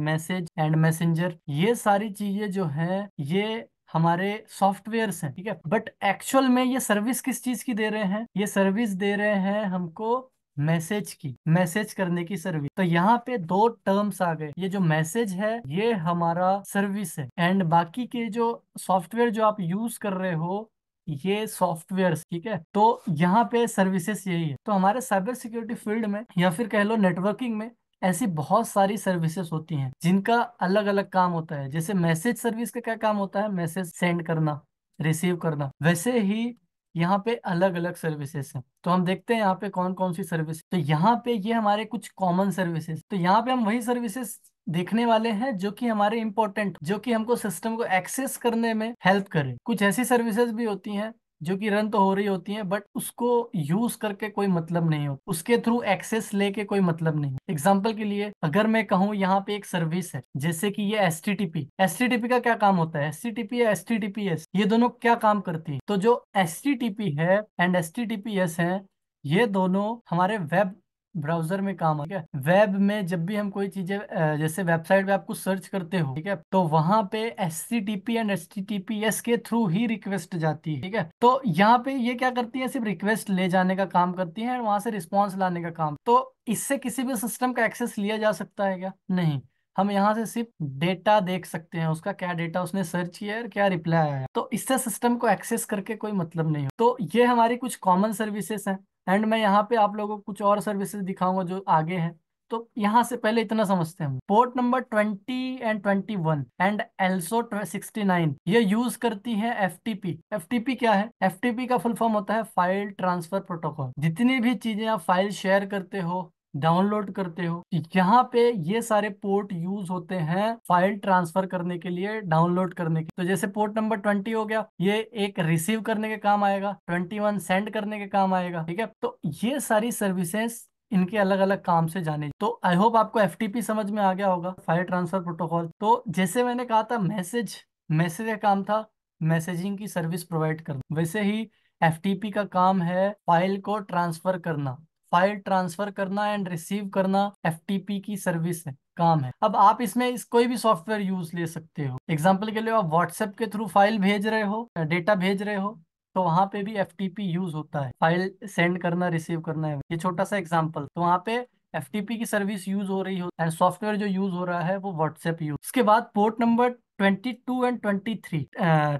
मैसेज एंड मैसेंजर, ये सारी चीज़ें जो है, ये हमारे सॉफ्टवेयर्स हैं, ठीक है? बट एक्चुअल में ये सर्विस किस चीज़ की दे रहे हैं? ये सर्विस दे रहे हैं हमको मैसेज की मैसेज करने की सर्विस तो यहाँ पे दो टर्म्स आ गए। ये जो मैसेज है, ये हमारा सर्विस है। एंड बाकी के जो सॉफ्टवेयर जो आप यूज़ कर रहे हो, ये सॉफ्टवेयर ठीक है? तो यहाँ पे सर्विसेज़ यही है। तो हमारे साइबर सिक्योरिटी फ़ील्ड में या फिर कह लो नेटवर्किंग में ऐसी बहुत सारी सर्विसेज़ होती हैं, जिनका अलग अलग काम होता है। जैसे मैसेज सर्विस का क्या काम होता है? मैसेज सेंड करना, रिसीव करना। वैसे ही यहाँ पे अलग अलग सर्विसेज़ हैं। तो हम देखते हैं यहाँ पे कौन कौन सी सर्विस तो यहाँ पे ये हमारे कुछ कॉमन सर्विसेज़ तो यहाँ पे हम वही सर्विसेज़ देखने वाले हैं, जो कि हमारे इंपॉर्टेंट जो कि हमको सिस्टम को एक्सेस करने में हेल्प करे। कुछ ऐसी सर्विसेज़ भी होती हैं जो कि रन तो हो रही होती है बट उसको यूज़ करके कोई मतलब नहीं होता उसके थ्रू एक्सेस लेके कोई मतलब नहीं। एग्ज़ाम्पल के लिए, अगर मैं कहूँ यहाँ पे एक सर्विस है, जैसे कि ये S T TP S T TP का क्या काम होता है? एस टी या एस टी टीपी एस ये दोनों क्या काम करती है? तो जो एस टी टीपी है and S T TP S है, ये दोनों हमारे वेब ब्राउज़र में काम है? वेब में जब भी हम कोई चीज़ें जैसे वेबसाइट पे आप कुछ सर्च करते हो, ठीक है? तो वहाँ पे एस एंड एस के थ्रू ही रिक्वेस्ट जाती है, ठीक है? तो यहाँ पे ये क्या करती है, सिर्फ़ रिक्वेस्ट ले जाने का काम करती है वहाँ से रिस्पॉन्स लाने का काम। तो इससे किसी भी सिस्टम का एक्सेस लिया जा सकता है क्या? नहीं। हम यहाँ से सिर्फ़ डेटा देख सकते हैं, उसका क्या डेटा उसने सर्च किया है और क्या रिप्लाई आया है। तो इससे सिस्टम को एक्सेस करके कोई मतलब नहीं हो। तो ये हमारी कुछ कॉमन सर्विसेज़ हैं। एंड मैं यहाँ पे आप लोगों को कुछ और सर्विसेज़ दिखाऊँगा जो आगे हैं। तो यहाँ से पहले इतना समझते हैं port number twenty and twenty one and also sixty nine, ये यूज़ करती है F T P. F T P क्या है? एफ़ टी पी का फुल फॉर्म होता है फ़ाइल ट्रांसफ़र प्रोटोकॉल। जितनी भी चीज़ें आप फ़ाइल शेयर करते हो डाउनलोड करते हो। यहाँ पे ये सारे पोर्ट यूज़ होते हैं फ़ाइल ट्रांसफ़र करने के लिए, डाउनलोड करने के तो जैसे पोर्ट नंबर ट्वेंटी हो गया, ये एक रिसीव करने के काम आएगा, ट्वेंटी वन सेंड करने के काम आएगा, ठीक है? तो ये सारी सर्विसेस इनके अलग अलग काम से जाने। तो आई होप आपको एफटीपी समझ में आ गया होगा, फ़ाइल ट्रांसफ़र प्रोटोकॉल। तो जैसे मैंने कहा था, मैसेज मैसेज का काम था, मैसेजिंग की सर्विस प्रोवाइड करना। वैसे ही एफटीपी का काम है फ़ाइल को ट्रांसफ़र करना। फ़ाइल ट्रांसफ़र करना एंड रिसीव करना एफटीपी की सर्विस है, काम है। अब आप इसमें इस कोई भी सॉफ्टवेयर यूज़ ले सकते हो। एग्ज़ाम्पल के लिए आप व्हाट्सएप के थ्रू फ़ाइल भेज रहे हो, डेटा भेज रहे हो तो वहाँ पे भी एफ़ यूज़ होता है। फ़ाइल सेंड करना, रिसीव करना है ये छोटा सा एग्ज़ाम्पल तो वहाँ पे एफ़ की सर्विस यूज़ हो रही हो एंड सॉफ्टवेयर जो यूज़ हो रहा है वो व्हाट्सएप यूज़। उसके बाद port number 22 and 23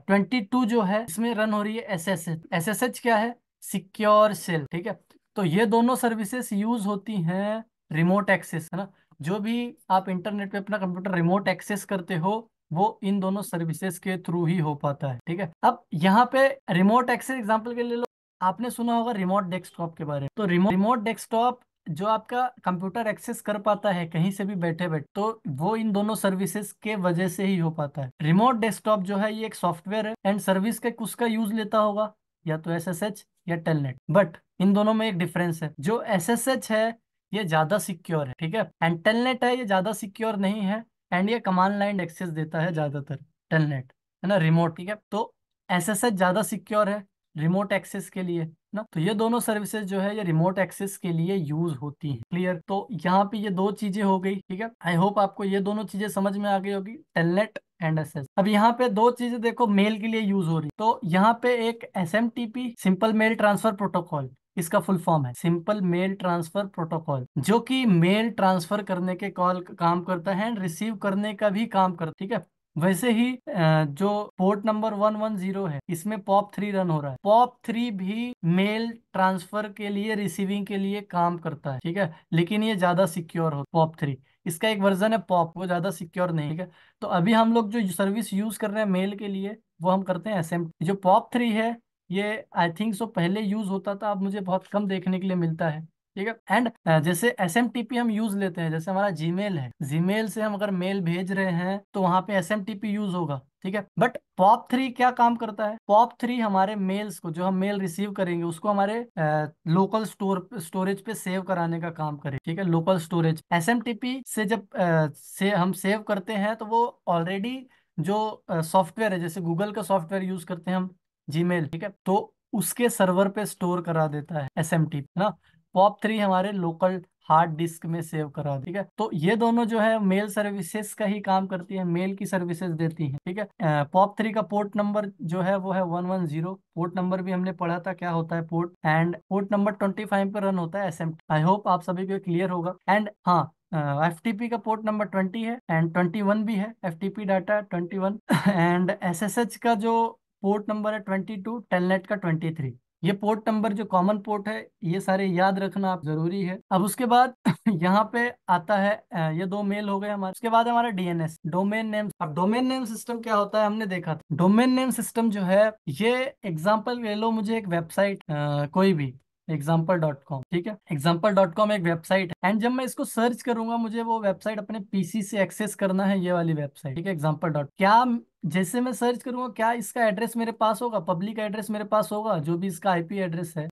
twenty two जो है, इसमें रन हो रही है S S H S S H क्या है? सिक्योर सेल, ठीक है? तो ये दोनों सर्विसेस यूज़ होती हैं रिमोट एक्सेस, है ना? जो भी आप इंटरनेट पे अपना कंप्यूटर रिमोट एक्सेस करते हो, वो इन दोनों सर्विसेज़ के थ्रू ही हो पाता है, ठीक है? अब यहाँ पे रिमोट एक्सेस एग्ज़ाम्पल के लिए लो, आपने सुना होगा रिमोट डेस्कटॉप के बारे में। तो रिमोट रिमोट डेस्कटॉप जो आपका कंप्यूटर एक्सेस कर पाता है, कहीं से भी बैठे बैठे तो वो इन दोनों सर्विसेज़ के वजह से ही हो पाता है। रिमोट डेस्कटॉप जो है, ये एक सॉफ्टवेयर है, एंड सर्विस के कुछ का यूज़ लेता होगा, या तो एसएसएच या टेलनेट, बट इन दोनों में एक डिफरेंस है। जो एसएसएच है, ये ज़्यादा सिक्योर है, ठीक है? एंड टेलनेट है, ये ज़्यादा सिक्योर नहीं है। एंड ये कमांड लाइन एक्सेस देता है ज़्यादातर टेलनेट है ना? रिमोट ठीक है? तो एसएसएच ज़्यादा सिक्योर है रिमोट एक्सेस के लिए ना? तो ये दोनों सर्विसेज़ जो है, ये रिमोट एक्सेस के लिए यूज़ होती हैं। क्लियर तो यहाँ पे ये दो चीज़ें हो गई, ठीक है? आई होप आपको ये दोनों चीज़ें समझ में आ गई होगी टेलनेट एंड एस एस अब यहाँ पे दो चीज़ें देखो मेल के लिए यूज़ हो रही तो यहाँ पे एक S M T P simple mail transfer protocol इसका फुल फॉर्म है। सिंपल मेल ट्रांसफ़र प्रोटोकॉल जो कि मेल ट्रांसफ़र करने के कॉल काम करता है एंड रिसीव करने का भी काम करता, ठीक है? वैसे ही जो port number one one zero है, इसमें पॉप थ्री रन हो रहा है। पॉप थ्री भी मेल ट्रांसफ़र के लिए रिसीविंग के लिए काम करता है, ठीक है? लेकिन ये ज़्यादा सिक्योर हो पॉप थ्री इसका एक वर्जन है पॉप वो ज़्यादा सिक्योर नहीं, ठीक है? तो अभी हम लोग जो सर्विस यूज़ कर रहे हैं मेल के लिए, वो हम करते हैं एस जो पॉप थ्री है ये आई थिंक सो पहले यूज़ होता था, अब मुझे बहुत कम देखने के लिए मिलता है। ठीक है? एंड जैसे एस एम टी पी हम यूज़ लेते हैं, जैसे हमारा जीमेल है। जीमेल से हम अगर मेल भेज रहे हैं तो वहाँ पे S M T P use होगा। ठीक है? बट पॉप थ्री क्या काम करता है? पॉप थ्री हमारे मेल्स को, जो हम मेल रिसीव करेंगे, उसको हमारे लोकल स्टोर स्टोरेज पे सेव कराने का काम करे। ठीक है? Local storage S M T P से जब से हम सेव करते हैं तो वो ऑलरेडी जो सॉफ्टवेयर है, जैसे गूगल का सॉफ्टवेयर यूज़ करते हैं हम जीमेल ठीक है? तो उसके सर्वर पे स्टोर करा देता है एस एम टी ना? पॉप थ्री हमारे लोकल हार्ड डिस्क में सेव करा, ठीक है? तो ये दोनों जो है मेल सर्विसेज़ का ही काम करती है मेल की सर्विसेज़ देती है, ठीक है? पॉप थ्री का पोर्ट नंबर जो है, वो है one one zero port number भी हमने पढ़ा था, क्या होता है port and port number twenty five पे रन होता है एस एम आई होप आप सभी को क्लियर होगा। एंड हाँ एफ़ टी पी का पोर्ट नंबर ट्वेंटी है एंड ट्वेंटी वन भी है F T P data twenty one and S S H का जो पोर्ट नंबर है ट्वेंटी टू, टेलनेट का ट्वेंटी थ्री। ये पोर्ट नंबर जो कॉमन पोर्ट है, ये सारे याद रखना ज़रूरी है। अब उसके बाद यहाँ पे आता है ये दो मेल हो गए हमारे। उसके बाद हमारा डीएनएस डोमेन नेम अब डोमेन नेम सिस्टम क्या होता है, हमने देखा था। डोमेन नेम सिस्टम जो है, ये एग्ज़ाम्पल ले लो मुझे एक वेबसाइट कोई भी एग्ज़ाम्पल डॉट कॉम ठीक है? एग्ज़ाम्पल डॉट कॉम एक वेबसाइट है। एंड जब मैं इसको सर्च करूँगा, मुझे वो वेबसाइट अपने पीसी से एक्सेस करना है, ये वाली वेबसाइट ठीक है? एग्ज़ाम्पल डॉट क्या जैसे मैं सर्च करूँगा, क्या इसका एड्रेस मेरे पास होगा? पब्लिक एड्रेस मेरे पास होगा? जो भी इसका आईपी एड्रेस है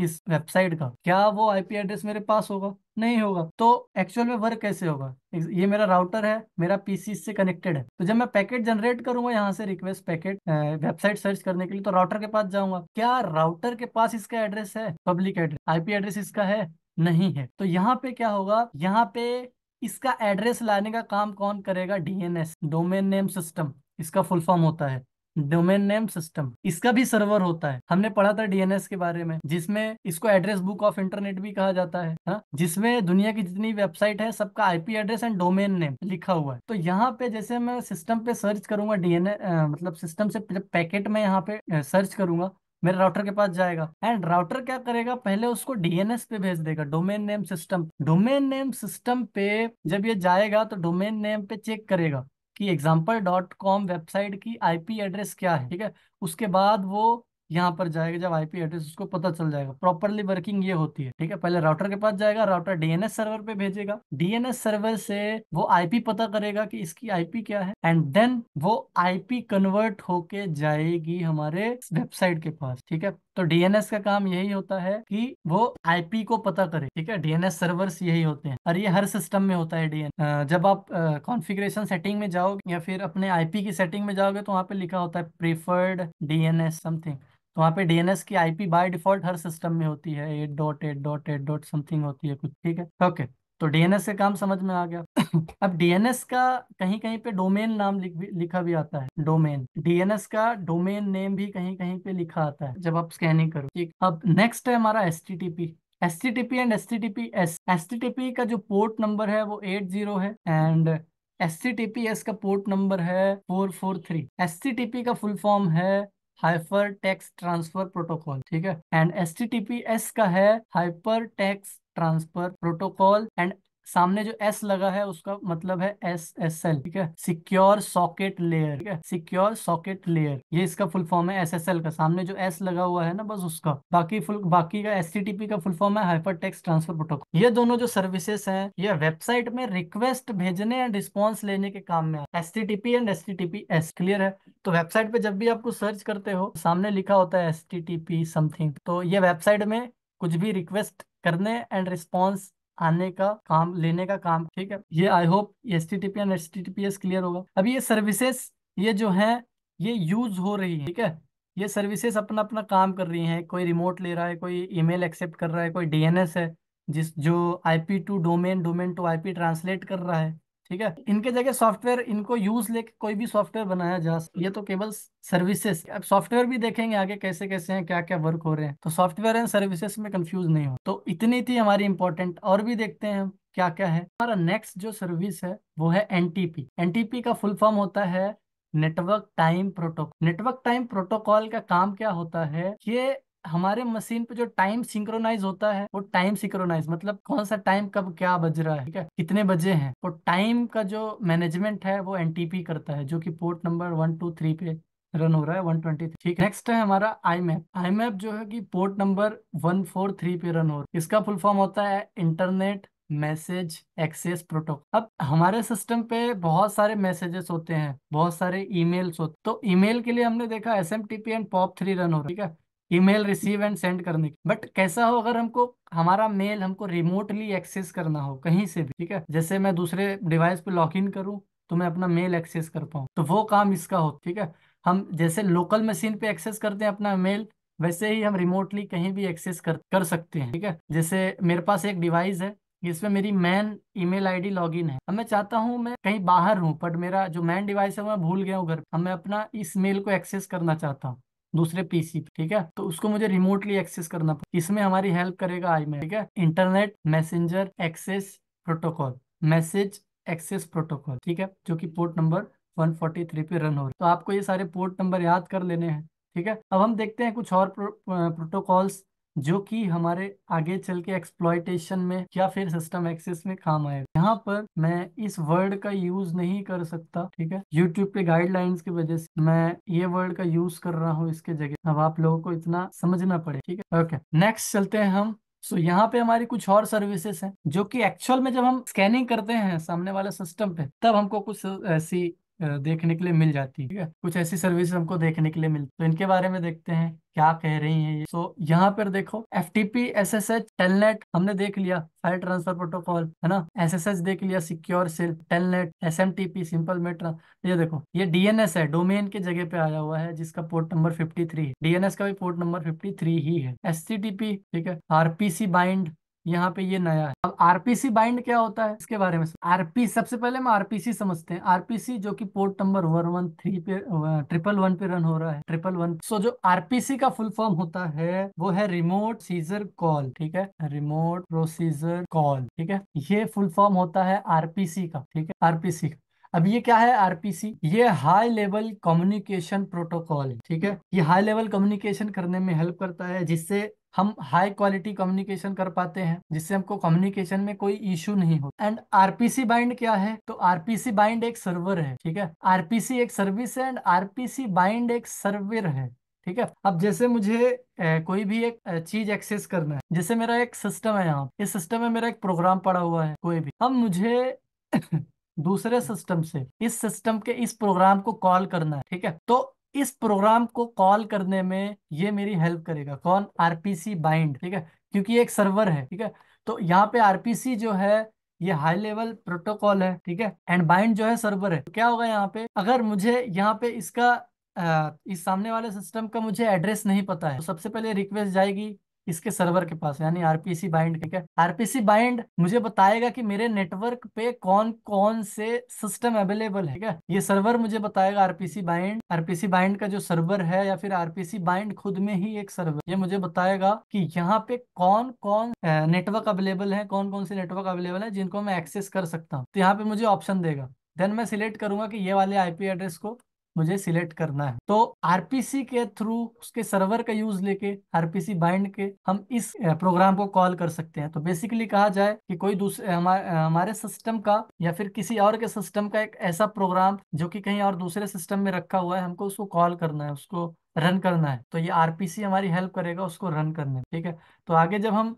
इस वेबसाइट का, क्या वो आईपी एड्रेस मेरे पास होगा? नहीं होगा। तो एक्चुअल में वर्क कैसे होगा? ये मेरा राउटर है, मेरा पीसी से कनेक्टेड है। तो जब मैं पैकेट जनरेट करूँगा यहाँ से रिक्वेस्ट पैकेट वेबसाइट सर्च करने के लिए तो राउटर के पास जाऊँगा। क्या राउटर के पास इसका एड्रेस है? पब्लिक एड्रेस आईपी एड्रेस इसका है? नहीं है। तो यहाँ पे क्या होगा? यहाँ पे इसका एड्रेस लाने का काम कौन करेगा? डीएनएस डोमेन नेम सिस्टम इसका फुल फॉर्म होता है। डोमेन नेम सिस्टम इसका भी सर्वर होता है। हमने पढ़ा था डीएनएस के बारे में, जिसमें इसको एड्रेस बुक ऑफ़ इंटरनेट भी कहा जाता है, हा? जिसमें दुनिया की जितनी वेबसाइट है, सबका IP address and domain name लिखा हुआ है। तो यहाँ पे जैसे मैं सिस्टम पे सर्च करूँगा डीएनए मतलब सिस्टम से पैकेट में यहाँ पे सर्च करूँगा मेरे राउटर के पास जाएगा। एंड राउटर क्या करेगा? पहले उसको डीएनएस पे भेज देगा। Domain name system domain name system पे जब ये जाएगा तो डोमेन नेम पे चेक करेगा कि एग्ज़ाम्पल डॉट कॉम वेबसाइट की आईपी एड्रेस क्या है, ठीक है? उसके बाद वो यहाँ पर जाएगा, जब आईपी एड्रेस उसको पता चल जाएगा। प्रॉपरली वर्किंग ये होती है, ठीक है? पहले राउटर के पास जाएगा राउटर डीएनएस सर्वर पे भेजेगा। डीएनएस सर्वर से वो आईपी पता करेगा कि इसकी आईपी क्या है एंड देन वो आईपी कन्वर्ट होके जाएगी हमारे वेबसाइट के पास, ठीक है? तो डीएनएस का काम यही होता है कि वो आईपी को पता करे, ठीक है? डीएनएस सर्वर्स यही होते हैं। और ये हर सिस्टम में होता है डीएन जब आप कॉन्फ़िगरेशन सेटिंग में जाओगे या फिर अपने आईपी की सेटिंग में जाओगे तो वहाँ पे लिखा होता है प्रीफर्ड डीएनएस समथिंग तो वहाँ पे डीएनएस की आईपी बाय डिफ़ॉल्ट हर सिस्टम में होती है। Eight dot eight dot eight dot something होती है कुछ ठीक है? ओके तो डीएनएस का काम समझ में आ गया। अब डीएनएस का कहीं कहीं पे डोमेन नाम लिख भी, लिखा भी आता है डोमेन डीएनएस का डोमेन नेम भी कहीं कहीं पे लिखा आता है जब आप स्कैनिंग करो ठीक? अब नेक्स्ट है हमारा S T T P S and S T T T P का जो पोर्ट नंबर है वो एट ज़ीरो है and S C T P S का पोर्ट नंबर है four four three S T P का फुल फॉर्म है hyper text transfer protocol, ठीक है? एंड एस का है hyper text transfer protocol, and सामने जो एस लगा है, उसका मतलब है एस एस एल ठीक है? सिक्योर सॉकेट लेयर ठीक है? सिक्योर सॉकेट लेयर ये इसका फुल फॉर्म है एस एस एल का। सामने जो एस लगा हुआ है ना, बस उसका। बाकी फुल बाकी का एस का फुल फॉर्म है हाइपर टेक्स ट्रांसफ़र प्रोटोकॉल ये दोनों जो सर्विसेज़ हैं, ये वेबसाइट में रिक्वेस्ट भेजने एंड रिस्पॉन्स लेने के काम में S T T P and S T T P S clear है? तो वेबसाइट पे जब भी आपको सर्च करते हो, सामने लिखा होता है S T T P something तो ये वेबसाइट में कुछ भी रिक्वेस्ट करने एंड रिस्पॉन्स आने का काम, लेने का काम, ठीक है? ये I hope S T T P and S T T P S clear होगा। अभी ये सर्विसेस ये जो है, ये यूज़ हो रही है, ठीक है? ये सर्विसेस अपना अपना काम कर रही हैं। कोई रिमोट ले रहा है, कोई ईमेल एक्सेप्ट कर रहा है, कोई डीएनएस है, जिस जो IP to domain domain to IP translate कर रहा है। ठीक है? इनके जगह सॉफ्टवेयर, इनको यूज़ लेके कोई भी सॉफ्टवेयर बनाया जा ये तो केवल सर्विसेज़ अब सॉफ्टवेयर भी देखेंगे आगे कैसे कैसे हैं क्या क्या वर्क हो रहे हैं। तो सॉफ्टवेयर एंड सर्विसेज़ में कंफ्यूज नहीं हो तो इतनी थी हमारी इंपॉर्टेंट और भी देखते हैं क्या क्या है। हमारा नेक्स्ट जो सर्विस है, वो है एनटीपी। एनटीपी का फुल फॉर्म होता है network time protocol network time protocol का काम क्या होता है ये हमारे मशीन पे जो टाइम सिंक्रोनाइज होता है, वो टाइम सिंक्रोनाइज मतलब कौन सा टाइम कब क्या बज रहा है, ठीक है? कितने बजे हैं? तो टाइम का जो मैनेजमेंट है, वो एनटीपी करता है, जो कि port number one, two, three पे रन हो रहा है, वन ट्वेंटी ठीक नेक्स्ट है हमारा आई मैप आई मैप जो है कि port number one, four, three पे रन हो रहा है। इसका फुल फॉर्म होता है इंटरनेट मैसेज एक्सेस प्रोटोकॉल। अब हमारे सिस्टम पे बहुत सारे मैसेजेस होते हैं, बहुत सारे ईमेल्स होते तो ईमेल के लिए हमने देखा S M T P and POP three run हो रहा है, ठीक है? ईमेल रिसीव एंड सेंड करने की। बट कैसा हो अगर हमको, हमारा मेल हमको रिमोटली एक्सेस करना हो, कहीं से भी, ठीक है? जैसे मैं दूसरे डिवाइस पे लॉग इन करूँ तो मैं अपना मेल एक्सेस कर पाऊँ। तो वो काम इसका हो, ठीक है? हम जैसे लोकल मशीन पे एक्सेस करते हैं अपना मेल, वैसे ही हम रिमोटली कहीं भी एक्सेस कर कर सकते हैं, ठीक है? जैसे मेरे पास एक डिवाइस है, जिसमें मेरी मैन ईमेल आईडी लॉगिन है। अब मैं चाहता हूँ मैं कहीं बाहर हूँ बट मेरा जो मैन डिवाइस है मैं भूल गया हूँ घर अब मैं अपना इस मेल को एक्सेस करना चाहता हूँ। दूसरे पीसी पे ठीक है? तो उसको मुझे रिमोटली एक्सेस करना पड़ेगा इसमें हमारी हेल्प करेगा आई ठीक है? Internet messenger access protocol message access protocol ठीक है? जो कि पोर्ट नंबर 143 पे रन हो रहा है। तो आपको ये सारे पोर्ट नंबर याद कर लेने हैं ठीक है? अब हम देखते हैं कुछ और प्रो, प्रोटोकॉल्स जो कि हमारे आगे चल के एक्सप्लॉयटेशन में या फिर सिस्टम एक्सेस में काम आएगा यहाँ पर मैं इस वर्ड का यूज़ नहीं कर सकता ठीक है? यूट्यूब पे गाइडलाइंस की वजह से मैं ये वर्ड का यूज़ कर रहा हूँ इसके जगह। अब आप लोगों को इतना समझना पड़े ठीक है? ओके नेक्स्ट चलते हैं हम। सो so, यहाँ पे हमारी कुछ और सर्विसेज़ हैं जो कि एक्चुअल में जब हम स्कैनिंग करते हैं सामने वाले सिस्टम पे तब हमको कुछ ऐसी देखने के लिए मिल जाती है कुछ ऐसी सर्विस हमको देखने के लिए मिलती तो इनके बारे में देखते हैं क्या कह रही है ये। सो so, यहाँ पर देखो F T P S S H Telnet हमने देख लिया फ़ाइल ट्रांसफ़र प्रोटोकॉल है ना? एस एस एच देख लिया secure shell Telnet S M T P simple मेट्रा ये देखो ये डीएनएस है डोमेन के जगह पे आया हुआ है जिसका पोर्ट नंबर 53 है। डीएनएस का भी पोर्ट नंबर 53 ही है। एस सी टी पी ठीक है? आरपीसी बाइंड यहाँ पे ये नया है। अब आरपीसी बाइंड क्या होता है? इसके बारे में आरपी सबसे पहले हम आरपीसी समझते हैं। आरपीसी जो कि port number one one three पे ट्रिपल वन पे रन हो रहा है। ट्रिपल वन सो जो आरपीसी का फुल फॉर्म होता है, वो है रिमोट सीजर कॉल ठीक है? रिमोट प्रोसीजर कॉल ठीक है? ये फुल फॉर्म होता है आरपीसी का, ठीक है? आरपीसी का। अब ये क्या है आरपीसी ये हाई लेवल कम्युनिकेशन प्रोटोकॉल ठीक है? ये हाई लेवल कम्युनिकेशन करने में हेल्प करता है, जिससे हम हाई क्वालिटी कम्युनिकेशन कर पाते हैं जिससे हमको कम्युनिकेशन में कोई इशू नहीं हो। एंड आरपीसी बाइंड क्या है? तो आरपीसी बाइंड एक सर्वर है ठीक है? आरपीसी एक सर्विस है एंड आरपीसी बाइंड एक सर्वर है ठीक है? अब जैसे मुझे ए, कोई भी एक चीज़ एक्सेस करना है जैसे मेरा एक सिस्टम है यहाँ इस सिस्टम में मेरा एक प्रोग्राम पड़ा हुआ है कोई भी। अब मुझे दूसरे सिस्टम से इस सिस्टम के इस प्रोग्राम को कॉल करना है ठीक है? तो इस प्रोग्राम को कॉल करने में ये मेरी हेल्प करेगा। कौन? आरपीसी बाइंड ठीक है? क्योंकि एक सर्वर है ठीक है? तो यहाँ पे आरपीसी जो है ये हाई लेवल प्रोटोकॉल है ठीक है? एंड बाइंड जो है सर्वर है। तो क्या होगा यहाँ पे? अगर मुझे यहाँ पे इसका आ, इस सामने वाले सिस्टम का मुझे एड्रेस नहीं पता है तो सबसे पहले रिक्वेस्ट जाएगी इसके सर्वर के पास यानी आरपीसी बाइंड ठीक है? आरपीसी बाइंड मुझे बताएगा कि मेरे नेटवर्क पे कौन कौन से सिस्टम अवेलेबल है, ठीक है? ये सर्वर मुझे बताएगा आरपीसी बाइंड आरपीसी बाइंड का जो सर्वर है या फिर आरपीसी बाइंड खुद में ही एक सर्वर ये मुझे बताएगा कि यहाँ पे कौन कौन नेटवर्क अवेलेबल है, कौन कौन से नेटवर्क अवेलेबल है जिनको मैं एक्सेस कर सकता हूँ। तो यहाँ पे मुझे ऑप्शन देगा। देन मैं सिलेक्ट करूँगा कि ये वाले आईपी एड्रेस को मुझे सिलेक्ट करना है। तो आरपीसी के थ्रू उसके सर्वर का यूज़ लेके, आरपीसी बाइंड के हम इस प्रोग्राम को कॉल कर सकते हैं। तो बेसिकली कहा जाए कि कोई दूसरे हमारे सिस्टम का या फिर किसी और के सिस्टम का एक ऐसा प्रोग्राम जो कि कहीं और दूसरे सिस्टम में रखा हुआ है, हमको उसको कॉल करना है, उसको रन करना है। तो ये आरपीसी हमारी हेल्प करेगा उसको रन करने में, ठीक है? तो आगे जब हम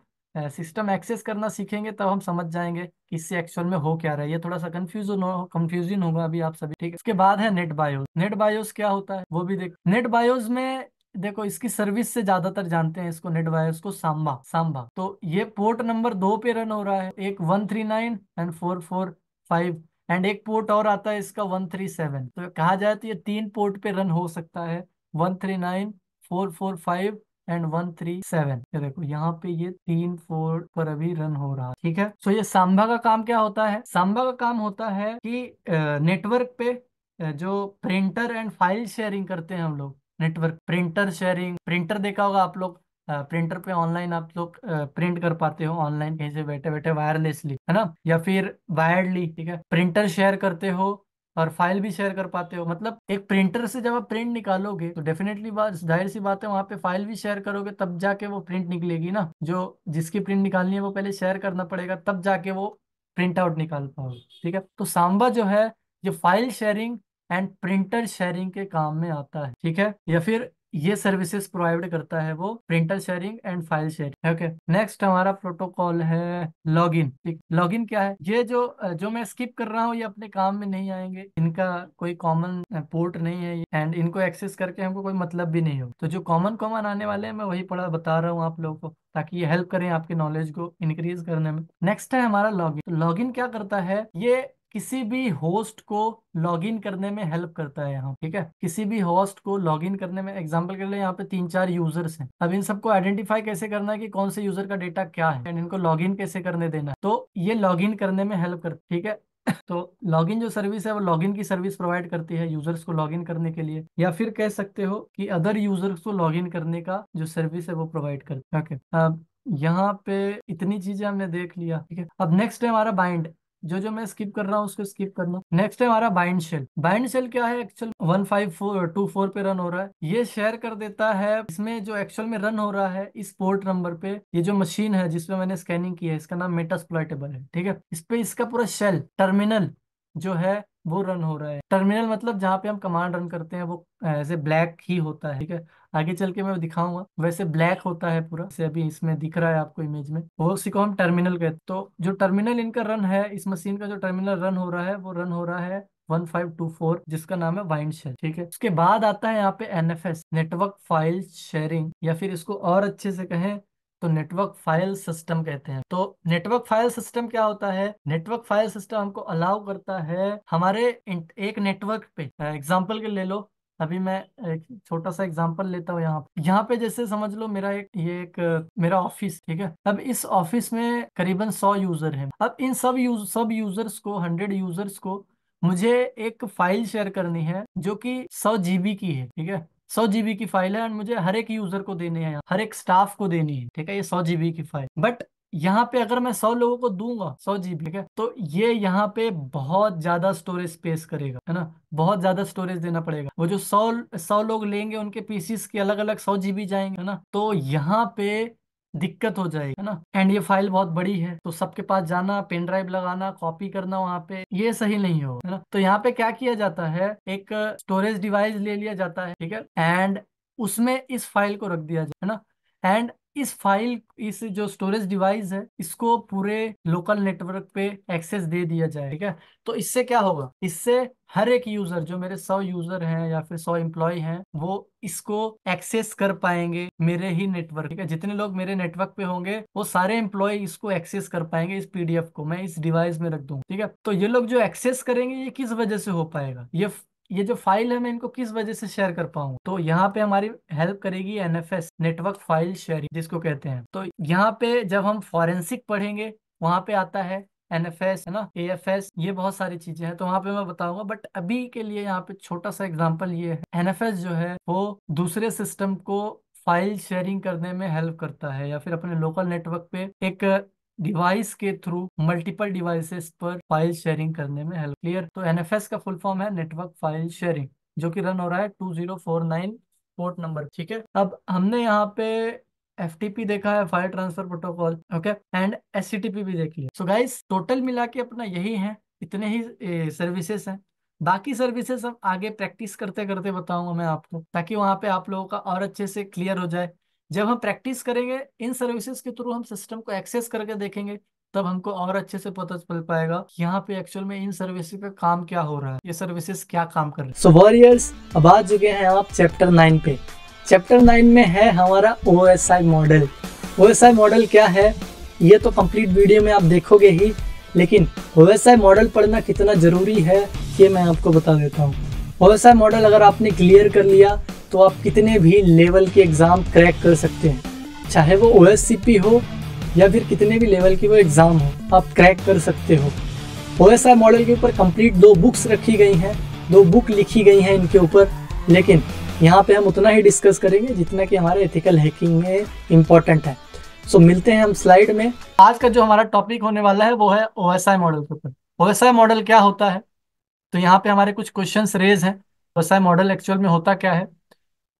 सिस्टम एक्सेस करना सीखेंगे, तब हम समझ जाएँगे कि इससे एक्चुअल में हो क्या रहा है। ये थोड़ा सा कंफ्यूजन कंफ्यूजन होगा अभी आप सभी, ठीक है? उसके बाद है नेट बायोस नेट बायोस क्या होता है? वो भी देख नेट बायोस में देखो, इसकी सर्विस से ज़्यादातर जानते हैं इसको नेट बायोस को सांबा सांबा। तो ये पोर्ट नंबर दो पे रन हो रहा है, एक one three nine and four four five and एक पोर्ट और आता है इसका वन थ्री सेवन तो कहा जाए तो ये तीन पोर्ट पे रन हो सकता है one three nine four four five and one three seven ये देखो, यहाँ पे ये तीन फोर पर अभी रन हो रहा है, ठीक है? सो ये सांबा का काम क्या होता है? सांबा का काम होता है कि नेटवर्क पे जो प्रिंटर एंड फ़ाइल शेयरिंग करते हैं हम लोग नेटवर्क प्रिंटर शेयरिंग प्रिंटर देखा होगा आप लोग प्रिंटर पे ऑनलाइन आप लोग प्रिंट कर पाते हो ऑनलाइन कहीं से बैठे बैठे वायरलेसली है ना? या फिर वायरली ठीक है? प्रिंटर शेयर करते हो और फ़ाइल भी शेयर कर पाते हो। मतलब एक प्रिंटर से जब आप प्रिंट निकालोगे तो डेफिनेटली बात, ज़ाहिर सी बात है, वहाँ पे फ़ाइल भी शेयर करोगे, तब जाके वो प्रिंट निकलेगी ना। जो जिसकी प्रिंट निकालनी है, वो पहले शेयर करना पड़ेगा, तब जाके वो प्रिंट आउट निकाल पाओगे, ठीक है? तो सांबा जो है, ये file sharing and printer sharing के काम में आता है, ठीक है? या फिर ये सर्विसेज़ प्रोवाइड करता है वो printer sharing and file sharing okay next हमारा प्रोटोकॉल है लॉगिन ठीक लॉगिन क्या है? ये जो जो मैं स्किप कर रहा हूँ, ये अपने काम में नहीं आएँगे। इनका कोई कॉमन पोर्ट नहीं है एंड इनको एक्सेस करके हमको कोई मतलब भी नहीं हो तो जो कॉमन कॉमन आने वाले हैं, मैं वही पढ़ा, बता रहा हूँ आप लोगों को, ताकि ये हेल्प करें आपके नॉलेज को इंक्रीज करने में। नेक्स्ट है हमारा लॉगिन तो लॉगिन क्या करता है? ये किसी भी होस्ट को लॉगिन करने में हेल्प करता है यहाँ, ठीक है? किसी भी होस्ट को लॉगिन करने में, एग्जांपल के लिए यहाँ पे तीन चार यूज़र्स हैं। अब इन सबको आइडेंटिफाई कैसे करना है कि कौन से यूज़र का डेटा क्या है? एंड इनको लॉगिन कैसे करने देना है? तो ये लॉगिन करने में हेल्प कर ठीक है? तो लॉगिन जो सर्विस है वो लॉगिन की सर्विस प्रोवाइड करती है यूज़र्स को लॉगिन करने के लिए। या फिर कह सकते हो कि अदर यूज़र्स को लॉगिन करने का जो सर्विस है वो प्रोवाइड करती है। ओके, अब यहाँ पे इतनी चीज़ें हमने देख लिया, ठीक है? अब नेक्स्ट है हमारा बाइंड। जो जो मैं स्किप कर रहा हूँ, उसको स्किप करना नेक्स्ट है हमारा बाइंड शेल बाइंड शेल क्या है? Actual one five four two four पे रन हो रहा है। ये शेयर कर देता है, इसमें जो एक्चुअल में रन हो रहा है, इस पोर्ट नंबर पे, ये जो मशीन है जिसपे मैंने स्कैनिंग की है, इसका नाम मेटास्प्लॉयटेबल है, ठीक है? इस पे इसका पूरा शेल टर्मिनल जो है वो रन हो रहा है। टर्मिनल मतलब जहाँ पे हम कमांड रन करते हैं, वो ऐसे ब्लैक ही होता है, ठीक है? आगे चल के मैं दिखाऊँगा। वैसे ब्लैक होता है पूरा। जैसे अभी इसमें दिख रहा है आपको इमेज में। वो उसी को हम टर्मिनल कहते हैं। तो जो टर्मिनल इनका रन है, इस मशीन का जो टर्मिनल रन हो रहा है, वो रन हो रहा है 1524 जिसका नाम है वाइंड शेल ठीक है? उसके बाद आता है यहाँ पे एनएफएस नेटवर्क फ़ाइल शेयरिंग या फिर इसको और अच्छे से कहें तो नेटवर्क फ़ाइल सिस्टम कहते हैं। तो नेटवर्क फ़ाइल सिस्टम क्या होता है? नेटवर्क फ़ाइल सिस्टम हमको अलाउ करता है हमारे एक नेटवर्क पे। एग्ज़ाम्पल के ले लो। अभी मैं एक छोटा सा एग्जांपल लेता हूँ यहाँ यहाँ पे जैसे समझ लो मेरा एक, ये एक, मेरा ऑफ़िस ठीक है? अब इस ऑफ़िस में करीबन सौ यूज़र हैं। अब इन सब यूज़ सब यूज़र्स को हंड्रेड यूज़र्स को मुझे एक फ़ाइल शेयर करनी है जो कि सौ जीबी की है, ठीक है? सौ जीबी की फ़ाइल है एंड मुझे हर एक यूज़र को देने हैं, हर एक स्टाफ को देनी है, ठीक है? ये सौ जीबी की फ़ाइल बट यहाँ पे अगर मैं सौ लोगों को दूँगा, सौ जीबी ठीक है? तो ये यहाँ पे बहुत ज़्यादा स्टोरेज स्पेस करेगा, है ना? बहुत ज़्यादा स्टोरेज देना पड़ेगा। वो जो सौ सौ लोग लेंगे, उनके पीसीस के अलग अलग सौ जीबी जाएँगे, है ना? तो यहाँ पे दिक्कत हो जाएगी, है ना? एंड ये फ़ाइल बहुत बड़ी है तो सबके पास जाना पेन ड्राइव लगाना कॉपी करना वहाँ पे, ये सही नहीं हो, है ना? तो यहाँ पे क्या किया जाता है? एक स्टोरेज डिवाइस ले लिया जाता है, ठीक है? एंड उसमें इस फ़ाइल को रख दिया जाए, है ना? एंड इस फ़ाइल, इस जो स्टोरेज डिवाइस है, इसको पूरे लोकल नेटवर्क पे एक्सेस दे दिया जाए, ठीक है? तो इससे क्या होगा? इससे हर एक यूज़र, जो मेरे सौ यूज़र हैं या फिर सौ एम्प्लॉय हैं, वो इसको एक्सेस कर पाएँगे मेरे ही नेटवर्क, ठीक है? जितने लोग मेरे नेटवर्क पे होंगे, वो सारे एम्प्लॉय इसको एक्सेस कर पाएँगे इस पीडीएफ को, मैं इस डिवाइस में रख दूँ ठीक है? तो ये लोग जो एक्सेस करेंगे, ये किस वजह से हो पाएगा? ये ये जो फ़ाइल है, मैं इनको किस वजह से शेयर कर पाऊँ? तो यहाँ पे हमारी हेल्प करेगी एनएफएस नेटवर्क फ़ाइल शेयरिंग जिसको कहते हैं। तो यहाँ पे जब हम फॉरेंसिक पढ़ेंगे, वहाँ पे आता है एनएफएस है ना? एएफएस ये बहुत सारी चीज़ें हैं तो वहाँ पे मैं बताऊँगा। बट अभी के लिए यहाँ पे छोटा सा एग्जांपल ये है। एनएफएस जो है, वो दूसरे सिस्टम को फ़ाइल शेयरिंग करने में हेल्प करता है, या फिर अपने लोकल नेटवर्क पे एक डिवाइस के थ्रू मल्टीपल डिवाइसेस पर फ़ाइल शेयरिंग करने में हेल्प क्लियर तो एनएफएस का फुल फॉर्म है नेटवर्क फ़ाइल शेयरिंग जो कि रन हो रहा है two zero four nine port number ठीक है? अब हमने यहाँ पे एफ़ देखा है file transfer protocol okay and S भी देख लिया। सो गाइस टोटल मिला के अपना यही है, इतने ही सर्विसेस हैं। बाकी सर्विसेज़ हम आगे प्रैक्टिस करते करते बताऊँगा मैं आपको, ताकि वहाँ पे आप लोगों का और अच्छे से क्लियर हो जाए। जब हम प्रैक्टिस करेंगे, इन सर्विसेज़ के थ्रू हम सिस्टम को एक्सेस करके देखेंगे, तब हमको और अच्छे से पता चल पाएगा यहाँ पे एक्चुअल में इन सर्विसेज़ का काम क्या हो रहा है, ये सर्विसेज़ क्या काम कर रहे हैं। सो वॉरियर्स अब आ चुके हैं आप चैप्टर नाइन पे। चैप्टर नाइन में है हमारा O S I model O S I model क्या है? ये तो कंप्लीट वीडियो में आप देखोगे ही, लेकिन ओ एस आई मॉडल पढ़ना कितना ज़रूरी है, ये मैं आपको बता देता हूँ। एस आई मॉडल अगर आपने क्लियर कर लिया तो आप कितने भी लेवल के एग्ज़ाम क्रैक कर सकते हैं। चाहे वो ओएससीपी हो या फिर कितने भी लेवल की वो एग्ज़ाम हो आप क्रैक कर सकते हो। ओएसआई मॉडल के ऊपर कंप्लीट दो बुक्स रखी गई हैं दो बुक लिखी गई हैं इनके ऊपर। लेकिन यहाँ पे हम उतना ही डिस्कस करेंगे जितना कि हमारे एथिकल हैकिंग में इम्पोर्टेंट है। सो so, मिलते हैं हम स्लाइड में। आज का जो हमारा टॉपिक होने वाला है वो है ओएसआई मॉडल के ऊपर। ओ मॉडल क्या होता है? तो यहाँ पे हमारे कुछ क्वेश्चन रेज हैं। ओ मॉडल एक्चुअल में होता क्या है?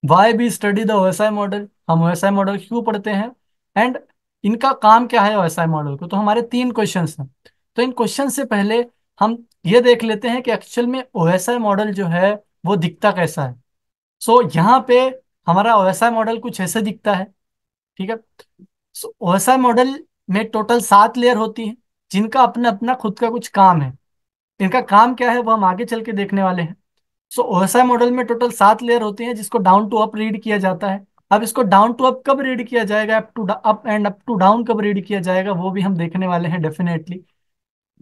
Why we study the OSI model हम ओएसआई मॉडल क्यों पढ़ते हैं? एंड इनका काम क्या है ओएसआई मॉडल को? तो हमारे तीन क्वेश्चन हैं। तो इन क्वेश्चन से पहले हम ये देख लेते हैं कि एक्चुअल में ओएसआई मॉडल जो है वो दिखता कैसा है। सो so, यहाँ पे हमारा ओएसआई मॉडल कुछ ऐसे दिखता है ठीक है? सो ओएसआई मॉडल में टोटल सात लेयर होती हैं जिनका अपना अपना खुद का कुछ काम है। इनका काम क्या है, वो हम आगे चल के देखने वाले हैं। सो ओएसआई मॉडल में टोटल सात लेयर होती हैं, जिसको डाउन टू अप रीड किया जाता है। अब इसको डाउन टू अप कब रीड किया जाएगा up to up and up to down कब रीड किया जाएगा, वो भी हम देखने वाले हैं डेफिनेटली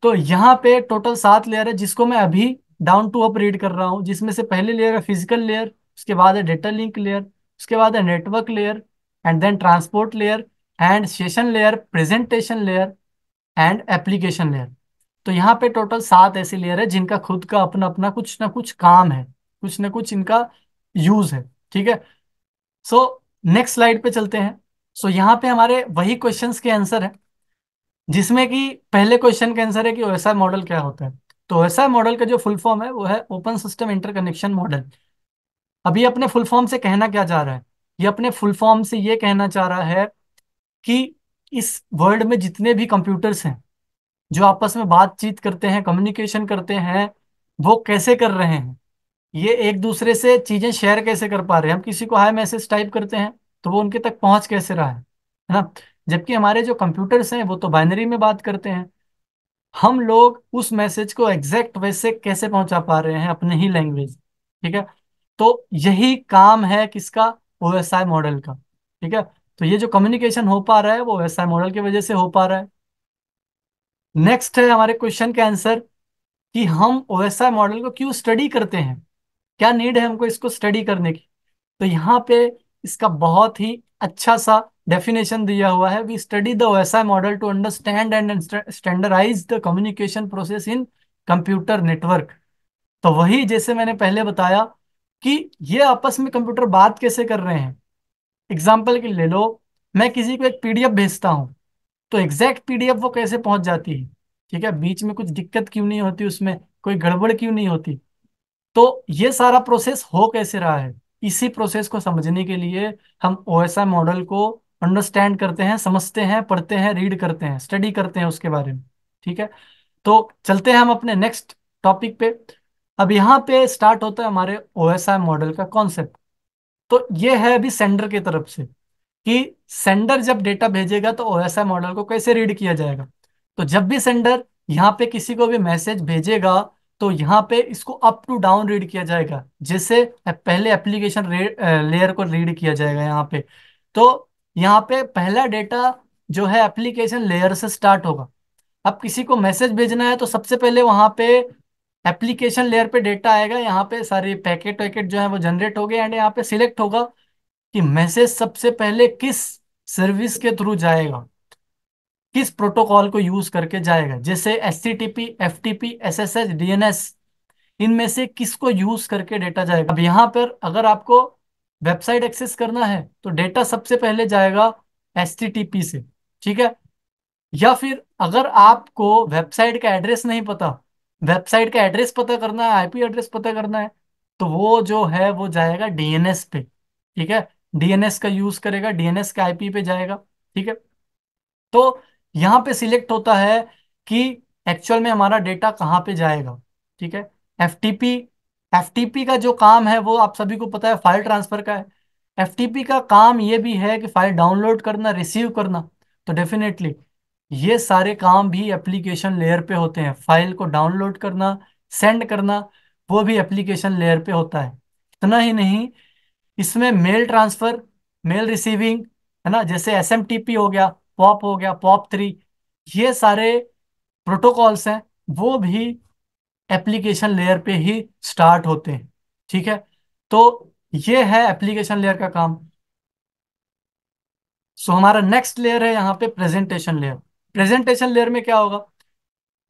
तो यहाँ पे टोटल सात लेयर है, जिसको मैं अभी डाउन टू अप रीड कर रहा हूँ। जिसमें से पहले लेयर है फ़िज़िकल लेयर उसके बाद है डेटा लिंक लेयर उसके बाद है network layer and then transport layer and session layer presentation layer and application layer तो यहाँ पे टोटल सात ऐसे लेयर है जिनका खुद का अपना अपना कुछ ना कुछ काम है कुछ ना कुछ इनका यूज़ है ठीक है? सो नेक्स्ट स्लाइड पे चलते हैं। सो so, यहाँ पे हमारे वही क्वेश्चन के आंसर है जिसमें कि पहले क्वेश्चन का आंसर है कि ओएसआई मॉडल क्या होता है। तो ओएसआई मॉडल का जो फुल फॉर्म है वो है ओपन सिस्टम इंटरकनेक्शन मॉडल ये अपने फुल फॉर्म से कहना क्या चाह रहा है? ये अपने फुल फॉर्म से ये कहना चाह रहा है कि इस वर्ल्ड में जितने भी कंप्यूटर्स हैं जो आपस में बातचीत करते हैं कम्युनिकेशन करते हैं, वो कैसे कर रहे हैं? ये एक दूसरे से चीज़ें शेयर कैसे कर पा रहे हैं? हम किसी को हाई मैसेज टाइप करते हैं तो वो उनके तक पहुँच कैसे रहा है? ना? जबकि हमारे जो कंप्यूटर्स हैं, वो तो बाइनरी में बात करते हैं। हम लोग उस मैसेज को एग्जैक्ट वैसे कैसे पहुँचा पा रहे हैं? अपने ही लैंग्वेज ठीक है? तो यही काम है किसका? ओएसआई मॉडल का, ठीक है? तो ये जो कम्युनिकेशन हो पा रहा है, वो ओएसआई मॉडल की वजह से हो पा रहा है। नेक्स्ट है हमारे क्वेश्चन का आंसर कि हम ओएसआई मॉडल को क्यों स्टडी करते हैं? क्या नीड है हमको इसको स्टडी करने की? तो यहाँ पे इसका बहुत ही अच्छा सा डेफिनेशन दिया हुआ है। We study the OSI model to understand and standardize the communication process in computer network तो वही जैसे मैंने पहले बताया कि ये आपस में कंप्यूटर बात कैसे कर रहे हैं? एग्ज़ाम्पल के ले लो, मैं किसी को एक पीडीएफ भेजता हूँ। तो एग्जैक्ट पीडीएफ वो कैसे पहुँच जाती है? ठीक है, बीच में कुछ दिक्कत क्यों नहीं होती उसमें? कोई गड़बड़ क्यों नहीं होती? तो ये सारा प्रोसेस हो कैसे रहा है? इसी प्रोसेस को समझने के लिए हम ओएसआई मॉडल को अंडरस्टैंड करते हैं, समझते हैं, पढ़ते हैं रीड करते हैं स्टडी करते हैं उसके बारे में। ठीक है? तो चलते हैं हम अपने नेक्स्ट टॉपिक पे। अब यहाँ पे स्टार्ट होता है हमारे ओएसआई मॉडल का कॉन्सेप्ट तो ये है अभी सेंडर की तरफ़ से। कि सेंडर जब डेटा भेजेगा तो ओएसआई मॉडल को कैसे रीड किया जाएगा? तो जब भी सेंडर यहाँ पे किसी को भी मैसेज भेजेगा तो यहाँ पे इसको अप टू डाउन रीड किया जाएगा जैसे पहले एप्लीकेशन लेयर को रीड किया जाएगा यहाँ पे। तो यहाँ पे पहला डेटा जो है एप्लीकेशन लेयर से स्टार्ट होगा। अब किसी को मैसेज भेजना है तो सबसे पहले वहाँ पे एप्लीकेशन लेयर पे डेटा आएगा। यहाँ पे सारे पैकेट वैकेट जो है वो जनरेट हो गए एंड यहाँ पे सिलेक्ट होगा। कि मैसेज सबसे पहले किस सर्विस के थ्रू जाएगा? किस प्रोटोकॉल को यूज़ करके जाएगा? जैसे S C T P F T P S S H D N S इनमें से किसको यूज़ करके डेटा जाएगा? अब यहाँ पर अगर आपको वेबसाइट एक्सेस करना है तो डेटा सबसे पहले जाएगा एस टी टी पी से, ठीक है? या फिर अगर आपको वेबसाइट का एड्रेस नहीं पता वेबसाइट का एड्रेस पता करना है आईपी एड्रेस पता करना है तो वो जो है वो जाएगा डीएनएस पे, ठीक है? डीएनएस का यूज़ करेगा, डीएनएस का आईपी पे जाएगा, ठीक है? तो यहाँ पे सिलेक्ट होता है कि एक्चुअल में हमारा डेटा कहाँ पे जाएगा, ठीक है? एफ़ एफटीपी का जो काम है वो आप सभी को पता है, फ़ाइल ट्रांसफ़र का है। एफटीपी का काम ये भी है कि फ़ाइल डाउनलोड करना, रिसीव करना तो डेफिनेटली ये सारे काम भी एप्लीकेशन लेयर पे होते हैं। फ़ाइल को डाउनलोड करना, सेंड करना, वो भी एप्लीकेशन लेयर पे होता है। इतना ही नहीं इसमें मेल ट्रांसफ़र मेल रिसीविंग है ना? जैसे एसएमटीपी हो गया पॉप हो गया पॉप थ्री ये सारे प्रोटोकॉल्स हैं, वो भी एप्लीकेशन लेयर पे ही स्टार्ट होते हैं, ठीक है? तो ये है एप्लीकेशन लेयर का काम। सो हमारा नेक्स्ट लेयर है यहाँ पे प्रेजेंटेशन लेयर प्रेजेंटेशन लेयर में क्या होगा?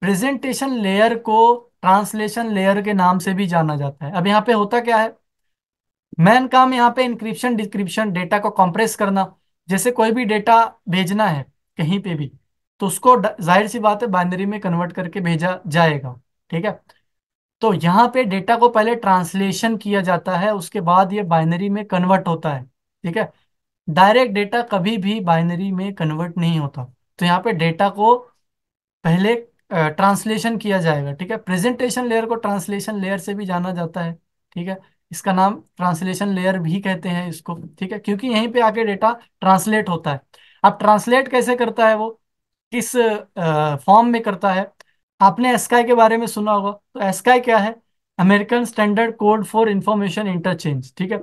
प्रेजेंटेशन लेयर को ट्रांसलेशन लेयर के नाम से भी जाना जाता है। अब यहाँ पे होता क्या है? मैन काम यहाँ पे इंक्रिप्शन डिस्क्रिप्शन डेटा को कंप्रेस करना, जैसे कोई भी डेटा भेजना है, कहीं पे भी तो उसको ज़ाहिर सी बात है बाइनरी में कन्वर्ट करके भेजा जाएगा, ठीक है? तो यहाँ पे डेटा को पहले ट्रांसलेशन किया जाता है, उसके बाद ये बाइनरी में कन्वर्ट होता है, ठीक है? डायरेक्ट डेटा कभी भी बाइनरी में कन्वर्ट नहीं होता तो यहाँ पे डेटा को पहले ट्रांसलेशन किया जाएगा, ठीक है? प्रेजेंटेशन लेयर को ट्रांसलेशन लेयर से भी जाना जाता है, ठीक है? इसका नाम ट्रांसलेशन लेयर भी कहते हैं इसको, ठीक है? क्योंकि यहीं पे आके डेटा ट्रांसलेट होता है। अब ट्रांसलेट कैसे करता है वो? किस फॉर्म में करता है? आपने एस्काई के बारे में सुना होगा। तो एस्काई क्या है? American standard code for information interchange ठीक है?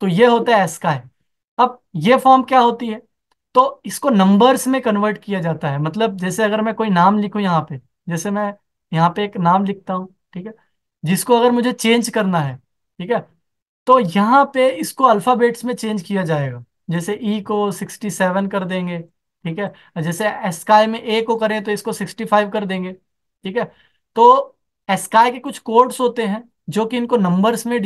तो ये होता है एसकाई अब ये फॉर्म क्या होती है? तो इसको नंबर्स में कन्वर्ट किया जाता है। मतलब जैसे अगर मैं कोई नाम लिखूं यहाँ पे, जैसे मैं यहाँ पे एक नाम लिखता हूँ, ठीक है? जिसको अगर मुझे चेंज करना है ठीक है? तो यहाँ पे इसको अल्फाबेट्स में चेंज किया जाएगा। जैसे ई e को सिक्सटी सेवन कर देंगे, ठीक है? जैसे एस्काई में ए को करें तो इसको सिक्सटी फाइव कर देंगे, ठीक है? तो एस्काई के कुछ कोड्स होते हैं, जो कि इनको नंबर्स में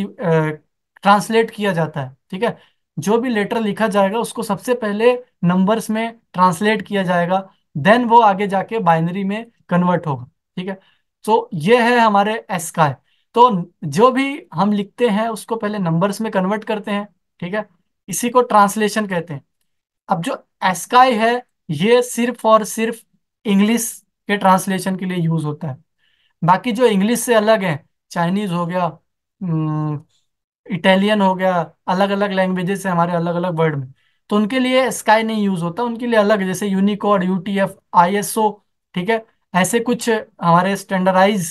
ट्रांसलेट किया जाता है, ठीक है? जो भी लेटर लिखा जाएगा, उसको सबसे पहले नंबर्स में ट्रांसलेट किया जाएगा देन वो आगे जाके बाइनरी में कन्वर्ट होगा, ठीक है? तो ये है हमारे एस्काई तो जो भी हम लिखते हैं, उसको पहले नंबर्स में कन्वर्ट करते हैं, ठीक है? इसी को ट्रांसलेशन कहते हैं। अब जो एस्काई है, ये सिर्फ़ और सिर्फ़ इंग्लिश के ट्रांसलेशन के लिए यूज़ होता है। बाकी जो इंग्लिश से अलग है चाइनीज़ हो गया इटालियन हो गया अलग अलग लैंग्वेजेस है हमारे अलग अलग वर्ड में। तो उनके लिए स्काई नहीं यूज़ होता, उनके लिए अलग जैसे यूनिकोड यूटीएफ आईएसओ ठीक है? ऐसे कुछ हमारे स्टैंडर्डाइज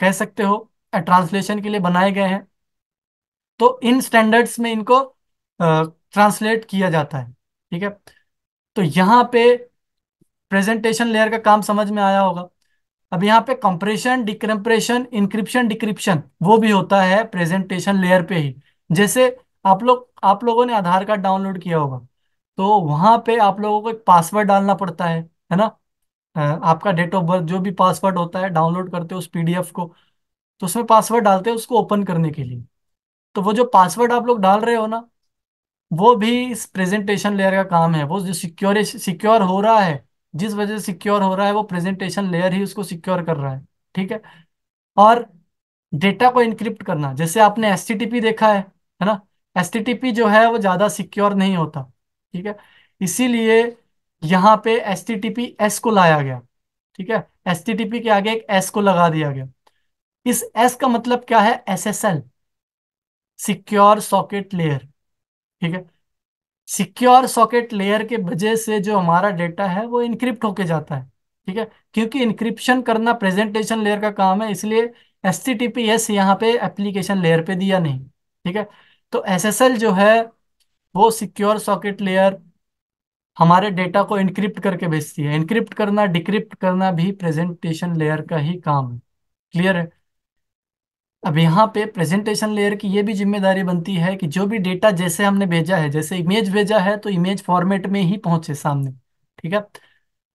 कह सकते हो ट्रांसलेशन के लिए बनाए गए हैं। तो इन स्टैंडर्ड्स में इनको ट्रांसलेट किया जाता है, ठीक है? तो यहाँ पे प्रेजेंटेशन लेयर का काम समझ में आया होगा। अब यहाँ पे कंप्रेशन डिक्रम्प्रेशन इंक्रिप्शन डिक्रिप्शन वो भी होता है प्रेजेंटेशन लेयर पे ही। जैसे आप लोग, आप लोगों ने आधार कार्ड डाउनलोड किया होगा तो वहाँ पे आप लोगों को एक पासवर्ड डालना पड़ता है है ना? आपका डेट ऑफ़ बर्थ जो भी पासवर्ड होता है डाउनलोड करते हो उस पीडीएफ को तो उसमें पासवर्ड डालते हैं उसको ओपन करने के लिए। तो वो जो पासवर्ड आप लोग डाल रहे हो ना, वो भी इस प्रेजेंटेशन लेयर का काम है। वो जो सिक्योर सिक्योर हो रहा है, जिस वजह से सिक्योर हो रहा है, वो प्रेजेंटेशन लेयर ही उसको सिक्योर कर रहा है, ठीक है? और डेटा को इनक्रिप्ट करना, जैसे आपने एस देखा है है ना? एस जो है, वो ज़्यादा सिक्योर नहीं होता, ठीक है? इसीलिए यहाँ पे एस टी एस को लाया गया, ठीक है? एस के आगे एक एस को लगा दिया गया। इस एस का मतलब क्या है? S S L secure socket layer, ठीक है? सिक्योर सॉकेट लेयर के वजह से जो हमारा डेटा है वो इनक्रिप्ट होके जाता है, ठीक है? क्योंकि इनक्रिप्शन करना प्रेजेंटेशन लेयर का काम है, इसलिए S T T P S यहाँ पे एप्लीकेशन लेयर पे दिया नहीं, ठीक है? तो एस एस एल जो है वो सिक्योर सॉकेट लेयर हमारे डेटा को इनक्रिप्ट करके भेजती है। इनक्रिप्ट करना डिक्रिप्ट करना भी प्रेजेंटेशन लेयर का ही काम है। क्लियर है? अब यहाँ पे प्रेजेंटेशन लेयर की ये भी ज़िम्मेदारी बनती है कि जो भी डेटा जैसे हमने भेजा है, जैसे इमेज भेजा है तो इमेज फॉर्मेट में ही पहुँचे सामने। ठीक है?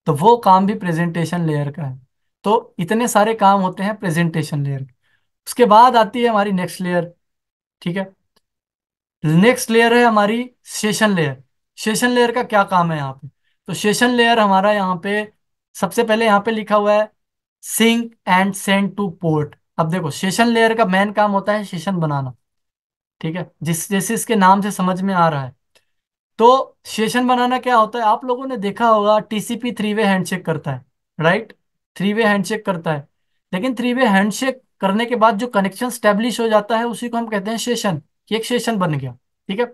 तो वो काम भी प्रेजेंटेशन लेयर का है। तो इतने सारे काम होते हैं प्रेजेंटेशन लेयर के। उसके बाद आती है हमारी नेक्स्ट लेयर ठीक है? नेक्स्ट लेयर है हमारी सेशन लेयर सेशन लेयर का क्या काम है यहाँ पे? तो सेशन लेयर हमारा यहाँ पे, सबसे पहले यहाँ पे लिखा हुआ है sync and send to port अब देखो सेशन लेयर का मेन काम होता है सेशन बनाना। ठीक है? जिस, जैसे इसके नाम से समझ में आ रहा है। तो सेशन बनाना क्या होता है? आप लोगों ने देखा होगा टीसीपी थ्री वे हैंडशेक करता है राइट थ्री वे हैंडशेक करता है। लेकिन थ्री वे हैंडशेक करने के बाद जो कनेक्शन स्टेब्लिश हो जाता है, उसी को हम कहते हैं सेशन एक सेशन बन गया। ठीक है?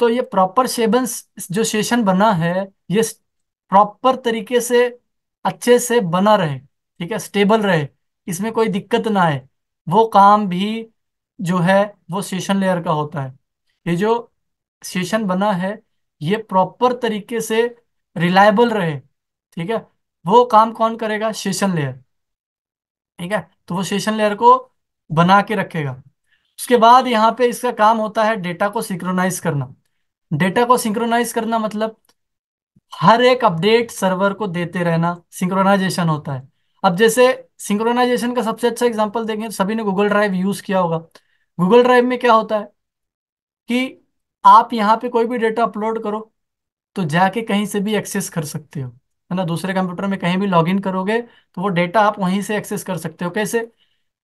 तो ये प्रॉपर सेवन जो सेशन बना है, ये प्रॉपर तरीके से, अच्छे से बना रहे, ठीक है स्टेबल रहे, इसमें कोई दिक्कत ना आए। वो काम भी जो है, वो सेशन लेयर का होता है। ये जो सेशन बना है, ये प्रॉपर तरीके से रिलायबल रहे, ठीक है, वो काम कौन करेगा? सेशन लेयर ठीक है तो वो सेशन लेयर को बना के रखेगा। उसके बाद यहाँ पे इसका काम होता है डेटा को सिक्रोनाइज करना। डेटा को सिंक्रोनाइज करना मतलब हर एक अपडेट सर्वर को देते रहना, सिंक्रोनाइजेशन होता है। अब जैसे सिंक्रोनाइजेशन का सबसे अच्छा एग्जांपल देखें, सभी ने गूगल ड्राइव यूज़ किया होगा। गूगल ड्राइव में क्या होता है कि आप यहाँ पे कोई भी डेटा अपलोड करो तो जाके कहीं से भी एक्सेस कर सकते हो। है ना? दूसरे कंप्यूटर में कहीं भी लॉगिन करोगे तो वो डेटा आप वहीं से एक्सेस कर सकते हो। कैसे?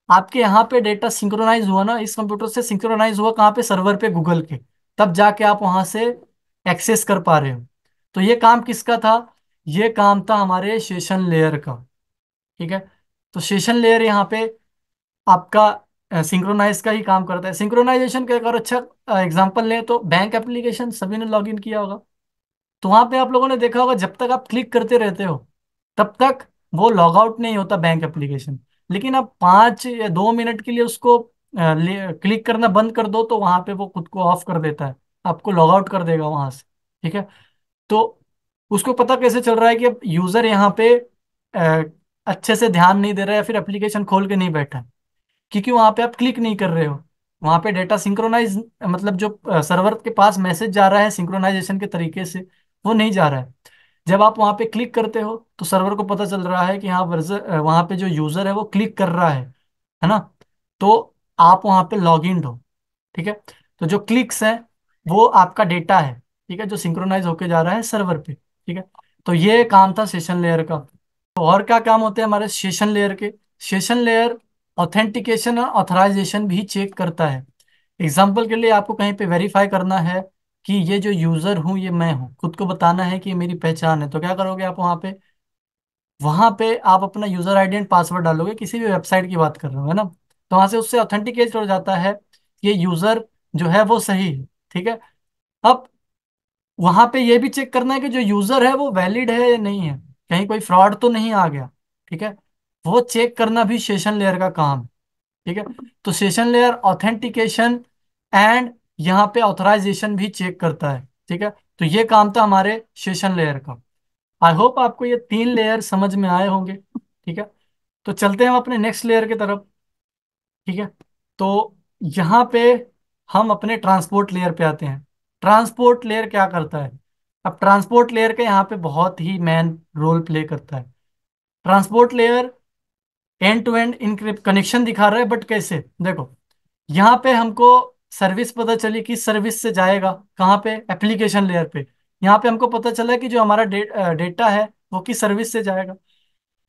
आपके यहाँ पे डेटा सिंक्रोनाइज हुआ ना, इस कंप्यूटर से सिंक्रोनाइज हुआ कहाँ पे? सर्वर पे गूगल के। तब जाके आप वहाँ से एक्सेस कर पा रहे हो। तो ये काम किसका था? ये काम था हमारे सेशन लेयर का, ठीक है? तो सेशन लेयर यहाँ पे आपका सिंक्रोनाइज का ही काम करता है। सिंक्रोनाइजेशन का अगर अच्छा एग्जांपल लें तो बैंक एप्लीकेशन सभी ने लॉगिन किया होगा। तो वहाँ पे आप लोगों ने देखा होगा, जब तक आप क्लिक करते रहते हो, तब तक वो लॉग आउट नहीं होता बैंक एप्लीकेशन लेकिन आप पाँच या दो मिनट के लिए उसको क्लिक करना बंद कर दो तो वहाँ पे वो खुद को ऑफ़ कर देता है। आपको लॉग आउट कर देगा वहाँ से, ठीक है? तो उसको पता कैसे चल रहा है कि अब यूज़र यहाँ पे अच्छे से ध्यान नहीं दे रहा है फिर एप्लीकेशन खोल के नहीं बैठा है। क्योंकि वहाँ पे आप क्लिक नहीं कर रहे हो। वहाँ पे डेटा सिंक्रोनाइज मतलब जो सर्वर के पास मैसेज जा रहा है सिंक्रोनाइजेशन के तरीके से, वो नहीं जा रहा है। जब आप वहाँ पे क्लिक करते हो तो सर्वर को पता चल रहा है कि हाँ वर्जर वहाँ पे जो यूज़र है वो क्लिक कर रहा है है ना? तो आप वहाँ पे लॉग इन हो ठीक है? तो जो क्लिक्स है, वो आपका डेटा है, ठीक है? जो सिंक्रोनाइज होके जा रहा है सर्वर पे, ठीक है? तो ये काम था सेशन लेयर का। तो और क्या काम होते हैं हमारे सेशन लेयर के? सेशन लेयर ऑथेंटिकेशन और ऑथराइजेशन भी चेक करता है। एग्ज़ाम्पल के लिए आपको कहीं पे वेरीफाई करना है कि ये जो यूज़र हूँ, ये मैं हूँ। खुद को बताना है कि ये मेरी पहचान है। तो क्या करोगे आप वहाँ पे? वहाँ पे आप अपना यूज़र आईडी एंड पासवर्ड डालोगे, किसी भी वेबसाइट की बात कर रहे हो, है ना? तो वहाँ से उससे ऑथेंटिकेट हो जाता है ये यूज़र जो है वो सही है, ठीक है? अब वहाँ पे ये भी चेक करना है कि जो यूज़र है वो वैलिड है या नहीं है। कहीं कोई फ्रॉड तो नहीं आ गया, ठीक है? वो चेक करना भी सेशन लेयर का काम है, ठीक है? तो सेशन लेयर ऑथेंटिकेशन एंड यहाँ पे ऑथराइजेशन भी चेक करता है, ठीक है? तो ये काम था हमारे सेशन लेयर का। आई होप आपको ये तीन लेयर समझ में आए होंगे, ठीक है? तो चलते हैं हम अपने नेक्स्ट लेयर की तरफ़। ठीक है? तो यहाँ पे हम अपने ट्रांसपोर्ट लेयर पे आते हैं। ट्रांसपोर्ट लेयर क्या करता है? अब ट्रांसपोर्ट लेयर का यहाँ पे बहुत ही मेन रोल प्ले करता है। Transport layer end to end encrypt connection दिखा रहा है बट कैसे? देखो, यहाँ पे हमको सर्विस पता चली किस सर्विस से जाएगा कहाँ पे? एप्लीकेशन लेयर पे। यहाँ पे हमको पता चला कि जो हमारा डेटा है वो किस सर्विस से जाएगा।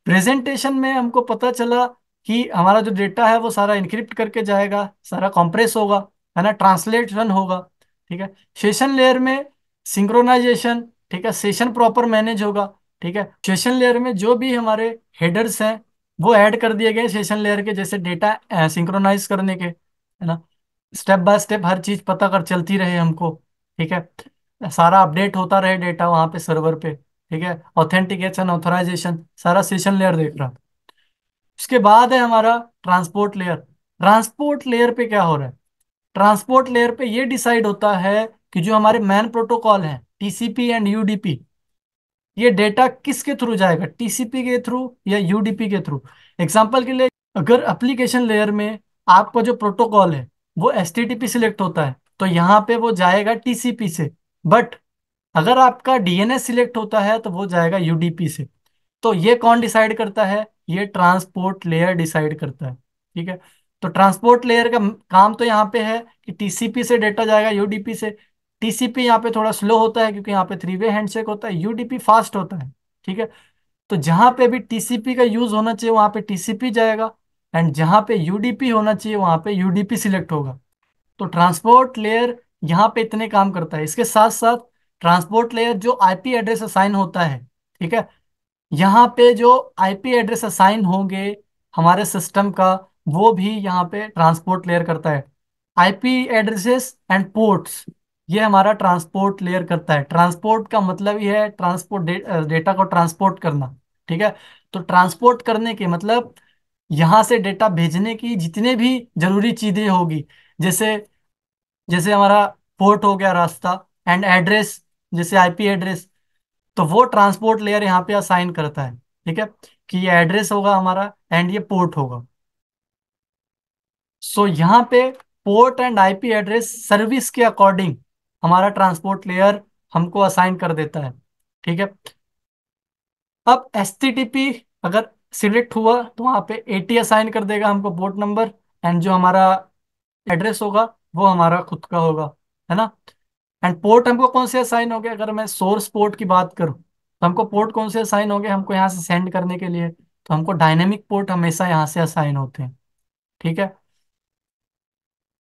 प्रेजेंटेशन में हमको पता चला कि हमारा जो डेटा है वो सारा इनक्रिप्ट करके जाएगा, सारा कॉम्प्रेस होगा, है ना? ट्रांसलेशन होगा, ठीक है? सेशन लेयर में सिंक्रोनाइजेशन ठीक है? सेशन प्रॉपर मैनेज होगा, ठीक है? सेशन लेयर में जो भी हमारे हेडर्स हैं, वो ऐड कर दिए गए सेशन लेयर के, जैसे डेटा सिंक्रोनाइज करने के, है ना? स्टेप बाय स्टेप हर चीज़ पता कर, चलती रहे हमको, ठीक है? सारा अपडेट होता रहे डेटा वहाँ पे सर्वर पे, ठीक है? ऑथेंटिकेशन ऑथोराइजेशन सारा सेशन लेयर देख रहा। उसके बाद है हमारा ट्रांसपोर्ट लेयर ट्रांसपोर्ट लेयर पे क्या हो रहा है? ट्रांसपोर्ट लेयर पे ये डिसाइड होता है कि जो हमारे मैन प्रोटोकॉल है टीसीपी एंड यूडीपी ये डेटा किसके थ्रू जाएगा? टीसीपी के थ्रू या यूडीपी के थ्रू एग्ज़ाम्पल के लिए, अगर एप्लीकेशन लेयर में आपका जो प्रोटोकॉल है, वो एस सिलेक्ट होता है तो यहाँ पे वो जाएगा टीसीपी से. बट अगर आपका डीएनएस सिलेक्ट होता है तो वो जाएगा यूडीपी से. तो ये कौन डिसाइड करता है? ये ट्रांसपोर्ट लेयर डिसाइड करता है, ठीक है? तो ट्रांसपोर्ट लेयर का काम तो यहाँ पे है कि टीसीपी से डेटा जाएगा यूडीपी से। टीसीपी यहाँ पे थोड़ा स्लो होता है क्योंकि यहाँ पे थ्री वे हैंडशेक होता है यूडीपी फास्ट होता है, ठीक है? तो जहाँ पे भी टीसीपी का यूज़ होना चाहिए, वहाँ पे टीसीपी जाएगा एंड जहाँ पे यूडीपी होना चाहिए, वहाँ पे यूडीपी सिलेक्ट होगा। तो ट्रांसपोर्ट लेयर यहाँ पे इतने काम करता है। इसके साथ साथ ट्रांसपोर्ट लेयर जो आईपी एड्रेस असाइन होता है, ठीक है? यहाँ पे जो आईपी एड्रेस असाइन होंगे हमारे सिस्टम का, वो भी यहाँ पे ट्रांसपोर्ट लेयर करता है। आईपी एड्रेसेस एंड पोर्ट्स ये हमारा ट्रांसपोर्ट लेयर करता है। ट्रांसपोर्ट का मतलब ही है ट्रांसपोर्ट डेटा को ट्रांसपोर्ट करना, ठीक है? तो ट्रांसपोर्ट करने के मतलब यहाँ से डेटा भेजने की जितने भी ज़रूरी चीज़ें होगी, जैसे जैसे हमारा पोर्ट हो गया रास्ता एंड एड्रेस जैसे आईपी एड्रेस तो वो ट्रांसपोर्ट लेयर यहाँ पे असाइन करता है ठीक है? कि ये एड्रेस होगा हमारा एंड ये पोर्ट होगा। सो so, यहाँ पे port and IP address service के अकॉर्डिंग हमारा ट्रांसपोर्ट लेयर हमको असाइन कर देता है ठीक है? अब एस अगर सिलेक्ट हुआ तो वहाँ पे एटी असाइन कर देगा हमको पोर्ट नंबर एंड जो हमारा एड्रेस होगा वो हमारा खुद का होगा है ना? एंड पोर्ट हमको कौन से असाइन हो गया अगर मैं सोर्स पोर्ट की बात करूँ तो हमको पोर्ट कौन से असाइन हो गए? हमको यहाँ से सेंड करने के लिए। तो हमको डायनेमिक पोर्ट हमेशा यहाँ से असाइन होते हैं। ठीक है?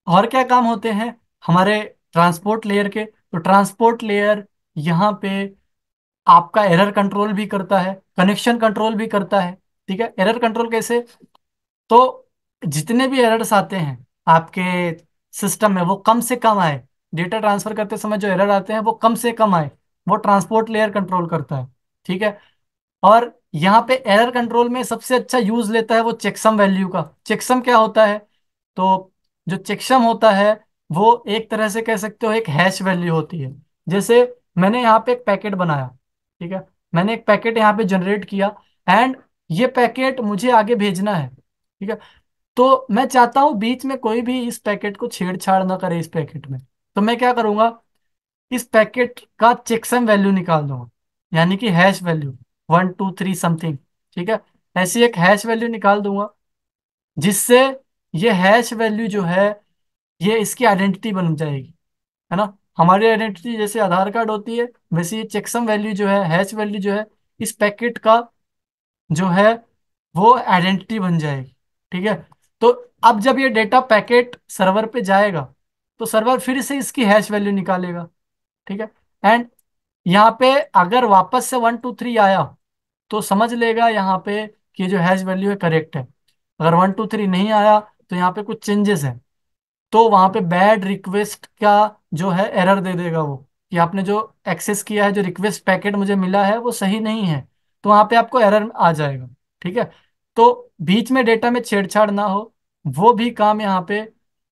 और क्या काम होते हैं हमारे ट्रांसपोर्ट लेयर के? तो ट्रांसपोर्ट लेयर यहाँ पे आपका एरर कंट्रोल भी करता है कनेक्शन कंट्रोल भी करता है। ठीक है? एरर कंट्रोल कैसे? तो जितने भी एरर्स आते हैं, आपके सिस्टम में वो कम से कम आए। डेटा ट्रांसफ़र करते समय जो एरर आते हैं, वो कम से कम आए, वो ट्रांसपोर्ट लेयर कंट्रोल करता है, ठीक है? और यहाँ पे एरर कंट्रोल में सबसे अच्छा यूज़ लेता है वो चेकसम वैल्यू का। चेकसम क्या होता है? तो जो चेकसम होता है, वो एक तरह से कह सकते हो एक हैश वैल्यू होती है। जैसे मैंने यहाँ पे एक पैकेट बनाया, ठीक है? मैंने एक पैकेट यहाँ पे जनरेट किया एंड ये पैकेट मुझे आगे भेजना है, ठीक है? तो मैं चाहता हूँ बीच में कोई भी इस पैकेट को छेड़छाड़ ना करे इस पैकेट में। तो मैं क्या करूँगा? इस पैकेट का चेकसम वैल्यू निकाल दूँगा, यानी कि hash value, one, two, three, something, ठीक है? ऐसी एक हैश वैल्यू निकाल दूँगा, जिससे ये हैश वैल्यू जो है, ये इसकी आइडेंटिटी बन जाएगी, है ना? हमारी आइडेंटिटी जैसे आधार कार्ड होती है, वैसे ये चेकसम वैल्यू जो है, हैश वैल्यू जो है, इस पैकेट का जो है, वो आइडेंटिटी बन जाएगी, ठीक है? तो अब जब ये डेटा पैकेट सर्वर पे जाएगा तो सर्वर फिर से इसकी हैश वैल्यू निकालेगा, ठीक है? एंड यहाँ पे अगर वापस से वन टू थ्री आया तो समझ लेगा यहाँ पे कि जो हैश वैल्यू है करेक्ट है। अगर वन टू थ्री नहीं आया तो यहाँ पे कुछ चेंजेस है। तो वहाँ पे बैड रिक्वेस्ट का जो है एरर दे देगा वो, कि आपने जो एक्सेस किया है, जो रिक्वेस्ट पैकेट मुझे मिला है, वो सही नहीं है। तो वहाँ पे आपको एरर आ जाएगा, ठीक है? तो बीच में डेटा में छेड़छाड़ ना हो, वो भी काम यहाँ पे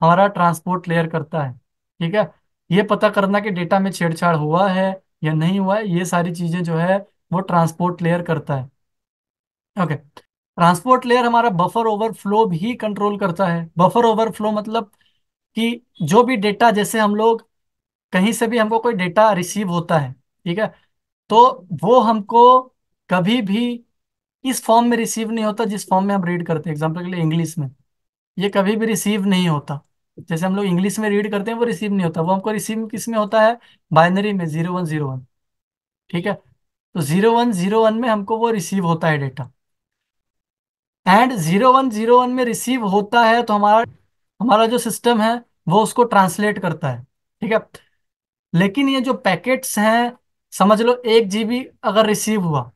हमारा ट्रांसपोर्ट लेयर करता है, ठीक है? ये पता करना कि डेटा में छेड़छाड़ हुआ है या नहीं हुआ है, ये सारी चीज़ें जो है वो ट्रांसपोर्ट लेयर करता है। ओके, ट्रांसपोर्ट लेयर हमारा बफर ओवरफ्लो भी कंट्रोल करता है। बफर ओवरफ्लो मतलब कि जो भी डेटा जैसे हम लोग कहीं से भी हमको कोई डेटा रिसीव होता है, ठीक है? तो वो हमको कभी भी इस फॉर्म में रिसीव नहीं होता जिस फॉर्म में हम रीड करते हैं। एग्ज़ाम्पल के लिए इंग्लिश में, ये कभी भी रिसीव नहीं होता। जैसे हम लोग इंग्लिश में रीड करते हैं, वो रिसीव नहीं होता। वो हमको रिसीव किसमें होता है? बाइनरी में ज़ीरो वन ज़ीरो वन ठीक है? तो ज़ीरो वन ज़ीरो वन में हमको वो रिसीव होता है data and zero one zero one में रिसीव होता है तो हमारा हमारा जो सिस्टम है, वो उसको ट्रांसलेट करता है। ठीक है? लेकिन ये जो पैकेट्स हैं, समझ लो एक जीबी अगर रिसीव हुआ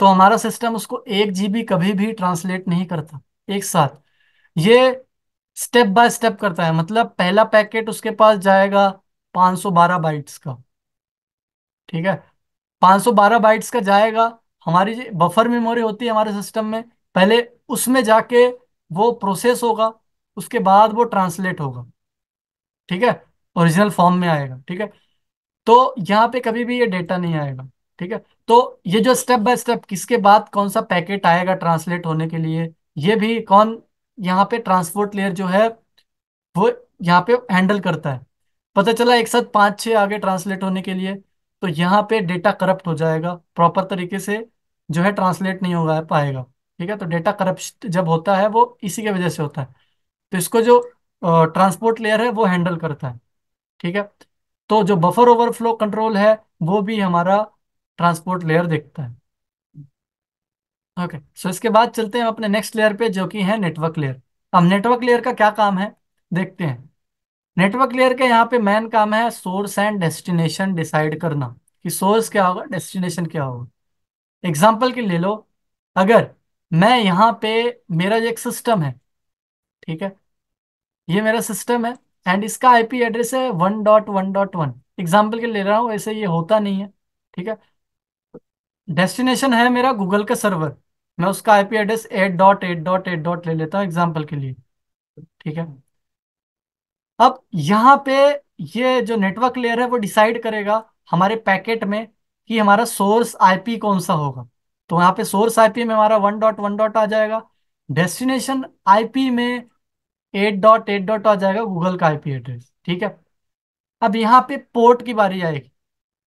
तो हमारा सिस्टम उसको एक जीबी कभी भी ट्रांसलेट नहीं करता। एक साथ। ये स्टेप बाय स्टेप करता है। मतलब पहला पैकेट उसके पास जाएगा 512 बाइट्स का। ठीक है? 512 बाइट्स का जाएगा। हमारी बफर मेमोरी होती है हमारे सिस्टम में, पहले उसमें जाके वो प्रोसेस होगा, उसके बाद वो ट्रांसलेट होगा। ठीक है? ओरिजिनल फॉर्म में आएगा। ठीक है? तो यहाँ पे कभी भी ये डेटा नहीं आएगा। ठीक है? तो ये जो स्टेप बाय स्टेप किसके बाद कौन सा पैकेट आएगा ट्रांसलेट होने के लिए, ये भी कौन यहाँ पे ट्रांसपोर्ट लेयर जो है, वो यहाँ पे हैंडल करता है। पता चला एक साथ पाँच छह आगे ट्रांसलेट होने के लिए तो यहाँ पे डेटा करप्ट हो जाएगा। प्रॉपर तरीके से जो है ट्रांसलेट नहीं होगा, पाएगा। ठीक है? तो डेटा करप्ट जब होता है, वो इसी के वजह से होता है। तो इसको जो ट्रांसपोर्ट लेयर है, वो हैंडल करता है। ठीक है? तो जो बफर ओवरफ्लो कंट्रोल है, वो भी हमारा ट्रांसपोर्ट लेयर देखता है। ओके सो इसके बाद चलते हैं अपने नेक्स्ट लेयर पे जो कि है नेटवर्क लेयर अब नेटवर्क लेयर का क्या काम है? देखते हैं. नेटवर्क लेयर के यहाँ पे मेन काम है सोर्स एंड डेस्टिनेशन डिसाइड करना. कि सोर्स क्या होगा डेस्टिनेशन क्या होगा? एग्ज़ाम्पल के ले लो. अगर मैं यहाँ पे, मेरा एक सिस्टम है, ठीक है? ये मेरा सिस्टम है एंड इसका आईपी एड्रेस है one dot one dot one example के ले रहा हूँ, ऐसे ये होता नहीं है, ठीक है? डेस्टिनेशन है मेरा गूगल का सर्वर। मैं उसका IP address eight dot eight dot eight dot ले लेता हूँ एग्ज़ाम्पल के लिए। ठीक है? अब यहाँ पे ये जो नेटवर्क लेयर है वो डिसाइड करेगा हमारे पैकेट में कि हमारा सोर्स आईपी कौन सा होगा। तो यहाँ पे सोर्स आईपी में हमारा वन डॉट वन डॉट आ जाएगा। डेस्टिनेशन आईपी में एट डॉट एट डॉट आ जाएगा गूगल का आईपी एड्रेस। ठीक है? अब यहाँ पे पोर्ट की बारी आएगी।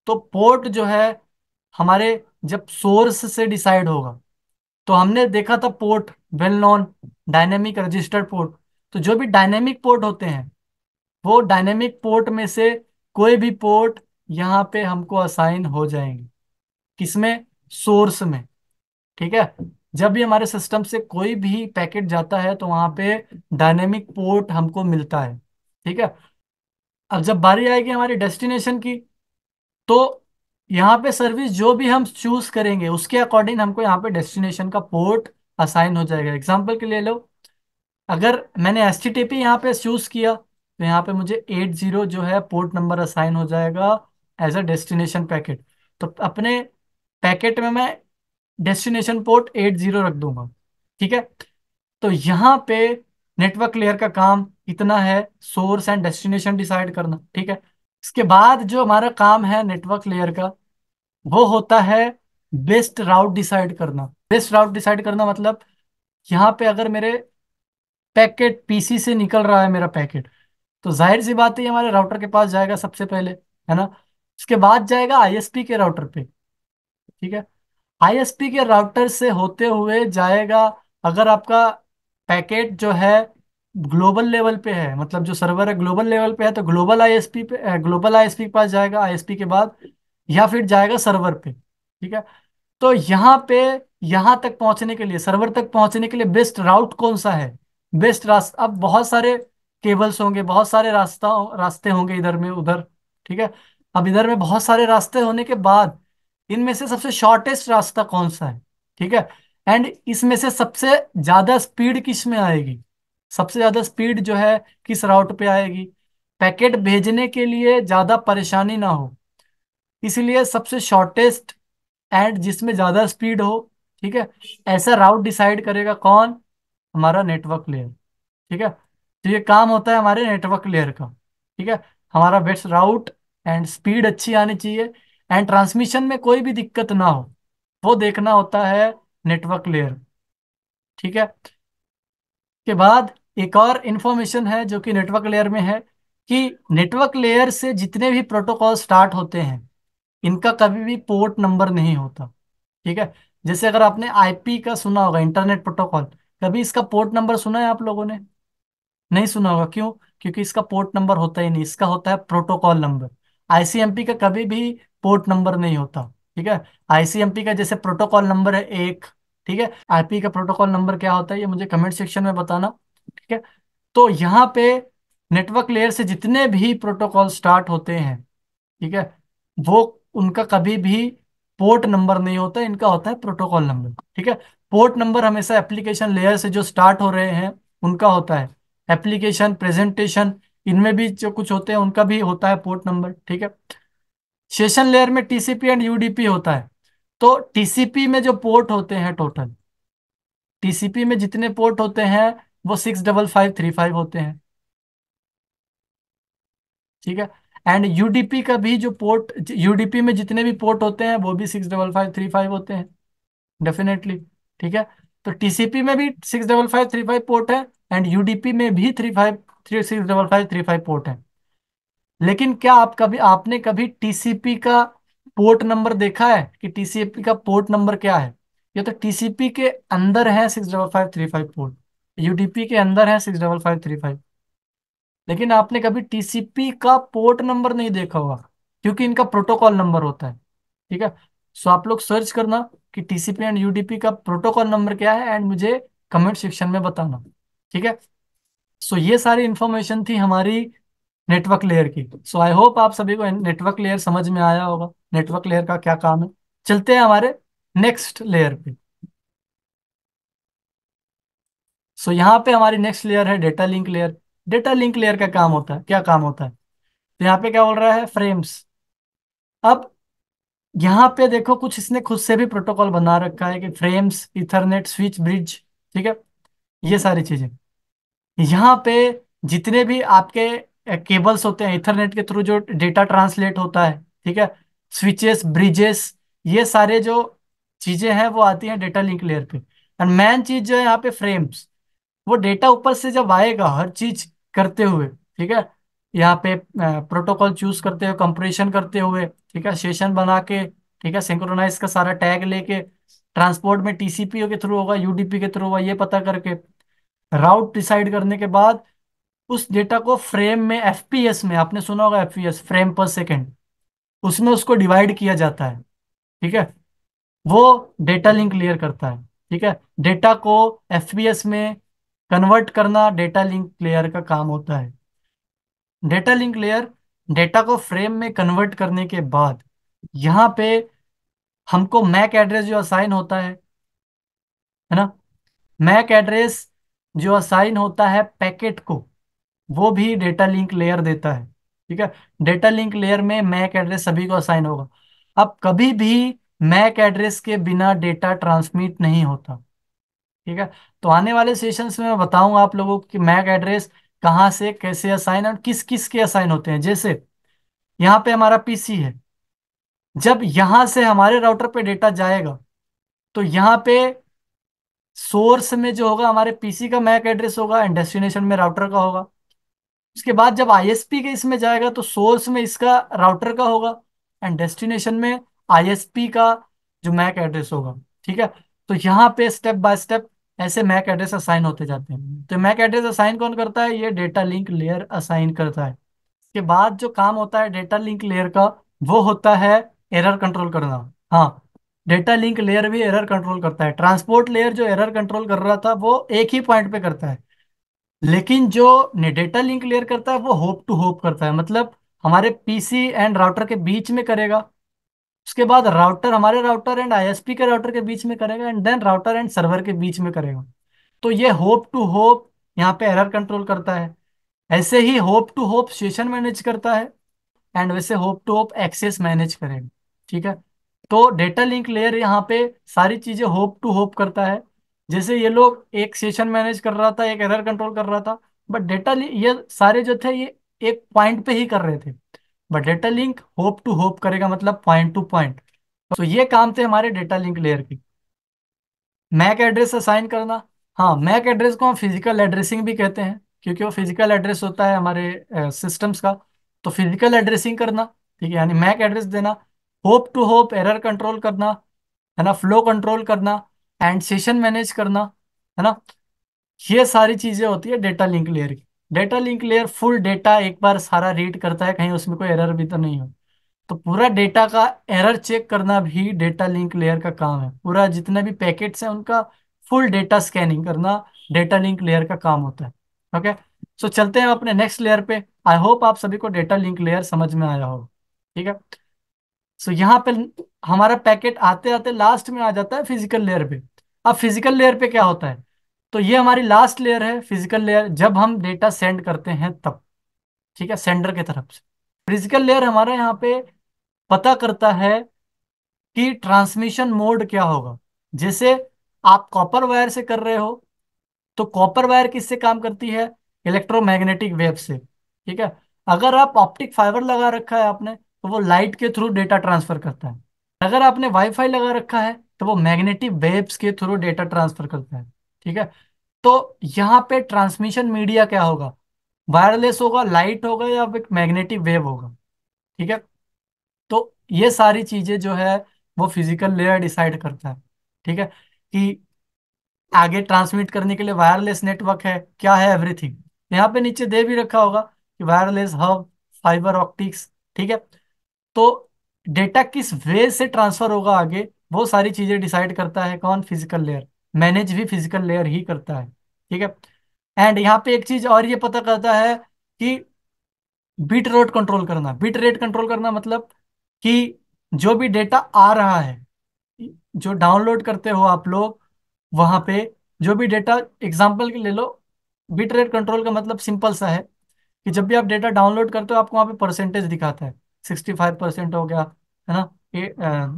तो पोर्ट जो है हमारे जब सोर्स से डिसाइड होगा तो हमने देखा था port well known dynamic registered port तो जो भी डायनेमिक पोर्ट होते हैं, वो डायनेमिक पोर्ट में से कोई भी पोर्ट यहाँ पे हमको असाइन हो जाएँगे। किसमें? सोर्स में। ठीक है? जब भी हमारे सिस्टम से कोई भी पैकेट जाता है तो वहाँ पे डायनेमिक पोर्ट हमको मिलता है। ठीक है? अब जब बारी आएगी हमारी डेस्टिनेशन की तो यहाँ पे सर्विस जो भी हम चूज़ करेंगे, उसके अकॉर्डिंग हमको यहाँ पे डेस्टिनेशन का पोर्ट असाइन हो जाएगा। एग्ज़ाम्पल के लिए लो, अगर मैंने एस टी टी पी यहाँ पे चूज़ किया तो यहाँ पे मुझे एट ज़ीरो जो है पोर्ट नंबर असाइन हो जाएगा एज अ डेस्टिनेशन पैकेट तो अपने पैकेट में मैं डेस्टिनेशन पोर्ट एट ज़ीरो रख दूँगा, ठीक है? तो यहाँ पे नेटवर्क लेयर का काम इतना है सोर्स एंड डेस्टिनेशन डिसाइड करना, ठीक है? इसके बाद जो हमारा काम है नेटवर्क लेयर का वो होता है बेस्ट राउट डिसाइड करना। बेस्ट राउट डिसाइड करना मतलब यहाँ पे अगर मेरे पैकेट पीसी से निकल रहा है मेरा पैकेट तो ज़ाहिर सी बात है हमारे राउटर के पास जाएगा सबसे पहले, है ना? उसके बाद जाएगा आईएसपी के राउटर पे, ठीक है? आईएसपी के राउटर से होते हुए जाएगा, अगर आपका पैकेट जो है ग्लोबल लेवल पे है मतलब जो सर्वर है ग्लोबल लेवल पे है तो ग्लोबल आईएसपी पे ग्लोबल आईएसपी के पास जाएगा। आईएसपी के बाद या फिर जाएगा सर्वर पे, ठीक है? तो यहाँ पे, यहाँ तक पहुँचने के लिए सर्वर तक पहुँचने के लिए बेस्ट राउट कौन सा है? बेस्ट रास्ता अब बहुत सारे केबल्स होंगे, बहुत सारे रास्ता रास्ते होंगे इधर में उधर, ठीक है? अब इधर में बहुत सारे रास्ते होने के बाद, इनमें से सबसे शॉर्टेस्ट रास्ता कौन सा है, ठीक है? एंड इसमें से सबसे ज़्यादा स्पीड किसमें आएगी? सबसे ज़्यादा स्पीड जो है, किस राउट पे आएगी? पैकेट भेजने के लिए ज़्यादा परेशानी ना हो। इसलिए सबसे शॉर्टेस्ट एंड जिसमें ज़्यादा स्पीड हो, ठीक है, ऐसा राउट डिसाइड करेगा कौन? हमारा नेटवर्क लेयर ठीक है? तो ये काम होता है हमारे नेटवर्क लेयर का, ठीक है? हमारा बेस्ट राउट एंड स्पीड अच्छी आनी चाहिए एंड ट्रांसमिशन में कोई भी दिक्कत ना हो, वो देखना होता है नेटवर्क लेयर ठीक है? के बाद एक और इंफॉर्मेशन है जो कि नेटवर्क लेयर में है कि नेटवर्क लेयर से जितने भी प्रोटोकॉल स्टार्ट होते हैं इनका कभी भी पोर्ट नंबर नहीं होता, ठीक है? जैसे अगर आपने आईपी का सुना होगा इंटरनेट प्रोटोकॉल कभी इसका पोर्ट नंबर सुना है आप लोगों ने? नहीं सुना होगा, क्यों? क्योंकि इसका पोर्ट नंबर होता ही नहीं, इसका होता है प्रोटोकॉल नंबर आईसीएमपी का कभी भी पोर्ट नंबर नहीं होता, ठीक है? आईसीएमपी का जैसे प्रोटोकॉल नंबर है एक, ठीक है? आईपी का प्रोटोकॉल नंबर क्या होता है, ये मुझे कमेंट सेक्शन में बताना, ठीक है? तो यहाँ पे नेटवर्क लेयर से जितने भी प्रोटोकॉल स्टार्ट होते हैं, ठीक है? वो उनका कभी भी पोर्ट नंबर नहीं होता, इनका होता है प्रोटोकॉल नंबर ठीक है? पोर्ट नंबर हमेशा एप्लीकेशन लेयर से जो स्टार्ट हो रहे हैं, उनका होता है। एप्लीकेशन प्रेजेंटेशन इनमें भी जो कुछ होते हैं, उनका भी होता है पोर्ट नंबर ठीक है? सेशन लेयर में टीसीपी एंड यूडीपी होता है। तो टीसीपी में जो पोर्ट होते हैं टोटल टीसीपी में जितने पोर्ट होते हैं, वो six double five three five होते हैं। ठीक है? एंड यूडीपी का भी जो पोर्ट यूडीपी में जितने भी पोर्ट होते हैं, वो भी six double five three five होते हैं। डेफिनेटली ठीक है? तो टीसीपी में भी six double five three five port है एंड यूडीपी में भी three five three six double five three five port है। लेकिन क्या आप कभी, आपने कभी टीसीपी का पोर्ट नंबर देखा है कि टीसीपी का पोर्ट नंबर क्या है? ये तो टीसीपी के अंदर है six double five three five port UDP के अंदर है six double five three five लेकिन आपने कभी टीसीपी का पोर्ट नंबर नहीं देखा होगा क्योंकि इनका प्रोटोकॉल नंबर होता है ठीक है? सो आप लोग सर्च करना कि टीसीपी एंड यूडीपी का प्रोटोकॉल नंबर क्या है एंड मुझे कमेंट सेक्शन में बताना ठीक है? सो ये सारी इंफॉर्मेशन थी हमारी नेटवर्क लेयर की। सो आई होप आप सभी को नेटवर्क लेयर समझ में आया होगा नेटवर्क लेयर का क्या काम है। चलते हैं हमारे नेक्स्ट लेयर पे। सो so, यहाँ पे हमारी नेक्स्ट लेयर है data link layer data link layer का काम होता है। क्या काम होता है? तो यहाँ पे क्या बोल रहा है? फ्रेम्स अब यहाँ पे देखो, कुछ इसने खुद से भी प्रोटोकॉल बना रखा है कि फ्रेम्स इथरनेट स्विच ब्रिज ठीक है? ये सारी चीज़ें। यहाँ पे जितने भी आपके केबल्स होते हैं इथरनेट के थ्रू जो डेटा ट्रांसलेट होता है, ठीक है? स्विचेस ब्रिजेस ये सारे जो चीज़ें हैं, वो आती हैं डेटा लिंक लेयर पे। एंड मेन चीज़ जो है यहाँ पे फ्रेम्स वो डेटा ऊपर से जब आएगा, हर चीज़ करते हुए, ठीक है? यहाँ पे प्रोटोकॉल चूज़ करते हुए कंप्रेशन करते हुए, ठीक है? सेशन बना के, ठीक है? सिंक्रोनाइज का सारा टैग लेके ट्रांसपोर्ट में टीसीपी के थ्रू होगा यूडीपी के थ्रू होगा, ये पता करके। राउट डिसाइड करने के बाद, उस डेटा को फ्रेम में एफपीएस में, आपने सुना होगा एफपीएस फ्रेम पर सेकेंड उसमें उसको डिवाइड किया जाता है, ठीक है? वो डेटा लिंक क्लियर करता है, ठीक है? डेटा को एफपीएस में कन्वर्ट करना डेटा लिंक लेयर का काम होता है। डेटा लिंक लेयर डेटा को फ्रेम में कन्वर्ट करने के बाद यहाँ पे हमको मैक एड्रेस जो असाइन होता है है ना? मैक एड्रेस जो असाइन होता है पैकेट को, वो भी डेटा लिंक लेयर देता है, ठीक है? डेटा लिंक लेयर में मैक एड्रेस सभी को असाइन होगा। अब कभी भी मैक एड्रेस के बिना डेटा ट्रांसमिट नहीं होता। ठीक है? तो आने वाले सेशंस में मैं बताऊँगा आप लोगों को कि मैक एड्रेस कहाँ से, कैसे असाइन और किस किस के असाइन होते हैं। जैसे, यहाँ पे हमारा पीसी है। जब यहाँ से हमारे राउटर पे डेटा जाएगा तो यहाँ पे सोर्स में जो होगा, हमारे पीसी का मैक एड्रेस होगा एंड डेस्टिनेशन में राउटर का होगा। उसके बाद जब आईएसपी के इसमें जाएगा तो सोर्स में इसका राउटर का होगा एंड डेस्टिनेशन में आईएसपी का जो मैक एड्रेस होगा। ठीक है? तो यहाँ पे स्टेप बाय स्टेप ऐसे मैक एड्रेस असाइन होते जाते हैं। तो मैक एड्रेस असाइन कौन करता है? ये डेटा लिंक लेयर असाइन करता है। इसके बाद जो काम होता है डेटा लिंक लेयर का, वो होता है एरर कंट्रोल करना। हाँ डेटा लिंक लेयर भी एरर कंट्रोल करता है। ट्रांसपोर्ट लेयर जो एरर कंट्रोल कर रहा था, वो एक ही पॉइंट पे करता है। लेकिन जो डेटा लिंक लेयर करता है, वो होप टू होप करता है। मतलब हमारे पीसी एंड राउटर के बीच में करेगा। उसके बाद राउटर हमारे राउटर एंड आईएसपी के राउटर के बीच में करेगा and then router and server के बीच में करेगा। तो ये होप टू होप यहाँ पे एरर कंट्रोल करता है। ऐसे ही hop to hop session manage करता है एंड वैसे hop to hop access manage करेगा। ठीक है? तो डेटा लिंक लेयर यहाँ पे सारी चीज़ें होप टू होप करता है। जैसे ये लोग एक सेशन मैनेज कर रहा था, एक एरर कंट्रोल कर रहा था बट डेटा ये सारे जो थे, ये एक पॉइंट पे ही कर रहे थे। But data link hop to hop करेगा मतलब पॉइंट टू पॉइंट तो ये काम थे हमारे डेटा लिंक लेयर की। मैक एड्रेस असाइन करना। हाँ मैक एड्रेस को हम फ़िज़िकल एड्रेसिंग भी कहते हैं, क्योंकि वो फ़िज़िकल एड्रेस होता है हमारे सिस्टम्स का। तो फ़िज़िकल एड्रेसिंग करना, ठीक है, यानी मैक एड्रेस देना। Hop to hop error control करना, है ना फ्लो कंट्रोल करना एंड सेशन मैनेज करना, है ना। ये सारी चीज़ें होती है डेटा लिंक लेयर की। Data link layer full data एक बार सारा रीड करता है कहीं उसमें कोई एरर भी तो नहीं हो। तो पूरा डेटा का एरर चेक करना भी डेटा लिंक लेयर का काम है। पूरा जितने भी पैकेट्स हैं उनका फुल डेटा स्कैनिंग करना डेटा लिंक लेयर का काम होता है। ओके सो चलते हैं अपने नेक्स्ट लेयर पे। आई होप आप सभी को डेटा लिंक लेयर समझ में आया हो ठीक है? सो so, यहाँ पे हमारा पैकेट आते आते लास्ट में आ जाता है फ़िज़िकल लेयर पे। अब फ़िज़िकल लेयर पे क्या होता है? तो ये हमारी लास्ट लेयर है फ़िज़िकल लेयर जब हम डेटा सेंड करते हैं तब, ठीक है सेंडर की तरफ़ से। फ़िज़िकल लेयर हमारे यहाँ पे पता करता है कि ट्रांसमिशन मोड क्या होगा। जैसे आप कॉपर वायर से कर रहे हो तो कॉपर वायर किससे काम करती है? इलेक्ट्रोमैग्नेटिक वेव से, ठीक है? अगर आप ऑप्टिक फाइबर लगा रखा है आपने तो वो लाइट के थ्रू डेटा ट्रांसफ़र करता है। अगर आपने वाईफाई लगा रखा है तो वो मैग्नेटिक वेव्स के थ्रू डेटा ट्रांसफ़र करता है। ठीक है? तो यहाँ पे ट्रांसमिशन मीडिया क्या होगा? वायरलेस होगा लाइट होगा या फिर मैग्नेटिक वेव होगा? ठीक है? तो ये सारी चीज़ें जो है, वो फ़िज़िकल लेयर डिसाइड करता है। ठीक है? कि आगे ट्रांसमिट करने के लिए वायरलेस नेटवर्क है, क्या है? एवरीथिंग यहाँ पे नीचे दे भी रखा होगा कि वायरलेस हब फाइबर ऑप्टिक्स ठीक है? तो डेटा किस वे से ट्रांसफ़र होगा आगे, वो सारी चीज़ें डिसाइड करता है कौन? फ़िज़िकल लेयर मैनेज भी फ़िज़िकल लेयर ही करता है, ठीक है? एंड यहाँ पे एक चीज़ और ये पता करता है कि बिट रेट कंट्रोल करना। बिट रेट कंट्रोल करना मतलब कि जो भी डेटा आ रहा है, जो डाउनलोड करते हो आप लोग, वहाँ पे जो भी डेटा, एग्ज़ाम्पल के ले लो, बिट रेट कंट्रोल का मतलब सिंपल सा है कि जब भी आप डेटा डाउनलोड करते हो, आपको वहाँ पे परसेंटेज दिखाता है। सिक्सटी फाइव परसेंट हो गया, है ना?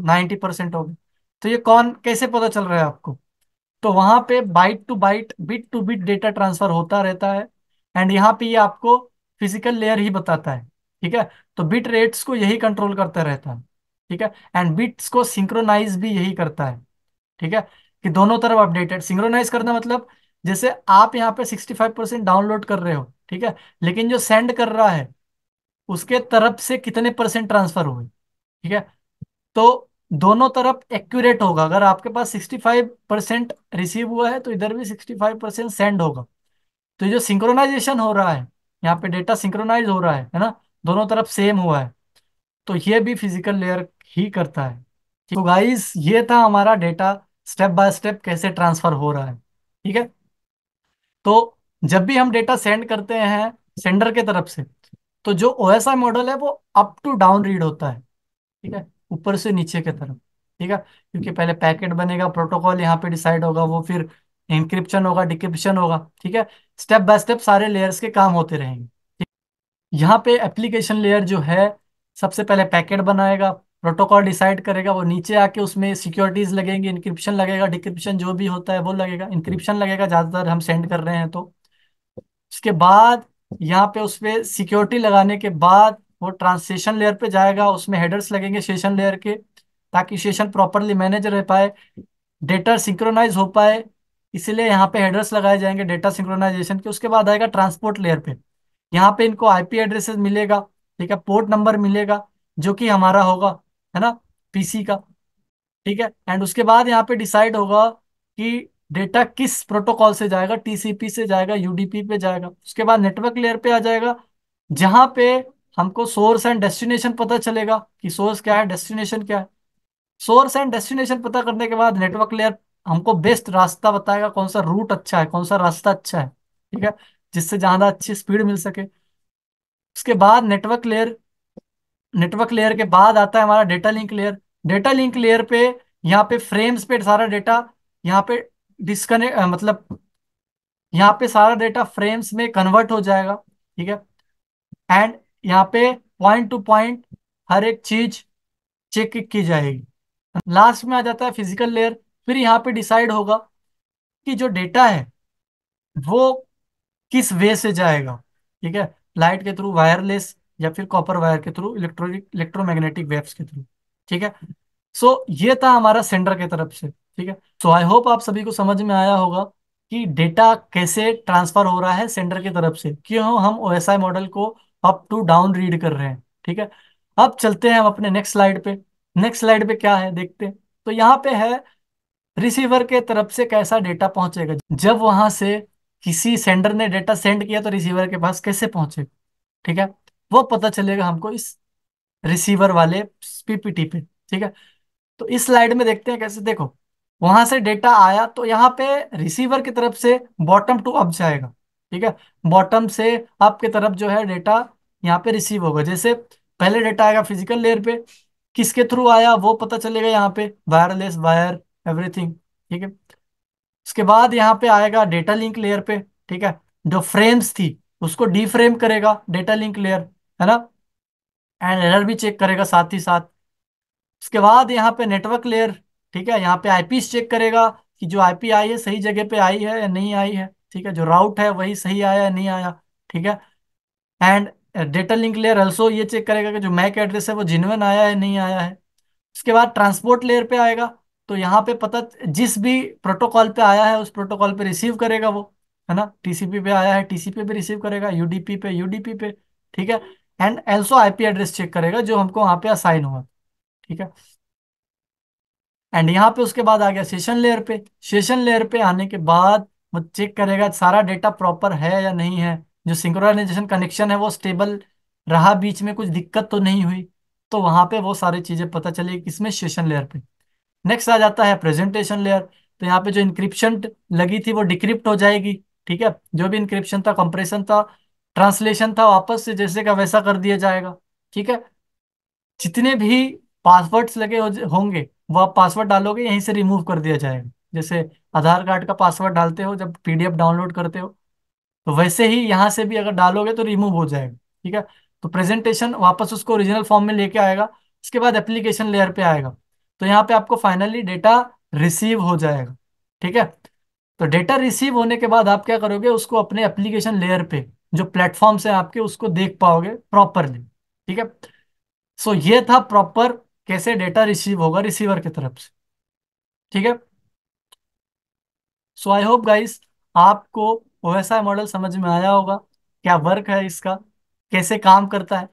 नाइन्टी परसेंट हो गया। तो ये कौन, कैसे पता चल रहा है आपको? तो वहाँ पे byte to byte bit to bit data transfer होता रहता है। एंड यहाँ पे ये आपको फ़िज़िकल लेयर ही बताता है, ठीक है? तो बिट रेट्स को यही कंट्रोल करता रहता है, ठीक है? एंड बिट्स को सिंक्रोनाइज भी यही करता है, ठीक है? कि दोनों तरफ़ अपडेटेड सिंक्रोनाइज करना मतलब जैसे आप यहाँ पे सिक्सटी फाइव परसेंट डाउनलोड कर रहे हो, ठीक है? लेकिन जो सेंड कर रहा है, उसके तरफ़ से कितने परसेंट ट्रांसफ़र हुए, ठीक है? तो दोनों तरफ़ एक्यूरेट होगा। अगर आपके पास 65 परसेंट रिसीव हुआ है तो इधर भी 65 परसेंट सेंड होगा। तो जो सिंक्रोनाइजेशन हो रहा है, यहाँ पे डेटा सिंक्रोनाइज हो रहा है है ना? दोनों तरफ़ सेम हुआ है। तो ये भी फ़िज़िकल लेयर ही करता है। तो गाइस ये था हमारा डेटा स्टेप बाय स्टेप कैसे ट्रांसफ़र हो रहा है। ठीक है? तो जब भी हम डेटा सेंड करते हैं सेंडर के तरफ़ से तो जो ओएसआई मॉडल है, वो अप टू डाउन रीड होता है। ठीक है? ऊपर से नीचे की तरफ़ ठीक है? क्योंकि पहले पैकेट बनेगा प्रोटोकॉल यहाँ पे डिसाइड होगा वो फिर इंक्रिप्शन होगा डिक्रिप्शन होगा ठीक है? स्टेप बाय स्टेप सारे लेयर्स के काम होते रहेंगे यहाँ पे एप्लीकेशन लेयर जो है सबसे पहले पैकेट बनाएगा प्रोटोकॉल डिसाइड करेगा वो नीचे आके उसमें सिक्योरिटीज लगेंगी इंक्रिप्शन लगेगा डिक्रिप्शन जो भी होता है वो लगेगा इंक्रिप्शन लगेगा ज़्यादातर हम सेंड कर रहे हैं तो। उसके बाद यहाँ पे उस पर सिक्योरिटी लगाने के बाद वो ट्रांसलेशन लेयर पे जाएगा, उसमें हेडर्स लगेंगे सेशन लेयर के, ताकि सेशन प्रॉपरली मैनेज रह पाए डेटा सिंक्रोनाइज हो पाए, इसीलिए यहाँ पे हेडर्स लगाए जाएँगे डेटा सिंक्रोनाइजेशन के, उसके बाद आएगा ट्रांसपोर्ट लेयर पे। यहाँ पे इनको आईपी एड्रेसेस मिलेगा, ठीक है पोर्ट नंबर मिलेगा, जो कि हमारा होगा, है ना पीसी का, ठीक है एंड उसके बाद यहाँ पे डिसाइड होगा कि डेटा किस प्रोटोकॉल से जाएगा टीसीपी से जाएगा यूडीपी पे जाएगा, उसके बाद नेटवर्क लेयर पे आ जाएगा, जहाँ पे हमको सोर्स एंड डेस्टिनेशन पता चलेगा कि सोर्स क्या है डेस्टिनेशन क्या है। सोर्स एंड डेस्टिनेशन पता करने के बाद नेटवर्क लेयर हमको बेस्ट रास्ता बताएगा कौन सा रूट अच्छा है, कौन सा रास्ता अच्छा है, ठीक है, जिससे ज़्यादा अच्छी स्पीड मिल सके। उसके बाद नेटवर्क लेयर नेटवर्क लेयर के बाद आता है हमारा data link layer data link layer पे यहाँ पे फ्रेम्स पे सारा डेटा यहाँ पे डिस्कनेक्ट मतलब यहाँ पे सारा डेटा फ्रेम्स में कन्वर्ट हो जाएगा, ठीक है। एंड यहाँ पे पॉइंट टू पॉइंट हर एक चीज़ चेक की जाएगी। लास्ट में आ जाता है फ़िज़िकल लेयर फिर यहाँ पे डिसाइड होगा कि जो डेटा है वो किस वे से जाएगा। ठीक है? लाइट के थ्रू वायरलेस या फिर कॉपर वायर के थ्रू इलेक्ट्रोनिक इलेक्ट्रोमैग्नेटिक वेव्स के थ्रू ठीक है? सो so, ये था हमारा सेंडर के तरफ़ से। ठीक है? सो आई होप आप सभी को समझ में आया होगा कि डेटा कैसे ट्रांसफ़र हो रहा है सेंडर की तरफ़ से। क्यों? हम ओएसआई मॉडल को अप टू डाउन रीड कर रहे हैं, ठीक है? अब चलते हैं हम अपने नेक्स्ट स्लाइड पे। नेक्स्ट स्लाइड पे क्या है, देखते हैं। तो यहाँ पे है रिसीवर के तरफ़ से कैसा डेटा पहुंचेगा? जब वहाँ से किसी सेंडर ने डेटा सेंड किया तो रिसीवर के पास कैसे पहुंचेगा ठीक है? वो पता चलेगा हमको इस रिसीवर वाले पीपीटी पे, ठीक है? तो इस स्लाइड में देखते हैं कैसे, देखो, वहाँ से डेटा आया तो यहाँ पे रिसीवर की तरफ़ से बॉटम टू अप जाएगा, ठीक है? बॉटम से अप तरफ़ जो है डेटा यहाँ पे रिसीव होगा। जैसे पहले डेटा आएगा फ़िज़िकल लेयर पे, किसके थ्रू आया वो पता चलेगा यहाँ पे। वायरलेस वायर एवरीथिंग ठीक है? उसके बाद यहाँ पे आएगा डेटा लिंक लेयर पे, ठीक है? जो फ्रेम्स थी, उसको डीफ्रेम करेगा डेटा लिंक लेयर है ना? एंड एरर भी चेक करेगा साथ ही साथ। उसके बाद यहाँ पे नेटवर्क लेयर ठीक है? यहाँ पे आईपी चेक करेगा कि जो आईपी आई है, सही जगह पे आई है या नहीं आई है, ठीक है? जो राउट है, वही सही आया या नहीं आया, ठीक है? And data link layer also ये चेक करेगा कि जो मैक एड्रेस है वो जिनवन आया है, नहीं आया है। उसके बाद ट्रांसपोर्ट लेयर पे आएगा तो यहाँ पे पता, जिस भी प्रोटोकॉल पे आया है, उस प्रोटोकॉल पे रिसीव करेगा वो, है ना? टीसीपी पे आया है टीसीपी पे रिसीव करेगा यूडीपी पे यूडीपी पे, ठीक है? And also IP address check करेगा जो हमको वहाँ पे असाइन हुआ, ठीक है? एंड यहाँ पे उसके बाद आ गया सेशन लेयर पे। सेशन लेयर पे आने के बाद वो चेक करेगा सारा डेटा प्रॉपर है या नहीं है। जो सिंक्रोनाइजेशन कनेक्शन है वो स्टेबल रहा बीच में कुछ दिक्कत तो नहीं हुई तो वहाँ पे वो सारी चीज़ें पता चलेगी किसमें सेशन लेयर पे। नेक्स्ट आ जाता है प्रेजेंटेशन लेयर तो यहाँ पे जो इंक्रिप्शन लगी थी वो डिक्रिप्ट हो जाएगी ठीक है? जो भी इंक्रिप्शन था कंप्रेशन था ट्रांसलेशन था वापस से जैसे का वैसा कर दिया जाएगा ठीक है? जितने भी पासवर्ड्स लगे हो, होंगे वो आप पासवर्ड डालोगे यहीं से रिमूव कर दिया जाएगा। जैसे आधार कार्ड का पासवर्ड डालते हो जब पीडीएफ डाउनलोड करते हो तो वैसे ही यहाँ से भी अगर डालोगे तो रिमूव हो जाएगा ठीक है? तो प्रेजेंटेशन वापस उसको ओरिजिनल फॉर्म में लेके आएगा उसके बाद एप्लीकेशन लेयर पे आएगा। तो यहाँ पे आपको फाइनली डेटा रिसीव हो जाएगा ठीक है? तो डेटा रिसीव होने के बाद आप क्या करोगे उसको अपने एप्लीकेशन लेयर पे जो प्लेटफॉर्म्स है आपके उसको देख पाओगे प्रॉपरली ठीक है? सो so, ये था प्रॉपर कैसे डेटा रिसीव होगा रिसीवर की तरफ़ से ठीक है? सो आई होप गाइस आपको ओएसआई मॉडल समझ में आया होगा, क्या वर्क है इसका, कैसे काम करता है।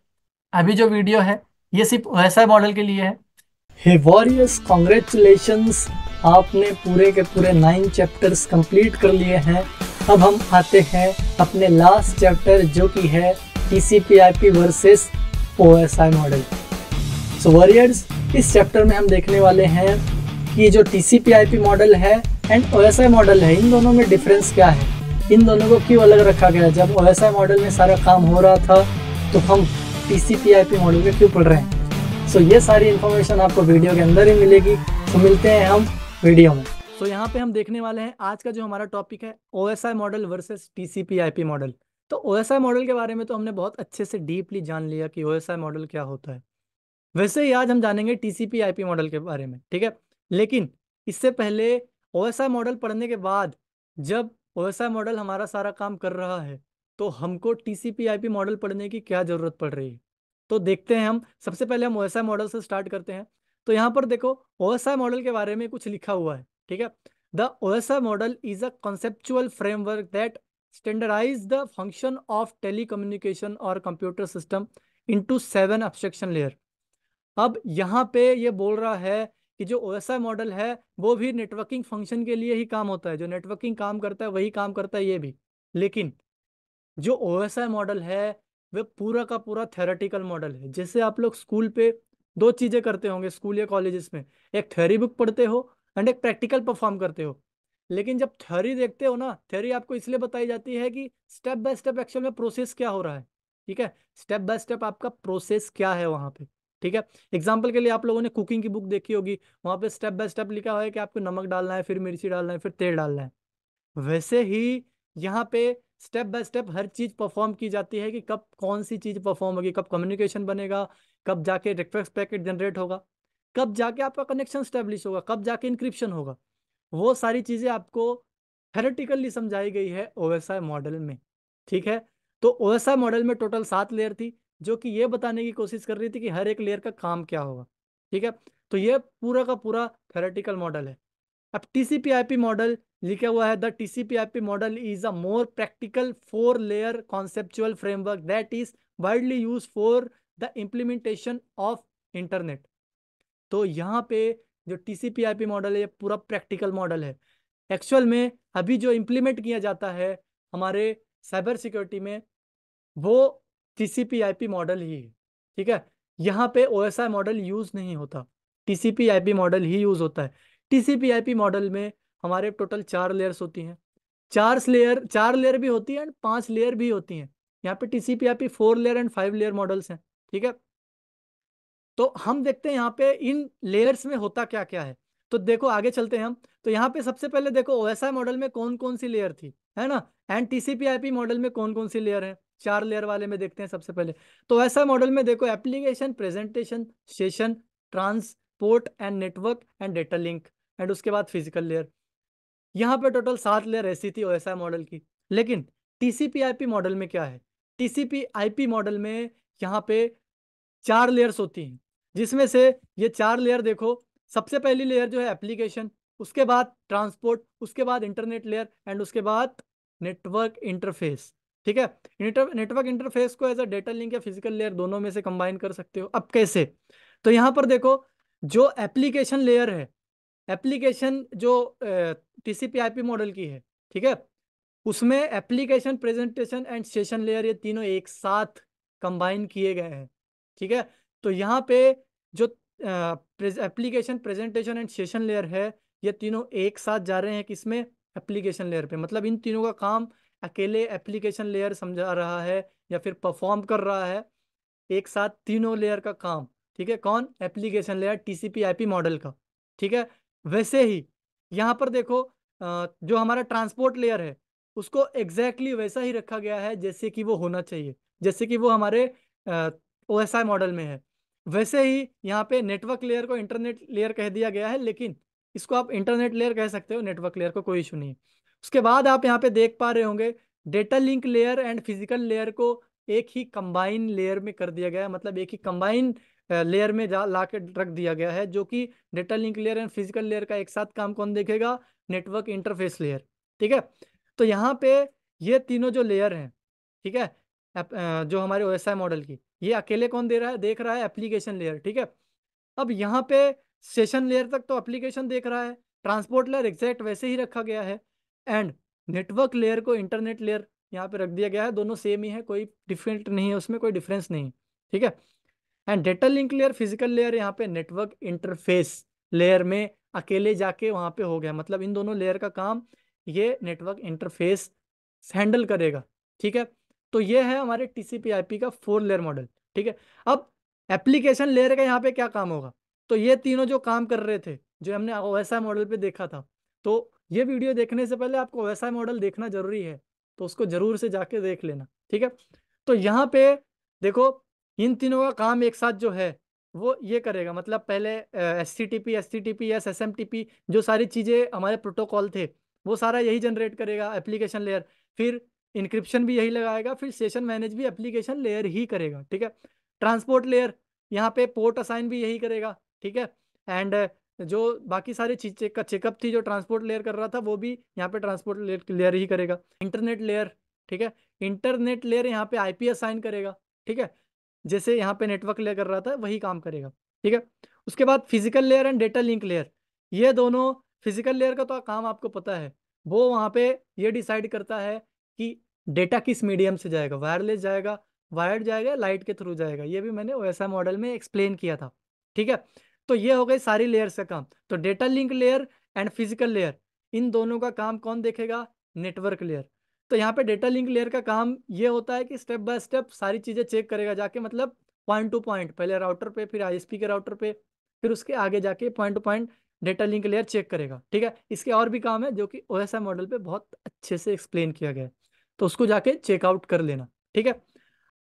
अभी जो वीडियो है, ये सिर्फ़ ओएसआई मॉडल के लिए है। हे वॉरियर्स कॉन्ग्रेचुलेशंस आपने पूरे के पूरे नाइन चैप्टर्स कंप्लीट कर लिए हैं। अब हम आते हैं अपने लास्ट चैप्टर जो कि है T C P I P versus O S I model so warriors इस चैप्टर में हम देखने वाले हैं कि जो T C P I P model है and O S I model है, इन दोनों में डिफरेंस क्या है? इन दोनों को क्यों अलग रखा गया? जब ओ एस आई मॉडल में सारा काम हो रहा था तो हम T C P I P model में क्यों पढ़ रहे हैं? सो so, ये सारी इन्फॉर्मेशन आपको वीडियो के अंदर ही मिलेगी। तो मिलते हैं हम वीडियो में। तो यहाँ पे हम देखने वाले हैं आज का जो हमारा टॉपिक है O S I model versus T C P I P model तो ओ एस आई मॉडल के बारे में तो हमने बहुत अच्छे से डीपली जान लिया कि ओ एस आई मॉडल क्या होता है। वैसे ही आज हम जानेंगे T C P I P model के बारे में ठीक है? लेकिन इससे पहले ओ एस आई मॉडल पढ़ने के बाद जब ओ मॉडल हमारा सारा काम कर रहा है तो हमको टी मॉडल पढ़ने की क्या ज़रूरत पड़ रही है? तो देखते हैं हम, सबसे पहले हम ओ मॉडल से स्टार्ट करते हैं। तो यहाँ पर देखो ओ मॉडल के बारे में कुछ लिखा हुआ है, ठीक है? The O model is a conceptual framework that standardize the function of telecommunication और computer system into seven abstraction layer. अब यहाँ पे ये बोल रहा है कि जो ओ मॉडल है, वो भी नेटवर्किंग फ़ंक्शन के लिए ही काम होता है। जो नेटवर्किंग काम करता है, वही काम करता है, ये भी। लेकिन जो ओ मॉडल है वह पूरा का पूरा थेरेटिकल मॉडल है। जैसे आप लोग स्कूल पे दो चीज़ें करते होंगे स्कूल या कॉलेजेस में। एक थ्योरी बुक पढ़ते हो एंड एक प्रैक्टिकल परफॉर्म करते हो। लेकिन जब थ्योरी देखते हो ना थ्योरी आपको इसलिए बताई जाती है कि स्टेप बाय स्टेप एक्चुअल में प्रोसेस क्या हो रहा है। ठीक है? स्टेप बाय स्टेप आपका प्रोसेस क्या है वहाँ पे? ठीक है? एग्ज़ाम्पल के लिए आप लोगों ने कुकिंग की बुक देखी होगी। वहाँ पे स्टेप बाय स्टेप लिखा हुआ है कि आपको नमक डालना है, फिर मिर्ची डालना है, फिर तेल डालना है। वैसे ही यहाँ पे स्टेप बाय स्टेप हर चीज़ परफॉर्म की जाती है कि कब कौन सी चीज़ परफॉर्म होगी, कब कम्युनिकेशन बनेगा, कब जाके रिक्वेस्ट पैकेट जनरेट होगा, कब जाके आपका कनेक्शन स्टेब्लिश होगा, कब जाके इंक्रिप्शन होगा। वो सारी चीज़ें आपको थेरेटिकली समझाई गई है ओएसआई मॉडल में, ठीक है? तो ओएसआई मॉडल में टोटल सात लेयर थी। जो कि ये बताने की कोशिश कर रही थी कि हर एक लेयर का काम क्या होगा, ठीक है? तो ये पूरा का पूरा थेरेटिकल मॉडल है। अब टीसीपी आईपी मॉडल लिखा हुआ है the IP model is a more practical four layer conceptual framework that is widely use for the implementation of internet तो यहाँ पे जो टीसीपी आईपी मॉडल है, ये पूरा प्रैक्टिकल मॉडल है। एक्चुअल में अभी जो इम्प्लीमेंट किया जाता है हमारे साइबर सिक्योरिटी में, वो टीसीपी आईपी मॉडल ही है, ठीक है? यहाँ पे ओएसआई मॉडल यूज़ नहीं होता, टीसीपी मॉडल ही यूज़ होता है। टीसीपीआईपी मॉडल में हमारे टोटल चार लेयर्स होती हैं, चार लेयर चार लेयर भी होती है एंड पाँच लेयर भी होती हैं। यहाँ पे TCP IP four layer and five layer models हैं, ठीक है? तो हम देखते हैं यहाँ पे इन लेयर्स में होता क्या क्या है। तो देखो आगे चलते हैं हम तो यहाँ पे सबसे पहले देखो ओएसआई मॉडल में कौन कौन सी लेयर थी, है ना? एंड टीसीपी आईपी मॉडल में कौन कौन सी लेयर है? चार लेयर वाले में देखते हैं सबसे पहले। तो ऐसा मॉडल में देखो application presentation session transport and network and data link and उसके बाद फ़िज़िकल लेयर यहाँ पे टोटल सात लेयर ऐसी थी ओएसआई मॉडल की। लेकिन टीसीपी मॉडल में क्या है? टीसीपी मॉडल में यहाँ पे चार लेयर्स होती हैं, जिसमें से ये चार लेयर देखो, सबसे पहली लेयर जो है एप्लीकेशन उसके बाद ट्रांसपोर्ट उसके बाद इंटरनेट लेयर एंड उसके बाद नेटवर्क इंटरफेस ठीक है? नेटवर्क इंटरफेस को एज अ डेटा लिंक या फ़िज़िकल लेयर दोनों में से कंबाइन कर सकते हो। अब कैसे? तो यहाँ पर देखो, जो एप्लीकेशन लेयर है एप्लीकेशन जो टीसीपी आईपी मॉडल की है, ठीक है? उसमें application presentation and session layer ये तीनों एक साथ कंबाइन किए गए हैं, ठीक है? तो यहाँ पे जो application presentation and session layer है, ये तीनों एक साथ जा रहे हैं किसमें? एप्लीकेशन लेयर पे। मतलब इन तीनों का काम अकेले एप्लीकेशन लेयर समझा रहा है या फिर परफॉर्म कर रहा है, एक साथ तीनों लेयर का काम, ठीक है? कौन? Application layer TCP IP model का, ठीक है? वैसे ही यहाँ पर देखो जो हमारा ट्रांसपोर्ट लेयर है, उसको एग्जैक्टली exactly वैसा ही रखा गया है जैसे कि वो होना चाहिए, जैसे कि वो हमारे ओएसआई मॉडल में है। वैसे ही यहाँ पे नेटवर्क लेयर को इंटरनेट लेयर कह दिया गया है, लेकिन इसको आप इंटरनेट लेयर कह सकते हो नेटवर्क लेयर को कोई इशू नहीं उसके बाद आप यहाँ पे देख पा रहे होंगे data link layer and physical layer को एक ही कंबाइन लेयर में कर दिया गया है। मतलब एक ही कंबाइन लेयर में जा, ला के रख दिया गया है, जो कि data link layer and physical layer का एक साथ काम कौन देखेगा? नेटवर्क इंटरफेस लेयर ठीक है? तो यहाँ पे ये तीनों जो लेयर हैं, ठीक है? जो हमारे ओएसआई मॉडल की, ये अकेले कौन दे रहा है? देख रहा है एप्लीकेशन लेयर ठीक है? अब यहाँ पे सेशन लेयर तक तो एप्लीकेशन देख रहा है ट्रांसपोर्ट लेयर एग्जैक्ट वैसे ही रखा गया है। एंड नेटवर्क लेयर को इंटरनेट लेयर यहाँ पे रख दिया गया है। दोनों सेम ही है, कोई डिफरेंट नहीं है उसमें, कोई डिफरेंस नहीं ठीक है? And data link layer, physical layer यहाँ पे नेटवर्क इंटरफेस लेयर में अकेले जाके वहाँ पे हो गया। मतलब इन दोनों लेयर का काम ये नेटवर्क इंटरफेस हैंडल करेगा, ठीक है? तो ये है हमारे टीसीपी आईपी का फोर लेयर मॉडल, ठीक है? अब एप्लीकेशन लेयर का यहाँ पे क्या काम होगा? तो ये तीनों जो काम कर रहे थे, जो हमने ओ मॉडल पे देखा था तो ये वीडियो देखने से पहले आपको ओ मॉडल देखना ज़रूरी है तो उसको ज़रूर से जाके देख लेना, ठीक है? तो यहाँ पे देखो, इन तीनों का काम एक साथ जो है, वो ये करेगा मतलब पहले S C T P S C T P S S M T P जो सारी चीज़ें हमारे प्रोटोकॉल थे, वो सारा यही जनरेट करेगा, एप्लीकेशन लेयर, फिर इंक्रिप्शन भी यही लगाएगा, फिर सेशन मैनेज भी एप्लीकेशन लेयर ही करेगा, ठीक है? ट्रांसपोर्ट लेयर, यहाँ पे पोर्ट असाइन भी यही करेगा, ठीक है? एंड जो बाकी सारी चीज़ का चेकअप थी जो ट्रांसपोर्ट लेयर कर रहा था वो भी यहाँ पे ट्रांसपोर्ट लेयर, ही करेगा। इंटरनेट लेयर ठीक है? इंटरनेट लेयर यहाँ पे आईपी असाइन करेगा ठीक है? जैसे यहाँ पे नेटवर्क लेयर कर रहा था वही काम करेगा ठीक है? उसके बाद physical layer and data link layer ये दोनों फ़िज़िकल लेयर का तो काम आपको पता है वो वहाँ पे ये डिसाइड करता है कि डेटा किस मीडियम से जाएगा वायरलेस जाएगा वायर्ड जाएगा लाइट के थ्रू जाएगा ये भी मैंने वैसा मॉडल में एक्सप्लेन किया था ठीक है? तो ये हो गई सारी लेयर्स का काम। तो data link layer and physical layer इन दोनों का काम कौन देखेगा? नेटवर्क लेयर तो यहाँ पे डेटा लिंक लेयर का काम ये होता है कि स्टेप बाय स्टेप सारी चीज़ें चेक करेगा जाके मतलब पॉइंट टू पॉइंट पहले राउटर पे फिर आईएसपी के राउटर पे फिर उसके आगे जाके point to point data link layer check करेगा। ठीक है? इसके और भी काम है जो कि ओ मॉडल पे बहुत अच्छे से एक्सप्लेन किया गया है। तो उसको जाके चेकआउट कर लेना। ठीक है?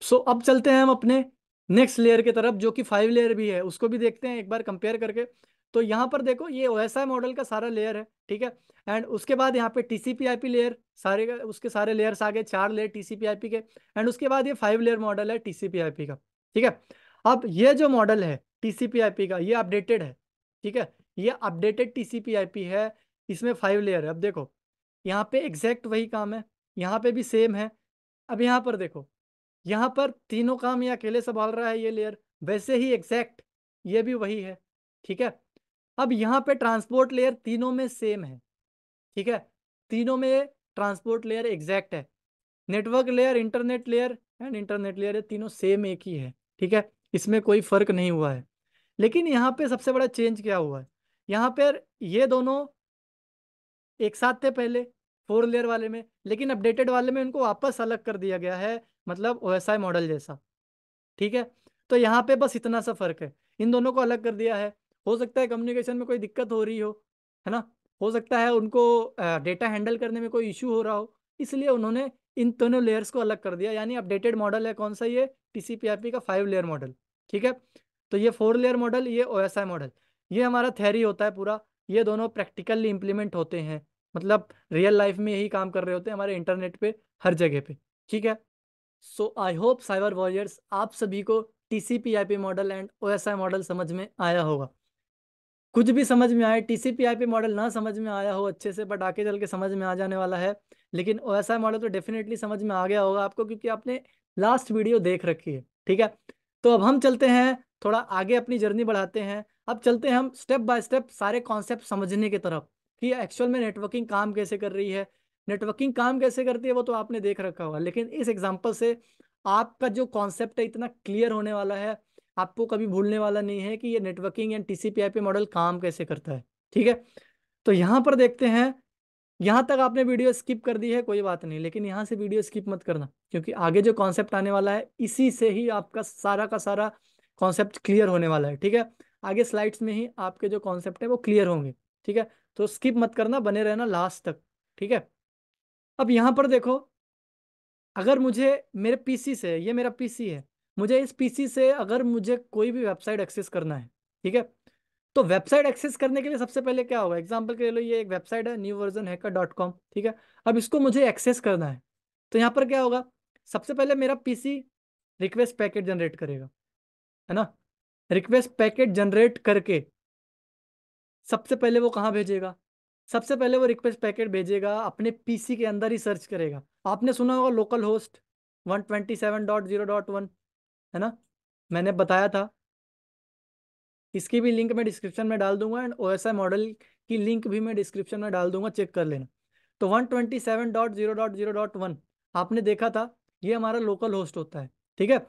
सो so, अब चलते हैं हम अपने नेक्स्ट लेयर की तरफ़, जो कि फाइव लेयर भी है, उसको भी देखते हैं एक बार कंपेयर करके। तो यहाँ पर देखो, ये ओ मॉडल का सारा लेयर है, ठीक है? एंड उसके बाद यहाँ पे टीसीपी आईपी लेयर, सारे उसके सारे लेयर्स आ गए चार लेयर टीसीपी आईपी के, एंड उसके बाद ये फाइव लेयर मॉडल है टीसीपी आईपी का, ठीक है? अब ये जो मॉडल है टीसीपी आईपी का, ये अपडेटेड है, ठीक है? ये अपडेटेड टीसीपी आईपी है, इसमें फाइव लेयर है। अब देखो, यहाँ पे एग्जैक्ट वही काम है, यहाँ पे भी सेम है। अब यहाँ पर देखो यहाँ पर तीनों काम ये अकेले संभाल रहा है ये लेयर वैसे ही एग्जैक्ट ये भी वही है, ठीक है? अब यहाँ पे ट्रांसपोर्ट लेयर तीनों में सेम है, ठीक है? तीनों में ट्रांसपोर्ट लेयर एग्जैक्ट है। Network layer internet layer and internet layer तीनों सेम एक ही है, ठीक है? इसमें कोई फ़र्क नहीं हुआ है। लेकिन यहाँ पे सबसे बड़ा चेंज क्या हुआ है? यहाँ पर ये दोनों एक साथ थे पहले फोर लेयर वाले में, लेकिन अपडेटेड वाले में उनको वापस अलग कर दिया गया है। मतलब ओएसआई मॉडल जैसा, ठीक है? तो यहाँ पे बस इतना सा फ़र्क है। इन दोनों को अलग कर दिया है। हो सकता है कम्युनिकेशन में कोई दिक्कत हो रही हो, है ना? हो सकता है उनको डेटा हैंडल करने में कोई इशू हो रहा हो, इसलिए उन्होंने इन दोनों लेयर्स को अलग कर दिया। यानी अपडेटेड मॉडल है कौन सा ये? टीसीपीआईपी का फाइव लेयर मॉडल ठीक है? तो ये फोर लेयर मॉडल ये ओएसआई मॉडल ये हमारा थेरी होता है पूरा। ये दोनों प्रैक्टिकली इंप्लीमेंट होते हैं मतलब रियल लाइफ में यही काम कर रहे होते हैं हमारे इंटरनेट पे, हर जगह पे, ठीक है? So I hope cyber warriors आप सभी को TCP IP model and OSI model समझ में आया होगा। कुछ भी समझ में आए टीसीपी आईपी मॉडल ना समझ में आया हो अच्छे से बट आके चल के समझ में आ जाने वाला है। लेकिन ओ एस आई मॉडल तो डेफिनेटली समझ में आ गया होगा आपको, क्योंकि आपने लास्ट वीडियो देख रखी है, ठीक है? तो अब हम चलते हैं, थोड़ा आगे अपनी जर्नी बढ़ाते हैं। अब चलते हैं हम स्टेप बाय स्टेप सारे कॉन्सेप्ट समझने की तरफ़, कि एक्चुअल में नेटवर्किंग काम कैसे कर रही है नेटवर्किंग काम कैसे करती है वो तो आपने देख रखा होगा। लेकिन इस एग्ज़ाम्पल से आपका जो कॉन्सेप्ट है इतना क्लियर होने वाला है, आपको कभी भूलने वाला नहीं है कि ये नेटवर्किंग एंड टीसीपीआईपी मॉडल काम कैसे करता है, ठीक है? तो यहाँ पर देखते हैं, यहाँ तक आपने वीडियो स्किप कर दी है, कोई बात नहीं, लेकिन यहाँ से वीडियो स्किप मत करना, क्योंकि आगे जो कॉन्सेप्ट आने वाला है, इसी से ही आपका सारा का सारा कॉन्सेप्ट क्लियर होने वाला है, ठीक है? आगे स्लाइड्स में ही आपके जो कॉन्सेप्ट है वो क्लियर होंगे, ठीक है? तो स्किप मत करना, बने रहना लास्ट तक, ठीक है? अब यहाँ पर देखो, अगर मुझे, मेरे पीसी से, ये मेरा पीसी है, मुझे इस पीसी से अगर मुझे कोई भी वेबसाइट एक्सेस करना है, ठीक है? तो वेबसाइट एक्सेस करने के लिए सबसे पहले क्या होगा? एग्ज़ाम्पल के लिए ये एक वेबसाइट है new version hacker dot com ठीक है? अब इसको मुझे एक्सेस करना है तो यहाँ पर क्या होगा? सबसे पहले मेरा पीसी रिक्वेस्ट पैकेट जनरेट करेगा, है ना? रिक्वेस्ट पैकेट जनरेट करके सबसे पहले वो कहाँ भेजेगा? सबसे पहले वो रिक्वेस्ट पैकेट भेजेगा, अपने पीसी के अंदर ही सर्च करेगा। आपने सुना होगा local host one twenty seven dot zero dot one है ना? मैंने बताया था। इसकी भी लिंक मैं डिस्क्रिप्शन में डाल दूँगा एंड ओएसआई मॉडल की लिंक भी मैं डिस्क्रिप्शन में डाल दूँगा चेक कर लेना। तो one twenty seven dot zero dot zero dot one आपने देखा था, ये हमारा लोकल होस्ट होता है, ठीक है?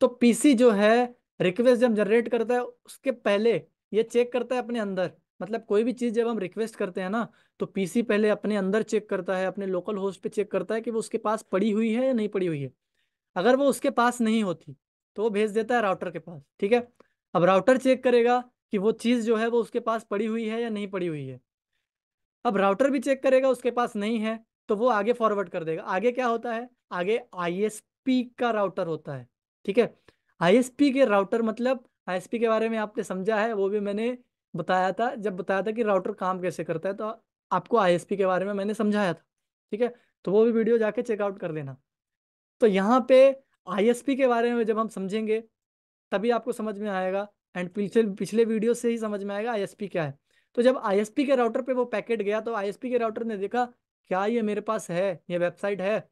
तो पीसी जो है रिक्वेस्ट जब जनरेट करता है, उसके पहले ये चेक करता है अपने अंदर। मतलब कोई भी चीज़ जब हम रिक्वेस्ट करते हैं ना तो पीसी पहले अपने अंदर चेक करता है, अपने लोकल होस्ट पे चेक करता है कि वो उसके पास पड़ी हुई है या नहीं पड़ी हुई है। अगर वो उसके पास नहीं होती तो वो भेज देता है राउटर के पास, ठीक है? अब राउटर चेक करेगा कि वो चीज़ जो है वो उसके पास पड़ी हुई है या नहीं पड़ी हुई है। अब राउटर भी चेक करेगा उसके पास नहीं है तो वो आगे फॉरवर्ड कर देगा। आगे क्या होता है? आगे आईएसपी का राउटर होता है, ठीक है? आईएसपी के राउटर मतलब आईएसपी के बारे में आपने समझा है, वो भी मैंने बताया था, जब बताया था कि राउटर काम कैसे करता है तो आपको आईएसपी के बारे में मैंने समझाया था, ठीक है? तो वो भी वीडियो जाके चेकआउट कर लेना। तो यहाँ पे आईएसपी के बारे में जब हम समझेंगे, तभी आपको समझ में आएगा एंड पिछले पिछले वीडियो से ही समझ में आएगा आईएसपी क्या है। तो जब आईएसपी के राउटर पे वो पैकेट गया तो आईएसपी के राउटर ने देखा, क्या ये मेरे पास है? ये वेबसाइट है?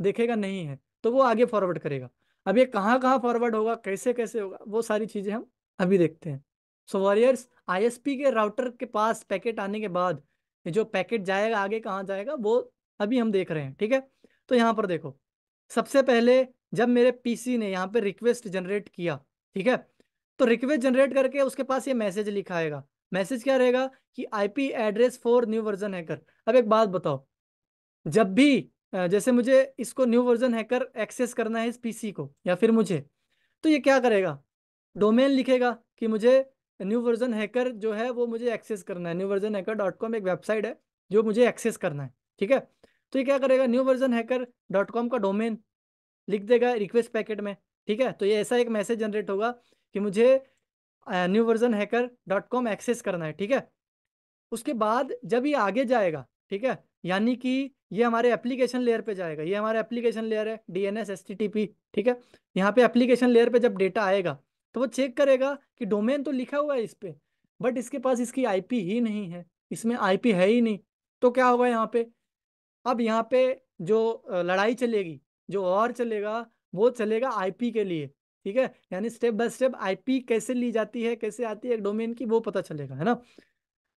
देखेगा नहीं है। तो वो आगे फॉरवर्ड करेगा। अब ये कहाँ कहाँ फॉरवर्ड होगा कैसे कैसे होगा, वो सारी चीज़ें हम अभी देखते हैं। सो वॉरियर्स आईएसपी के राउटर के पास पैकेट आने के बाद ये जो पैकेट जाएगा, आगे कहाँ जाएगा, वो अभी हम देख रहे हैं, ठीक है? तो यहाँ पर देखो, सबसे पहले जब मेरे पीसी ने यहाँ पे रिक्वेस्ट जनरेट किया, ठीक है? तो रिक्वेस्ट जनरेट करके उसके पास ये मैसेज लिखा आएगा। मैसेज क्या रहेगा कि IP address for new version hacker अब एक बात बताओ, जब भी जैसे मुझे इसको न्यू वर्जन हैकर एक्सेस करना है इस पीसी को या फिर मुझे तो ये क्या करेगा? डोमेन लिखेगा कि मुझे न्यू वर्जन हैकर जो है वो मुझे एक्सेस करना है। New version hacker dot com एक वेबसाइट है जो मुझे एक्सेस करना है, ठीक है? तो ये क्या करेगा? New version hacker dot com का डोमेन लिख देगा रिक्वेस्ट पैकेट में, ठीक है? तो ये ऐसा एक मैसेज जनरेट होगा कि मुझे new version hacker dot com access करना है, ठीक है? उसके बाद जब ये आगे जाएगा, ठीक है? यानी कि ये हमारे एप्लीकेशन लेयर पे जाएगा। ये हमारा एप्लीकेशन लेयर है, D N S S T T P, ठीक है? यहाँ पे एप्लीकेशन लेयर पे जब डेटा आएगा तो वो चेक करेगा कि डोमेन तो लिखा हुआ है इस पर बट इसके पास इसकी आईपी ही नहीं है, इसमें आईपी है ही नहीं तो क्या होगा यहाँ पे? अब यहाँ पे जो लड़ाई चलेगी, जो और चलेगा, वो चलेगा आईपी के लिए, ठीक है? यानी स्टेप बाय स्टेप आईपी कैसे ली जाती है, कैसे आती है एक डोमेन की, वो पता चलेगा, है ना?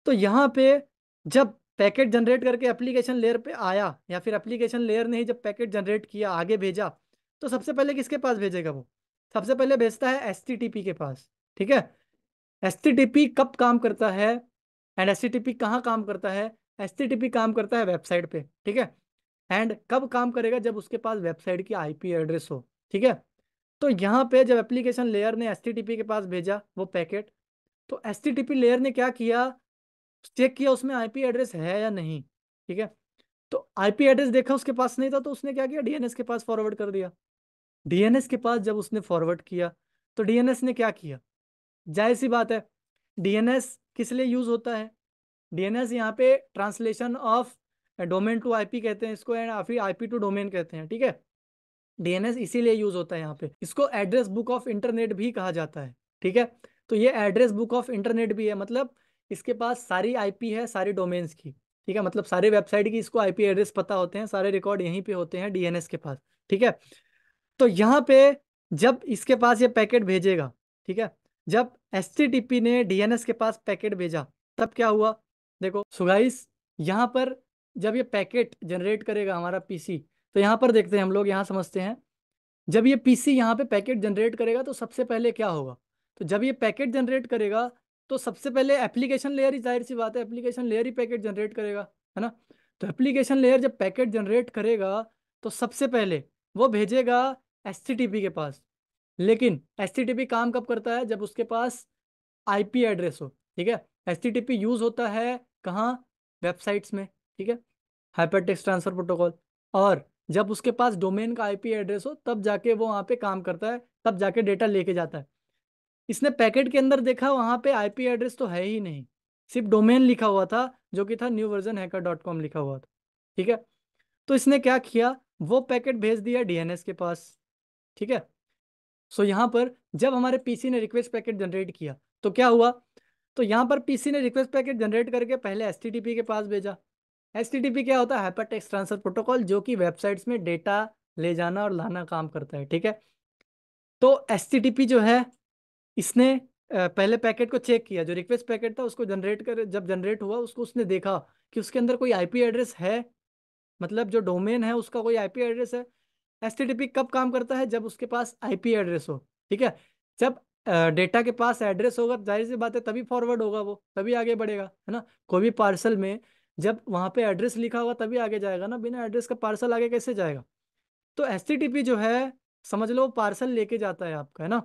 तो यहाँ पे जब पैकेट जनरेट करके एप्लीकेशन लेयर पे आया, या फिर एप्लीकेशन लेयर ने ही जब पैकेट जनरेट किया, आगे भेजा तो सबसे पहले किसके पास भेजेगा वो? सबसे पहले भेजता है एसटीटीपी के पास, ठीक है? एस कब काम करता है एंड एस टी कहाँ काम करता है? एसटीटीपी काम करता है वेबसाइट पे, ठीक है? एंड कब काम करेगा जब उसके पास वेबसाइट की आईपी एड्रेस हो, ठीक है? तो यहाँ पे जब एप्लीकेशन लेयर ने एस के पास भेजा वो पैकेट तो एस लेयर ने क्या किया? चेक किया उसमें आईपी एड्रेस है या नहीं, ठीक है? तो आईपी एड्रेस देखा उसके पास नहीं था तो उसने क्या किया? डीएनएस के पास फॉरवर्ड कर दिया। डीएनएस के पास जब उसने फॉरवर्ड किया तो डीएनएस ने क्या किया? ज़ाहिर सी बात है, डीएनएस किस लिए यूज़ होता है? डीएनएस यहाँ पे translation of domain to IP कहते हैं इसको एंड फिर आईपी टू डोमेन कहते हैं, ठीक है? डीएनएस इसीलिए यूज़ होता है यहाँ पे। इसको एड्रेस बुक ऑफ़ इंटरनेट भी कहा जाता है, ठीक है? तो ये एड्रेस बुक ऑफ़ इंटरनेट भी है मतलब इसके पास सारी आईपी है, सारी डोमेन्स की, ठीक है? मतलब सारे वेबसाइट की इसको आईपी एड्रेस पता होते हैं, सारे रिकॉर्ड यहीं पे होते हैं डीएनएस के पास, ठीक है? तो यहाँ पे जब इसके पास ये पैकेट भेजेगा, ठीक है? जब एस ने डीएनएस के पास पैकेट भेजा, तब क्या हुआ? देखो, सुगाइस, यहाँ पर जब ये पैकेट जनरेट करेगा हमारा पीसी तो यहाँ पर देखते हैं हम लोग, यहाँ समझते हैं। जब ये पीसी यहाँ पे पैकेट जनरेट करेगा तो सबसे पहले क्या होगा? तो जब ये पैकेट जनरेट करेगा तो सबसे पहले एप्लीकेशन लेयर ही, ज़ाहिर सी बात है, एप्लीकेशन लेयर ही पैकेट जनरेट करेगा, है ना? तो एप्लीकेशन लेयर जब पैकेट जनरेट करेगा तो सबसे पहले वो भेजेगा एस के पास। लेकिन एस काम कब करता है? जब उसके पास आईपी एड्रेस हो, ठीक है? एसटीटीपी यूज़ होता है कहाँ? वेबसाइट्स में, ठीक है? हाइपर टेक्स्ट ट्रांसफ़र प्रोटोकॉल और जब उसके पास डोमेन का आईपी एड्रेस हो, तब जाके वो वहाँ पे काम करता है, तब जाके डेटा लेके जाता है। इसने पैकेट के अंदर देखा, वहाँ पे आईपी एड्रेस तो है ही नहीं। सिर्फ़ डोमेन लिखा हुआ था, जो कि था new version hacker dot com लिखा हुआ था, ठीक है? तो इसने क्या किया? वो पैकेट भेज दिया डीएनएस के पास। ठीक है? सो यहाँ पर जब हमारे पीसी ने रिक्वेस्ट पैकेट जनरेट किया तो क्या हुआ? तो यहाँ पर पीसी ने रिक्वेस्ट पैकेट जनरेट करके पहले एस के पास भेजा। एस क्या होता? है हाइपर टेक्स्ट ट्रांसफ़र प्रोटोकॉल जो कि वेबसाइट्स में डेटा ले जाना और लाना काम करता है, ठीक है? तो एस जो है, इसने पहले पैकेट को चेक किया। जो रिक्वेस्ट पैकेट था, उसको जनरेट कर, जब जनरेट हुआ, उसको उसने देखा कि उसके अंदर कोई आईपी एड्रेस है? मतलब जो डोमेन है, उसका कोई आईपी एड्रेस है? एस कब काम करता है? जब उसके पास आईपी एड्रेस हो, ठीक है? जब डेटा के पास एड्रेस होगा, ज़ाहिर सी बात है, तभी फॉरवर्ड होगा वो, तभी आगे बढ़ेगा, है ना? कोई भी पार्सल में जब वहाँ पे एड्रेस लिखा होगा, तभी आगे जाएगा ना? बिना एड्रेस का पार्सल आगे कैसे जाएगा? तो एस जो है, समझ लो पार्सल लेके जाता है आपका, है ना?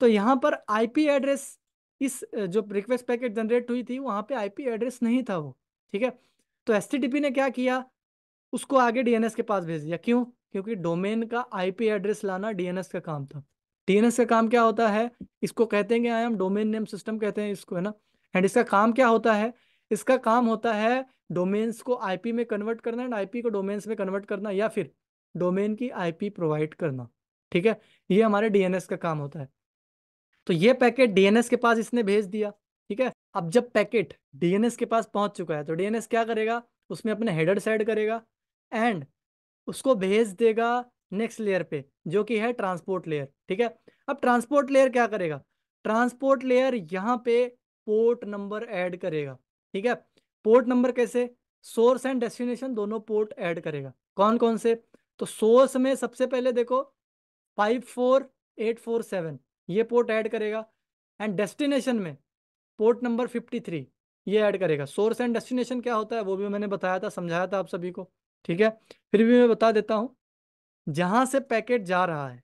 तो यहाँ पर आईपी एड्रेस इस जो रिक्वेस्ट पैकेट जनरेट हुई थी, वहाँ पे आईपी एड्रेस नहीं था वो, ठीक है? तो एस ने क्या किया? उसको आगे डीएनएस के पास भेज दिया। क्यों? क्योंकि डोमेन का आईपी एड्रेस लाना डीएनएस का काम था। डीएनएस का काम क्या होता है? इसको कहते हैं कि I am domain name system कहते हैं इसको, है ना? एंड इसका काम क्या होता है? इसका काम होता है डोमेन्स को आईपी में कन्वर्ट करना एंड आईपी को डोमेन्स में कन्वर्ट करना या फिर डोमेन की आईपी प्रोवाइड करना। ठीक है? ये हमारे डीएनएस का काम होता है। तो ये पैकेट डीएनएस के पास इसने भेज दिया। ठीक है? अब जब पैकेट डीएनएस के पास पहुँच चुका है तो डीएनएस क्या करेगा? उसमें अपने हेडर सेट करेगा। एंड उसको भेज देगा नेक्स्ट लेयर पे, जो कि है ट्रांसपोर्ट लेयर ठीक है? अब ट्रांसपोर्ट लेयर क्या करेगा? ट्रांसपोर्ट लेयर यहाँ पे पोर्ट नंबर ऐड करेगा, ठीक है? पोर्ट नंबर कैसे? सोर्स एंड डेस्टिनेशन दोनों पोर्ट ऐड करेगा। कौन कौन से? तो सोर्स में सबसे पहले देखो five four eight four seven ये पोर्ट ऐड करेगा। एंड डेस्टिनेशन में पोर्ट नंबर फिफ्टी थ्री ये ऐड करेगा। सोर्स एंड डेस्टिनेशन क्या होता है? वो भी मैंने बताया था, समझाया था आप सभी को। ठीक है? फिर भी मैं बता देता हूँ, जहाँ से पैकेट जा रहा है,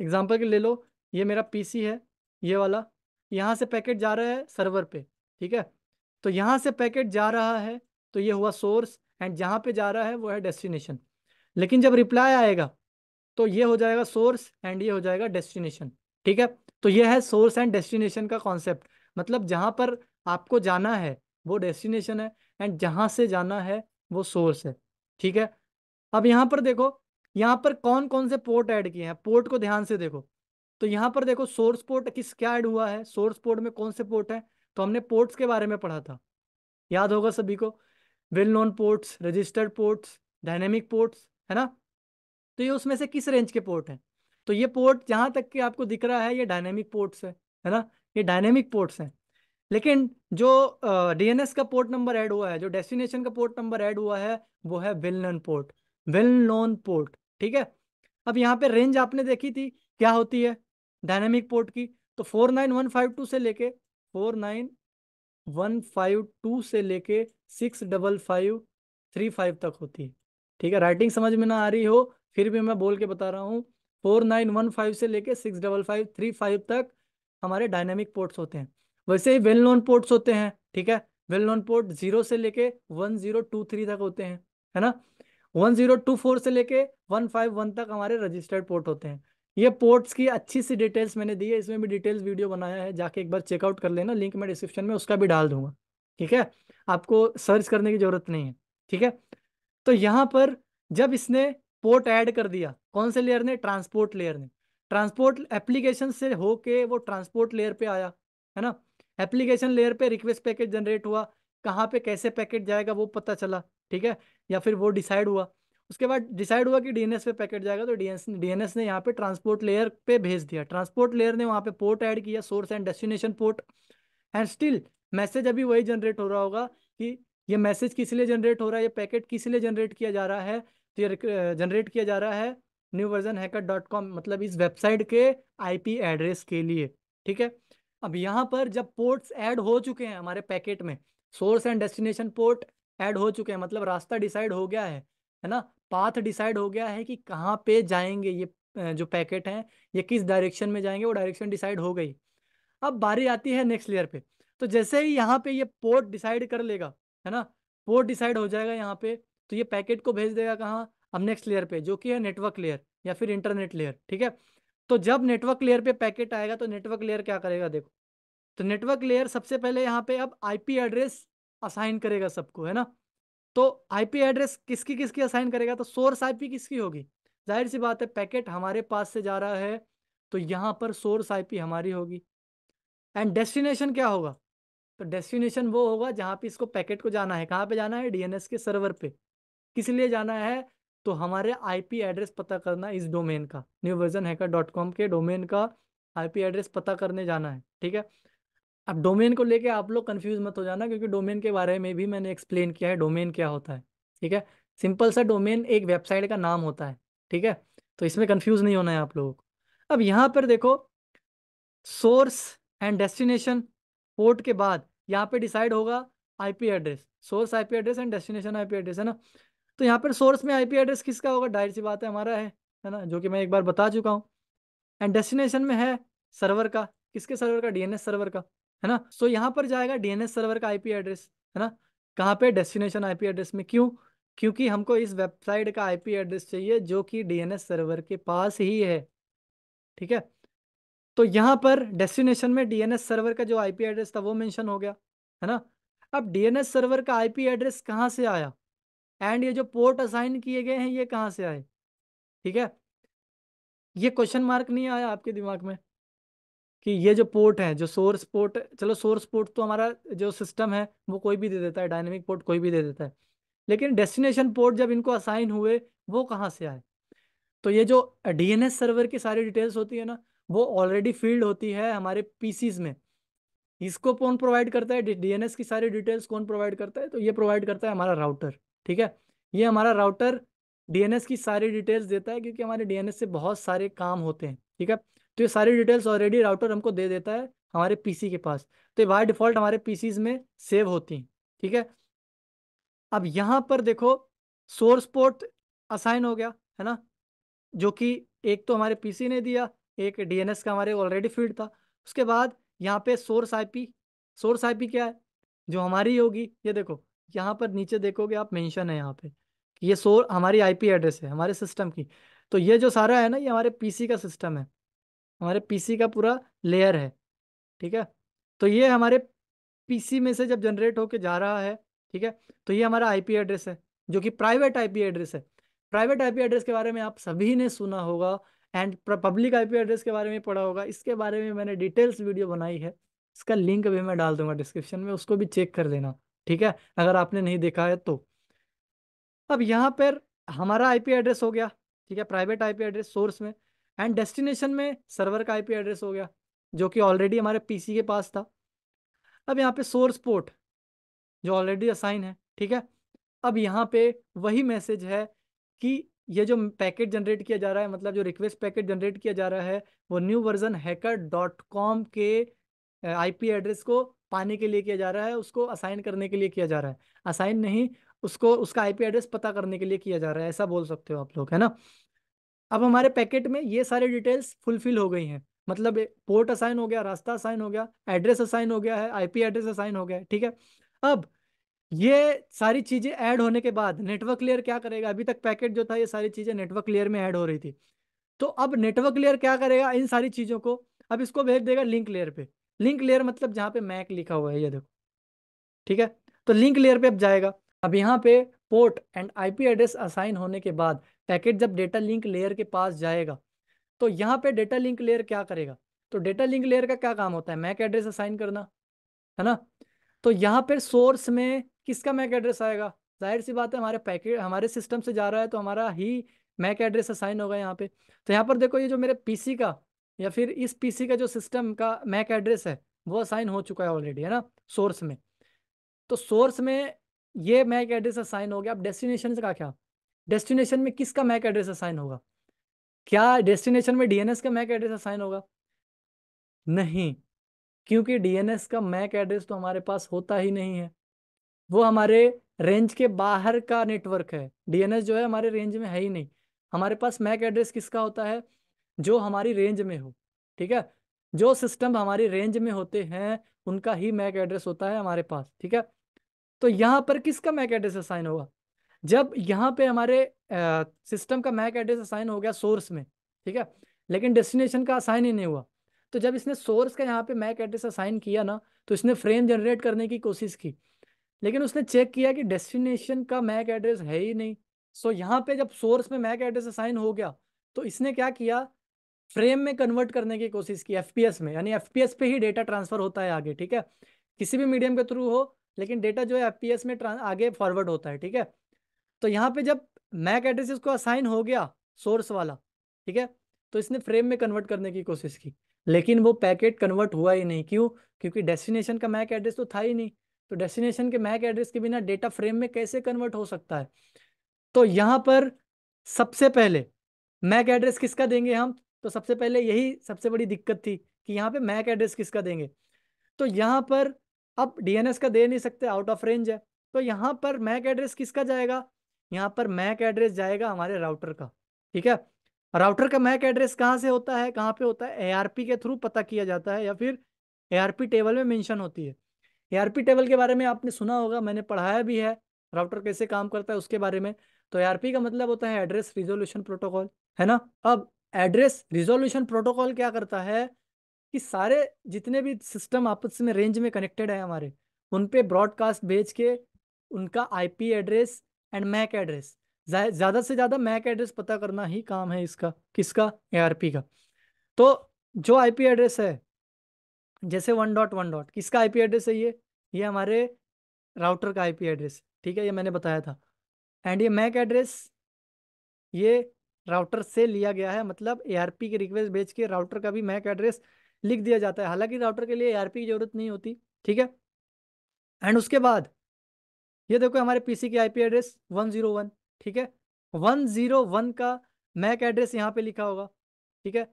एग्ज़ाम्पल के ले लो, ये मेरा पीसी है, ये वाला, यहाँ से पैकेट जा रहा है सर्वर पे, ठीक है? तो यहाँ से पैकेट जा रहा है तो ये हुआ सोर्स, एंड जहाँ पे जा रहा है वो है डेस्टिनेशन। लेकिन जब रिप्लाई आएगा तो ये हो जाएगा सोर्स, एंड ये हो जाएगा डेस्टिनेशन, ठीक है? तो ये है सोर्स एंड डेस्टिनेशन का कॉन्सेप्ट मतलब जहाँ पर आपको जाना है, वो डेस्टिनेशन है, एंड जहाँ से जाना है, वो सोर्स है। ठीक है? अब यहाँ पर देखो, यहाँ पर कौन कौन से पोर्ट ऐड किए हैं? पोर्ट को ध्यान से देखो। तो यहाँ पर देखो सोर्स पोर्ट किस, क्या ऐड हुआ है? सोर्स पोर्ट में कौन से पोर्ट है? तो हमने पोर्ट्स के बारे में पढ़ा था। याद होगा सभी को? Well known ports registered ports dynamic ports है ना? तो ये उसमें से किस रेंज के पोर्ट हैं? तो ये पोर्ट जहाँ तक कि आपको दिख रहा है, ये डायनेमिक पोर्ट्स है है ना? ये डायनेमिक पोर्ट्स हैं। लेकिन जो डीएनएस का पोर्ट नंबर ऐड हुआ है, जो डेस्टिनेशन का पोर्ट नंबर ऐड हुआ है, वो है well known port well known port ठीक है? अब यहाँ पे रेंज आपने देखी थी, क्या होती है? डायनेमिक पोर्ट की तो four nine one five two से लेके four nine one five two से लेके six double five three five तक होती है, ठीक है? राइटिंग समझ में ना आ रही हो, फिर भी मैं बोल के बता रहा हूँ फोर नाइन वन फाइव से लेके six double five three five तक हमारे डायनेमिक पोर्ट्स होते हैं। वैसे ही वेल नोन पोर्ट्स होते हैं, ठीक है? वेल नोन पोर्ट ज़ीरो से लेके वन ज़ीरो टू थ्री तक होते हैं, है ना? वन ज़ीरो टू फोर से लेके वन फाइव वन तक हमारे रजिस्टर्ड पोर्ट होते हैं। ये पोर्ट्स की अच्छी सी डिटेल्स मैंने दी है, इसमें भी डिटेल्स वीडियो बनाया है, जाके एक बार चेकआउट कर लेना लिंक मैं डिस्क्रिप्शन में उसका भी डाल दूँगा, ठीक है? आपको सर्च करने की ज़रूरत नहीं है, ठीक है? तो यहाँ पर जब इसने पोर्ट ऐड कर दिया, कौन से लेयर ने? ट्रांसपोर्ट लेयर ने। ट्रांसपोर्ट एप्लीकेशन से होके वो ट्रांसपोर्ट लेयर पे आया, है ना? एप्लीकेशन लेयर पे रिक्वेस्ट पैकेट जनरेट हुआ, कहाँ पे कैसे पैकेट जाएगा वो पता चला, ठीक है? या फिर वो डिसाइड हुआ। उसके बाद डिसाइड हुआ कि डीएनएस पे पैकेट जाएगा तो डीएनएस डीएनएस ने यहाँ पे ट्रांसपोर्ट लेयर पे भेज दिया। ट्रांसपोर्ट लेयर ने वहाँ पे पोर्ट ऐड किया source and destination port and still message अभी वही जनरेट हो रहा होगा कि ये मैसेज किस लिए जनरेट हो रहा है, ये पैकेट किस लिए जनरेट किया जा रहा है? तो ये जनरेट किया जा रहा है new version hacker dot com मतलब इस वेबसाइट के आईपी एड्रेस के लिए, ठीक है? अब यहाँ पर जब पोर्ट्स ऐड हो चुके हैं हमारे पैकेट में source and destination port add हो चुके हैं मतलब रास्ता डिसाइड हो गया है है ना? पाथ डिसाइड हो गया है कि कहाँ पे जाएँगे ये जो पैकेट हैं, ये किस डायरेक्शन में जाएँगे, वो डायरेक्शन डिसाइड हो गई। अब बारी आती है नेक्स्ट लेयर पे। तो जैसे ही यहाँ पे ये पोर्ट डिसाइड कर लेगा, है ना? पोर्ट डिसाइड हो जाएगा यहाँ पे तो ये पैकेट को भेज देगा कहाँ? अब नेक्स्ट लेयर पे, जो कि है नेटवर्क लेयर या फिर इंटरनेट लेयर ठीक है? तो जब नेटवर्क लेयर पे पैकेट आएगा तो नेटवर्क लेयर क्या करेगा देखो? तो नेटवर्क लेयर सबसे पहले यहाँ पे अब आईपी एड्रेस असाइन करेगा सबको, है ना? तो आईपी एड्रेस किसकी किसकी असाइन करेगा? तो सोर्स आईपी किसकी होगी? ज़ाहिर सी बात है पैकेट हमारे पास से जा रहा है तो यहाँ पर सोर्स आईपी हमारी होगी। एंड डेस्टिनेशन क्या होगा? तो डेस्टिनेशन वो होगा जहाँ पे इसको पैकेट को जाना है। कहाँ पे जाना है? डीएनएस के सर्वर पे। किस लिए जाना है? तो हमारे आईपी एड्रेस पता करना इस डोमेन का। New version hacker dot com के डोमेन का आईपी एड्रेस पता करने जाना है, ठीक है? अब डोमेन को लेके आप लोग कंफ्यूज मत हो जाना, क्योंकि डोमेन के बारे में भी मैंने एक्सप्लेन किया है डोमेन क्या होता है, ठीक है? सिंपल सा डोमेन एक वेबसाइट का नाम होता है, ठीक है? तो इसमें कंफ्यूज नहीं होना है आप लोगों को। अब यहाँ पर देखो सोर्स एंड डेस्टिनेशन पोर्ट के बाद यहाँ पे डिसाइड होगा IP address source IP address and destination IP address है ना? तो यहाँ पर सोर्स में आईपी एड्रेस किसका होगा? डायरेक्ट सी बात है, हमारा है है ना? जो कि मैं एक बार बता चुका हूँ। एंड डेस्टिनेशन में है सर्वर का। किसके सर्वर का? डीएनएस सर्वर का, है ना? सो यहाँ पर जाएगा डीएनएस सर्वर का आईपी एड्रेस है ना? कहाँ पे? डेस्टिनेशन आईपी एड्रेस में क्यों? क्योंकि हमको इस वेबसाइट का आईपी एड्रेस चाहिए, जो कि डीएनएस सर्वर के पास ही है। ठीक है? तो यहाँ पर डेस्टिनेशन में डीएनएस सर्वर का जो आईपी एड्रेस था, वो मेंशन हो गया, है ना? अब डीएनएस सर्वर का आईपी एड्रेस कहाँ से आया? एंड ये जो पोर्ट असाइन किए गए हैं, ये कहाँ से आए? ठीक है? ये क्वेश्चन मार्क नहीं आया आपके दिमाग में? कि ये जो पोर्ट है, जो सोर्स पोर्ट चलो सोर्स पोर्ट तो हमारा जो सिस्टम है, वो कोई भी दे देता है डायनेमिक पोर्ट कोई भी दे देता है। लेकिन डेस्टिनेशन पोर्ट जब इनको असाइन हुए, वो कहाँ से आए? तो ये जो डीएनएस सर्वर की सारी डिटेल्स होती है ना, वो ऑलरेडी फ़ील्ड होती है हमारे पीसीज में। इसको कौन प्रोवाइड करता है? डीएनएस की सारी डिटेल्स कौन प्रोवाइड करता है? तो ये प्रोवाइड करता है हमारा राउटर ठीक है? ये हमारा राउटर डीएनएस की सारी डिटेल्स देता है क्योंकि हमारे डीएनएस से बहुत सारे काम होते हैं, ठीक है? तो ये सारी डिटेल्स ऑलरेडी राउटर हमको दे देता है हमारे पीसी के पास। तो ये बाय डिफ़ॉल्ट हमारे पीसीज में सेव होती हैं, ठीक है? अब यहाँ पर देखो सोर्स पोर्ट असाइन हो गया, है ना? जो कि एक तो हमारे पीसी ने दिया, एक डीएनएस का हमारे ऑलरेडी फ़ील्ड था। उसके बाद यहाँ पे सोर्स आईपी सोर्स आईपी क्या है? जो हमारी होगी, ये देखो यहाँ पर नीचे देखोगे आप मेंशन है यहाँ पे ये सोर, हमारी आईपी एड्रेस है, हमारे सिस्टम की। तो ये जो सारा है ना, ये हमारे पीसी का सिस्टम है। हमारे पीसी का पूरा लेयर है, ठीक है? तो ये हमारे पीसी में से जब जनरेट होके जा रहा है, ठीक है? तो ये हमारा आईपी एड्रेस है, जो कि प्राइवेट आईपी एड्रेस है। प्राइवेट आईपी एड्रेस के बारे में आप सभी ने सुना होगा एंड पब्लिक आईपी एड्रेस के बारे में पढ़ा होगा। इसके बारे में मैंने डिटेल्स वीडियो बनाई है, इसका लिंक भी मैं डाल दूँगा डिस्क्रिप्शन में, उसको भी चेक कर देना ठीक है, अगर आपने नहीं देखा है तो। अब यहाँ पर हमारा आईपी एड्रेस हो गया, ठीक है प्राइवेट आईपी एड्रेस सोर्स में एंड डेस्टिनेशन में सर्वर का आईपी एड्रेस हो गया, जो कि ऑलरेडी हमारे पीसी के पास था। अब यहाँ पे सोर्स पोर्ट जो ऑलरेडी असाइन है, ठीक है, अब यहाँ पे वही मैसेज है कि ये जो पैकेट जनरेट किया जा रहा है मतलब जो रिक्वेस्ट पैकेट जनरेट किया जा रहा है, वो new version hacker dot com के आईपी एड्रेस को पाने के लिए किया जा रहा है, उसको असाइन करने के लिए किया जा रहा है। असाइन नहीं, उसको, उसका आईपी एड्रेस पता करने के लिए किया जा रहा है, ऐसा बोल सकते हो आप लोग, है ना? अब हमारे पैकेट में ये सारी डिटेल्स फुलफिल हो गई हैं। मतलब पोर्ट असाइन हो गया, रास्ता असाइन हो गया एड्रेस असाइन हो गया है आईपी एड्रेस असाइन हो गया है, ठीक है? अब ये सारी चीज़ें ऐड होने के बाद नेटवर्क लेयर क्या करेगा? अभी तक पैकेट जो था, ये सारी चीज़ें नेटवर्क लेयर में ऐड हो रही थी। तो अब नेटवर्क लेयर क्या करेगा इन सारी चीज़ों को? अब इसको भेज देगा लिंक लेयर पे। लिंक लेयर मतलब जहाँ पे मैक लिखा हुआ है, ये देखो। ठीक है? तो लिंक लेयर पे अब जाएगा। अब यहाँ पे port and IP address assign होने के बाद पैकेट जब डेटा लिंक लेयर के पास जाएगा तो यहाँ पे डेटा लिंक लेयर क्या करेगा? तो डेटा लिंक लेयर का क्या काम होता है? मैक एड्रेस असाइन करना, है ना? तो यहाँ पे सोर्स में किसका मैक एड्रेस आएगा? ज़ाहिर सी बात है, हमारे पैकेट, हमारे सिस्टम से जा रहा है तो हमारा ही मैक एड्रेस असाइन होगा यहाँ पे। तो यहाँ पर देखो ये जो मेरे पीसी का या फिर इस पीसी का जो सिस्टम का मैक एड्रेस है, वो असाइन हो चुका है ऑलरेडी है ना सोर्स में। तो सोर्स में ये मैक एड्रेस असाइन हो गया। अब डेस्टिनेशन का क्या? डेस्टिनेशन में किसका मैक एड्रेस असाइन होगा? क्या डेस्टिनेशन में डीएनएस का मैक एड्रेस असाइन होगा? नहीं, क्योंकि डीएनएस का मैक एड्रेस तो हमारे पास होता ही नहीं है। वो हमारे रेंज के बाहर का नेटवर्क है। डीएनएस जो है हमारे रेंज में है ही नहीं। हमारे पास मैक एड्रेस किसका होता है? जो हमारी रेंज में हो, ठीक है? जो सिस्टम हमारी रेंज में होते हैं, उनका ही मैक एड्रेस होता है हमारे पास, ठीक है? तो यहाँ पर किसका मैक एड्रेस असाइन होगा? जब यहाँ पे हमारे सिस्टम का मैक एड्रेस असाइन हो गया सोर्स में, ठीक है? लेकिन डेस्टिनेशन का असाइन ही नहीं हुआ। तो जब इसने सोर्स का यहाँ पे मैक एड्रेस असाइन किया ना तो इसने फ्रेम जनरेट करने की कोशिश की। लेकिन उसने चेक किया कि डेस्टिनेशन का मैक एड्रेस है ही नहीं। सो यहाँ पे जब सोर्स में मैक एड्रेस असाइन हो गया तो इसने क्या किया? फ्रेम में कन्वर्ट करने की कोशिश की एफपीएस में, यानी एफपीएस पे ही डेटा ट्रांसफ़र होता है आगे, ठीक है? किसी भी मीडियम के थ्रू हो, लेकिन डेटा जो है एफपीएस में आगे फॉरवर्ड होता है, ठीक है? तो यहाँ पे जब मैक एड्रेस इसको असाइन हो गया सोर्स वाला, ठीक है? तो इसने फ्रेम में कन्वर्ट करने की कोशिश की, लेकिन वो पैकेट कन्वर्ट हुआ ही नहीं। क्यों? क्योंकि डेस्टिनेशन का मैक एड्रेस तो था ही नहीं। तो डेस्टिनेशन के मैक एड्रेस के बिना डेटा फ्रेम में कैसे कन्वर्ट हो सकता है? तो यहाँ पर सबसे पहले मैक एड्रेस किसका देंगे हम? तो सबसे पहले यही सबसे बड़ी दिक्कत थी कि यहाँ पे मैक एड्रेस किसका देंगे? तो यहाँ पर अब डीएनएस का दे नहीं सकते, आउट ऑफ़ रेंज है। तो यहाँ पर मैक एड्रेस किसका जाएगा? यहाँ पर मैक एड्रेस जाएगा हमारे राउटर का, ठीक है? राउटर का मैक एड्रेस कहाँ से होता है? कहाँ पे होता है? एआरपी के थ्रू पता किया जाता है या फिर एआरपी टेबल में मेंशन होती है। एआरपी टेबल के बारे में आपने सुना होगा, मैंने पढ़ाया भी है, राउटर कैसे काम करता है उसके बारे में। तो एआरपी का मतलब होता है एड्रेस रिजोल्यूशन प्रोटोकॉल, है ना? अब एड्रेस रिजोल्यूशन प्रोटोकॉल क्या करता है कि सारे जितने भी सिस्टम आपस में रेंज में कनेक्टेड है हमारे, उन पे ब्रॉडकास्ट भेज के उनका IP address and MAC address. ज़्यादा से ज़्यादा मैक एड्रेस पता करना ही काम है इसका, किसका? एआरपी का। तो जो आईपी एड्रेस है, जैसे वन डॉट वन डॉट, किसका आईपी एड्रेस है ये? ये हमारे राउटर का आईपी एड्रेस, ठीक है? ये मैंने बताया था। एंड ये मैक एड्रेस, ये राउटर से लिया गया है। मतलब एआरपी की रिक्वेस्ट भेज के राउटर का भी मैक एड्रेस लिख दिया जाता है। हालाँकि राउटर के लिए एआरपी की ज़रूरत नहीं होती, ठीक है? एंड उसके बाद, ये देखो हमारे पीसी की आईपी एड्रेस 101 ठीक है? 101 का मैक एड्रेस यहाँ पे लिखा होगा, ठीक है?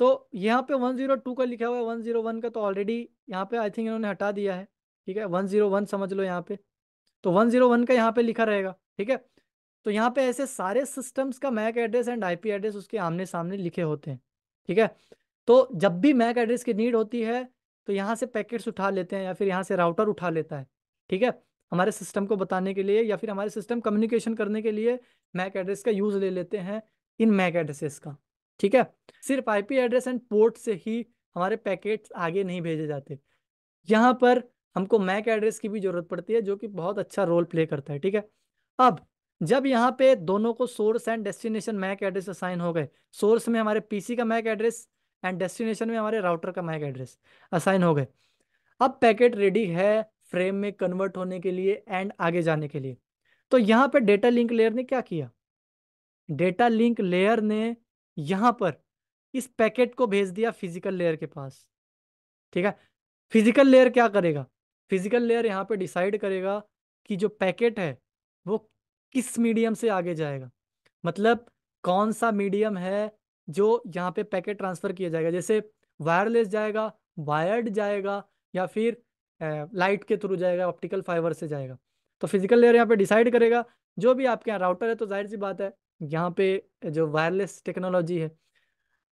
तो यहाँ पे 102 का लिखा हुआ है। 101 का तो ऑलरेडी यहाँ पे आई थिंक इन्होंने हटा दिया है, ठीक है? 101 समझ लो यहाँ पे। तो 101 का यहाँ पे लिखा रहेगा, ठीक है? तो यहाँ पे ऐसे सारे सिस्टम्स का MAC address and IP address उसके आमने सामने लिखे होते हैं, ठीक है? तो जब भी मैक एड्रेस की नीड होती है तो यहाँ से पैकेट्स उठा लेते हैं या फिर यहाँ से राउटर उठा लेता है, ठीक है? हमारे सिस्टम को बताने के लिए या फिर हमारे सिस्टम कम्युनिकेशन करने के लिए मैक एड्रेस का यूज़ ले लेते हैं इन मैक एड्रेसेस का, ठीक है? सिर्फ़ आईपी एड्रेस एंड पोर्ट से ही हमारे पैकेट्स आगे नहीं भेजे जाते। यहाँ पर हमको मैक एड्रेस की भी ज़रूरत पड़ती है, जो कि बहुत अच्छा रोल प्ले करता है, ठीक है? अब जब यहाँ पे दोनों को source and destination MAC address assign हो गए, सोर्स में हमारे पीसी का मैक एड्रेस एंड डेस्टिनेशन में हमारे राउटर का मैक एड्रेस असाइन हो गए। अब पैकेट रेडी है फ्रेम में कन्वर्ट होने के लिए एंड आगे जाने के लिए। तो यहाँ पे डेटा लिंक लेयर ने क्या किया? डेटा लिंक लेयर ने यहाँ पर इस पैकेट को भेज दिया फ़िज़िकल लेयर के पास। ठीक है? फ़िज़िकल लेयर क्या करेगा? फ़िज़िकल लेयर यहाँ पे डिसाइड करेगा कि जो पैकेट है वो किस मीडियम से आगे जाएगा? मतलब कौन सा मीडियम है जो यहाँ पे पैकेट ट्रांसफ़र किया जाएगा? जैसे वायरलेस जाएगा, वायर्ड जाएगा या फिर लाइट के थ्रू जाएगा, ऑप्टिकल फाइबर से जाएगा। तो फ़िज़िकल लेयर यहाँ पे डिसाइड करेगा। जो भी आपके यहाँ राउटर है तो ज़ाहिर सी बात है, यहाँ पे जो वायरलेस टेक्नोलॉजी है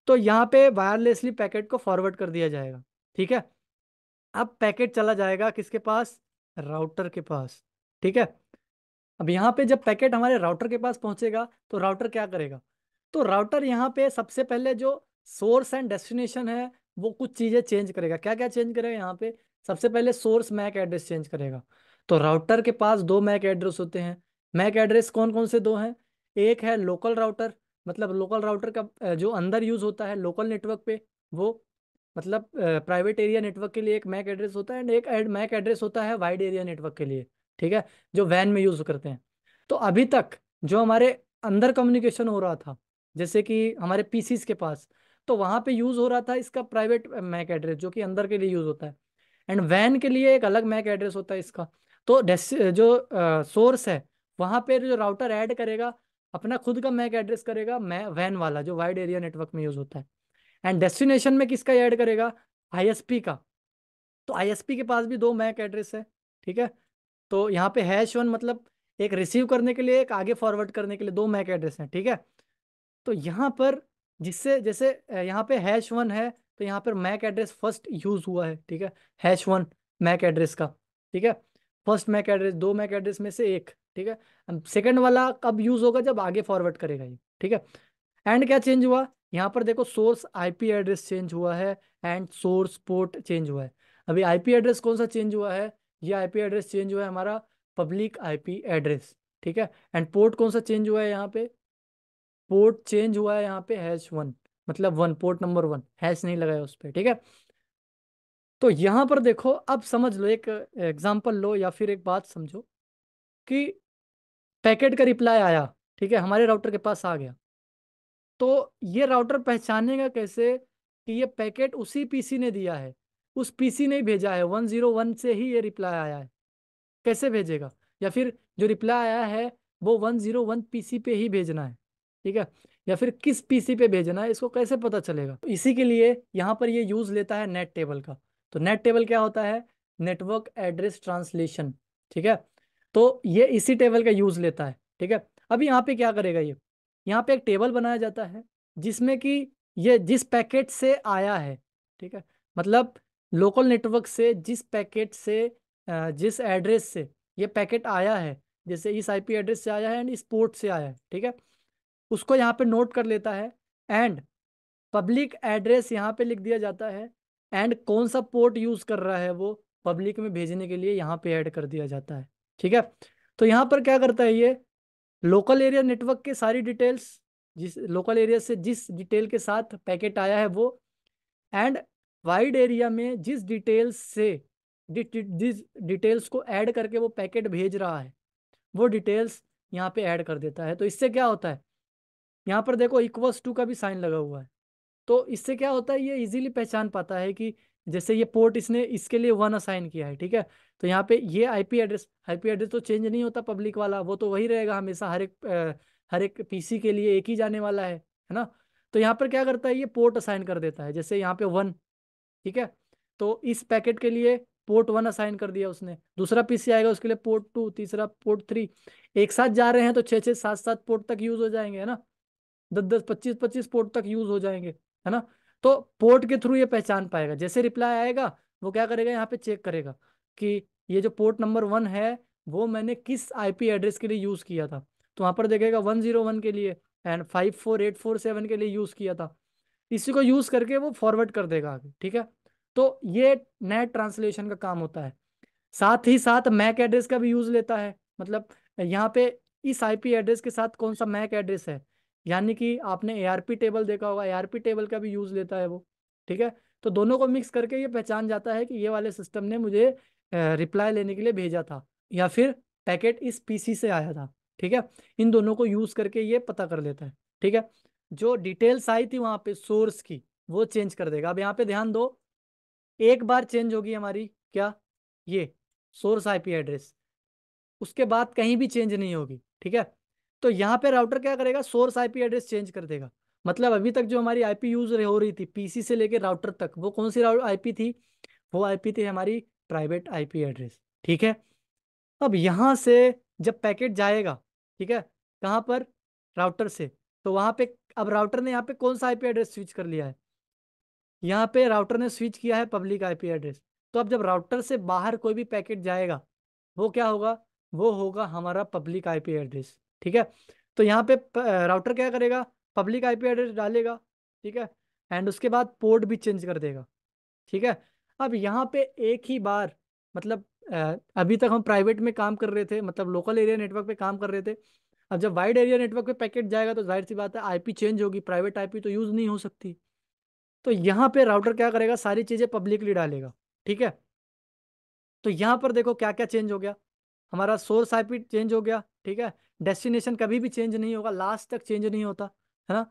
तो यहाँ पे वायरलेसली पैकेट को फॉरवर्ड कर दिया जाएगा। ठीक है? अब पैकेट चला जाएगा किसके पास? राउटर के पास। ठीक है? अब यहाँ पे जब पैकेट हमारे राउटर के पास पहुंचेगा तो राउटर क्या करेगा? तो राउटर यहाँ पे सबसे पहले जो सोर्स एंड डेस्टिनेशन है, वो कुछ चीज़ें चेंज करेगा। क्या क्या चेंज करेगा यहाँ पे? सबसे पहले सोर्स मैक एड्रेस चेंज करेगा। तो राउटर के पास दो मैक एड्रेस होते हैं। मैक एड्रेस कौन कौन से दो हैं? एक है लोकल राउटर मतलब लोकल राउटर का जो अंदर यूज़ होता है लोकल नेटवर्क पे, वो मतलब प्राइवेट एरिया नेटवर्क के लिए एक मैक एड्रेस होता है एंड एक मैक एड्रेस होता है वाइड एरिया नेटवर्क के लिए। ठीक है, जो वैन में यूज़ करते हैं। तो अभी तक जो हमारे अंदर कम्युनिकेशन हो रहा था, जैसे कि हमारे पीसीस के पास तो वहाँ पे यूज़ हो रहा था इसका प्राइवेट मैक एड्रेस जो कि अंदर के लिए यूज़ होता है। एंड वैन के लिए एक अलग मैक एड्रेस होता है इसका। तो जो सोर्स है, वहाँ पे जो राउटर ऐड करेगा, अपना खुद का मैक एड्रेस करेगा, मै वैन वाला, जो वाइड एरिया नेटवर्क में यूज़ होता है। एंड डेस्टिनेशन में किसका ऐड करेगा? आईएसपी का। तो आईएसपी के पास भी दो मैक एड्रेस है, ठीक है? तो यहाँ पे हैश वन मतलब एक रिसीव करने के लिए, एक आगे फॉरवर्ड करने के लिए दो मैक एड्रेस हैं, ठीक है? तो यहाँ पर जिससे, जैसे यहाँ पे हैश वन है तो यहाँ पर मैक एड्रेस फ़र्स्ट यूज़ हुआ है, ठीक है? हैश वन मैक एड्रेस का, ठीक है? फ़र्स्ट मैक एड्रेस दो मैक एड्रेस में से एक, ठीक है? सेकंड वाला कब यूज़ होगा? जब आगे फॉरवर्ड करेगा ये, ठीक है? एंड क्या चेंज हुआ? यहाँ पर देखो सोर्स आईपी एड्रेस चेंज हुआ है एंड सोर्स पोर्ट चेंज हुआ है। अभी आईपी एड्रेस कौन सा चेंज हुआ है? ये आईपी एड्रेस चेंज हुआ है हमारा पब्लिक आईपी एड्रेस ठीक है? एंड पोर्ट कौन सा चेंज हुआ है यहाँ पे? पोर्ट चेंज हुआ है यहाँ पे हैश वन मतलब one port number one hash नहीं लगाया उस पर ठीक है? तो यहाँ पर देखो, अब समझ लो, एक एग्ज़ाम्पल लो या फिर एक बात समझो कि पैकेट का रिप्लाई आया, ठीक है? हमारे राउटर के पास आ गया। तो ये राउटर पहचानेगा कैसे कि ये पैकेट उसी पीसी ने दिया है? उस पीसी ने भेजा है, वन ज़ीरो वन से ही ये रिप्लाई आया है। कैसे भेजेगा? या फिर जो रिप्लाई आया है, वो वन ज़ीरो वन पीसी पे ही भेजना है, ठीक है? या फिर किस पीसी पे भेजना है, इसको कैसे पता चलेगा? इसी के लिए यहाँ पर ये यूज़ लेता है नेट टेबल का। तो नेट टेबल क्या होता है? नेटवर्क एड्रेस ट्रांसलेशन ठीक है? तो ये इसी टेबल का यूज़ लेता है, ठीक है? अब यहाँ पे क्या करेगा ये? यहाँ पे एक टेबल बनाया जाता है, जिसमें कि ये जिस पैकेट से आया है, ठीक है? मतलब लोकल नेटवर्क से, जिस पैकेट से जिस एड्रेस से ये पैकेट आया है, जैसे इस आईपी एड्रेस से आया है एंड इस पोर्ट से आया है, ठीक है? उसको यहाँ पे नोट कर लेता है एंड पब्लिक एड्रेस यहाँ पे लिख दिया जाता है एंड कौन सा पोर्ट यूज़ कर रहा है वो पब्लिक में भेजने के लिए यहाँ पे ऐड कर दिया जाता है, ठीक है? तो यहाँ पर क्या करता है ये? लोकल एरिया नेटवर्क के सारी डिटेल्स, जिस, लोकल एरिया से जिस डिटेल के साथ पैकेट आया है वो एंड वाइड एरिया में जिस डिटेल्स से जिस डिटेल्स को ऐड करके वो पैकेट भेज रहा है, वो डिटेल्स यहाँ पे ऐड कर देता है। तो इससे क्या होता है? यहाँ पर देखो इक्वल्स टू का भी साइन लगा हुआ है। तो इससे क्या होता है? ये इजीली पहचान पाता है कि जैसे ये पोर्ट इसने इसके लिए वन असाइन किया है, ठीक है? तो यहाँ पे ये आईपी एड्रेस आईपी एड्रेस तो चेंज नहीं होता पब्लिक वाला, वो तो वही रहेगा हमेशा, हर एक हर एक पीसी के लिए एक ही जाने वाला है है ना? तो यहाँ पर क्या करता है? ये पोर्ट असाइन कर देता है। जैसे यहाँ पे वन ठीक है? तो इस पैकेट के लिए पोर्ट वन असाइन कर दिया उसने। दूसरा पीसी आएगा उसके लिए पोर्ट टू तीसरा पोर्ट थ्री एक साथ जा रहे हैं तो छः छः सात सात पोर्ट तक यूज़ हो जाएँगे, है ना? दस दस पच्चीस पच्चीस पोर्ट तक यूज़ हो जाएँगे, है ना? तो पोर्ट के थ्रू ये पहचान पाएगा। जैसे रिप्लाई आएगा, वो क्या करेगा? यहाँ पे चेक करेगा कि ये जो पोर्ट नंबर वन है, वो मैंने किस आईपी एड्रेस के लिए यूज़ किया था? तो वहाँ पर देखेगा वन ज़ीरो वन के लिए and five four eight four seven के लिए यूज़ किया था। इसी को यूज़ करके वो फॉरवर्ड कर देगा आगे, ठीक है? तो ये नेट ट्रांसलेशन का काम होता है। साथ ही साथ मैक एड्रेस का भी यूज़ लेता है। मतलब यहाँ पे इस आईपी एड्रेस के साथ कौन सा मैक एड्रेस है? यानी कि आपने एआरपी टेबल देखा होगा एआरपी टेबल का भी यूज़ लेता है वो, ठीक है? तो दोनों को मिक्स करके ये पहचान जाता है कि ये वाले सिस्टम ने मुझे रिप्लाई लेने के लिए भेजा था, या फिर पैकेट इस पीसी से आया था, ठीक है? इन दोनों को यूज़ करके ये पता कर लेता है, ठीक है? जो डिटेल्स आई थी वहाँ पे सोर्स की, वो चेंज कर देगा। अब यहाँ पे ध्यान दो, एक बार चेंज होगी हमारी, क्या? ये, सोर्स आईपी एड्रेस। उसके बाद कहीं भी चेंज नहीं होगी, ठीक है? तो यहाँ पे राउटर क्या करेगा? सोर्स आईपी एड्रेस चेंज कर देगा। मतलब अभी तक जो हमारी आईपी यूज़ हो रही थी पीसी से लेके राउटर तक, वो कौन सी आईपी थी? वो आईपी थी हमारी प्राइवेट आईपी एड्रेस, ठीक है? अब यहाँ से जब पैकेट जाएगा, ठीक है? कहाँ पर? राउटर से तो वहाँ पे अब राउटर ने यहाँ पे कौन सा आईपी एड्रेस स्विच कर लिया है? यहाँ पे राउटर ने स्विच किया है पब्लिक आईपी एड्रेस तो अब जब राउटर से बाहर कोई भी पैकेट जाएगा, वो क्या होगा? वो होगा हमारा पब्लिक आईपी एड्रेस ठीक है? तो यहाँ पे राउटर क्या करेगा? पब्लिक आईपी एड्रेस डालेगा, ठीक है? एंड उसके बाद पोर्ट भी चेंज कर देगा, ठीक है? अब यहाँ पे एक ही बार मतलब अभी तक हम प्राइवेट में काम कर रहे थे मतलब लोकल एरिया नेटवर्क पे काम कर रहे थे अब जब वाइड एरिया नेटवर्क पे पैकेट जाएगा तो ज़ाहिर सी बात है आईपी चेंज होगी प्राइवेट आईपी तो यूज़ नहीं हो सकती। तो यहाँ पे राउटर क्या करेगा? सारी चीज़ें पब्लिकली डालेगा, ठीक है? तो यहाँ पर देखो क्या क्या चेंज हो गया। हमारा सोर्स आईपी चेंज हो गया, ठीक है? डेस्टिनेशन कभी भी चेंज नहीं होगा लास्ट तक चेंज नहीं होता, है ना?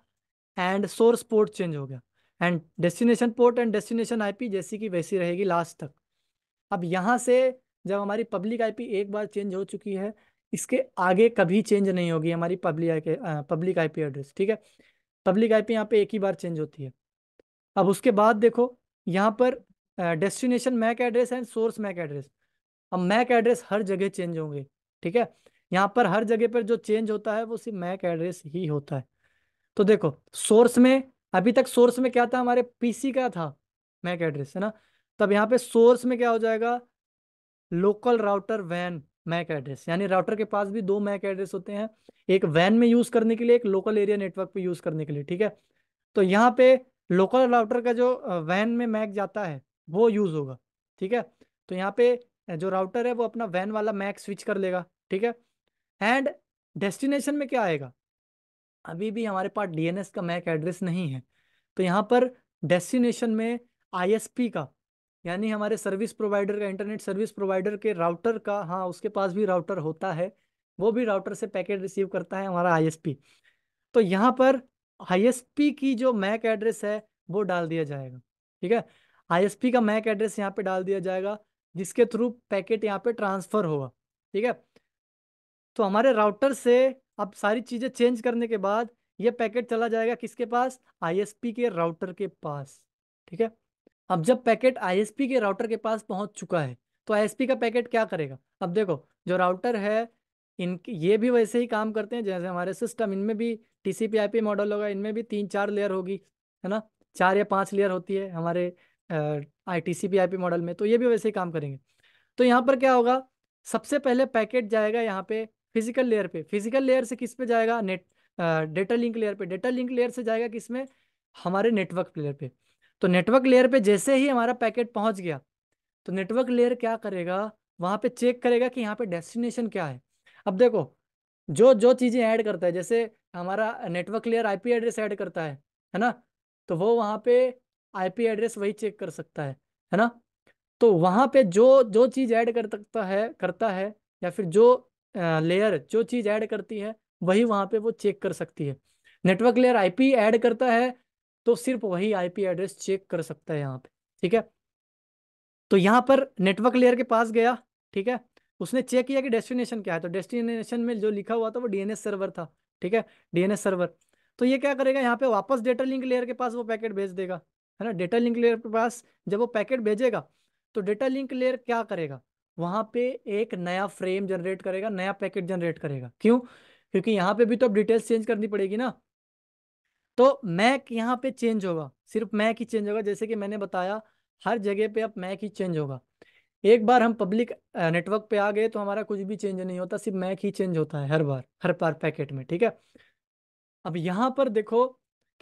एंड सोर्स पोर्ट चेंज हो गया। And destination port and destination IP जैसी की वैसी रहेगी लास्ट तक। अब यहाँ से जब हमारी पब्लिक आईपी एक बार चेंज हो चुकी है इसके आगे कभी चेंज नहीं होगी हमारी public I public IP address, ठीक है? पब्लिक आईपी यहाँ पे एक ही बार चेंज होती है। अब उसके बाद देखो, यहाँ पर destination MAC address and source MAC address. अब मैक एड्रेस हर जगह चेंज होंगे, ठीक है? यहाँ पर हर जगह पर जो चेंज होता है वो सिर्फ़ मैक एड्रेस ही होता है। तो देखो, सोर्स में, अभी तक सोर्स में क्या था हमारे? पीसी का था मैक एड्रेस, है ना? तब यहाँ पे सोर्स में क्या हो जाएगा? Local router van. MAC address. यानी राउटर के पास भी दो मैक एड्रेस होते हैं, एक वैन में यूज़ करने के लिए, एक लोकल एरिया नेटवर्क पे यूज़ करने के लिए, ठीक है? तो यहाँ पे लोकल राउटर का जो वैन में मैक जाता है, वो यूज़ होगा, ठीक है? तो यहाँ पे जो राउटर है वो अपना वैन वाला मैक स्विच कर लेगा, ठीक है? एंड डेस्टिनेशन में क्या आएगा? अभी भी हमारे पास डीएनएस का मैक एड्रेस नहीं है तो यहाँ पर डेस्टिनेशन में आईएसपी का यानी हमारे सर्विस प्रोवाइडर का, इंटरनेट सर्विस प्रोवाइडर के राउटर का हाँ उसके पास भी राउटर होता है। वो भी राउटर से पैकेट रिसीव करता है हमारा आईएसपी तो यहाँ पर आईएसपी की जो मैक एड्रेस है, वो डाल दिया जाएगा। ठीक है? आईएसपी का मैक एड्रेस यहाँ पे डाल दिया जाएगा, जिसके थ्रू पैकेट यहाँ पे ट्रांसफ़र होगा। ठीक है? तो हमारे राउटर से अब सारी चीज़ें चेंज करने के बाद ये पैकेट चला जाएगा किसके पास? आईएसपी के राउटर के पास। ठीक है? अब जब पैकेट आईएसपी के राउटर के पास पहुँच चुका है तो आईएसपी का पैकेट क्या करेगा? अब देखो, जो राउटर है, इन, ये भी वैसे ही काम करते हैं, जैसे हमारे सिस्टम इनमें भी टीसीपी आईपी मॉडल होगा, इनमें भी तीन चार लेयर होगी, है ना? चार या पाँच लेयर होती है हमारे आई टी सी मॉडल में तो ये भी वैसे ही काम करेंगे। तो यहाँ पर क्या होगा? सबसे पहले पैकेट जाएगा यहाँ पे फ़िज़िकल लेयर पे। फ़िज़िकल लेयर से किस पे जाएगा? नेट डेटा लिंक लेयर पे। डेटा लिंक लेयर से जाएगा किसमें? हमारे नेटवर्क लेयर पे। तो नेटवर्क लेयर पे जैसे ही हमारा पैकेट पहुँच गया तो नेटवर्क लेयर क्या करेगा? वहाँ पे चेक करेगा कि यहाँ पे डेस्टिनेशन क्या है। अब देखो, जो जो चीज़ें ऐड करता है, जैसे हमारा network layer IP address add करता है है ना? तो वो वहाँ पे आईपी एड्रेस वही चेक कर सकता है है ना? तो वहाँ पे जो जो चीज़ ऐड कर सकता है, करता है, या फिर जो लेयर जो चीज़ ऐड करती है, वही वहाँ पे वो चेक कर सकती है। नेटवर्क लेयर आईपी ऐड करता है तो सिर्फ़ वही आईपी एड्रेस चेक कर सकता है यहाँ पे, ठीक है? तो यहाँ पर नेटवर्क लेयर के पास गया, ठीक है? उसने चेक किया कि डेस्टिनेशन क्या है तो डेस्टिनेशन में जो लिखा हुआ था वो डीएनएस सर्वर था, ठीक है? डीएनएस सर्वर तो ये क्या करेगा यहाँ पे? वापस डेटा लिंक लेयर के पास वो पैकेट भेज देगा, है ना? डेटा लिंक लेयर के पास जब वो पैकेट भेजेगा तो डेटा लिंक लेयर क्या करेगा? वहाँ पे एक नया फ्रेम जनरेट करेगा, नया पैकेट जनरेट करेगा। क्यों? क्योंकि यहाँ पे भी तो अब डिटेल्स चेंज करनी पड़ेगी ना। तो मैक यहाँ पे चेंज होगा, सिर्फ़ मैक ही चेंज होगा, जैसे कि मैंने बताया, हर जगह पे अब मैक ही चेंज होगा। एक बार हम पब्लिक नेटवर्क पे आ गए तो हमारा कुछ भी चेंज नहीं होता, सिर्फ़ मैक ही चेंज होता है हर बार हर बार पैकेट में, ठीक है? अब यहाँ पर देखो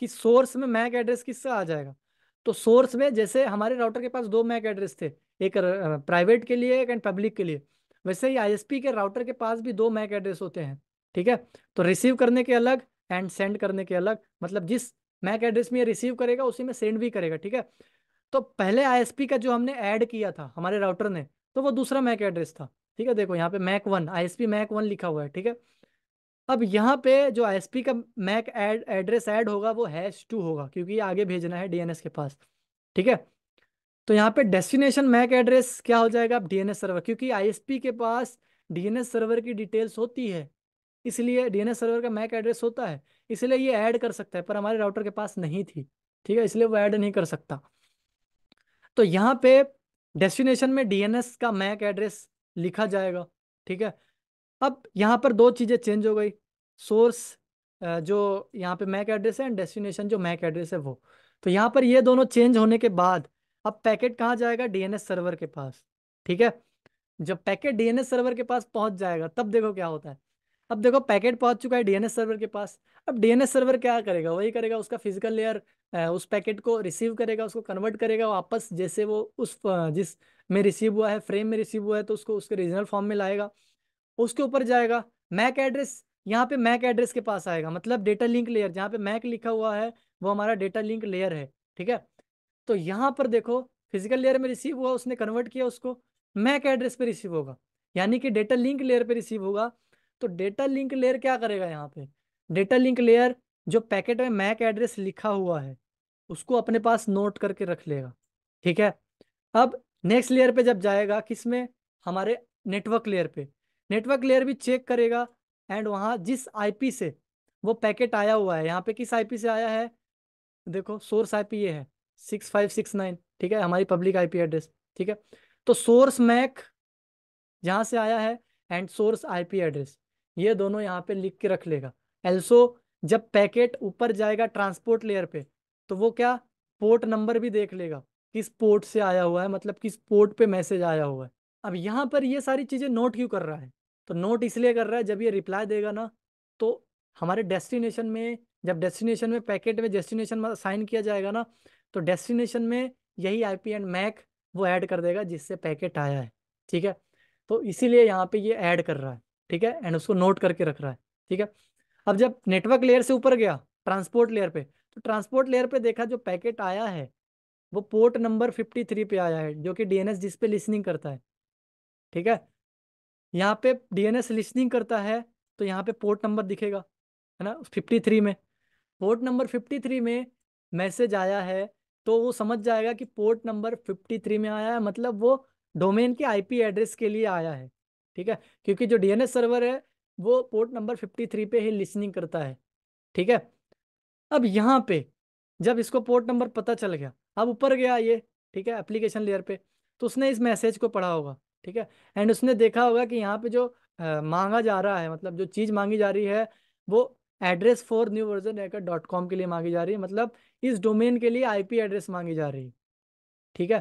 कि सोर्स में मैक एड्रेस किससे आ जाएगा? तो सोर्स में जैसे हमारे राउटर के पास दो मैक एड्रेस थे, एक प्राइवेट के लिए एक एंड पब्लिक के लिए। वैसे ही आईएसपी के राउटर के पास भी दो मैक एड्रेस होते हैं, ठीक है? तो रिसीव करने के अलग एंड सेंड करने के अलग मतलब जिस मैक एड्रेस में ये रिसीव करेगा, उसी में सेंड भी करेगा, ठीक है? तो पहले आईएसपी का जो हमने ऐड किया था, हमारे राउटर ने तो वो दूसरा मैक एड्रेस था, ठीक है? देखो, यहाँ पे MAC one ISP MAC one लिखा हुआ है, ठीक है? अब यहाँ पे जो आईएसपी का मैक एड एड्रेस ऐड होगा, वो हैश टू होगा, क्योंकि ये आगे भेजना है डीएनएस के पास, ठीक है? तो यहाँ पे डेस्टिनेशन मैक एड्रेस क्या हो जाएगा? अब डीएनएस सर्वर क्योंकि आईएसपी के पास डीएनएस सर्वर की डिटेल्स होती है इसलिए डीएनएस सर्वर का मैक एड्रेस होता है, इसलिए ये ऐड कर सकता है, पर हमारे राउटर के पास नहीं थी, ठीक है, इसलिए वो ऐड नहीं कर सकता। तो यहाँ पे डेस्टिनेशन में डीएनएस का मैक एड्रेस लिखा जाएगा, ठीक है। अब यहाँ पर दो चीज़ें चेंज हो गई, सोर्स जो यहाँ पे मैक एड्रेस है एंड डेस्टिनेशन जो मैक एड्रेस है वो। तो यहाँ पर ये दोनों चेंज होने के बाद अब पैकेट कहाँ जाएगा? डीएनएस सर्वर के पास, ठीक है। जब पैकेट डीएनएस सर्वर के पास पहुँच जाएगा, तब देखो क्या होता है। अब देखो पैकेट पहुँच चुका है डीएनएस सर्वर के पास। अब डीएनएस सर्वर क्या करेगा? वही करेगा, उसका फ़िज़िकल लेयर उस पैकेट को रिसीव करेगा, उसको कन्वर्ट करेगा वापस। जैसे वो उस जिस में रिसीव हुआ है फ्रेम में रिसीव हुआ है तो उसको उसके रीजनल फॉर्म में लाएगा। उसके ऊपर जाएगा मैक एड्रेस यहाँ पे मैक एड्रेस के पास आएगा। मतलब डेटा लिंक लेयर जहाँ पे मैक लिखा हुआ है, वो हमारा डेटा लिंक लेयर है, ठीक है? तो यहाँ पर देखो फ़िज़िकल लेयर में रिसीव हुआ, उसने कन्वर्ट किया उसको मैक एड्रेस पे रिसीव होगा। यानी कि डेटा लिंक लेयर पे रिसीव होगा तो डेटा लिंक लेयर क्या करेगा यहाँ पे? डेटा लिंक लेयर जो पैकेट में मैक एड्रेस लिखा हुआ है, उसको अपने पास नोट करके रख लेगा, ठीक है? अब नेक्स्ट लेयर पे जब जाएगा, किसमें? हमारे नेटवर्क लेयर पे। नेटवर्क लेयर भी चेक करेगा एंड वहाँ जिस आईपी से वो पैकेट आया हुआ है, यहाँ पे किस आईपी से आया है? देखो सोर्स आईपी ये है सिक्स फाइव सिक्स नाइन ठीक है? हमारी पब्लिक आईपी एड्रेस ठीक है? तो सोर्स मैक जहाँ से आया है एंड सोर्स आईपी एड्रेस ये दोनों यहाँ पे लिख के रख लेगा। एल्सो जब पैकेट ऊपर जाएगा ट्रांसपोर्ट लेयर पे तो वो क्या? पोर्ट नंबर भी देख लेगा। किस पोर्ट से आया हुआ है मतलब किस पोर्ट पे मैसेज आया हुआ है। अब यहाँ पर ये सारी चीज़ें नोट क्यों कर रहा है? तो नोट इसलिए कर रहा है, जब ये रिप्लाई देगा ना तो हमारे डेस्टिनेशन में, जब डेस्टिनेशन में पैकेट में डेस्टिनेशन साइन किया जाएगा ना तो डेस्टिनेशन में यही आईपी एंड मैक वो ऐड कर देगा जिससे पैकेट आया है। ठीक है? तो इसीलिए यहाँ पे ये ऐड कर रहा है। ठीक है? एंड उसको नोट करके रख रहा है, ठीक है? अब जब नेटवर्क लेयर से ऊपर गया ट्रांसपोर्ट लेयर पे तो ट्रांसपोर्ट लेयर पे देखा जो पैकेट आया है, वो पोर्ट नंबर 53 पे आया है, जो कि डीएनएस जिस पे लिसनिंग करता है, ठीक है? यहाँ पे डीएनएस लिसनिंग करता है तो यहाँ पे पोर्ट नंबर दिखेगा, है ना? 53 में। पोर्ट नंबर 53 में मैसेज आया है तो वो समझ जाएगा कि पोर्ट नंबर 53 में आया है मतलब वो डोमेन के आईपी एड्रेस के लिए आया है। ठीक है? क्योंकि जो डीएनएस सर्वर है वो पोर्ट नंबर 53 पे ही लिसनिंग करता है ठीक है? अब यहाँ पे जब इसको पोर्ट नंबर पता चल गया अब ऊपर गया ये ठीक है? एप्लीकेशन लेयर पे तो उसने इस मैसेज को पढ़ा होगा ठीक है? एंड उसने देखा होगा कि यहाँ पे जो आ, मांगा जा रहा है मतलब जो चीज़ मांगी जा रही है वो address for new version hacker dot com के लिए मांगी जा रही है मतलब इस डोमेन के लिए आईपी एड्रेस मांगी जा रही है ठीक है?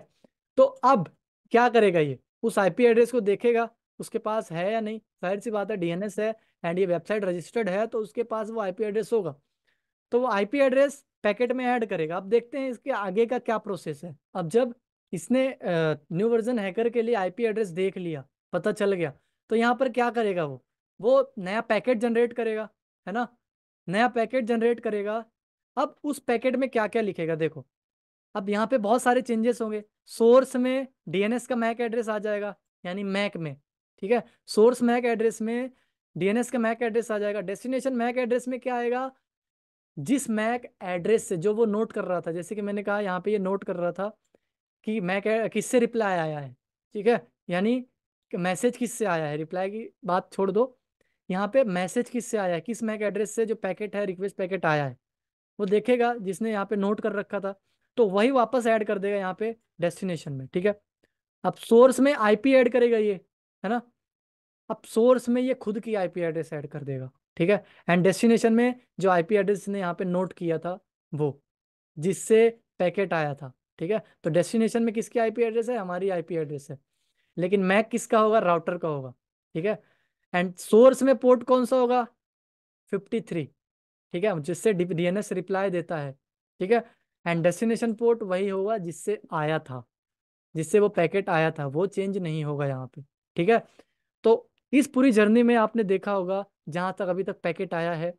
तो अब क्या करेगा ये? उस आईपी एड्रेस को देखेगा उसके पास है या नहीं? ज़ाहिर सी बात है डीएनएस है एंड ये वेबसाइट रजिस्टर्ड है तो उसके पास वो आईपी एड्रेस होगा। तो वो आईपी एड्रेस पैकेट में ऐड करेगा। अब देखते हैं इसके आगे का क्या प्रोसेस है। अब जब इसने न्यू वर्जन हैकर के लिए आईपी एड्रेस देख लिया, पता चल गया तो यहाँ पर क्या करेगा वो? वो नया पैकेट जनरेट करेगा, है ना? नया पैकेट जनरेट करेगा। अब उस पैकेट में क्या क्या लिखेगा? देखो, अब यहाँ पे बहुत सारे चेंजेस होंगे। सोर्स में डीएनएस का मैक एड्रेस आ जाएगा, यानी मैक में। ठीक है? सोर्स मैक एड्रेस में डीएनएस का मैक एड्रेस आ जाएगा। डेस्टिनेशन मैक एड्रेस में क्या आएगा? जिस मैक एड्रेस से, जो वो नोट कर रहा था, जैसे कि मैंने कहा, यहाँ पे ये नोट कर रहा था कि मैक किससे रिप्लाई आया है, ठीक है? यानी मैसेज किससे आया है? रिप्लाई की बात छोड़ दो। यहाँ पे मैसेज किससे आया है? किस मैक एड्रेस से जो पैकेट है रिक्वेस्ट पैकेट आया है? वो देखेगा, जिसने यहाँ पे नोट कर रखा था। तो वही वापस ऐड कर देगा यहाँ पे डेस्टिनेशन में, ठीक है? अब सोर्स में आईपी ऐड करेगा ये। है ना? अब सोर्स में ये खुद की आईपी एड्रेस ऐड कर देगा, ठीक है? एंड डेस्टिनेशन में जो आईपी एड्रेस ने यहाँ पे नोट किया था, वो, जिससे पैकेट आया था, ठीक है? तो डेस्टिनेशन में किसकी आईपी एड्रेस है? हमारी आईपी एड्रेस है। लेकिन मैक किसका होगा? राउटर का होगा, ठीक है? एंड सोर्स में पोर्ट कौन सा होगा? 53 ठीक है? जिससे डीएनएस रिप्लाई देता है, ठीक है? एंड डेस्टिनेशन पोर्ट वही होगा जिससे आया था, जिससे वो पैकेट आया था, वो चेंज नहीं होगा यहाँ पे। ठीक है? तो इस पूरी जर्नी में आपने देखा होगा, जहाँ तक अभी तक पैकेट आया है,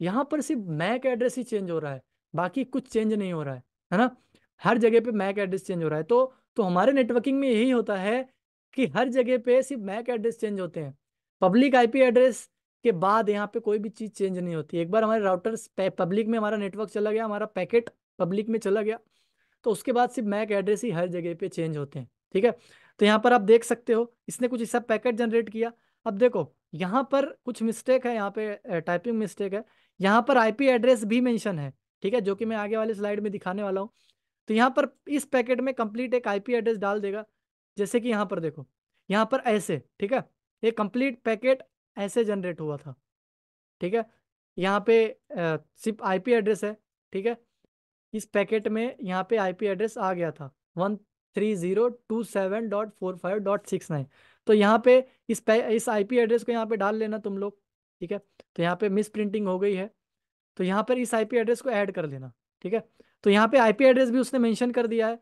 यहाँ पर सिर्फ़ मैक एड्रेस ही चेंज हो रहा है, बाकी कुछ चेंज नहीं हो रहा है है ना? हर जगह पे मैक एड्रेस चेंज हो रहा है। तो तो हमारे नेटवर्किंग में यही होता है कि हर जगह पे सिर्फ़ मैक एड्रेस चेंज होते हैं। पब्लिक आईपी एड्रेस के बाद यहाँ पे कोई भी चीज़ चेंज नहीं होती। एक बार हमारे राउटर पब्लिक में हमारा नेटवर्क चला गया, हमारा पैकेट पब्लिक में चला गया तो उसके बाद सिर्फ़ मैक एड्रेस ही हर जगह पे चेंज होते हैं, ठीक है? तो यहाँ पर आप देख सकते हो, इसने कुछ ऐसा पैकेट जनरेट किया। अब देखो, यहाँ पर कुछ मिस्टेक है, यहाँ पे टाइपिंग मिस्टेक है। यहाँ पर आईपी एड्रेस भी मेंशन है, ठीक है, जो कि मैं आगे वाले स्लाइड में दिखाने वाला हूँ। तो यहाँ पर इस पैकेट में कंप्लीट एक आईपी एड्रेस डाल देगा, जैसे कि यहाँ पर देखो, यहाँ पर ऐसे, ठीक है, ये कंप्लीट पैकेट ऐसे जनरेट हुआ था, ठीक है, यहाँ पे सिर्फ़ आईपी एड्रेस है, ठीक है, इस पैकेट में यहाँ पे आईपी एड्रेस आ गया था, one three zero two seven dot four five dot six nine तो यहाँ पे इस पे, इस आईपी एड्रेस को यहाँ पे डाल लेना तुम लोग ठीक है? तो यहाँ पे मिस प्रिंटिंग हो गई है। तो यहाँ पर इस आईपी एड्रेस को ऐड कर लेना ठीक है? तो यहाँ पे आईपी एड्रेस भी उसने मेंशन कर दिया है।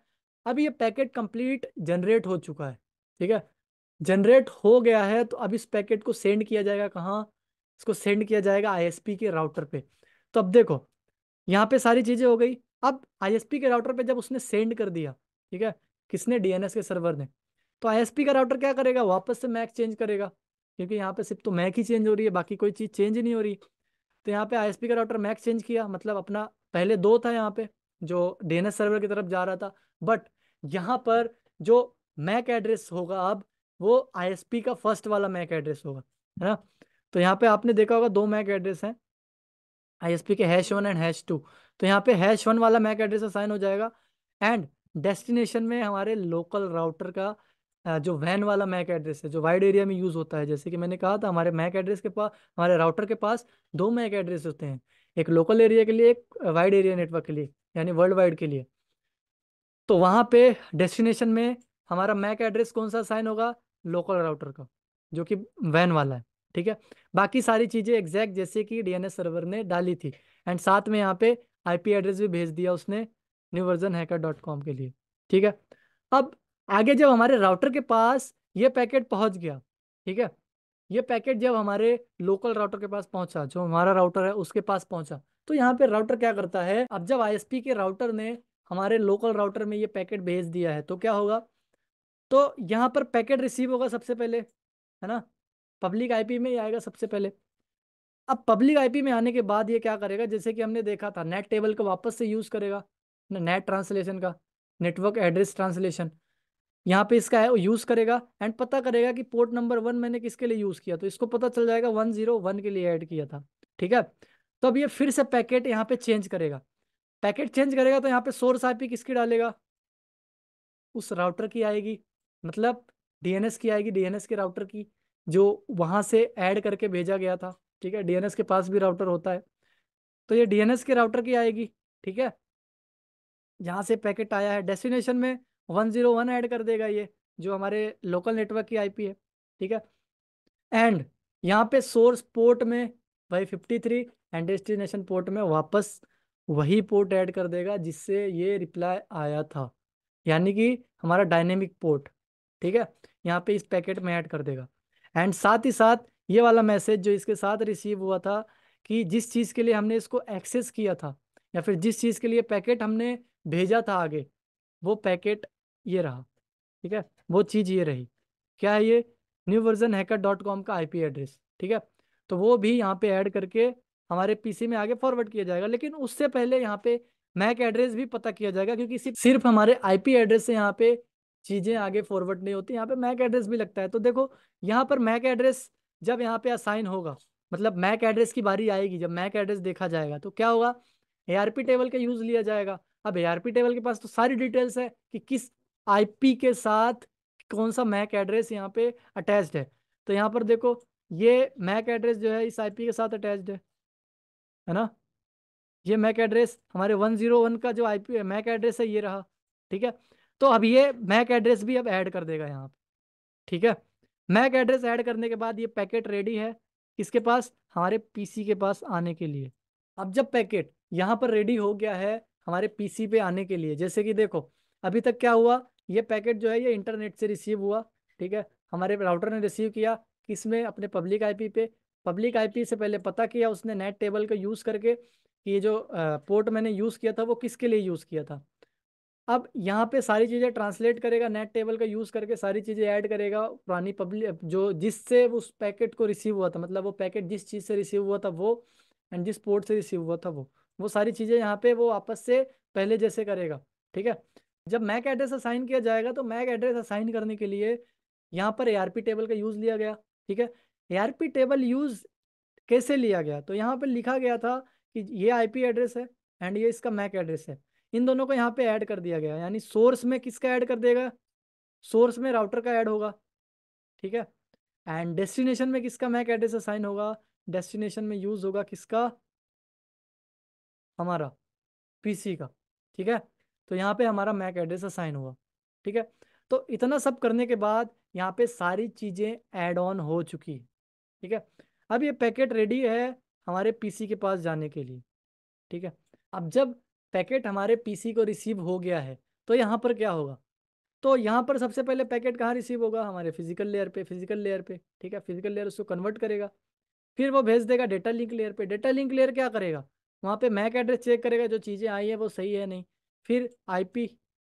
अब ये पैकेट कंप्लीट जनरेट हो चुका है ठीक है? जनरेट हो गया है तो अब इस पैकेट को सेंड किया जाएगा कहाँ? इसको सेंड किया जाएगा आईएसपी के राउटर पे। तो अब देखो यहाँ पे सारी चीज़ें हो गई। अब आईएसपी के राउटर पे जब उसने सेंड कर दिया ठीक है? किसने डीएनएस के सर्वर ने? तो आईएसपी का राउटर क्या करेगा? वापस से मैक चेंज करेगा, क्योंकि यहाँ पे सिर्फ़ तो मैक ही चेंज हो रही है, बाकी कोई चीज़ चेंज नहीं हो रही। तो यहाँ पे आईएसपी का राउटर मैक चेंज किया मतलब अपना पहले दो था यहाँ पे, जो डीएनएस सर्वर की तरफ़ जा रहा था। बट यहाँ पर जो मैक एड्रेस होगा अब, वो आईएसपी का फ़र्स्ट वाला मैक एड्रेस होगा, है ना? तो यहाँ पे आपने देखा होगा दो मैक एड्रेस हैं, आईएसपी के hash one and hash two. तो यहाँ पे हैश वन वाला मैक एड्रेस असाइन हो जाएगा, एंड डेस्टिनेशन में हमारे लोकल राउटर का जो वैन वाला मैक एड्रेस है, जो वाइड एरिया में यूज़ होता है, जैसे कि मैंने कहा था, हमारे मैक एड्रेस के पास, हमारे राउटर के पास दो मैक एड्रेस होते हैं, एक लोकल एरिया के लिए, एक वाइड एरिया नेटवर्क के लिए, यानी वर्ल्ड वाइड के लिए। तो वहाँ पे डेस्टिनेशन में हमारा मैक एड्रेस कौन सा साइन होगा? लोकल राउटर का, जो कि वैन वाला है, ठीक है? बाकी सारी चीज़ें एग्जैक्ट जैसे कि डीएनएस सर्वर ने डाली थी एंड साथ में यहाँ पे आईपी एड्रेस भी भेज दिया उसने new version hacker dot com के लिए, ठीक है? अब आगे जब हमारे राउटर के पास ये पैकेट पहुँच गया, ठीक है? ये पैकेट जब हमारे लोकल राउटर के पास पहुँचा, जो हमारा राउटर है उसके पास पहुँचा तो यहाँ पे राउटर क्या करता है? अब जब आईएसपी के राउटर ने हमारे लोकल राउटर में ये पैकेट भेज दिया है तो क्या होगा? तो यहाँ पर पैकेट रिसीव होगा सबसे पहले, है ना? पब्लिक आईपी में ही आएगा सबसे पहले। अब पब्लिक आईपी में आने के बाद ये क्या करेगा? जैसे कि हमने देखा था, नेट टेबल को वापस से यूज़ करेगा। नेट ट्रांसलेशन का नेटवर्क एड्रेस ट्रांसलेशन यहाँ पे इसका है, वो यूज़ करेगा एंड पता करेगा कि पोर्ट नंबर वन मैंने किसके लिए यूज़ किया तो इसको पता चल जाएगा वन ज़ीरो वन के लिए ऐड किया था, ठीक है? तो अब ये फिर से पैकेट यहाँ पे चेंज करेगा। पैकेट चेंज करेगा तो यहाँ पे सोर्स आईपी किसकी डालेगा? उस राउटर की आएगी मतलब डीएनएस की आएगी डीएनएस के राउटर की, जो वहाँ से ऐड करके भेजा गया था, ठीक है? डीएनएस के पास भी राउटर होता है। तो ये डीएनएस के राउटर की आएगी, ठीक है? जहाँ से पैकेट आया है। डेस्टिनेशन में वन ज़ीरो वन ऐड कर देगा ये, जो हमारे लोकल नेटवर्क की आईपी है, ठीक है? एंड यहाँ पे सोर्स पोर्ट में भाई fifty three and destination port में वापस वही पोर्ट ऐड कर देगा, जिससे ये रिप्लाई आया था। यानी कि हमारा डायनेमिक पोर्ट, ठीक है? यहाँ पे इस पैकेट में ऐड कर देगा। एंड साथ ही साथ ये वाला मैसेज जो इसके साथ रिसीव हुआ था कि जिस चीज़ के लिए हमने इसको एक्सेस किया था, या फिर जिस चीज़ के लिए पैकेट हमने भेजा था आगे, वो पैकेट ये रहा, ठीक है, वो चीज़ ये रही, क्या है ये? New version hacker dot com का आईपी एड्रेस, ठीक है तो वो भी यहाँ पे ऐड करके हमारे पीसी में आगे फॉरवर्ड किया जाएगा, लेकिन उससे पहले यहाँ पे मैक एड्रेस भी पता किया जाएगा, क्योंकि सिर्फ़ हमारे आईपी एड्रेस से यहाँ पे चीज़ें आगे फॉरवर्ड नहीं होती, यहाँ पे मैक एड्रेस भी लगता है तो देखो, यहाँ पर मैक एड्रेस जब यहाँ पे असाइन होगा मतलब मैक एड्रेस की बारी आएगी, जब मैक एड्रेस देखा जाएगा तो क्या होगा? एआरपी टेबल का यूज़ लिया जाएगा अब एआरपी टेबल के पास तो सारी डिटेल्स है कि किस आईपी के साथ कौन सा मैक एड्रेस यहाँ पे अटैच्ड है। तो यहाँ पर देखो, ये मैक एड्रेस जो है, इस आईपी के साथ अटैच्ड है। है ना? ये मैक एड्रेस हमारे 101 का जो आईपी मैक एड्रेस है, ये रहा। ठीक है? तो अब ये मैक एड्रेस भी अब ऐड कर देगा यहाँ पे। ठीक है? मैक एड्रेस ऐड करने के बाद ये पैकेट रेडी है किसके पास? हमारे पीसी के पास आने के लिए। अब जब पैकेट यहाँ पर रेडी हो गया है हमारे पीसी पे आने के लिए। जैसे कि देखो, अभी तक क्या हुआ, ये पैकेट जो है, ये इंटरनेट से रिसीव हुआ, ठीक है? हमारे राउटर ने रिसीव किया किसमें अपने पब्लिक आईपी पे, पब्लिक आईपी से पहले पता किया उसने नेट टेबल का यूज़ करके कि ये जो पोर्ट मैंने यूज़ किया था, वो किसके लिए यूज़ किया था। अब यहाँ पे सारी चीज़ें ट्रांसलेट करेगा, नेट टेबल का यूज़ करके सारी चीज़ें ऐड करेगा, पुरानी पब्लिक जो जिससे उस पैकेट को रिसीव हुआ था मतलब वो पैकेट जिस चीज़ से रिसीव हुआ था वो, एंड जिस पोर्ट से रिसीव हुआ था वो। वो सारी चीज़ें यहाँ पे वो आपस से पहले जैसे करेगा, ठीक है? जब मैक एड्रेस असाइन किया जाएगा तो मैक एड्रेस असाइन करने के लिए यहाँ पर एआरपी टेबल का यूज़ लिया गया, ठीक है? एआरपी टेबल यूज़ कैसे लिया गया? तो यहाँ पर लिखा गया था कि ये आईपी एड्रेस है एंड ये इसका मैक एड्रेस है। इन दोनों को यहाँ पे ऐड कर दिया गया, यानी सोर्स में किसका ऐड कर देगा? सोर्स में राउटर का ऐड होगा, ठीक है? एंड डेस्टिनेशन में किसका मैक एड्रेस असाइन होगा? डेस्टिनेशन में यूज़ होगा किसका? हमारा पीसी का, ठीक है? तो यहाँ पे हमारा मैक एड्रेस असाइन हुआ, ठीक है? तो इतना सब करने के बाद यहाँ पे सारी चीज़ें ऐड ऑन हो चुकी है, ठीक है? अब ये पैकेट रेडी है हमारे पीसी के पास जाने के लिए, ठीक है? अब जब पैकेट हमारे पीसी को रिसीव हो गया है तो यहाँ पर क्या होगा? तो यहाँ पर सबसे पहले पैकेट कहाँ रिसीव होगा? हमारे फ़िज़िकल लेयर पे फ़िज़िकल लेयर पे, ठीक है? फ़िज़िकल लेयर उसको कन्वर्ट करेगा, फिर वो भेज देगा डेटा लिंक लेयर पे। डेटा लिंक लेयर क्या करेगा? वहाँ पे मैक एड्रेस चेक करेगा जो चीज़ें आई हैं वो सही है नहीं। फिर आईपी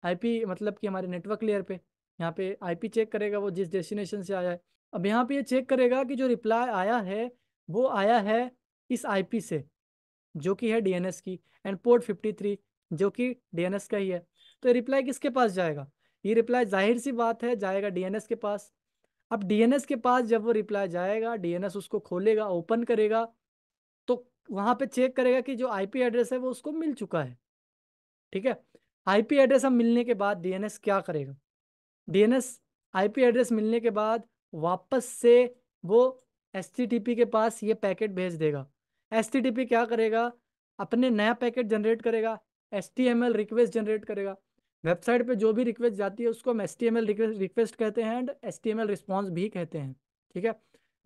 आईपी मतलब कि हमारे नेटवर्क लेयर पे, यहाँ पे आईपी चेक करेगा वो जिस डेस्टिनेशन से आया है। अब यहाँ पे ये चेक करेगा कि जो रिप्लाई आया है, वो आया है इस आईपी से, जो कि है डीएनएस की, एंड पोर्ट 53 जो कि डीएनएस का ही है। तो रिप्लाई किसके पास जाएगा? ये रिप्लाई ज़ाहिर सी बात है, जाएगा डीएनएस के पास। अब डीएनएस के पास जब वो रिप्लाई जाएगा, डीएनएस उसको खोलेगा, ओपन करेगा वहाँ पे चेक करेगा कि जो आईपी एड्रेस है वो उसको मिल चुका है। ठीक है? आईपी एड्रेस अब मिलने के बाद डीएनएस क्या करेगा? डीएनएस आईपी एड्रेस मिलने के बाद वापस से वो एस के पास ये पैकेट भेज देगा। एस क्या करेगा? अपने नया पैकेट जनरेट करेगा एस रिक्वेस्ट जनरेट करेगा। वेबसाइट पे जो भी रिक्वेस्ट जाती है उसको हम एस टी रिक्वेस्ट कहते हैं एंड एस टी रिस्पॉन्स भी कहते हैं। ठीक है?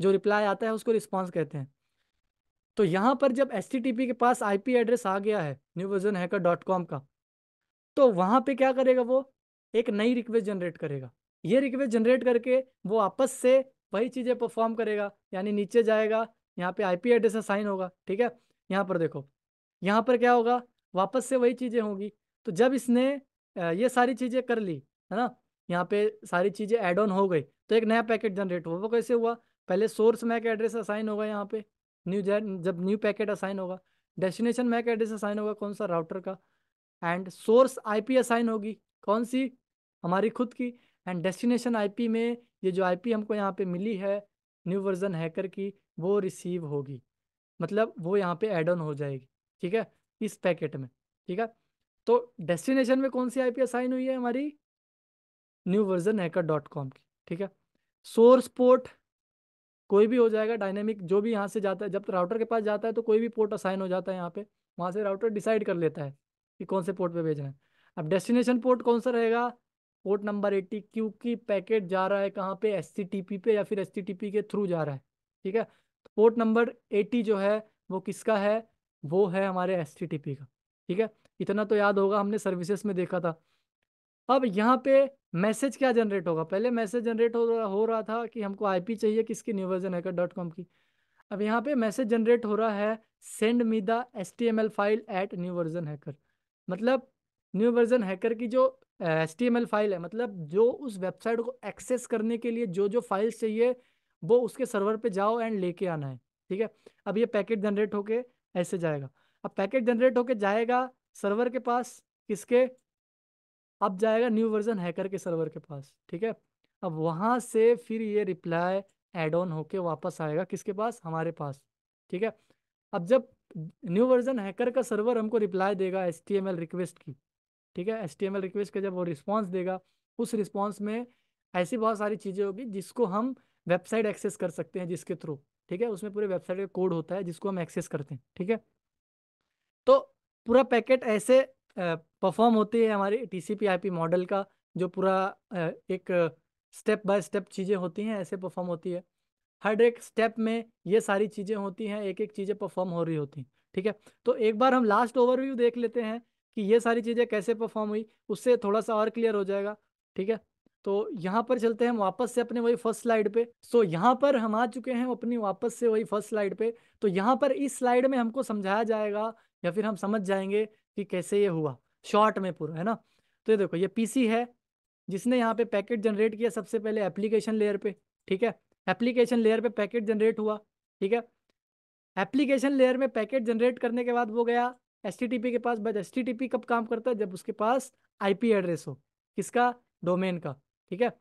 जो रिप्लाई आता है उसको रिस्पॉन्स कहते हैं। तो यहाँ पर जब एस के पास आईपी एड्रेस आ गया है new version hacker dot com का तो वहाँ पे क्या करेगा वो? एक नई रिक्वेस्ट जनरेट करेगा। ये रिक्वेस्ट जनरेट करके वो आपस से वही चीज़ें परफॉर्म करेगा, यानी नीचे जाएगा, यहाँ पे आईपी एड्रेस असाइन होगा, ठीक है? यहाँ पर देखो, यहाँ पर क्या होगा? वापस से वही चीज़ें होंगी। तो जब इसने ये सारी चीज़ें कर ली, है ना? यहाँ पे सारी चीज़ें एड ऑन हो गई तो एक नया पैकेट जनरेट हुआ। वो कैसे हुआ? पहले सोर्स मैक एड्रेस असाइन होगा यहाँ पे। न्यू जब न्यू पैकेट असाइन होगा। डेस्टिनेशन मैक एड्रेस असाइन होगा कौन सा राउटर का? एंड सोर्स आईपी असाइन होगी। कौन सी? हमारी खुद की। एंड डेस्टिनेशन आईपी में ये जो आईपी हमको यहाँ पे मिली है न्यू वर्जन हैकर की, वो रिसीव होगी। मतलब वो यहाँ पे एड ऑन हो जाएगी। ठीक है? इस पैकेट में। ठीक है? तो डेस्टिनेशन में कौन सी आईपी असाइन हुई है हमारी? New version hacker dot com की। ठीक है? सोर्स पोर्ट कोई भी हो जाएगा डायनेमिक जो भी यहाँ से जाता है, जब राउटर के पास जाता है तो कोई भी पोर्ट असाइन हो जाता है यहाँ पे, वहाँ से राउटर डिसाइड कर लेता है कि कौन से पोर्ट पे भेजना है। अब डेस्टिनेशन पोर्ट कौन सा रहेगा? पोर्ट नंबर एट्टी क्योंकि पैकेट जा रहा है कहाँ पे? एस पे या फिर एस के थ्रू जा रहा है, ठीक है? पोर्ट नंबर एटी जो है, वो किसका है? वो है हमारे एस का, ठीक है? इतना तो याद होगा, हमने सर्विसेज़ में देखा था। अब यहाँ पे मैसेज क्या जनरेट होगा? पहले मैसेज जनरेट हो रहा हो रहा था कि हमको आईपी चाहिए, किसकी new version hacker dot com की? अब यहाँ पे मैसेज जनरेट हो रहा है send me the S T M L file at new version hacker मतलब न्यू वर्जन हैकर की जो S T M L file है मतलब जो उस वेबसाइट को एक्सेस करने के लिए जो जो फाइल्स चाहिए, वो उसके सर्वर पे जाओ एंड लेके आना है, ठीक है? अब ये पैकेट जनरेट होके ऐसे जाएगा। अब पैकेट जनरेट होके जाएगा सर्वर के पास, किसके? अब जाएगा न्यू वर्जन हैकर के सर्वर के पास, ठीक है? अब वहाँ से फिर ये रिप्लाई एड ऑन होके वापस आएगा किसके पास? हमारे पास, ठीक है? अब जब न्यू वर्जन हैकर का सर्वर हमको रिप्लाई देगा एस रिक्वेस्ट की, ठीक है? एस रिक्वेस्ट का जब वो रिस्पॉन्स देगा, उस रिस्पॉन्स में ऐसी बहुत सारी चीज़ें होगी जिसको हम वेबसाइट एक्सेस कर सकते हैं जिसके थ्रू ठीक है? उसमें पूरे वेबसाइट का कोड होता है जिसको हम एक्सेस करते हैं, ठीक है? तो पूरा पैकेट ऐसे परफॉर्म होती है हमारे T C P I P model का, जो पूरा एक स्टेप बाय स्टेप चीज़ें होती हैं, ऐसे परफॉर्म होती है। हर एक स्टेप में ये सारी चीज़ें होती हैं एक एक चीज़ें परफॉर्म हो रही होती हैं, ठीक है? तो एक बार हम लास्ट ओवरव्यू देख लेते हैं कि ये सारी चीज़ें कैसे परफॉर्म हुई, उससे थोड़ा सा और क्लियर हो जाएगा, ठीक है? तो यहाँ पर चलते हैं वापस से अपने वही फ़र्स्ट स्लाइड पे। सो यहाँ पर हम आ चुके हैं अपनी वापस से वही फ़र्स्ट स्लाइड पे। तो यहाँ पर इस स्लाइड में हमको समझाया जाएगा या फिर हम समझ जाएँगे कि कैसे ये हुआ? शॉर्ट में पूरा, है ना? तो ये देखो, ये पीसी है, जिसने यहाँ पे पैकेट जनरेट किया सबसे पहले एप्लीकेशन लेयर पे, ठीक है? एप्लीकेशन लेयर पे पैकेट जनरेट हुआ, ठीक है? एप्लीकेशन लेयर में पैकेट जनरेट करने के बाद वो गया एस के पास बट एस कब काम करता है? जब उसके पास आईपी एड्रेस हो, किसका? डोमेन का, ठीक है?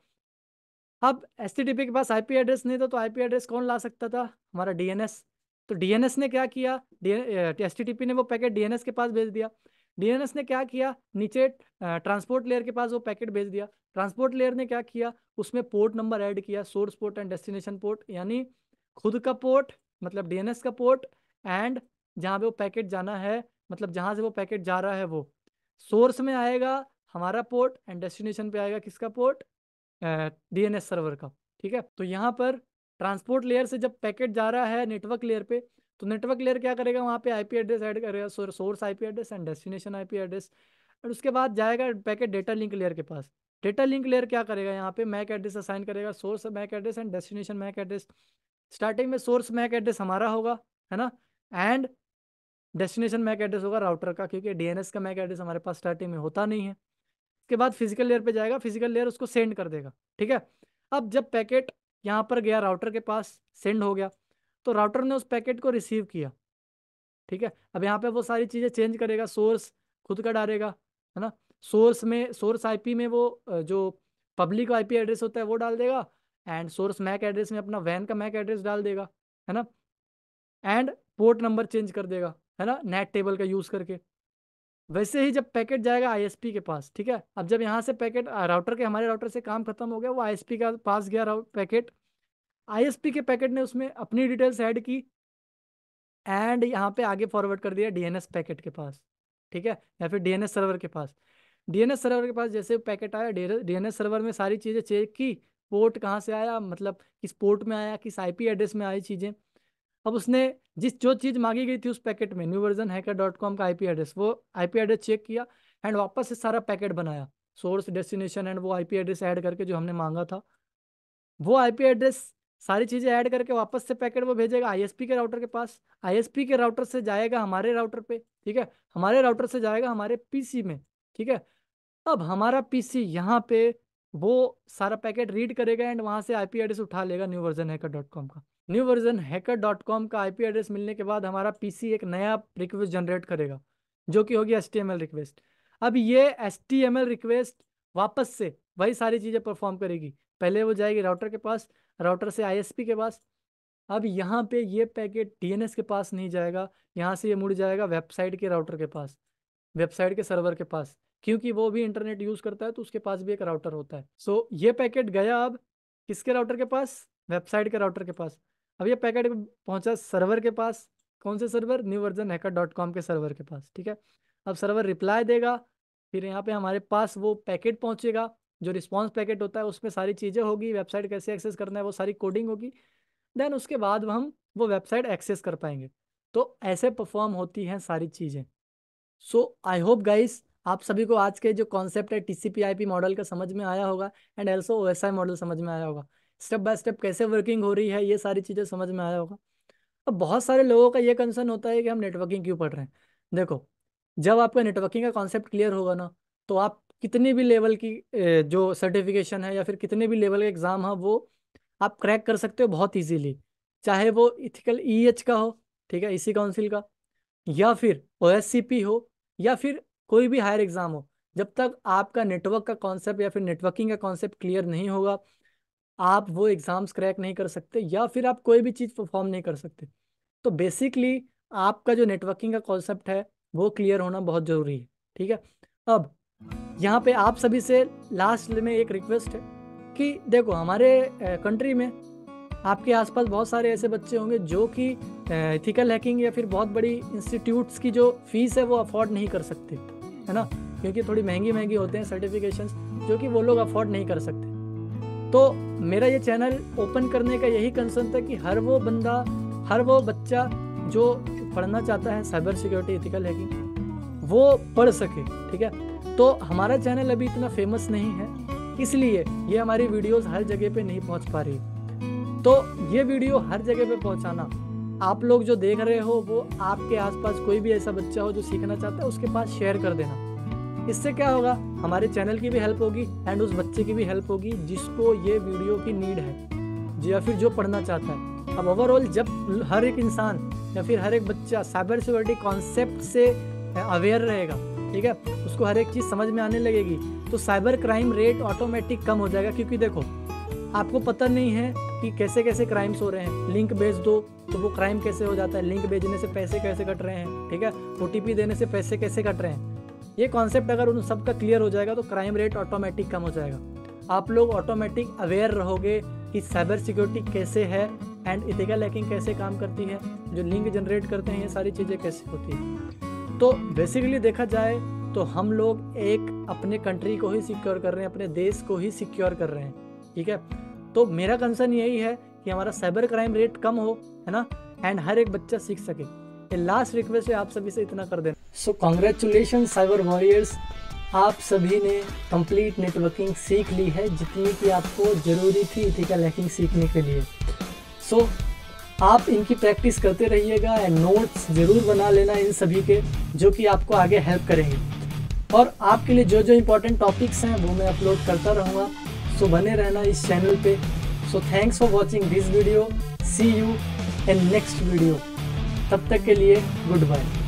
अब एस के पास आईपी एड्रेस नहीं था तो आईपी एड्रेस कौन ला सकता था? हमारा डीएनएस तो डीएनएस ने क्या किया? एस ने वो पैकेट डीएनएस के पास भेज दिया। डीएनएस ने क्या किया? नीचे ट्रांसपोर्ट लेयर के पास वो पैकेट भेज दिया। ट्रांसपोर्ट लेयर ने क्या किया? उसमें पोर्ट नंबर ऐड किया, source port and destination port, यानी खुद का पोर्ट मतलब डीएनएस का पोर्ट, एंड जहाँ पे वो पैकेट जाना है मतलब जहाँ से वो पैकेट जा रहा है वो। सोर्स में आएगा हमारा पोर्ट एंड डेस्टिनेशन पे आएगा किसका पोर्ट? डीएनएस सर्वर का, ठीक है? तो यहाँ पर ट्रांसपोर्ट लेयर से जब पैकेट जा रहा है नेटवर्क लेयर पे तो नेटवर्क लेयर क्या करेगा? वहाँ पे आईपी एड्रेस ऐड करेगा source IP address and destination IP address. और उसके बाद जाएगा पैकेट डेटा लिंक लेयर के पास। डेटा लिंक लेयर क्या करेगा? यहाँ पे मैक एड्रेस असाइन करेगा, source MAC address and destination MAC address. Starting में सोर्स मैक एड्रेस हमारा होगा, है ना? एंड डेस्टिनेशन मैक एड्रेस होगा राउटर का, क्योंकि डीएनएस का मैक एड्रेस हमारे पास स्टार्टिंग में होता नहीं है। उसके बाद फ़िज़िकल लेयर पे जाएगा, फ़िज़िकल लेयर उसको सेंड कर देगा, ठीक है? अब जब पैकेट यहाँ पर गया राउटर के पास सेंड हो गया तो राउटर ने उस पैकेट को रिसीव किया। ठीक है? अब यहाँ पे वो सारी चीज़ें चेंज करेगा सोर्स खुद का डालेगा, है ना? सोर्स में सोर्स आईपी में वो जो पब्लिक आईपी एड्रेस होता है वो डाल देगा एंड सोर्स मैक एड्रेस में अपना वैन का मैक एड्रेस डाल देगा, है ना? एंड पोर्ट नंबर चेंज कर देगा, है ना? नेट टेबल का यूज़ करके। वैसे ही जब पैकेट जाएगा आईएसपी के पास, ठीक है? अब जब यहाँ से पैकेट राउटर के, हमारे राउटर से काम खत्म हो गया, वो आईएसपी का पास गया पैकेट। आईएसपी के पैकेट ने उसमें अपनी डिटेल्स ऐड की एंड यहाँ पे आगे फॉरवर्ड कर दिया डीएनएस पैकेट के पास, ठीक है? या फिर डीएनएस सर्वर के पास। डीएनएस सर्वर के पास जैसे पैकेट आया डीएनएस सर्वर में सारी चीज़ें चेक की, पोर्ट कहाँ से आया मतलब किस पोर्ट में आया, किस आईपी एड्रेस में आई चीज़ें। अब उसने जिस, जो चीज़ मांगी गई थी उस पैकेट में new version hacker dot com का आईपी एड्रेस, वो आईपी एड्रेस चेक किया एंड वापस से सारा पैकेट बनाया, सोर्स, डेस्टिनेशन एंड वो आईपी एड्रेस ऐड करके जो हमने मांगा था। वो आईपी एड्रेस सारी चीज़ें ऐड करके वापस से पैकेट वो भेजेगा आईएसपी के राउटर के पास। आईएसपी के राउटर से जाएगा हमारे राउटर पे, ठीक है? हमारे राउटर से जाएगा हमारे पीसी में, ठीक है? अब हमारा पीसी यहाँ पे वो सारा पैकेट रीड करेगा एंड वहाँ से आईपी एड्रेस उठा लेगा new version hacker dot com का। New version hacker dot com का आईपी एड्रेस मिलने के बाद हमारा पीसी एक नया रिक्वेस्ट जनरेट करेगा, जो कि होगी एस रिक्वेस्ट। अब ये एस रिक्वेस्ट वापस से वही सारी चीज़ें परफॉर्म करेगी। पहले वो जाएगी राउटर के पास, राउटर से आईएसपी के पास। अब यहाँ पे ये पैकेट डीएनएस के पास नहीं जाएगा, यहाँ से ये मुड़ जाएगा वेबसाइट के राउटर के पास, वेबसाइट के सर्वर के पास। क्योंकि वो भी इंटरनेट यूज़ करता है तो उसके पास भी एक राउटर होता है। सो so, ये पैकेट गया अब किसके राउटर के पास? वेबसाइट के राउटर के पास। अब ये पैकेट पहुँचा सर्वर के पास। कौन से server? New version hacker dot com के सर्वर के पास ठीक है? अब सर्वर रिप्लाई देगा फिर यहाँ पे हमारे पास वो पैकेट पहुंचेगा। जो रिस्पॉन्स पैकेट होता है उसमें सारी चीज़ें होगी वेबसाइट कैसे एक्सेस करना है वो सारी कोडिंग होगी। देन उसके बाद हम वो वेबसाइट एक्सेस कर पाएँगे। तो ऐसे परफॉर्म होती हैं सारी चीज़ें। सो आई होप गाइस आप सभी को आज के जो कॉन्सेप्ट है टीसीपीआईपी मॉडल का समझ में आया होगा एंड एल्सो ओएसआई मॉडल समझ में आया होगा। स्टेप बाय स्टेप कैसे वर्किंग हो रही है, ये सारी चीज़ें समझ में आया होगा। अब बहुत सारे लोगों का ये कंसर्न होता है कि हम नेटवर्किंग क्यों पढ़ रहे हैं। देखो, जब आपका नेटवर्किंग का कॉन्सेप्ट क्लियर होगा ना तो आप कितनी भी लेवल की जो सर्टिफिकेशन है या फिर कितने भी लेवल का एग्ज़ाम है, वो आप क्रैक कर सकते हो बहुत ईजीली चाहे वो इथिकल ई एच का हो, ठीक है इसी काउंसिल का, या फिर ओएससीपी हो, या फिर कोई भी हायर एग्ज़ाम हो, जब तक आपका नेटवर्क का कॉन्सेप्ट या फिर नेटवर्किंग का कॉन्सेप्ट क्लियर नहीं होगा, आप वो एग्ज़ाम्स क्रैक नहीं कर सकते या फिर आप कोई भी चीज़ परफॉर्म नहीं कर सकते। तो बेसिकली आपका जो नेटवर्किंग का कॉन्सेप्ट है, वो क्लियर होना बहुत ज़रूरी है, ठीक है? अब, यहाँ पे आप सभी से लास्ट में एक रिक्वेस्ट है कि देखो, हमारे कंट्री में आपके आसपास बहुत सारे ऐसे बच्चे होंगे जो कि इथिकल हैकिंग या फिर बहुत बड़ी इंस्टीट्यूट्स की जो फ़ीस है वो अफोर्ड नहीं कर सकते। है ना? क्योंकि थोड़ी महँगी महँगी होते हैं सर्टिफिकेशन जो कि वो लोग अफोर्ड नहीं कर सकते। तो मेरा ये चैनल ओपन करने का यही कंसर्न था कि हर वो बंदा, हर वो बच्चा जो पढ़ना चाहता है साइबर सिक्योरिटी इथिकल हैकिंग वो पढ़ सके, ठीक है? तो हमारा चैनल अभी इतना फ़ेमस नहीं है, इसलिए ये हमारी वीडियोस हर जगह पे नहीं पहुँच पा रही। तो ये वीडियो हर जगह पे पहुंचाना आप लोग जो देख रहे हो, वो आपके आसपास कोई भी ऐसा बच्चा हो जो सीखना चाहता है, उसके पास शेयर कर देना। इससे क्या होगा? हमारे चैनल की भी हेल्प होगी एंड उस बच्चे की भी हेल्प होगी जिसको ये वीडियो की नीड है। या फिर जो पढ़ना चाहता है। अब ओवरऑल जब हर एक इंसान या फिर हर एक बच्चा साइबर सिक्योरिटी कॉन्सेप्ट से अवेयर रहेगा, ठीक है? उसको हर एक चीज़ समझ में आने लगेगी तो साइबर क्राइम रेट ऑटोमेटिक कम हो जाएगा। क्योंकि देखो, आपको पता नहीं है कि कैसे कैसे क्राइम्स हो रहे हैं। लिंक भेज दो तो वो क्राइम कैसे हो जाता है? लिंक भेजने से पैसे कैसे कट रहे हैं? ठीक है? ओटीपी देने से पैसे कैसे कट रहे हैं? ये कॉन्सेप्ट अगर उन सबका क्लियर हो जाएगा तो क्राइम रेट ऑटोमेटिक कम हो जाएगा। आप लोग ऑटोमेटिक अवेयर रहोगे कि साइबर सिक्योरिटी कैसे है एंड इथिकल हैकिंग कैसे काम करती है, जो लिंक जनरेट करते हैं, ये सारी चीज़ें कैसे होती है। तो बेसिकली देखा जाए तो हम लोग एक अपने कंट्री को ही सिक्योर कर रहे हैं, अपने देश को ही सिक्योर कर रहे हैं। ठीक है? तो मेरा कंसर्न यही है कि हमारा साइबर क्राइम रेट कम हो है ना? एंड हर एक बच्चा सीख सके। ये लास्ट रिक्वेस्ट है आप सभी से इतना कर देना। सो कॉन्ग्रेचुलेशन साइबर वॉरियर्स आप सभी ने कंप्लीट नेटवर्किंग सीख ली है जितनी कि आपको ज़रूरी थी इथिकल हैकिंग सीखने के लिए। सो so, आप इनकी प्रैक्टिस करते रहिएगा एंड नोट्स ज़रूर बना लेना इन सभी के जो कि आपको आगे हेल्प करेंगे। और आपके लिए जो जो इम्पोर्टेंट टॉपिक्स हैं वो मैं अपलोड करता रहूँगा। सो so, बने रहना इस चैनल पे। So thanks for watching this video see you in next video तब तक के लिए गुड बाय